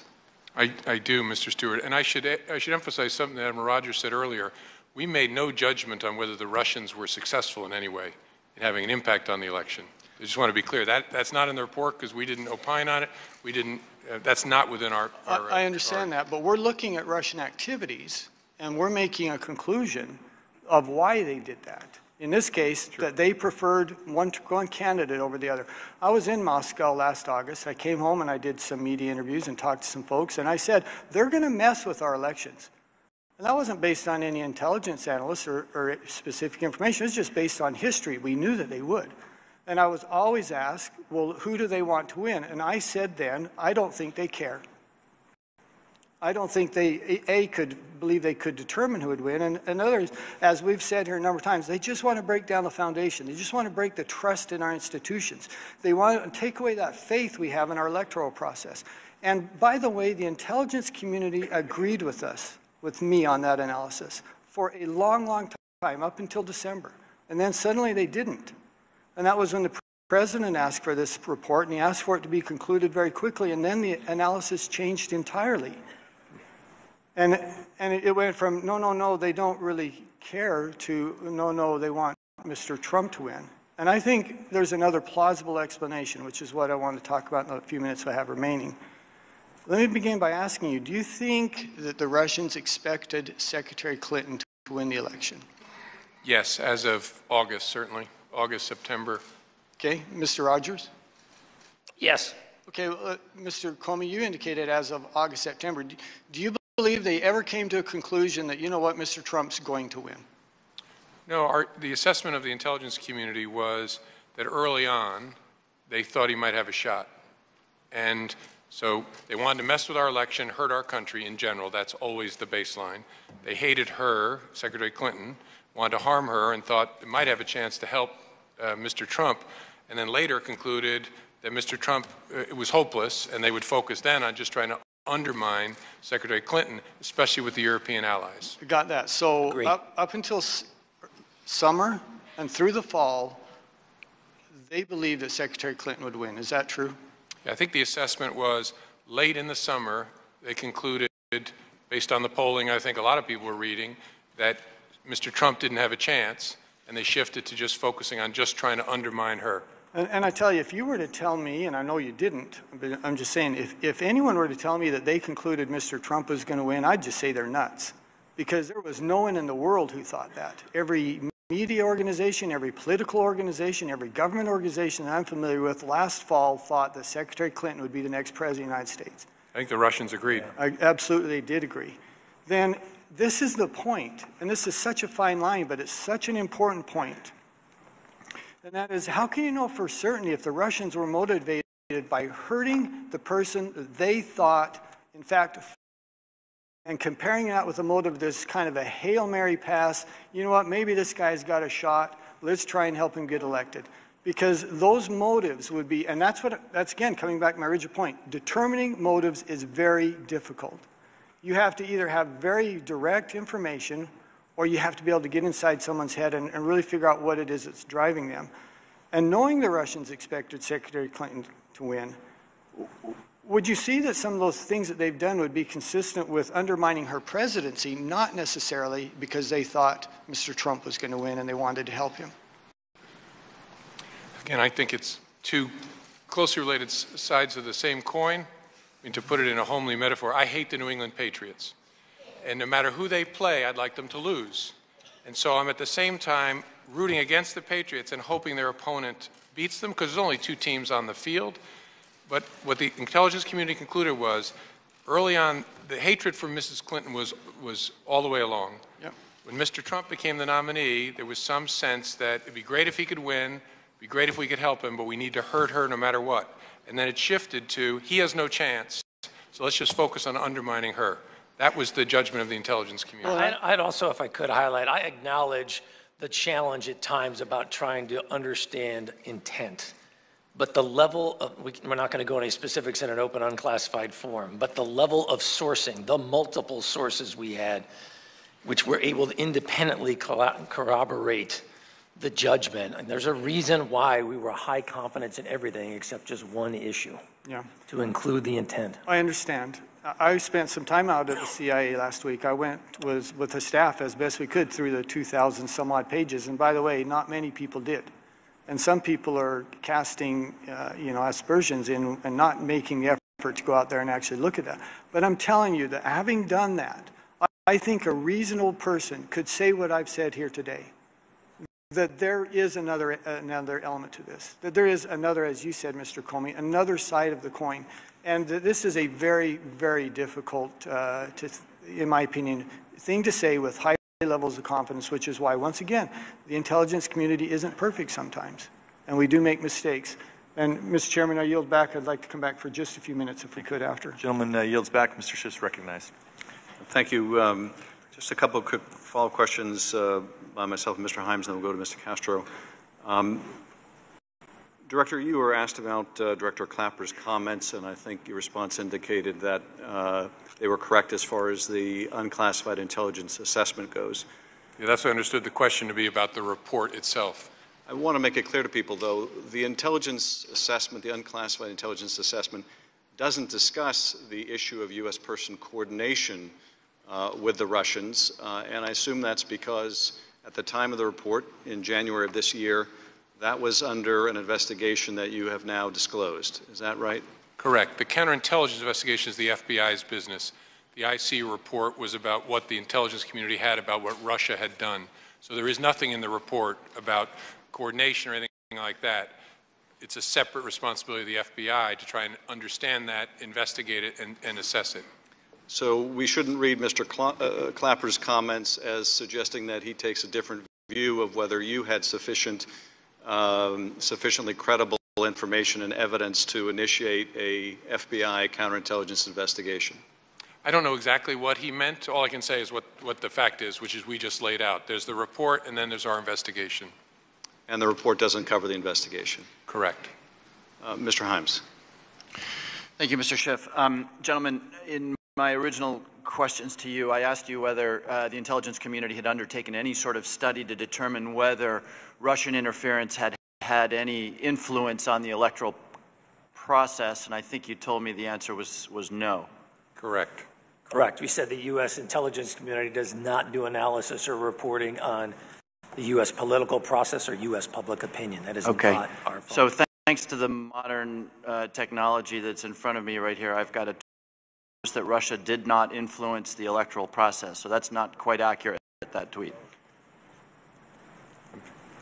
I, I do, Mr. Stewart. And I should, I should emphasize something that Admiral Rogers said earlier. We made no judgment on whether the Russians were successful in any way in having an impact on the election. I just want to be clear. That, that's not in the report because we didn't opine on it. We didn't, uh, that's not within our, our, uh, I understand that, but we're looking at Russian activities, and we're making a conclusion of why they did that. In this case, that they preferred one, one candidate over the other. I was in Moscow last August. I came home and I did some media interviews and talked to some folks, and I said, they're going to mess with our elections. And that wasn't based on any intelligence analysts or, or specific information. It was just based on history. We knew that they would. And I was always asked, well, who do they want to win? And I said then, I don't think they care. I don't think they, A, could believe they could determine who would win. And, and others, as we've said here a number of times, they just want to break down the foundation. They just want to break the trust in our institutions. They want to take away that faith we have in our electoral process. And by the way, the intelligence community agreed with us, with me on that analysis, for a long, long time, up until December. And then suddenly they didn't. And that was when the president asked for this report, and he asked for it to be concluded very quickly, and then the analysis changed entirely. And, and it went from, no, no, no, they don't really care, to, no, no, they want Mr. Trump to win. And I think there's another plausible explanation, which is what I want to talk about in the few minutes I have remaining. Let me begin by asking you, do you think that the Russians expected Secretary Clinton to win the election? Yes, as of August, certainly, August, September. Okay, Mr. Rogers? Yes. Okay, uh, Mr. Comey, you indicated as of August, September. Do, do you believe they ever came to a conclusion that, you know what, Mr. Trump's going to win? No, our, the assessment of the intelligence community was that early on, they thought he might have a shot. And so they wanted to mess with our election, hurt our country in general. That's always the baseline. They hated her, Secretary Clinton, wanted to harm her, and thought it might have a chance to help uh, Mr. Trump, and then later concluded that Mr. Trump uh, it was hopeless, and they would focus then on just trying to undermine Secretary Clinton, especially with the European allies. Got that. So up, up until s- summer and through the fall, they believed that Secretary Clinton would win. Is that true? I think the assessment was late in the summer, they concluded, based on the polling I think a lot of people were reading, that Mr. Trump didn't have a chance, and they shifted to just focusing on just trying to undermine her. And, and I tell you, if you were to tell me, and I know you didn't, but I'm just saying, if, if anyone were to tell me that they concluded Mr. Trump was going to win, I'd just say they're nuts. Because there was no one in the world who thought that. Every media organization, every political organization, every government organization that I'm familiar with last fall thought that Secretary Clinton would be the next president of the United States. I think the Russians agreed. I absolutely did agree. Then this is the point, and this is such a fine line, but it's such an important point. And that is, how can you know for certainty if the Russians were motivated by hurting the person they thought, in fact, and comparing that with the motive this kind of a Hail Mary pass, you know what, maybe this guy's got a shot, let's try and help him get elected. Because those motives would be, and that's what, that's again coming back to my original point, determining motives is very difficult. You have to either have very direct information or you have to be able to get inside someone's head and, and really figure out what it is that's driving them. And knowing the Russians expected Secretary Clinton to win, would you see that some of those things that they've done would be consistent with undermining her presidency, not necessarily because they thought Mr. Trump was going to win and they wanted to help him? Again, I think it's two closely related sides of the same coin. I mean, to put it in a homely metaphor, I hate the New England Patriots. And no matter who they play, I'd like them to lose. And so I'm at the same time rooting against the Patriots and hoping their opponent beats them because there's only two teams on the field. But what the intelligence community concluded was early on, the hatred for Mrs. Clinton was, was all the way along. Yep. When Mr. Trump became the nominee, there was some sense that it'd be great if he could win, it'd be great if we could help him, but we need to hurt her no matter what. And then it shifted to he has no chance, so let's just focus on undermining her. That was the judgment of the intelligence community. I'd, I'd also, if I could highlight, I acknowledge the challenge at times about trying to understand intent. But the level of, we, we're not going to go into specifics in an open, unclassified form, but the level of sourcing, the multiple sources we had, which were able to independently corroborate the judgment. And there's a reason why we were high confidence in everything except just one issue, Yeah. to include the intent. I understand. I spent some time out at the CIA last week. I went was with the staff as best we could through the 2,000 some odd pages. And by the way, not many people did. And some people are casting, uh, you know, aspersions in and not making the effort to go out there and actually look at that. But I'm telling you that having done that, I, I think a reasonable person could say what I've said here today. That there is another another element to this. That there is another, as you said, Mr. Comey, another side of the coin. And this is a very, very difficult, uh, to, in my opinion, thing to say with high levels of confidence, which is why, once again, the intelligence community isn't perfect sometimes, and we do make mistakes. And, Mr. Chairman, I yield back. I'd like to come back for just a few minutes if we could after. Gentleman uh, yields back. Mr. Schiff's recognized. Thank you. Um, Just a couple of quick follow-up questions uh, by myself and Mr. Himes, and then we'll go to Mr. Castro. Um, Director, you were asked about uh, Director Clapper's comments, and I think your response indicated that uh, they were correct as far as the unclassified intelligence assessment goes. Yeah, that's what I understood the question to be about the report itself. I want to make it clear to people, though, the intelligence assessment, the unclassified intelligence assessment, doesn't discuss the issue of U.S. person coordination uh, with the Russians, uh, and I assume that's because at the time of the report in January of this year, that was under an investigation that you have now disclosed. Is that right? Correct. The counterintelligence investigation is the FBI's business. The IC report was about what the intelligence community had about what Russia had done. So there is nothing in the report about coordination or anything like that. It's a separate responsibility of the FBI to try and understand that, investigate it, and, and assess it. So we shouldn't read Mr. Cla- uh, Clapper's comments as suggesting that he takes a different view of whether you had sufficient, um, sufficiently credible information and evidence to initiate a FBI counterintelligence investigation. I don't know exactly what he meant. All I can say is what, what the fact is, which is we just laid out. There's the report, and then there's our investigation. And the report doesn't cover the investigation. Correct. Uh, Mr. Himes. Thank you, Mr. Schiff. Um, gentlemen, in my original questions to you, I asked you whether uh, the intelligence community had undertaken any sort of study to determine whether Russian interference had had any influence on the electoral process, and I think you told me the answer was, was no. Correct. Correct. We said the U.S. intelligence community does not do analysis or reporting on the U.S. political process or U.S. public opinion. That is Okay. not our fault. So th- thanks to the modern uh, technology that's in front of me right here, I've got a that Russia did not influence the electoral process. So that's not quite accurate, that tweet.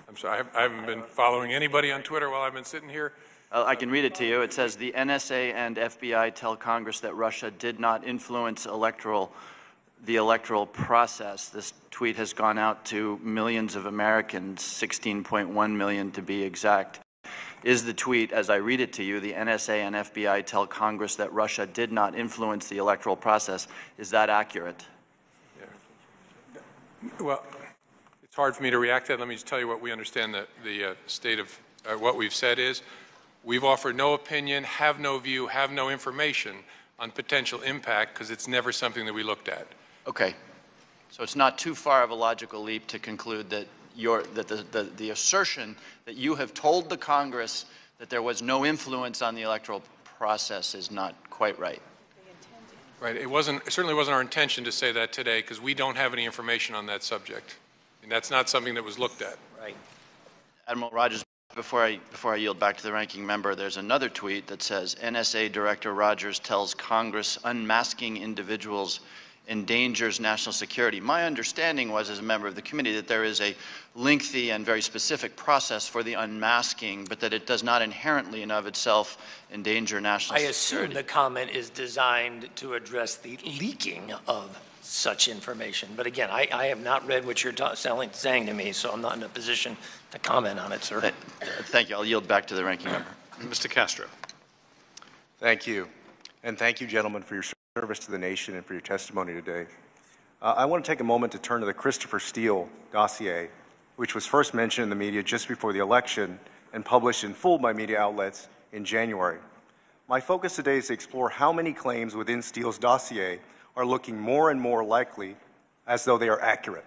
I'm sorry, I haven't- been following anybody on Twitter while I've been sitting here. Uh, I can read it to you. It says, "The NSA and FBI tell Congress that Russia did not influence electoral, the electoral process." This tweet has gone out to millions of Americans, 16.1 million to be exact. Is the tweet, as I read it to you, "The NSA and FBI tell Congress that Russia did not influence the electoral process," is that accurate? Well, it's hard for me to react to that. Let me just tell you what we understand the, the uh, state of uh, what we've said is. We've offered no opinion, have no view, have no information on potential impact because it's never something that we looked at. Okay. So it's not too far of a logical leap to conclude that your, that the, the, the assertion that you have told the Congress that there was no influence on the electoral process is not quite right. Right. It wasn't, it certainly wasn't our intention to say that today because we don't have any information on that subject. And that's not something that was looked at. Right. Admiral Rogers, before I, before I yield back to the ranking member, there's another tweet that says NSA Director Rogers tells Congress unmasking individuals endangers national security. My understanding was, as a member of the committee, that there is a lengthy and very specific process for the unmasking, but that it does not inherently and of itself endanger national I security. I assume the comment is designed to address the leaking of such information. But again, I, I have not read what you're ta- selling, saying to me, so I'm not in a position to comment on it, sir. Thank you. I'll yield back to the ranking member. Mr. Castro. Thank you. And thank you, gentlemen, for your service to the nation and for your testimony today. Uh, I want to take a moment to turn to the Christopher Steele dossier, which was first mentioned in the media just before the election and published in full by media outlets in January. My focus today is to explore how many claims within Steele's dossier are looking more and more likely as though they are accurate.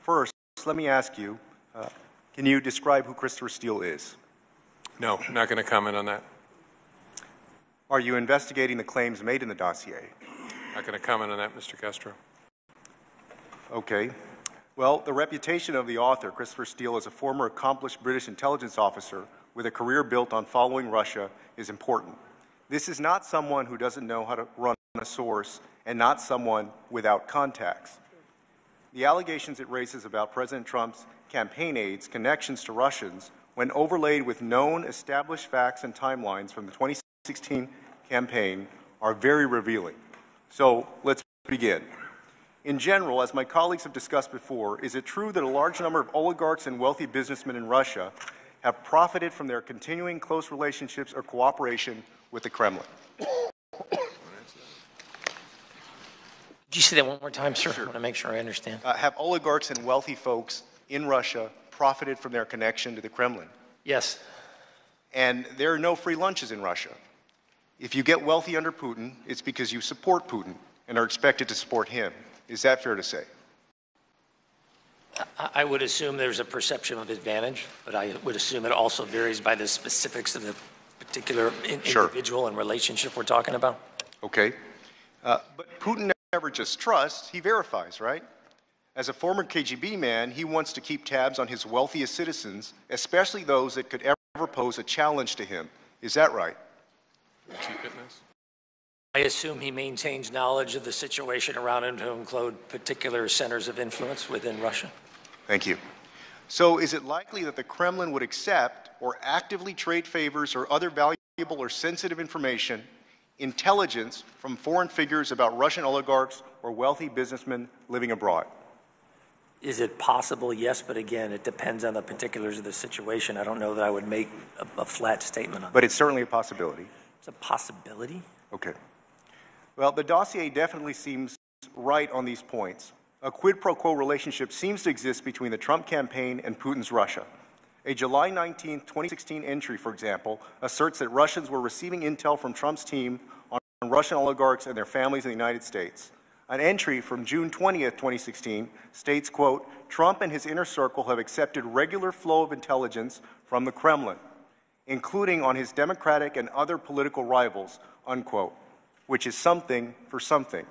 First, let me ask you uh, can you describe who Christopher Steele is? No, not going to comment on that. Are you investigating the claims made in the dossier? Not going to comment on that, Mr. Castro. Okay. Well, the reputation of the author, Christopher Steele, as a former accomplished British intelligence officer with a career built on following Russia, is important. This is not someone who doesn't know how to run a source and not someone without contacts. The allegations it raises about President Trump's campaign aides' connections to Russians, when overlaid with known established facts and timelines from the 2016 campaign, are very revealing. So let's begin. In general, as my colleagues have discussed before, is it true that a large number of oligarchs and wealthy businessmen in Russia have profited from their continuing close relationships or cooperation with the Kremlin? Could you say that one more time, sir? I want to make sure I understand. Uh, have oligarchs and wealthy folks in Russia profited from their connection to the Kremlin? Yes. And there are no free lunches in Russia. If you get wealthy under Putin, it's because you support Putin and are expected to support him. Is that fair to say? I- would assume there's a perception of advantage, but I would assume it also varies by the specifics of the particular in- Sure. individual and relationship we're talking about. Okay. Uh, but Putin never just trusts, he verifies, right? As a former KGB man, he wants to keep tabs on his wealthiest citizens, especially those that could ever pose a challenge to him. Is that right? I assume he maintains knowledge of the situation around him to include particular centers of influence within Russia. Thank you. So is it likely that the Kremlin would accept or actively trade favors or other valuable or sensitive information, intelligence from foreign figures about Russian oligarchs or wealthy businessmen living abroad? Is it possible? Yes, but again, it depends on the particulars of the situation. I don't know that I would make a, a flat statement on But it's certainly a possibility. It's a possibility. Okay. Well, the dossier definitely seems right on these points. A quid pro quo relationship seems to exist between the Trump campaign and Putin's Russia. A July 19, 2016 entry, for example, asserts that Russians were receiving intel from Trump's team on Russian oligarchs and their families in the United States. An entry from June 20th, 2016 states, quote, Trump and his inner circle have accepted regular flow of intelligence from the Kremlin, including on his Democratic and other political rivals, unquote, which is something for something.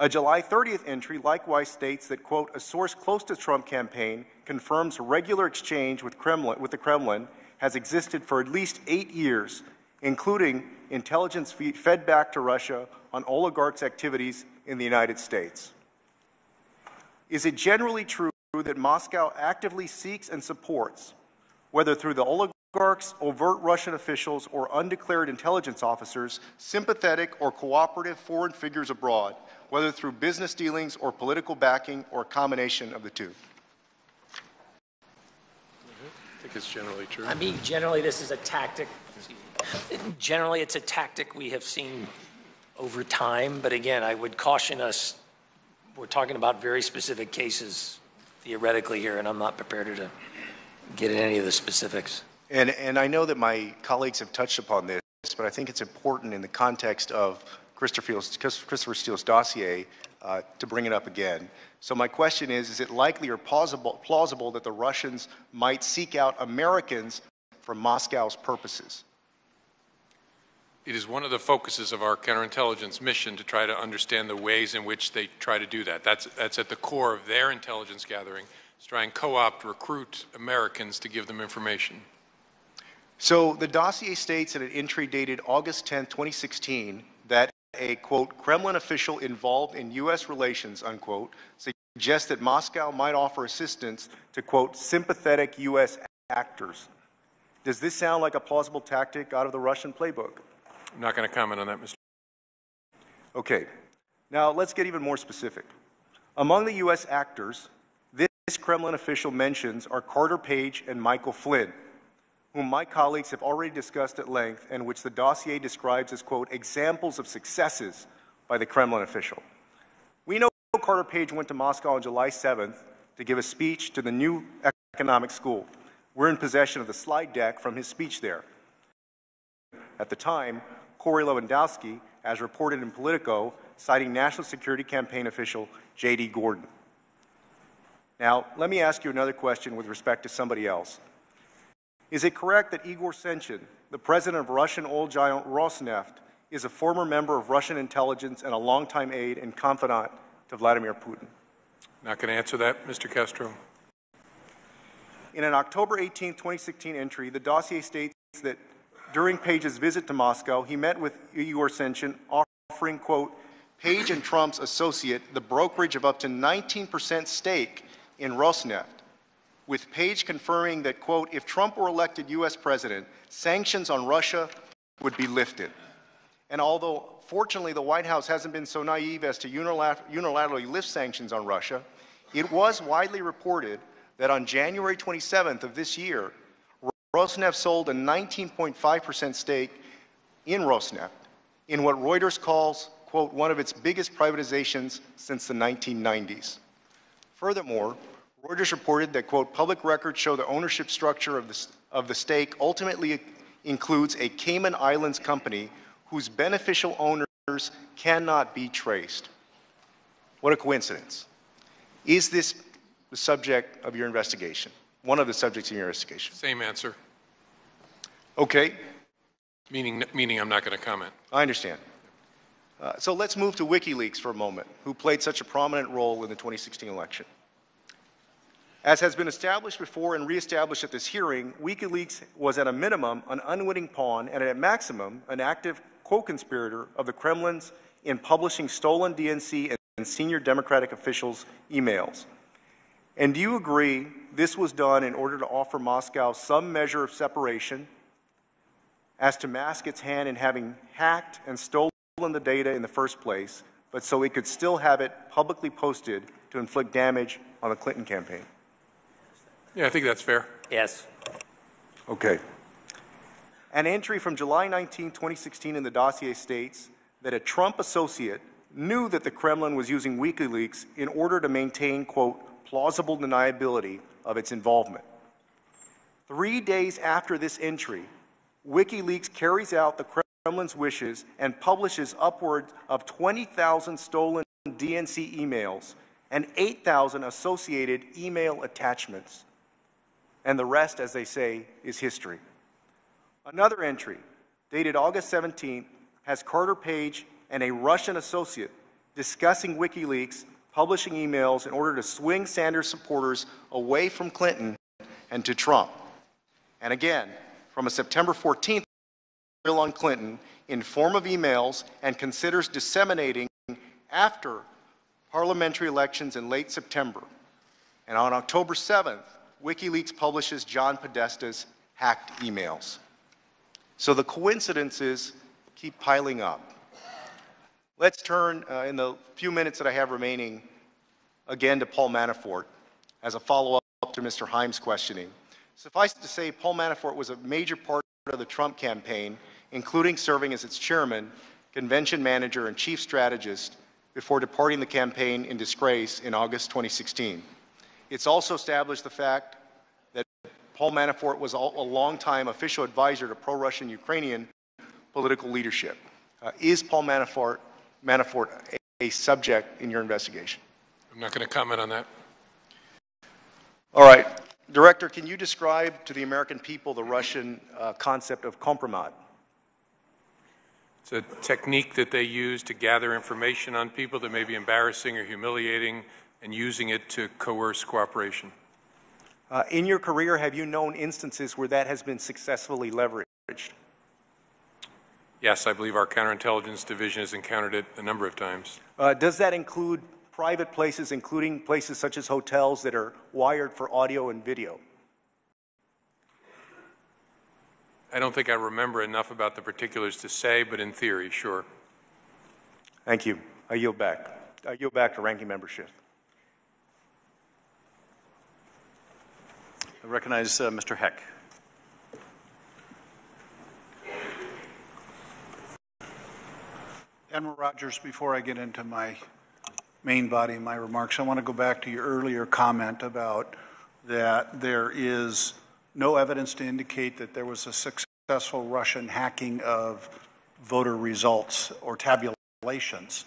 A July 30th entry likewise states that, quote, a source close to Trump campaign confirms regular exchange with, Kremlin, with the Kremlin has existed for at least eight years, including intelligence fed back to Russia on oligarchs' activities in the United States. Is it generally true that Moscow actively seeks and supports, whether through the oligarchs, overt Russian officials, or undeclared intelligence officers, sympathetic or cooperative foreign figures abroad, whether through business dealings or political backing or a combination of the two? I think it's generally true. I mean, generally, this is a tactic. Generally, it's a tactic we have seen over time. But again, I would caution us, we're talking about very specific cases theoretically here, and I'm not prepared to get into any of the specifics. And, and I know that my colleagues have touched upon this, but I think it's important in the context of Christopher Steele's, Christopher Steele's dossier uh, to bring it up again. So my question is, is it likely or plausible, plausible that the Russians might seek out Americans for Moscow's purposes? It is one of the focuses of our counterintelligence mission to try to understand the ways in which they try to do that. That's, that's at the core of their intelligence gathering, is try and co-opt, recruit Americans to give them information. So the dossier states in an entry dated August 10, 2016, that a, quote, Kremlin official involved in U.S. relations, unquote, suggests that Moscow might offer assistance to, quote, sympathetic U.S. actors. Does this sound like a plausible tactic out of the Russian playbook? I'm not going to comment on that, Mr. Okay. Now, let's get even more specific. Among the U.S. actors, this Kremlin official mentions are Carter Page and Michael Flynn, whom my colleagues have already discussed at length and which the dossier describes as, quote, examples of successes by the Kremlin official. We know Carter Page went to Moscow on July 7th to give a speech to the new economic school. We're in possession of the slide deck from his speech there. At the time, Corey Lewandowski, as reported in Politico, citing National Security Campaign official J.D. Gordon. Now, let me ask you another question with respect to somebody else. Is it correct that Igor Sechin, the president of Russian oil giant Rosneft, is a former member of Russian intelligence and a longtime aide and confidant to Vladimir Putin? Not going to answer that, Mr. Castro. In an October 18, 2016 entry, the dossier states that during Page's visit to Moscow, he met with Igor Sechin, offering, quote, Page and Trump's associate the brokerage of up to 19% stake in Rosneft, with Page confirming that, quote, if Trump were elected U.S. president, sanctions on Russia would be lifted. And although, fortunately, the White House hasn't been so naive as to unilaterally lift sanctions on Russia, it was widely reported that on January 27th of this year, Rosneft sold a 19.5% stake in Rosneft in what Reuters calls, quote, one of its biggest privatizations since the 1990s. Furthermore, Reuters reported that, quote, public records show the ownership structure of the, of the stake ultimately includes a Cayman Islands company whose beneficial owners cannot be traced. What a coincidence. Is this the subject of your investigation? one of the subjects in your investigation? Same answer. Okay. Meaning, meaning I'm not going to comment. I understand. Uh, so let's move to WikiLeaks for a moment, who played such a prominent role in the 2016 election. As has been established before and reestablished at this hearing, WikiLeaks was at a minimum an unwitting pawn and at maximum an active co-conspirator of the Kremlin's in publishing stolen DNC and senior Democratic officials' emails. And do you agree this was done in order to offer Moscow some measure of separation as to mask its hand in having hacked and stolen the data in the first place, but so it could still have it publicly posted to inflict damage on the Clinton campaign? Yeah, I think that's fair. Yes. Okay. An entry from July 19, 2016 in the dossier states that a Trump associate knew that the Kremlin was using WikiLeaks in order to maintain, quote, plausible deniability of its involvement. Three days after this entry, WikiLeaks carries out the Kremlin's wishes and publishes upwards of 20,000 stolen DNC emails and 8,000 associated email attachments and the rest, as they say, is history. Another entry, dated August 17th, has Carter Page and a Russian associate discussing WikiLeaks publishing emails in order to swing Sanders supporters away from Clinton and to Trump. And again, from a September 14th on Clinton in form of emails and considers disseminating after parliamentary elections in late September. And on October 7th, WikiLeaks publishes John Podesta's hacked emails. So the coincidences keep piling up. Let's turn, uh, in the few minutes that I have remaining, again to Paul Manafort as a follow up to Mr. Himes' questioning. Suffice it to say, Paul Manafort was a major part of the Trump campaign, including serving as its chairman, convention manager, and chief strategist before departing the campaign in disgrace in August 2016. It's also established the fact that Paul Manafort was a longtime official advisor to pro-Russian Ukrainian political leadership. Uh, is Paul Manafort, Manafort a, a subject in your investigation? I'm not going to comment on that. All right. Director, can you describe to the American people the Russian uh, concept of kompromat? It's a technique that they use to gather information on people that may be embarrassing or humiliating and using it to coerce cooperation. Uh, in your career, have you known instances where that has been successfully leveraged? Yes, I believe our counterintelligence division has encountered it a number of times. Uh, does that include private places, including places such as hotels that are wired for audio and video? I don't think I remember enough about the particulars to say, but in theory, sure. Thank you. I yield back. I yield back to ranking member Schiff. I recognize uh, Mr. Heck. Admiral Rogers, before I get into my main body of my remarks, I want to go back to your earlier comment about that there is no evidence to indicate that there was a successful Russian hacking of voter results or tabulations.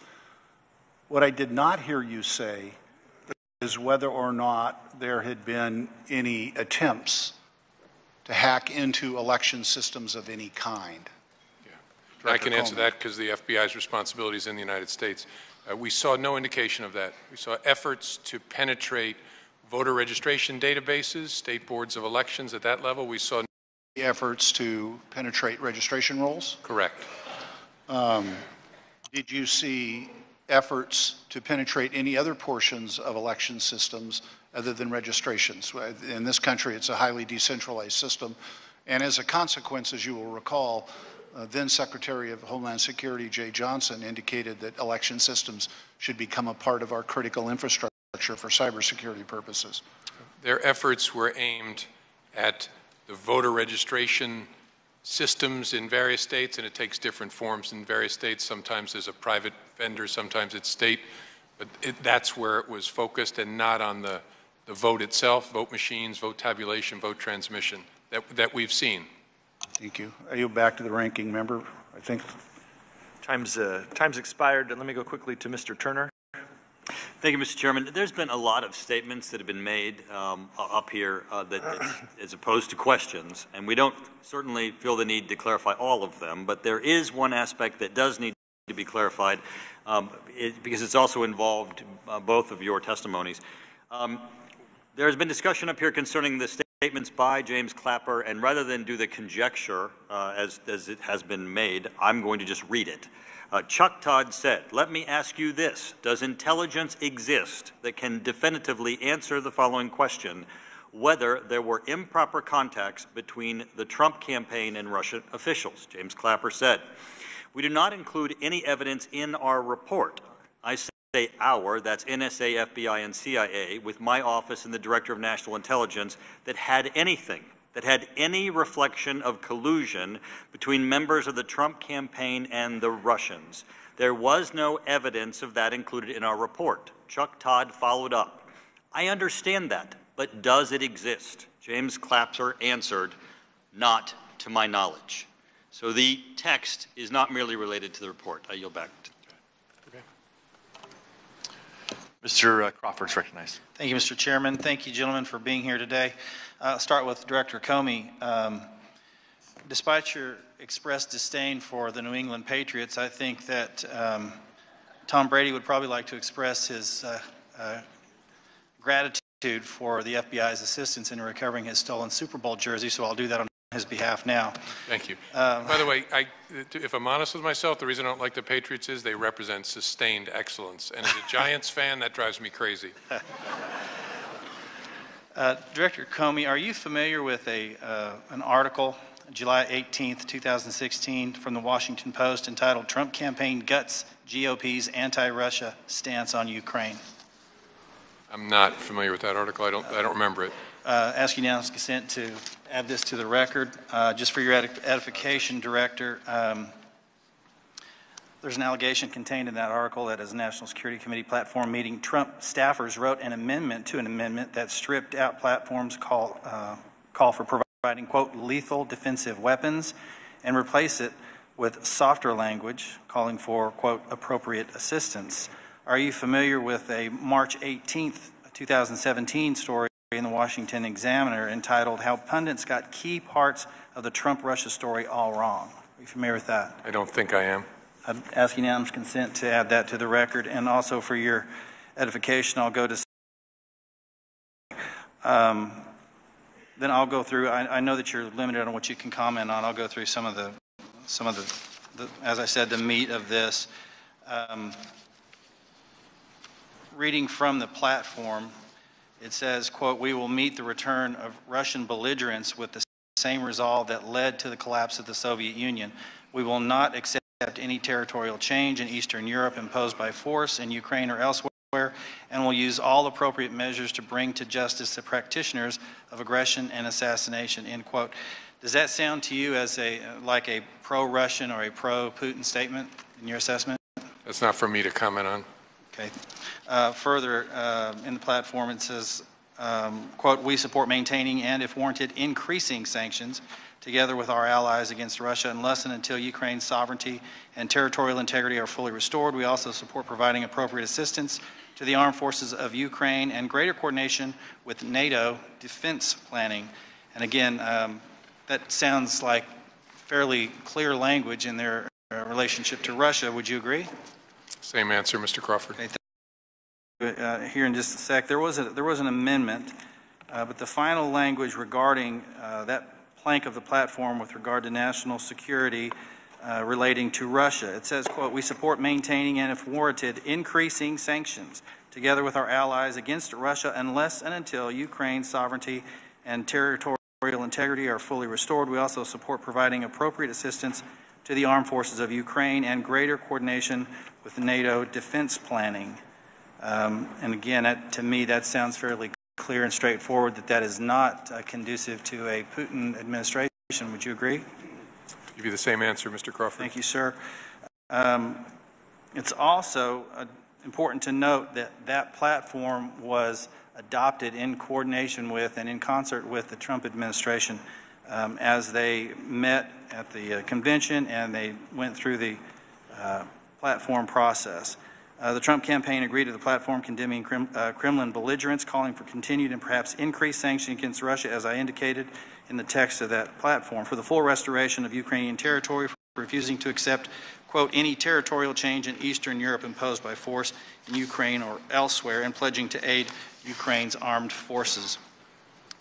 What I did not hear you say is whether or not there had been any attempts to hack into election systems of any kind. I can answer that because the FBI's responsibility is in the United States. Uh, we saw no indication of that. We saw efforts to penetrate voter registration databases, state boards of elections at that level. We saw efforts to penetrate registration rolls. Correct. Um, did you see efforts to penetrate any other portions of election systems other than registrations? In this country, it's a highly decentralized system. And as a consequence, as you will recall, uh, then Secretary of Homeland Security Jeh Johnson indicated that election systems should become a part of our critical infrastructure for cybersecurity purposes. Their efforts were aimed at the voter registration systems in various states, and it takes different forms in various states. Sometimes there's a private vendor, sometimes it's state, but it, that's where it was focused and not on the, the vote itself, vote machines, vote tabulation, vote transmission that, that we've seen. Thank you. Are you back to the ranking member? I think. Time's, uh, time's expired. Let me go quickly to Mr. Turner. Thank you, Mr. Chairman. There's been a lot of statements that have been made um, up here uh, that, as opposed to questions, and we don't certainly feel the need to clarify all of them, but there is one aspect that does need to be clarified, um, it- because it's also involved uh, both of your testimonies. Um, There has been discussion up here concerning the statements by James Clapper, and rather than do the conjecture uh, as, as it has been made, I'm going to just read it. Uh, Chuck Todd said, Let me ask you this Does intelligence exist that can definitively answer the following question whether there were improper contacts between the Trump campaign and Russian officials? James Clapper said, We do not include any evidence in our report. I say our, that's NSA, FBI, and CIA, with my office and the Director of National Intelligence, that had anything, that had any reflection of collusion between members of the Trump campaign and the Russians. There was no evidence of that included in our report. Chuck Todd followed up. I understand that, but does it exist? James Clapper answered, not to my knowledge. So the text is not merely related to the report. I yield back. Mr. Crawford is recognized. Thank you, Mr. Chairman. Thank you, gentlemen, for being here today. Uh, I'll start with Director Comey. Um, despite your expressed disdain for the New England Patriots, I think that um, Tom Brady would probably like to express his uh, uh, gratitude for the FBI's assistance in recovering his stolen Super Bowl jersey, so I'll do that on his behalf now. Thank you. Um, By the way, I, if I'm honest with myself, the reason I don't like the Patriots is they represent sustained excellence. And as a Giants fan, that drives me crazy. Uh, Director Comey, are you familiar with a, uh, an article, July 18th, 2016, from the Washington Post entitled Trump Campaign Guts GOP's Anti-Russia Stance on Ukraine? I'm not familiar with that article. I don't, I don't remember it. Uh, Ask unanimous consent to add this to the record. Uh, Just for your edification, Director, um, there's an allegation contained in that article that as a National Security Committee platform meeting, Trump staffers wrote an amendment to an amendment that stripped out platforms call, uh, call for providing, quote, lethal defensive weapons and replace it with softer language calling for, quote, appropriate assistance. Are you familiar with a March 18th, 2017 story in the Washington Examiner entitled How Pundits Got Key Parts of the Trump Russia Story All Wrong? Are you familiar with that? I don't think I am. I'm asking unanimous consent to add that to the record, and also for your edification, I'll go to, um, then I'll go through, I, I know that you're limited on what you can comment on, I'll go through some of the, some of the, the as I said, the meat of this. Um, Reading from the platform, it says, quote, "We will meet the return of Russian belligerents with the same resolve that led to the collapse of the Soviet Union. We will not accept any territorial change in Eastern Europe imposed by force in Ukraine or elsewhere, and will use all appropriate measures to bring to justice the practitioners of aggression and assassination." End quote. Does that sound to you as a like a pro-Russian or a pro-Putin statement in your assessment? That's not for me to comment on. Okay. Uh, Further, uh, in the platform, it says, um, quote, "We support maintaining and, if warranted, increasing sanctions together with our allies against Russia unless and until Ukraine's sovereignty and territorial integrity are fully restored. We also support providing appropriate assistance to the armed forces of Ukraine and greater coordination with NATO defense planning." And again, um, that sounds like fairly clear language in their uh, relationship to Russia. Would you agree? Same answer, Mr. Crawford. uh, here in just a sec. There was, a, there was an amendment, uh, but the final language regarding uh, that plank of the platform with regard to national security uh, relating to Russia, it says, quote, "We support maintaining and, if warranted, increasing sanctions together with our allies against Russia unless and until Ukraine's sovereignty and territorial integrity are fully restored. We also support providing appropriate assistance to the armed forces of Ukraine and greater coordination with NATO defense planning." Um, and again, that, to me, that sounds fairly clear and straightforward that that is not uh, conducive to a Putin administration. Would you agree? Give you the same answer, Mr. Crawford. Thank you, sir. Um, it's also uh, important to note that that platform was adopted in coordination with and in concert with the Trump administration um, as they met at the uh, convention and they went through the uh, platform process. Uh, the Trump campaign agreed to the platform condemning Krem, uh, Kremlin belligerence, calling for continued and perhaps increased sanctions against Russia, as I indicated in the text of that platform, for the full restoration of Ukrainian territory, for refusing to accept, quote, "any territorial change in Eastern Europe imposed by force in Ukraine or elsewhere and pledging to aid Ukraine's armed forces."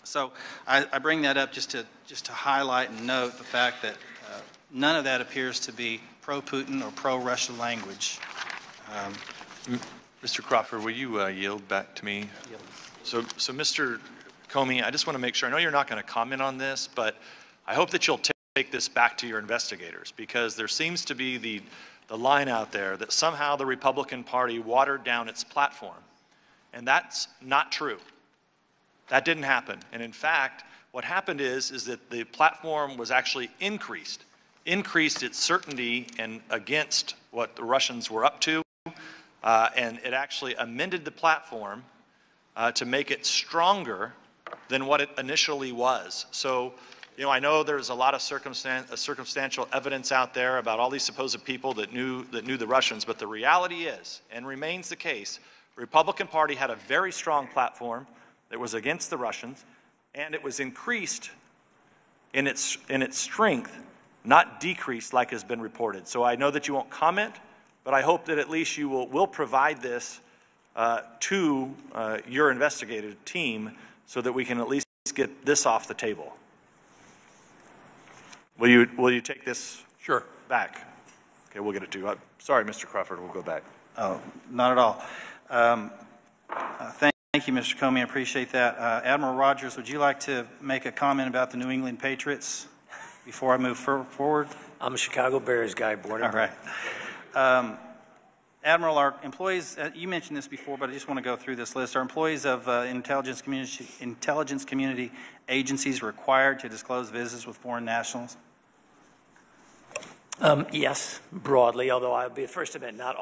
So I, I bring that up just to, just to highlight and note the fact that uh, none of that appears to be pro-Putin or pro-Russia language. Um, Mr. Crawford, will you uh, yield back to me? So, so Mr. Comey, I just want to make sure, I know you're not going to comment on this, but I hope that you'll ta- take this back to your investigators because there seems to be the, the line out there that somehow the Republican Party watered down its platform. And that's not true. That didn't happen. And in fact, what happened is, is that the platform was actually increased, increased its certainty and against what the Russians were up to, uh, and it actually amended the platform uh, to make it stronger than what it initially was. So, you know, I know there's a lot of circumstan- uh, circumstantial evidence out there about all these supposed people that knew that knew the Russians, but the reality is, and remains the case, the Republican Party had a very strong platform that was against the Russians, and it was increased in its in its strength, not decreased like has been reported. So I know that you won't comment, but I hope that at least you will will provide this uh, to uh, your investigative team so that we can at least get this off the table. Will you, will you take this Sure. back? Okay, we'll get it to you. Uh, Sorry, Mr. Crawford, we'll go back. Oh, not at all. Um, uh, Thank thank you, Mr. Comey, I appreciate that. Uh, Admiral Rogers, would you like to make a comment about the New England Patriots before I move for- forward? I'm a Chicago Bears guy, born All and right. Um, Admiral, our employees, uh, you mentioned this before, but I just want to go through this list. Are employees of uh, intelligence community, intelligence community agencies required to disclose visits with foreign nationals? Um, yes, broadly, although I'll be the first to admit, not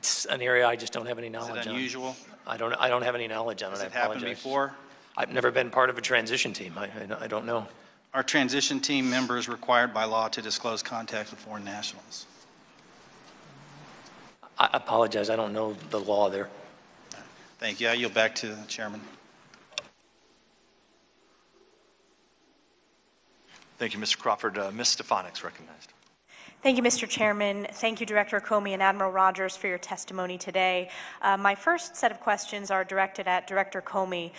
It's an area I just don't have any knowledge on. unusual? I don't, I don't have any knowledge on it. Has I it happened apologize. before? I've never been part of a transition team. I, I don't- I don't know. Are transition team members required by law to disclose contact with foreign nationals? I apologize. I don't know the law there. Thank you. I yield back to the chairman. Thank you, Mr. Crawford. Uh, Ms. Stefanik's recognized. Thank you, Mr. Chairman. Thank you, Director Comey and Admiral Rogers, for your testimony today. Uh, my first set of questions are directed at Director Comey.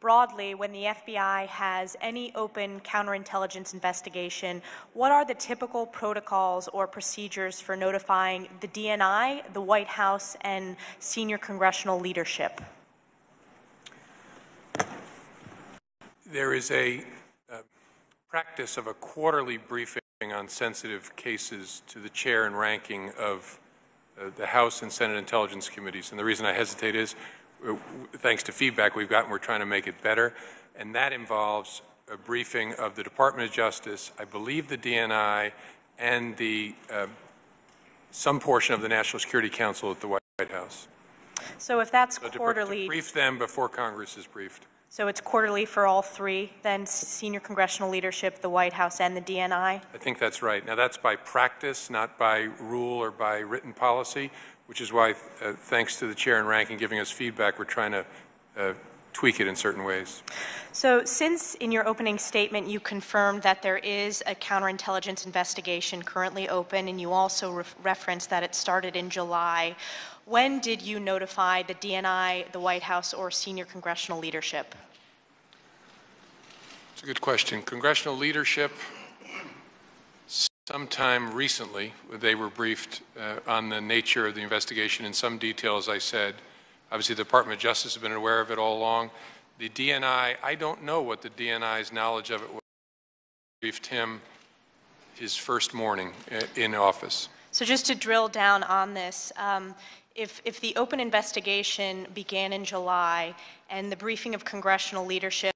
Broadly, when the FBI has any open counterintelligence investigation, what are the typical protocols or procedures for notifying the DNI, the White House, and senior congressional leadership? There is a uh, practice of a quarterly briefing on sensitive cases to the chair and ranking of uh, the House and Senate Intelligence Committees. And the reason I hesitate is, uh, thanks to feedback we've gotten, we're trying to make it better. And that involves a briefing of the Department of Justice, I believe the DNI, and the, uh, some portion of the National Security Council at the White House. So if that's So to to quarterly, Brief them before Congress is briefed. So it's quarterly for all three, then senior congressional leadership, the White House, and the DNI? I think that's right. Now, that's by practice, not by rule or by written policy, which is why, uh, thanks to the chair and ranking giving us feedback, we're trying to uh, tweak it in certain ways. So, since in your opening statement you confirmed that there is a counterintelligence investigation currently open, and you also re- referenced that it started in July, when did you notify the DNI, the White House, or senior congressional leadership? It's a good question. Congressional leadership, sometime recently, they were briefed uh, on the nature of the investigation in some detail, as I said. Obviously, the Department of Justice has been aware of it all along. The DNI, I don't know what the DNI's knowledge of it was. Briefed him his first morning uh, in office. So, just to drill down on this, um, if, if the open investigation began in July and the briefing of congressional leadership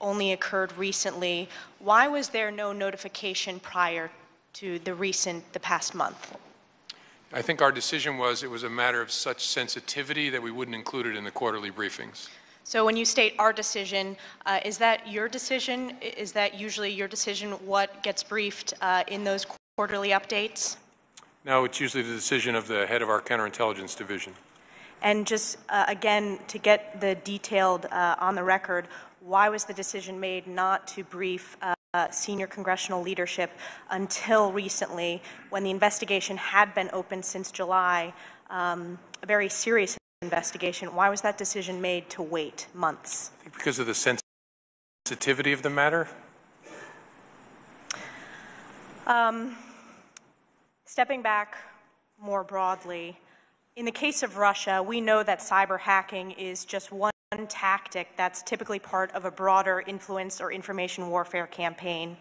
only occurred recently, why was there no notification prior to the recent, the past month? I think our decision was it was a matter of such sensitivity that we wouldn't include it in the quarterly briefings. So when you state our decision, uh, is that your decision? Is that usually your decision, what gets briefed uh, in those quarterly updates? No, it's usually the decision of the head of our counterintelligence division. And just, uh, again, to get the detailed uh, on the record, why was the decision made not to brief uh, senior congressional leadership until recently, when the investigation had been open since July, um, a very serious investigation? Why was that decision made to wait months? Because of the sensitivity of the matter? Um, stepping back more broadly, in the case of Russia, we know that cyber hacking is just one tactic that's typically part of a broader influence or information warfare campaign.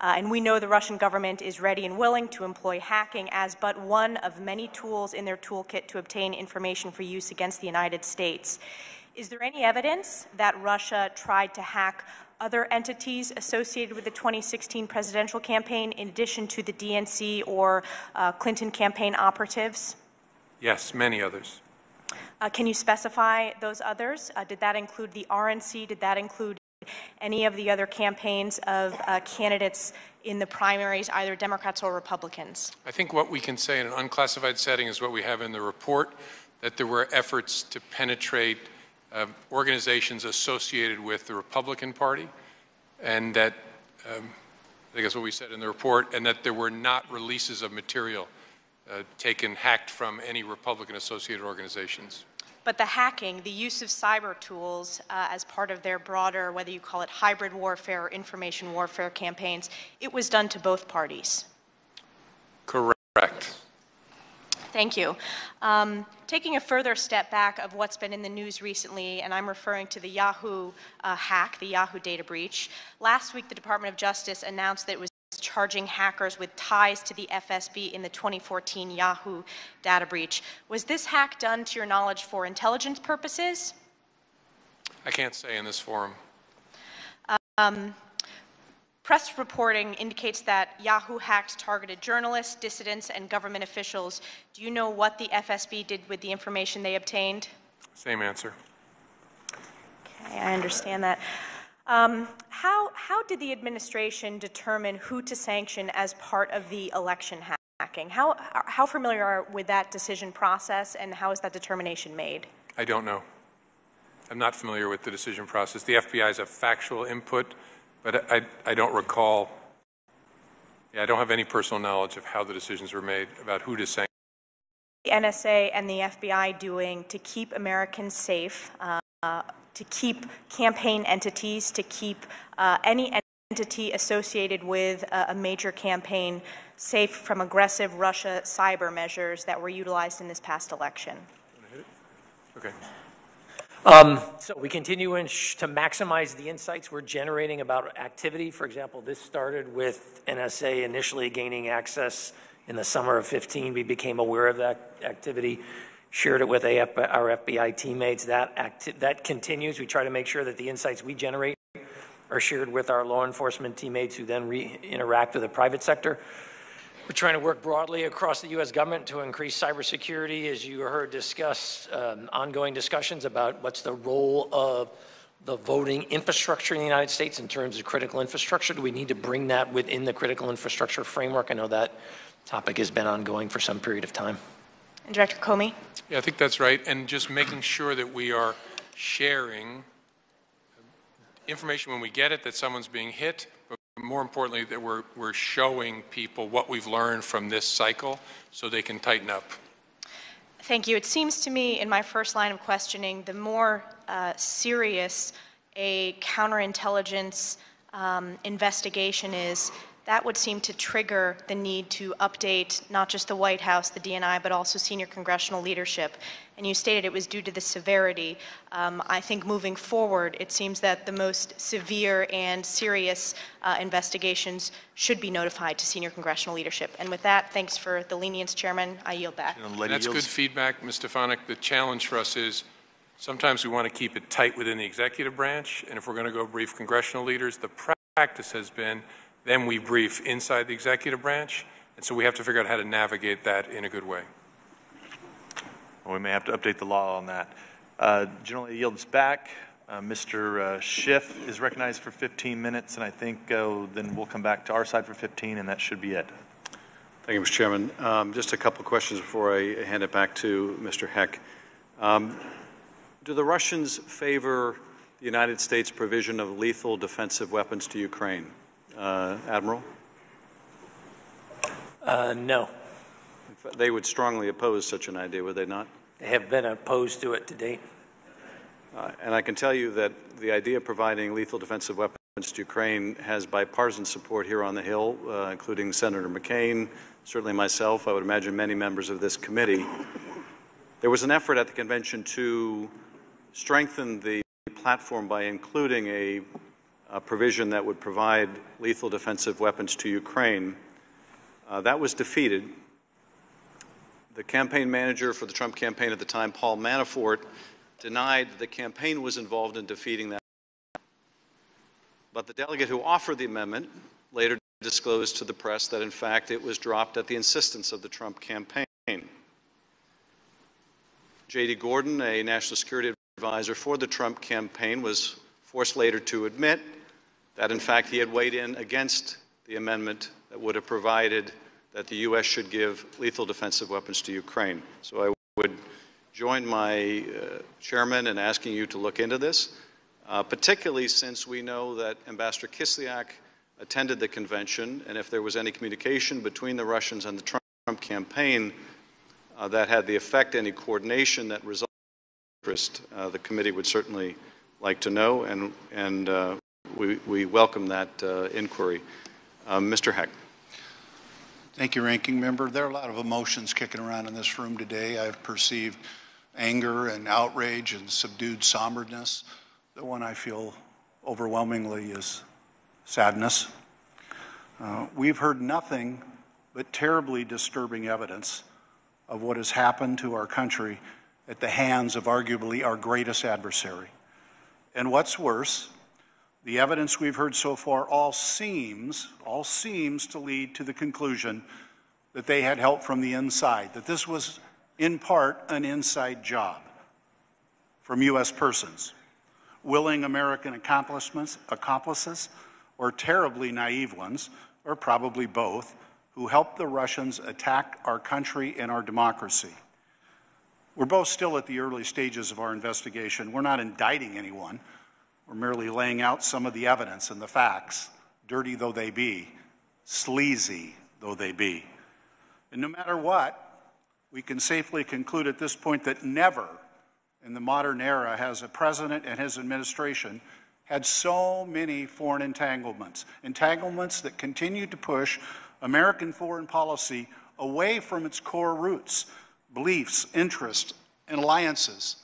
Uh, and we know the Russian government is ready and willing to employ hacking as but one of many tools in their toolkit to obtain information for use against the United States. Is there any evidence that Russia tried to hack other entities associated with the 2016 presidential campaign in addition to the DNC or uh, Clinton campaign operatives? Yes, many others. Uh, can you specify those others? Uh, did that include the RNC? Did that include any of the other campaigns of uh, candidates in the primaries, either Democrats or Republicans? I think what we can say in an unclassified setting is what we have in the report that there were efforts to penetrate uh, organizations associated with the Republican Party, and that um, I think that's what we said in the report, and that there were not releases of material uh, taken, hacked from any Republican associated organizations. But the hacking, the use of cyber tools uh, as part of their broader, whether you call it hybrid warfare or information warfare campaigns, it was done to both parties. Correct. Thank you. Um, taking a further step back of what's been in the news recently, and I'm referring to the Yahoo uh, hack, the Yahoo data breach. Last week, the Department of Justice announced that it was charging hackers with ties to the FSB in the 2014 Yahoo data breach. Was this hack done, to your knowledge, for intelligence purposes? I can't say in this forum. Um, press reporting indicates that Yahoo hacked targeted journalists, dissidents, and government officials. Do you know what the FSB did with the information they obtained? Same answer. Okay, I understand that. Um, how, how did the administration determine who to sanction as part of the election hacking? How, how familiar are with that decision process and how is that determination made? I don't know. I'm not familiar with the decision process. The FBI is a factual input, but I, I don't recall. Yeah, I don't have any personal knowledge of how the decisions were made about who to sanction. The NSA and the FBI doing to keep Americans safe, uh, to keep campaign entities, to keep uh, any entity associated with a, a major campaign safe from aggressive Russia cyber measures that were utilized in this past election. Okay. Um, so we continue to maximize the insights we're generating about activity. For example, this started with NSA initially gaining access in the summer of 15. We became aware of that activity, shared it with AF- our FBI teammates. That that continues. We try to make sure that the insights we generate are shared with our law enforcement teammates who then interact with the private sector. We're trying to work broadly across the U.S. government to increase cybersecurity. As you heard discuss, um, ongoing discussions about what's the role of the voting infrastructure in the United States in terms of critical infrastructure. Do we need to bring that within the critical infrastructure framework? I know that topic has been ongoing for some period of time. And Director Comey? Yeah, I think that's right. And just making sure that we are sharing information when we get it that someone's being hit, but more importantly, that we're, we're showing people what we've learned from this cycle so they can tighten up. Thank you. It seems to me, in my first line of questioning, the more uh, serious a counterintelligence um, investigation is, that would seem to trigger the need to update not just the White House, the DNI, but also senior congressional leadership. And you stated it was due to the severity. Um, I think moving forward, it seems that the most severe and serious uh, investigations should be notified to senior congressional leadership. And with that, thanks for the lenience, Chairman. I yield back. That's good feedback, Ms. Stefanik. The challenge for us is sometimes we want to keep it tight within the executive branch, and if we're going to go brief congressional leaders, the practice has been then we brief inside the executive branch, and so we have to figure out how to navigate that in a good way. We may have to update the law on that. Uh, General yields back. Uh, Mr. uh, Schiff is recognized for 15 minutes, and I think uh, then we'll come back to our side for 15, and that should be it. Thank you, Mr. Chairman. Um, Just a couple of questions before I hand it back to Mr. Heck. Um, Do the Russians favor the United States provision of lethal defensive weapons to Ukraine? Uh, Admiral? Uh, no, They would strongly oppose such an idea, would they not? they have been opposed to it to date. Uh, And I can tell you that the idea of providing lethal defensive weapons to Ukraine has bipartisan support here on the Hill, uh, including Senator McCain, certainly myself, I would imagine many members of this committee. There was an effort at the convention to strengthen the platform by including a, a provision that would provide lethal defensive weapons to Ukraine. Uh, that was defeated. The campaign manager for the Trump campaign at the time, Paul Manafort, denied that the campaign was involved in defeating that. But the delegate who offered the amendment later disclosed to the press that, in fact, it was dropped at the insistence of the Trump campaign. J.D. Gordon, a national security advisor for the Trump campaign, was forced later to admit that, in fact, he had weighed in against the amendment that would have provided that the U.S. should give lethal defensive weapons to Ukraine. So I would join my uh, chairman in asking you to look into this, uh, particularly since we know that Ambassador Kislyak attended the convention, and if there was any communication between the Russians and the Trump campaign uh, that had the effect, any coordination that resulted uh, the committee would certainly like to know, and, and uh, we, we welcome that uh, inquiry. Mr. Heck. Thank you, Ranking Member. There are a lot of emotions kicking around in this room today. I've perceived anger and outrage and subdued somberness. The one I feel overwhelmingly is sadness. Uh, we've heard nothing but terribly disturbing evidence of what has happened to our country at the hands of arguably our greatest adversary. And what's worse, the evidence we've heard so far all seems, all seems to lead to the conclusion that they had help from the inside, that this was in part an inside job from U.S. persons, willing American accomplices, or terribly naive ones, or probably both, who helped the Russians attack our country and our democracy. We're both still at the early stages of our investigation. We're not indicting anyone. We're merely laying out some of the evidence and the facts, dirty though they be, sleazy though they be. And no matter what, we can safely conclude at this point that never in the modern era has a president and his administration had so many foreign entanglements, entanglements that continue to push American foreign policy away from its core roots, beliefs, interests, and alliances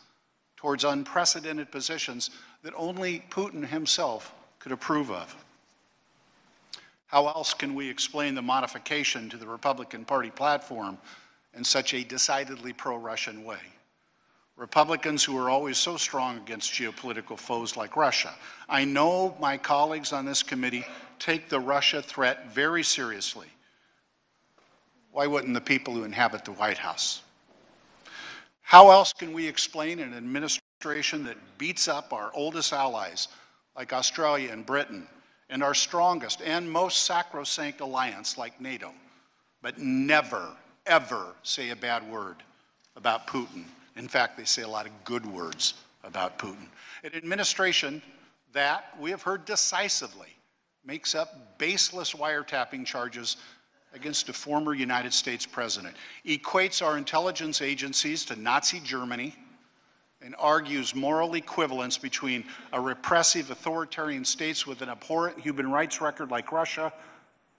towards unprecedented positions that only Putin himself could approve of. How else can we explain the modification to the Republican Party platform in such a decidedly pro Russian way? Republicans who are always so strong against geopolitical foes like Russia. I know my colleagues on this committee take the Russia threat very seriously. Why wouldn't the people who inhabit the White House? How else can we explain an administration? Administration that beats up our oldest allies like Australia and Britain and our strongest and most sacrosanct alliance like NATO, but never, ever say a bad word about Putin. In fact, they say a lot of good words about Putin. An administration that we have heard decisively makes up baseless wiretapping charges against a former United States president, equates our intelligence agencies to Nazi Germany and argues moral equivalence between a repressive authoritarian states with an abhorrent human rights record like Russia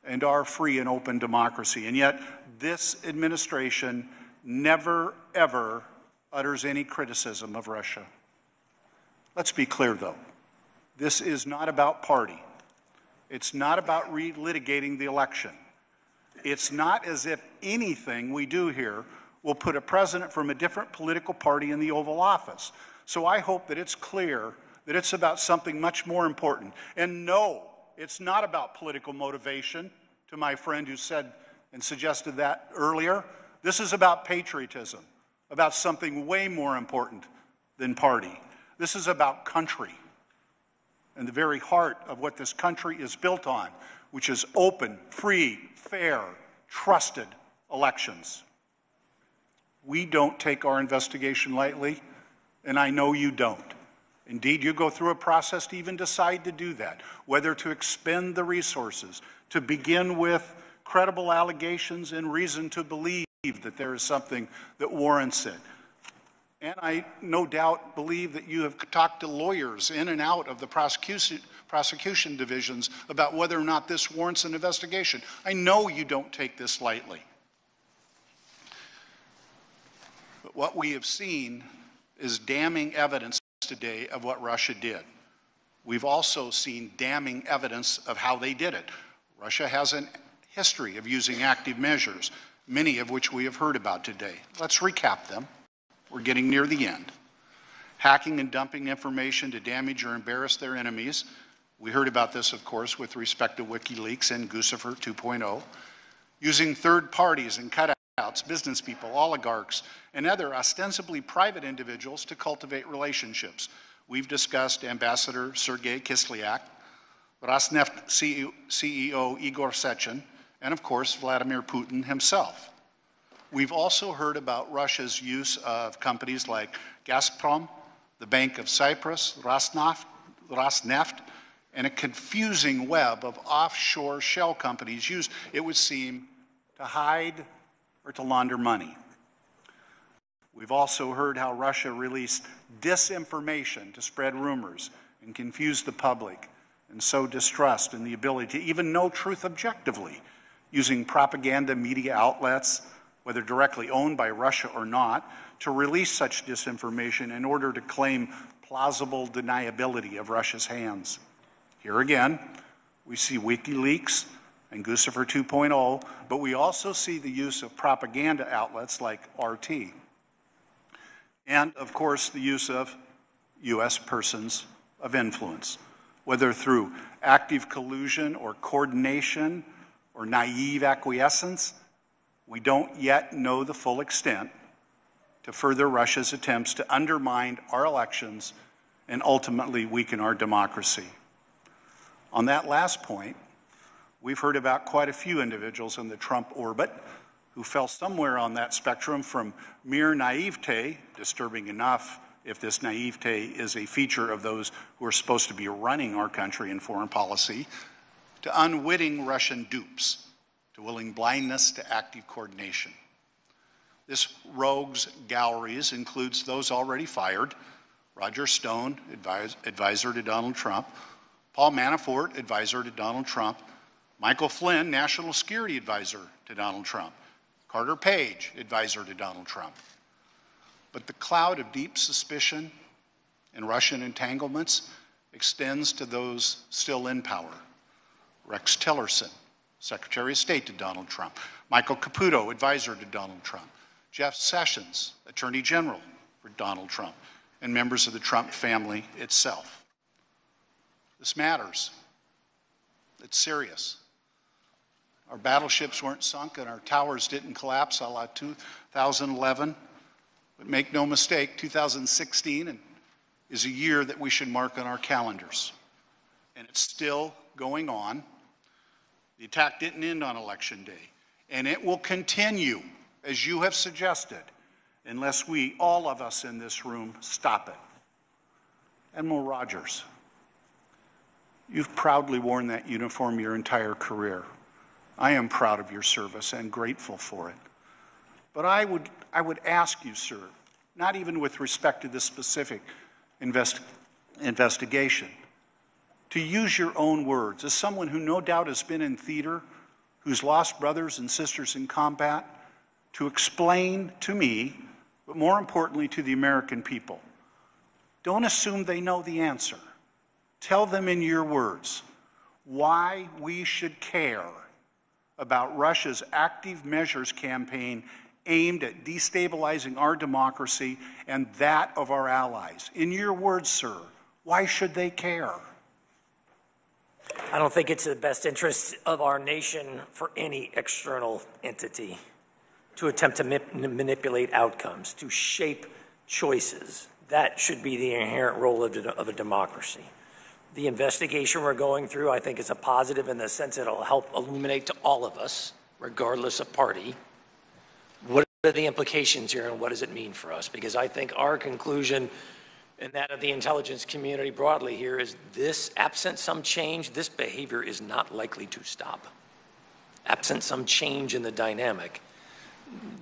and our free and open democracy. And yet, this administration never, ever utters any criticism of Russia. Let's be clear, though. This is not about party. It's not about relitigating the election. It's not as if anything we do here will put a president from a different political party in the Oval Office. So I hope that it's clear that it's about something much more important. And no, it's not about political motivation, to my friend who said and suggested that earlier. This is about patriotism, about something way more important than party. This is about country and the very heart of what this country is built on, which is open, free, fair, trusted elections. We don't take our investigation lightly, and I know you don't. Indeed, you go through a process to even decide to do that, whether to expend the resources, to begin with credible allegations and reason to believe that there is something that warrants it. And I no doubt believe that you have talked to lawyers in and out of the prosecution, prosecution divisions about whether or not this warrants an investigation. I know you don't take this lightly. But what we have seen is damning evidence today of what Russia did. We've also seen damning evidence of how they did it. Russia has a history of using active measures, many of which we have heard about today. Let's recap them. We're getting near the end. Hacking and dumping information to damage or embarrass their enemies. We heard about this, of course, with respect to WikiLeaks and Guccifer 2.0. Using third parties and cutouts, business people, oligarchs, and other ostensibly private individuals to cultivate relationships. We've discussed Ambassador Sergei Kislyak, Rosneft CEO Igor Sechin, and of course, Vladimir Putin himself. We've also heard about Russia's use of companies like Gazprom, the Bank of Cyprus, Rosneft, Rosneft, and a confusing web of offshore shell companies used, it would seem, to hide or to launder money. We've also heard how Russia released disinformation to spread rumors and confuse the public and sow distrust in the ability to even know truth objectively using propaganda media outlets whether directly owned by Russia or not, to release such disinformation in order to claim plausible deniability of Russia's hands. Here again, we see WikiLeaks and Guccifer 2.0, but we also see the use of propaganda outlets like RT. And, of course, the use of U.S. persons of influence, whether through active collusion or coordination or naive acquiescence, we don't yet know the full extent to further Russia's attempts to undermine our elections and ultimately weaken our democracy. On that last point, we've heard about quite a few individuals in the Trump orbit who fell somewhere on that spectrum from mere naivete, disturbing enough if this naivete is a feature of those who are supposed to be running our country in foreign policy, to unwitting Russian dupes to willing blindness to active coordination. This rogues galleries includes those already fired, Roger Stone, advis advisor to Donald Trump, Paul Manafort, advisor to Donald Trump, Michael Flynn, national security advisor to Donald Trump, Carter Page, advisor to Donald Trump. But the cloud of deep suspicion and Russian entanglements extends to those still in power. Rex Tillerson, Secretary of State to Donald Trump, Michael Caputo, advisor to Donald Trump, Jeff Sessions, Attorney General for Donald Trump, and members of the Trump family itself. This matters. It's serious. Our battleships weren't sunk and our towers didn't collapse a la 2011. But make no mistake, 2016 is a year that we should mark on our calendars. And it's still going on. The attack didn't end on Election Day, and it will continue, as you have suggested, unless we, all of us in this room, stop it. Admiral Rogers, you've proudly worn that uniform your entire career. I am proud of your service and grateful for it. But I would, I would ask you, sir, not even with respect to this specific invest, investigation, to use your own words, as someone who no doubt has been in theater, who's lost brothers and sisters in combat, to explain to me, but more importantly to the American people. Don't assume they know the answer. Tell them in your words why we should care about Russia's active measures campaign aimed at destabilizing our democracy and that of our allies. In your words, sir, why should they care? I don't think it's in the best interest of our nation for any external entity to attempt to manip- manipulate outcomes, to shape choices. That should be the inherent role of, de- of a democracy. The investigation we're going through, I think, is a positive in the sense it'll help illuminate to all of us, regardless of party, what are the implications here and what does it mean for us? Because I think our conclusion and that of the intelligence community broadly here is this, absent some change, this behavior is not likely to stop. Absent some change in the dynamic,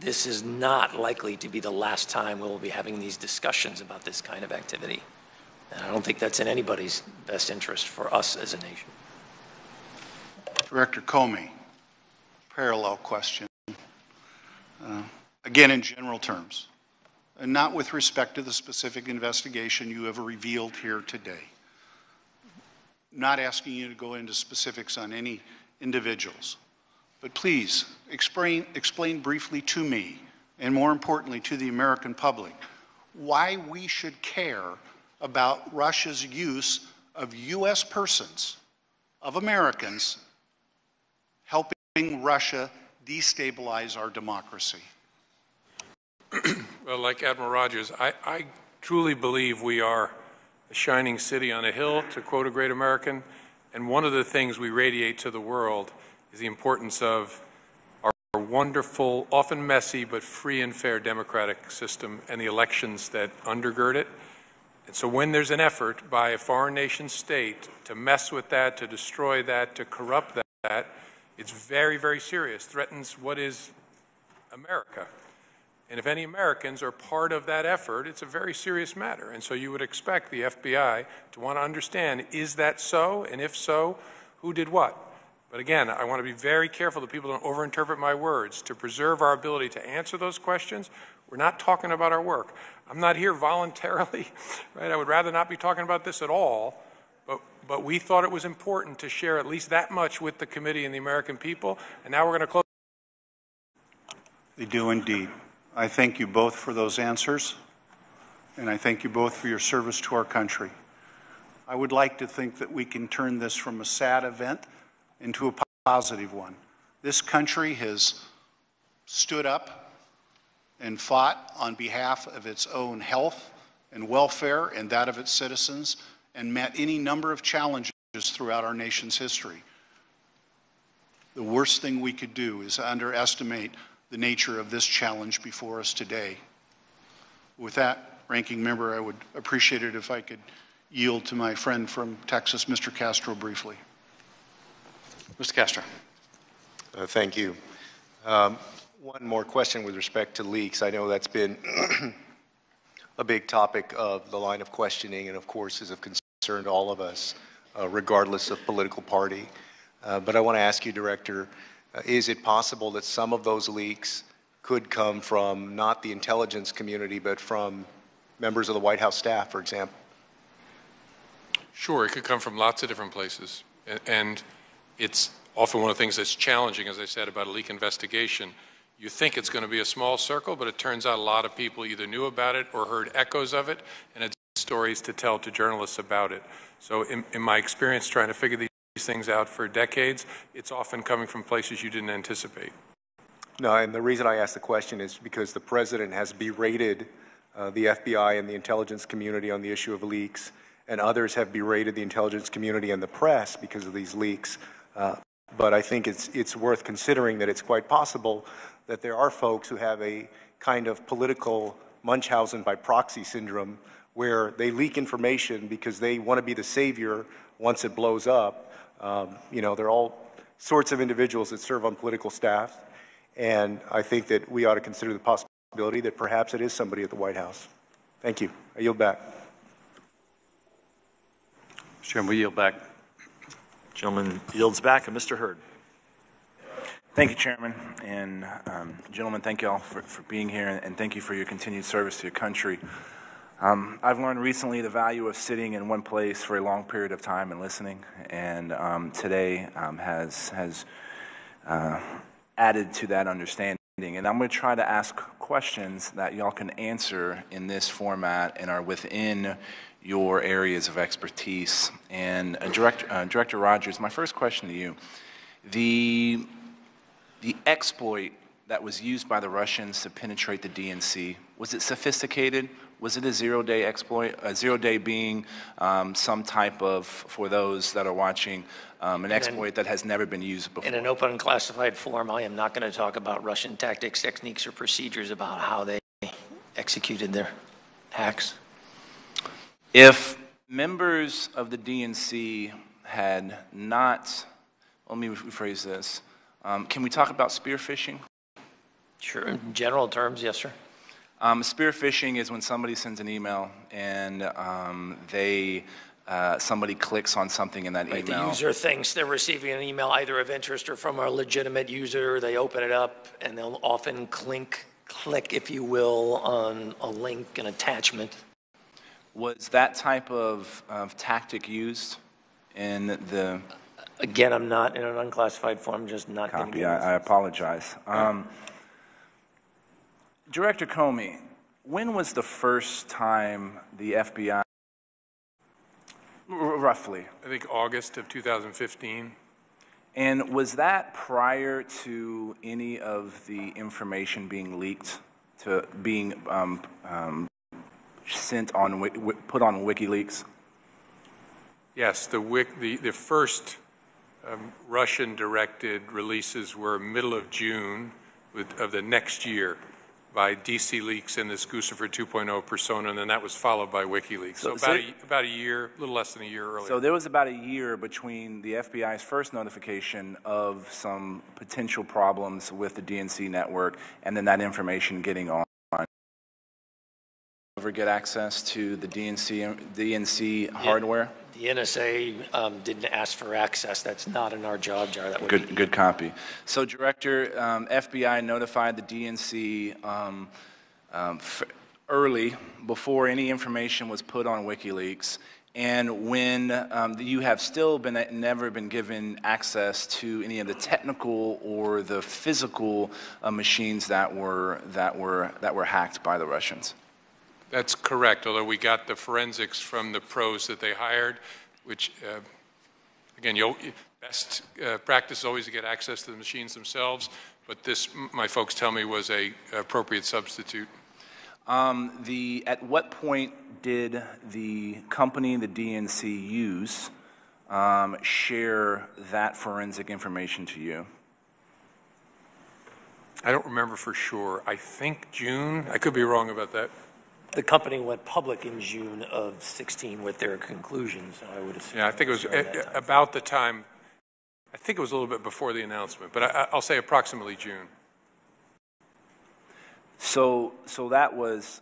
this is not likely to be the last time we'll be having these discussions about this kind of activity. And I don't think that's in anybody's best interest for us as a nation. Director Comey, parallel question. Uh, Again, in general terms, and not with respect to the specific investigation you have revealed here today. Not asking you to go into specifics on any individuals, but please explain, explain briefly to me, and more importantly to the American public, why we should care about Russia's use of U.S. persons, of Americans, helping Russia destabilize our democracy. Well, like Admiral Rogers, I, I truly believe we are a shining city on a hill, to quote a great American. And one of the things we radiate to the world is the importance of our wonderful, often messy, but free and fair democratic system and the elections that undergird it. And so when there's an effort by a foreign nation state to mess with that, to destroy that, to corrupt that, it's very, very serious, threatens what is America. And if any Americans are part of that effort, it's a very serious matter. And so you would expect the FBI to want to understand is that so? And if so, who did what? But again, I want to be very careful that people don't overinterpret my words. To preserve our ability to answer those questions, we're not talking about our work. I'm not here voluntarily, right? I would rather not be talking about this at all. But, but we thought it was important to share at least that much with the committee and the American people. And now we're going to close. They do indeed. I thank you both for those answers, and I thank you both for your service to our country. I would like to think that we can turn this from a sad event into a positive one. This country has stood up and fought on behalf of its own health and welfare and that of its citizens and met any number of challenges throughout our nation's history. The worst thing we could do is underestimate the nature of this challenge before us today. With that, Ranking Member, I would appreciate it if I could yield to my friend from Texas, Mr. Castro, briefly. Mr. Castro. Uh, Thank you. Um, One more question with respect to leaks. I know that's been a big topic of the line of questioning and, of course, is of concern to all of us, uh, regardless of political party. Uh, But I want to ask you, Director, uh, is it possible that some of those leaks could come from not the intelligence community, but from members of the White House staff, for example? Sure, it could come from lots of different places. And it's often one of the things that's challenging, as I said, about a leak investigation. You think it's going to be a small circle, but it turns out a lot of people either knew about it or heard echoes of it and had stories to tell to journalists about it. So in, in my experience trying to figure these things out for decades, it's often coming from places you didn't anticipate. No, and the reason I ask the question is because the president has berated uh, the FBI and the intelligence community on the issue of leaks, and others have berated the intelligence community and the press because of these leaks. Uh, but I think it's, it's worth considering that it's quite possible that there are folks who have a kind of political Munchausen by proxy syndrome where they leak information because they want to be the savior once it blows up. Um, you know, there are all sorts of individuals that serve on political staff. And I think that we ought to consider the possibility that perhaps it is somebody at the White House. Thank you. I yield back. Chairman, we yield back. Gentleman yields back, and Mr. Hurd. Thank you, Chairman. And um, gentlemen, thank you all for, for being here, and, thank you for your continued service to your country. Um, I've learned recently the value of sitting in one place for a long period of time and listening, and um, today um, has, has uh, added to that understanding. And I'm going to try to ask questions that y'all can answer in this format and are within your areas of expertise. And uh, Director, uh, Director Rogers, my first question to you. The, the exploit that was used by the Russians to penetrate the DNC, was it sophisticated? Was it a zero-day exploit? A zero-day being um, some type of, for those that are watching, um, an exploit that has never been used before? In an open and classified form, I am not going to talk about Russian tactics, techniques, or procedures about how they executed their hacks. If members of the DNC had not, let me rephrase this, um, can we talk about spear phishing? Sure, in general terms, yes, sir. Um, spear phishing is when somebody sends an email and um, they, uh, somebody clicks on something in that Right, the user thinks they're receiving an email either of interest or from a legitimate user. They open it up and they'll often click, click, if you will, on a link, an attachment. Was that type of, of tactic used in the? Again, I'm not in an unclassified form, just not going to Copy, give I, I apologize. Um, Director Comey, when was the first time the FBI, r- roughly, I think August of 2015. and was that prior to any of the information being leaked, to being um, um, sent on, Wik- wi- put on WikiLeaks? Yes, the, wic- the, the first um, Russian-directed releases were middle of June with, of the next year by DC Leaks and this Guccifer 2.0 persona, and then that was followed by WikiLeaks. So, So- so- about, a, about a year, a little less than a year earlier. So there was about a year between the FBI's first notification of some potential problems with the DNC network and then that information getting on. Ever get access to the DNC, DNC hardware? The NSA um, didn't ask for access. That's not in our job jar. That would be Good, good copy. So Director, um, FBI notified the DNC um, um, f- early, before any information was put on WikiLeaks, and when um, you have still been, never been given access to any of the technical or the physical uh, machines that were, that were, that were hacked by the Russians. That's correct, although we got the forensics from the pros that they hired, which, uh, again, you'll, best uh, practice is always to get access to the machines themselves, but this, my folks tell me, was a appropriate substitute. Um, the, at what point did the company, the DNC, use um, share that forensic information to you? I don't remember for sure. I think June. I could be wrong about that. The company went public in June of 16 with their conclusions, I would assume. Yeah, I think it was around a- about the time, I think it was a little bit before the announcement, but I, I'll say approximately June. So, so that was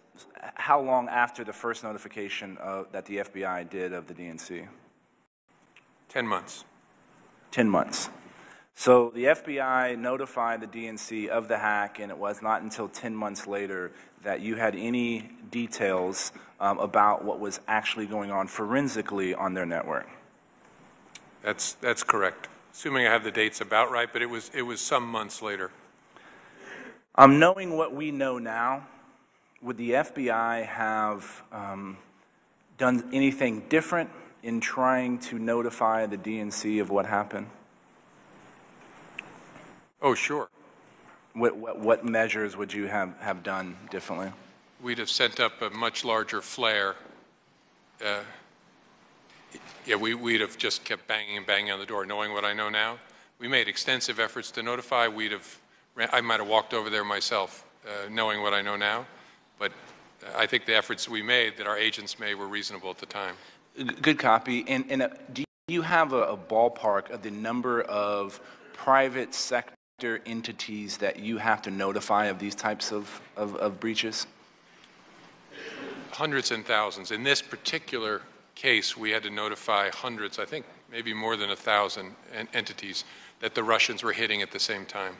how long after the first notification of, that the FBI did of the DNC? 10 months. 10 months. So the FBI notified the DNC of the hack, and it was not until 10 months later that you had any details um, about what was actually going on forensically on their network. That's, that's correct. Assuming I have the dates about right, but it was, it was some months later. Um, knowing what we know now, would the FBI have um, done anything different in trying to notify the DNC of what happened? Oh, sure. What, what, what measures would you have, have done differently? We'd have sent up a much larger flare. Uh, Yeah, we, we'd have just kept banging and banging on the door, knowing what I know now. We made extensive efforts to notify. We'd have, ran- I might have walked over there myself, uh, knowing what I know now. But uh, I think the efforts we made, that our agents made, were reasonable at the time. Good copy. And, and uh, do you have a, a ballpark of the number of private sector entities that you have to notify of these types of, of, of breaches? Hundreds and thousands. In this particular case, we had to notify hundreds, I think maybe more than a thousand en- entities that the Russians were hitting at the same time.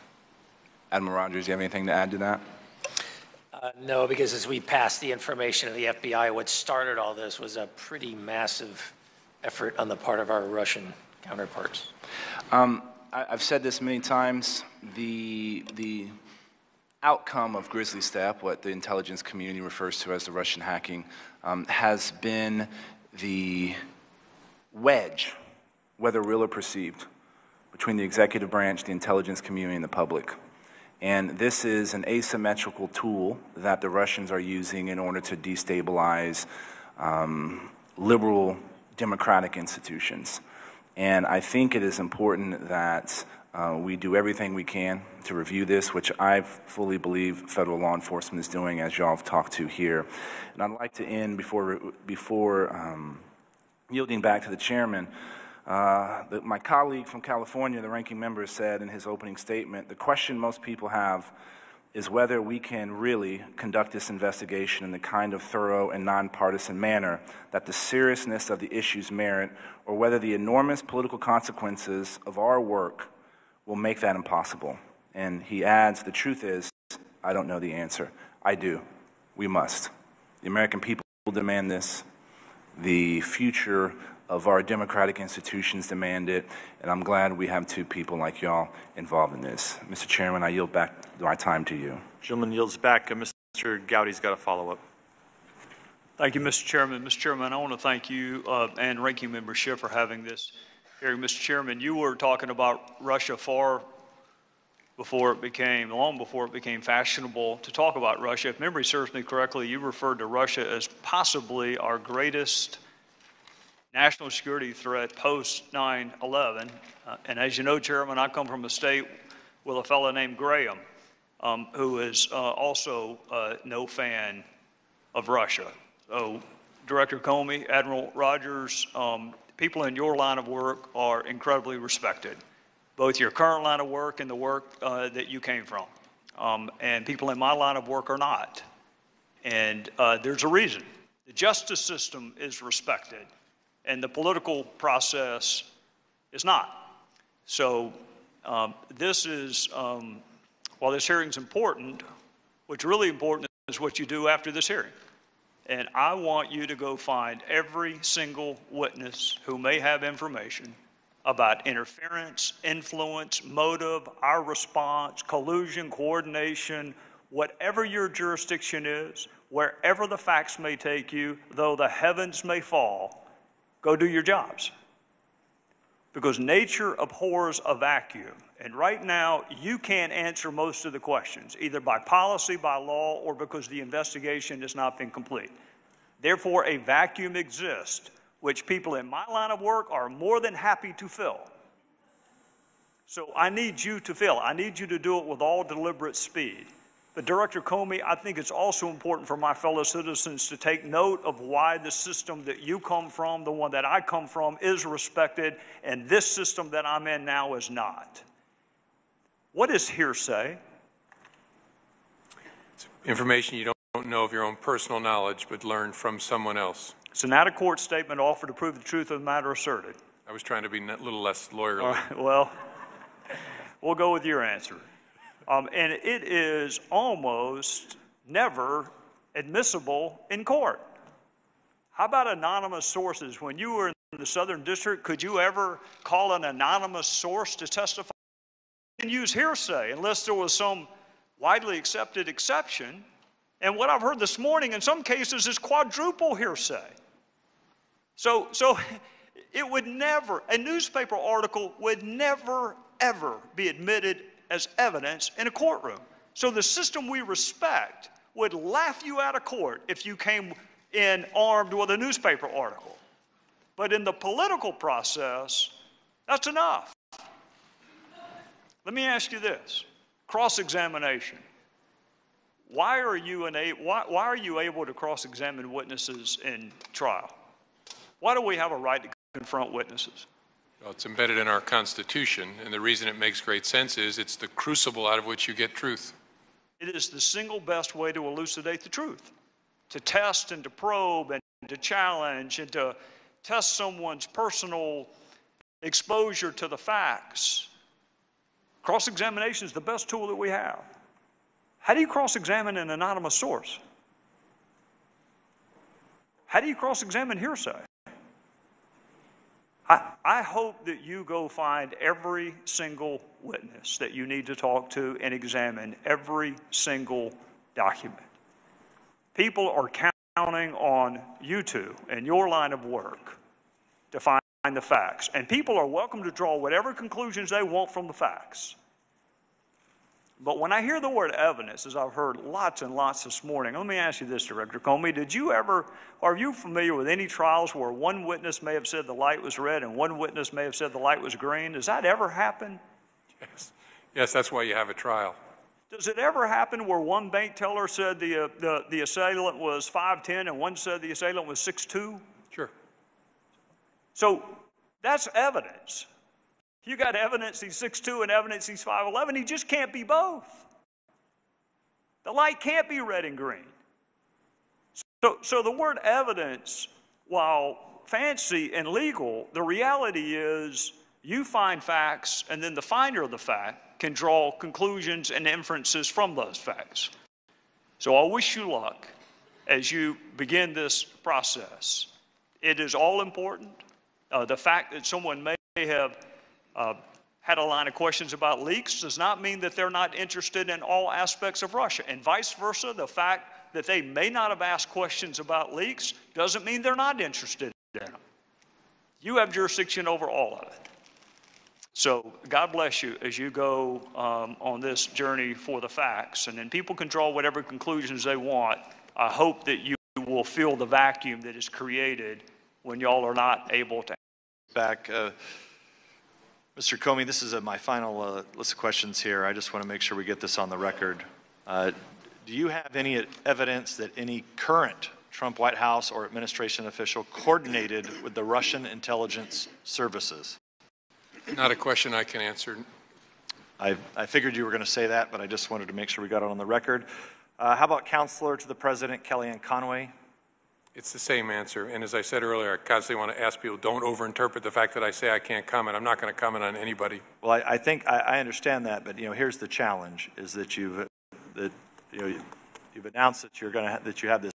Admiral Rogers, do you have anything to add to that? Uh, No, because as we passed the information to the FBI, what started all this was a pretty massive effort on the part of our Russian counterparts. Um, I, I've said this many times. The, the outcome of Grizzly Steppe, what the intelligence community refers to as the Russian hacking, um, has been the wedge, whether real or perceived, between the executive branch, the intelligence community, and the public. And this is an asymmetrical tool that the Russians are using in order to destabilize um, liberal democratic institutions. And I think it is important that uh, we do everything we can to review this, which I fully believe federal law enforcement is doing, as y'all have talked to here. And I'd like to end before, before um, yielding back to the chairman. Uh, the, my colleague from California, the ranking member, said in his opening statement the question most people have is whether we can really conduct this investigation in the kind of thorough and nonpartisan manner that the seriousness of the issues merit, or whether the enormous political consequences of our work will make that impossible. And he adds, the truth is, I don't know the answer. I do. We must. The American people will demand this. The future of our democratic institutions demand it, and I'm glad we have two people like y'all involved in this. Mr. Chairman, I yield back my time to you. Gentleman yields back. Uh, Mr. Gowdy's got a follow-up. Thank you, Mr. Chairman. Mr. Chairman, I want to thank you uh, and Ranking Member Schiff for having this hearing. Mr. Chairman, you were talking about Russia far before it became, long before it became fashionable to talk about Russia. If memory serves me correctly, you referred to Russia as possibly our greatest national security threat post 9 11. Uh, and as you know, Chairman, I come from a state with a fellow named Graham, um, who is uh, also uh, no fan of Russia. So, Director Comey, Admiral Rogers, um, people in your line of work are incredibly respected, both your current line of work and the work uh, that you came from. Um, and people in my line of work are not. And uh, there's a reason. The justice system is respected and the political process is not. So um, this is, um, while this hearing is important, what's really important is what you do after this hearing. And I want you to go find every single witness who may have information about interference, influence, motive, our response, collusion, coordination, whatever your jurisdiction is, wherever the facts may take you, though the heavens may fall, Go do your jobs. Because nature abhors a vacuum. And right now, you can't answer most of the questions, either by policy, by law, or because the investigation has not been complete. Therefore, a vacuum exists, which people in my line of work are more than happy to fill. So I need you to fill. I need you to do it with all deliberate speed. But Director Comey, I think it's also important for my fellow citizens to take note of why the system that you come from, the one that I come from, is respected, and this system that I'm in now is not. What is hearsay? It's information you don't know of your own personal knowledge, but learned from someone else. It's an out-of-court statement offered to prove the truth of the matter asserted. I was trying to be a little less lawyerly. Right, well, we'll go with your answer. Um, and it is almost never admissible in court. How about anonymous sources? When you were in the Southern District, could you ever call an anonymous source to testify? And use hearsay unless there was some widely accepted exception. And what I've heard this morning in some cases is quadruple hearsay. So, so it would never, a newspaper article would never, ever be admitted as evidence in a courtroom. So the system we respect would laugh you out of court if you came in armed with a newspaper article. But in the political process, that's enough. Let me ask you this cross examination. Why are, you a, why, why are you able to cross examine witnesses in trial? Why do we have a right to confront witnesses? Well, it's embedded in our Constitution, and the reason it makes great sense is it's the crucible out of which you get truth. It is the single best way to elucidate the truth, to test and to probe and to challenge and to test someone's personal exposure to the facts. Cross examination is the best tool that we have. How do you cross examine an anonymous source? How do you cross examine hearsay? I, I hope that you go find every single witness that you need to talk to and examine every single document. People are counting on you two and your line of work to find the facts. And people are welcome to draw whatever conclusions they want from the facts. But when I hear the word evidence, as I've heard lots and lots this morning, let me ask you this, Director Comey. Did you ever, are you familiar with any trials where one witness may have said the light was red and one witness may have said the light was green? Does that ever happen? Yes, yes, that's why you have a trial. Does it ever happen where one bank teller said the, uh, the, the assailant was 5'10 and one said the assailant was 6'2? Sure. So that's evidence. You got evidence he's 6'2 and evidence he's 5'11. He just can't be both. The light can't be red and green. So, so the word evidence, while fancy and legal, the reality is you find facts, and then the finder of the fact can draw conclusions and inferences from those facts. So I wish you luck as you begin this process. It is all important. Uh, the fact that someone may have uh, had a line of questions about leaks does not mean that they're not interested in all aspects of Russia. And vice versa, the fact that they may not have asked questions about leaks doesn't mean they're not interested in them. You have jurisdiction over all of it. So God bless you as you go um, on this journey for the facts. And then people can draw whatever conclusions they want. I hope that you will fill the vacuum that is created when y'all are not able to. Back, uh, Mr. Comey, this is uh, my final uh, list of questions here. I just want to make sure we get this on the record. Uh, do you have any evidence that any current Trump White House or administration official coordinated with the Russian intelligence services? Not a question I can answer. I, I figured you were going to say that, but I just wanted to make sure we got it on the record. Uh, how about counselor to the president, Kellyanne Conway? It's the same answer. And as I said earlier, I constantly want to ask people, don't overinterpret the fact that I say I can't comment. I'm not going to comment on anybody. Well, I, I think I, I understand that, but you know, here's the challenge: is that you've that you know you've announced that you're going to that you have this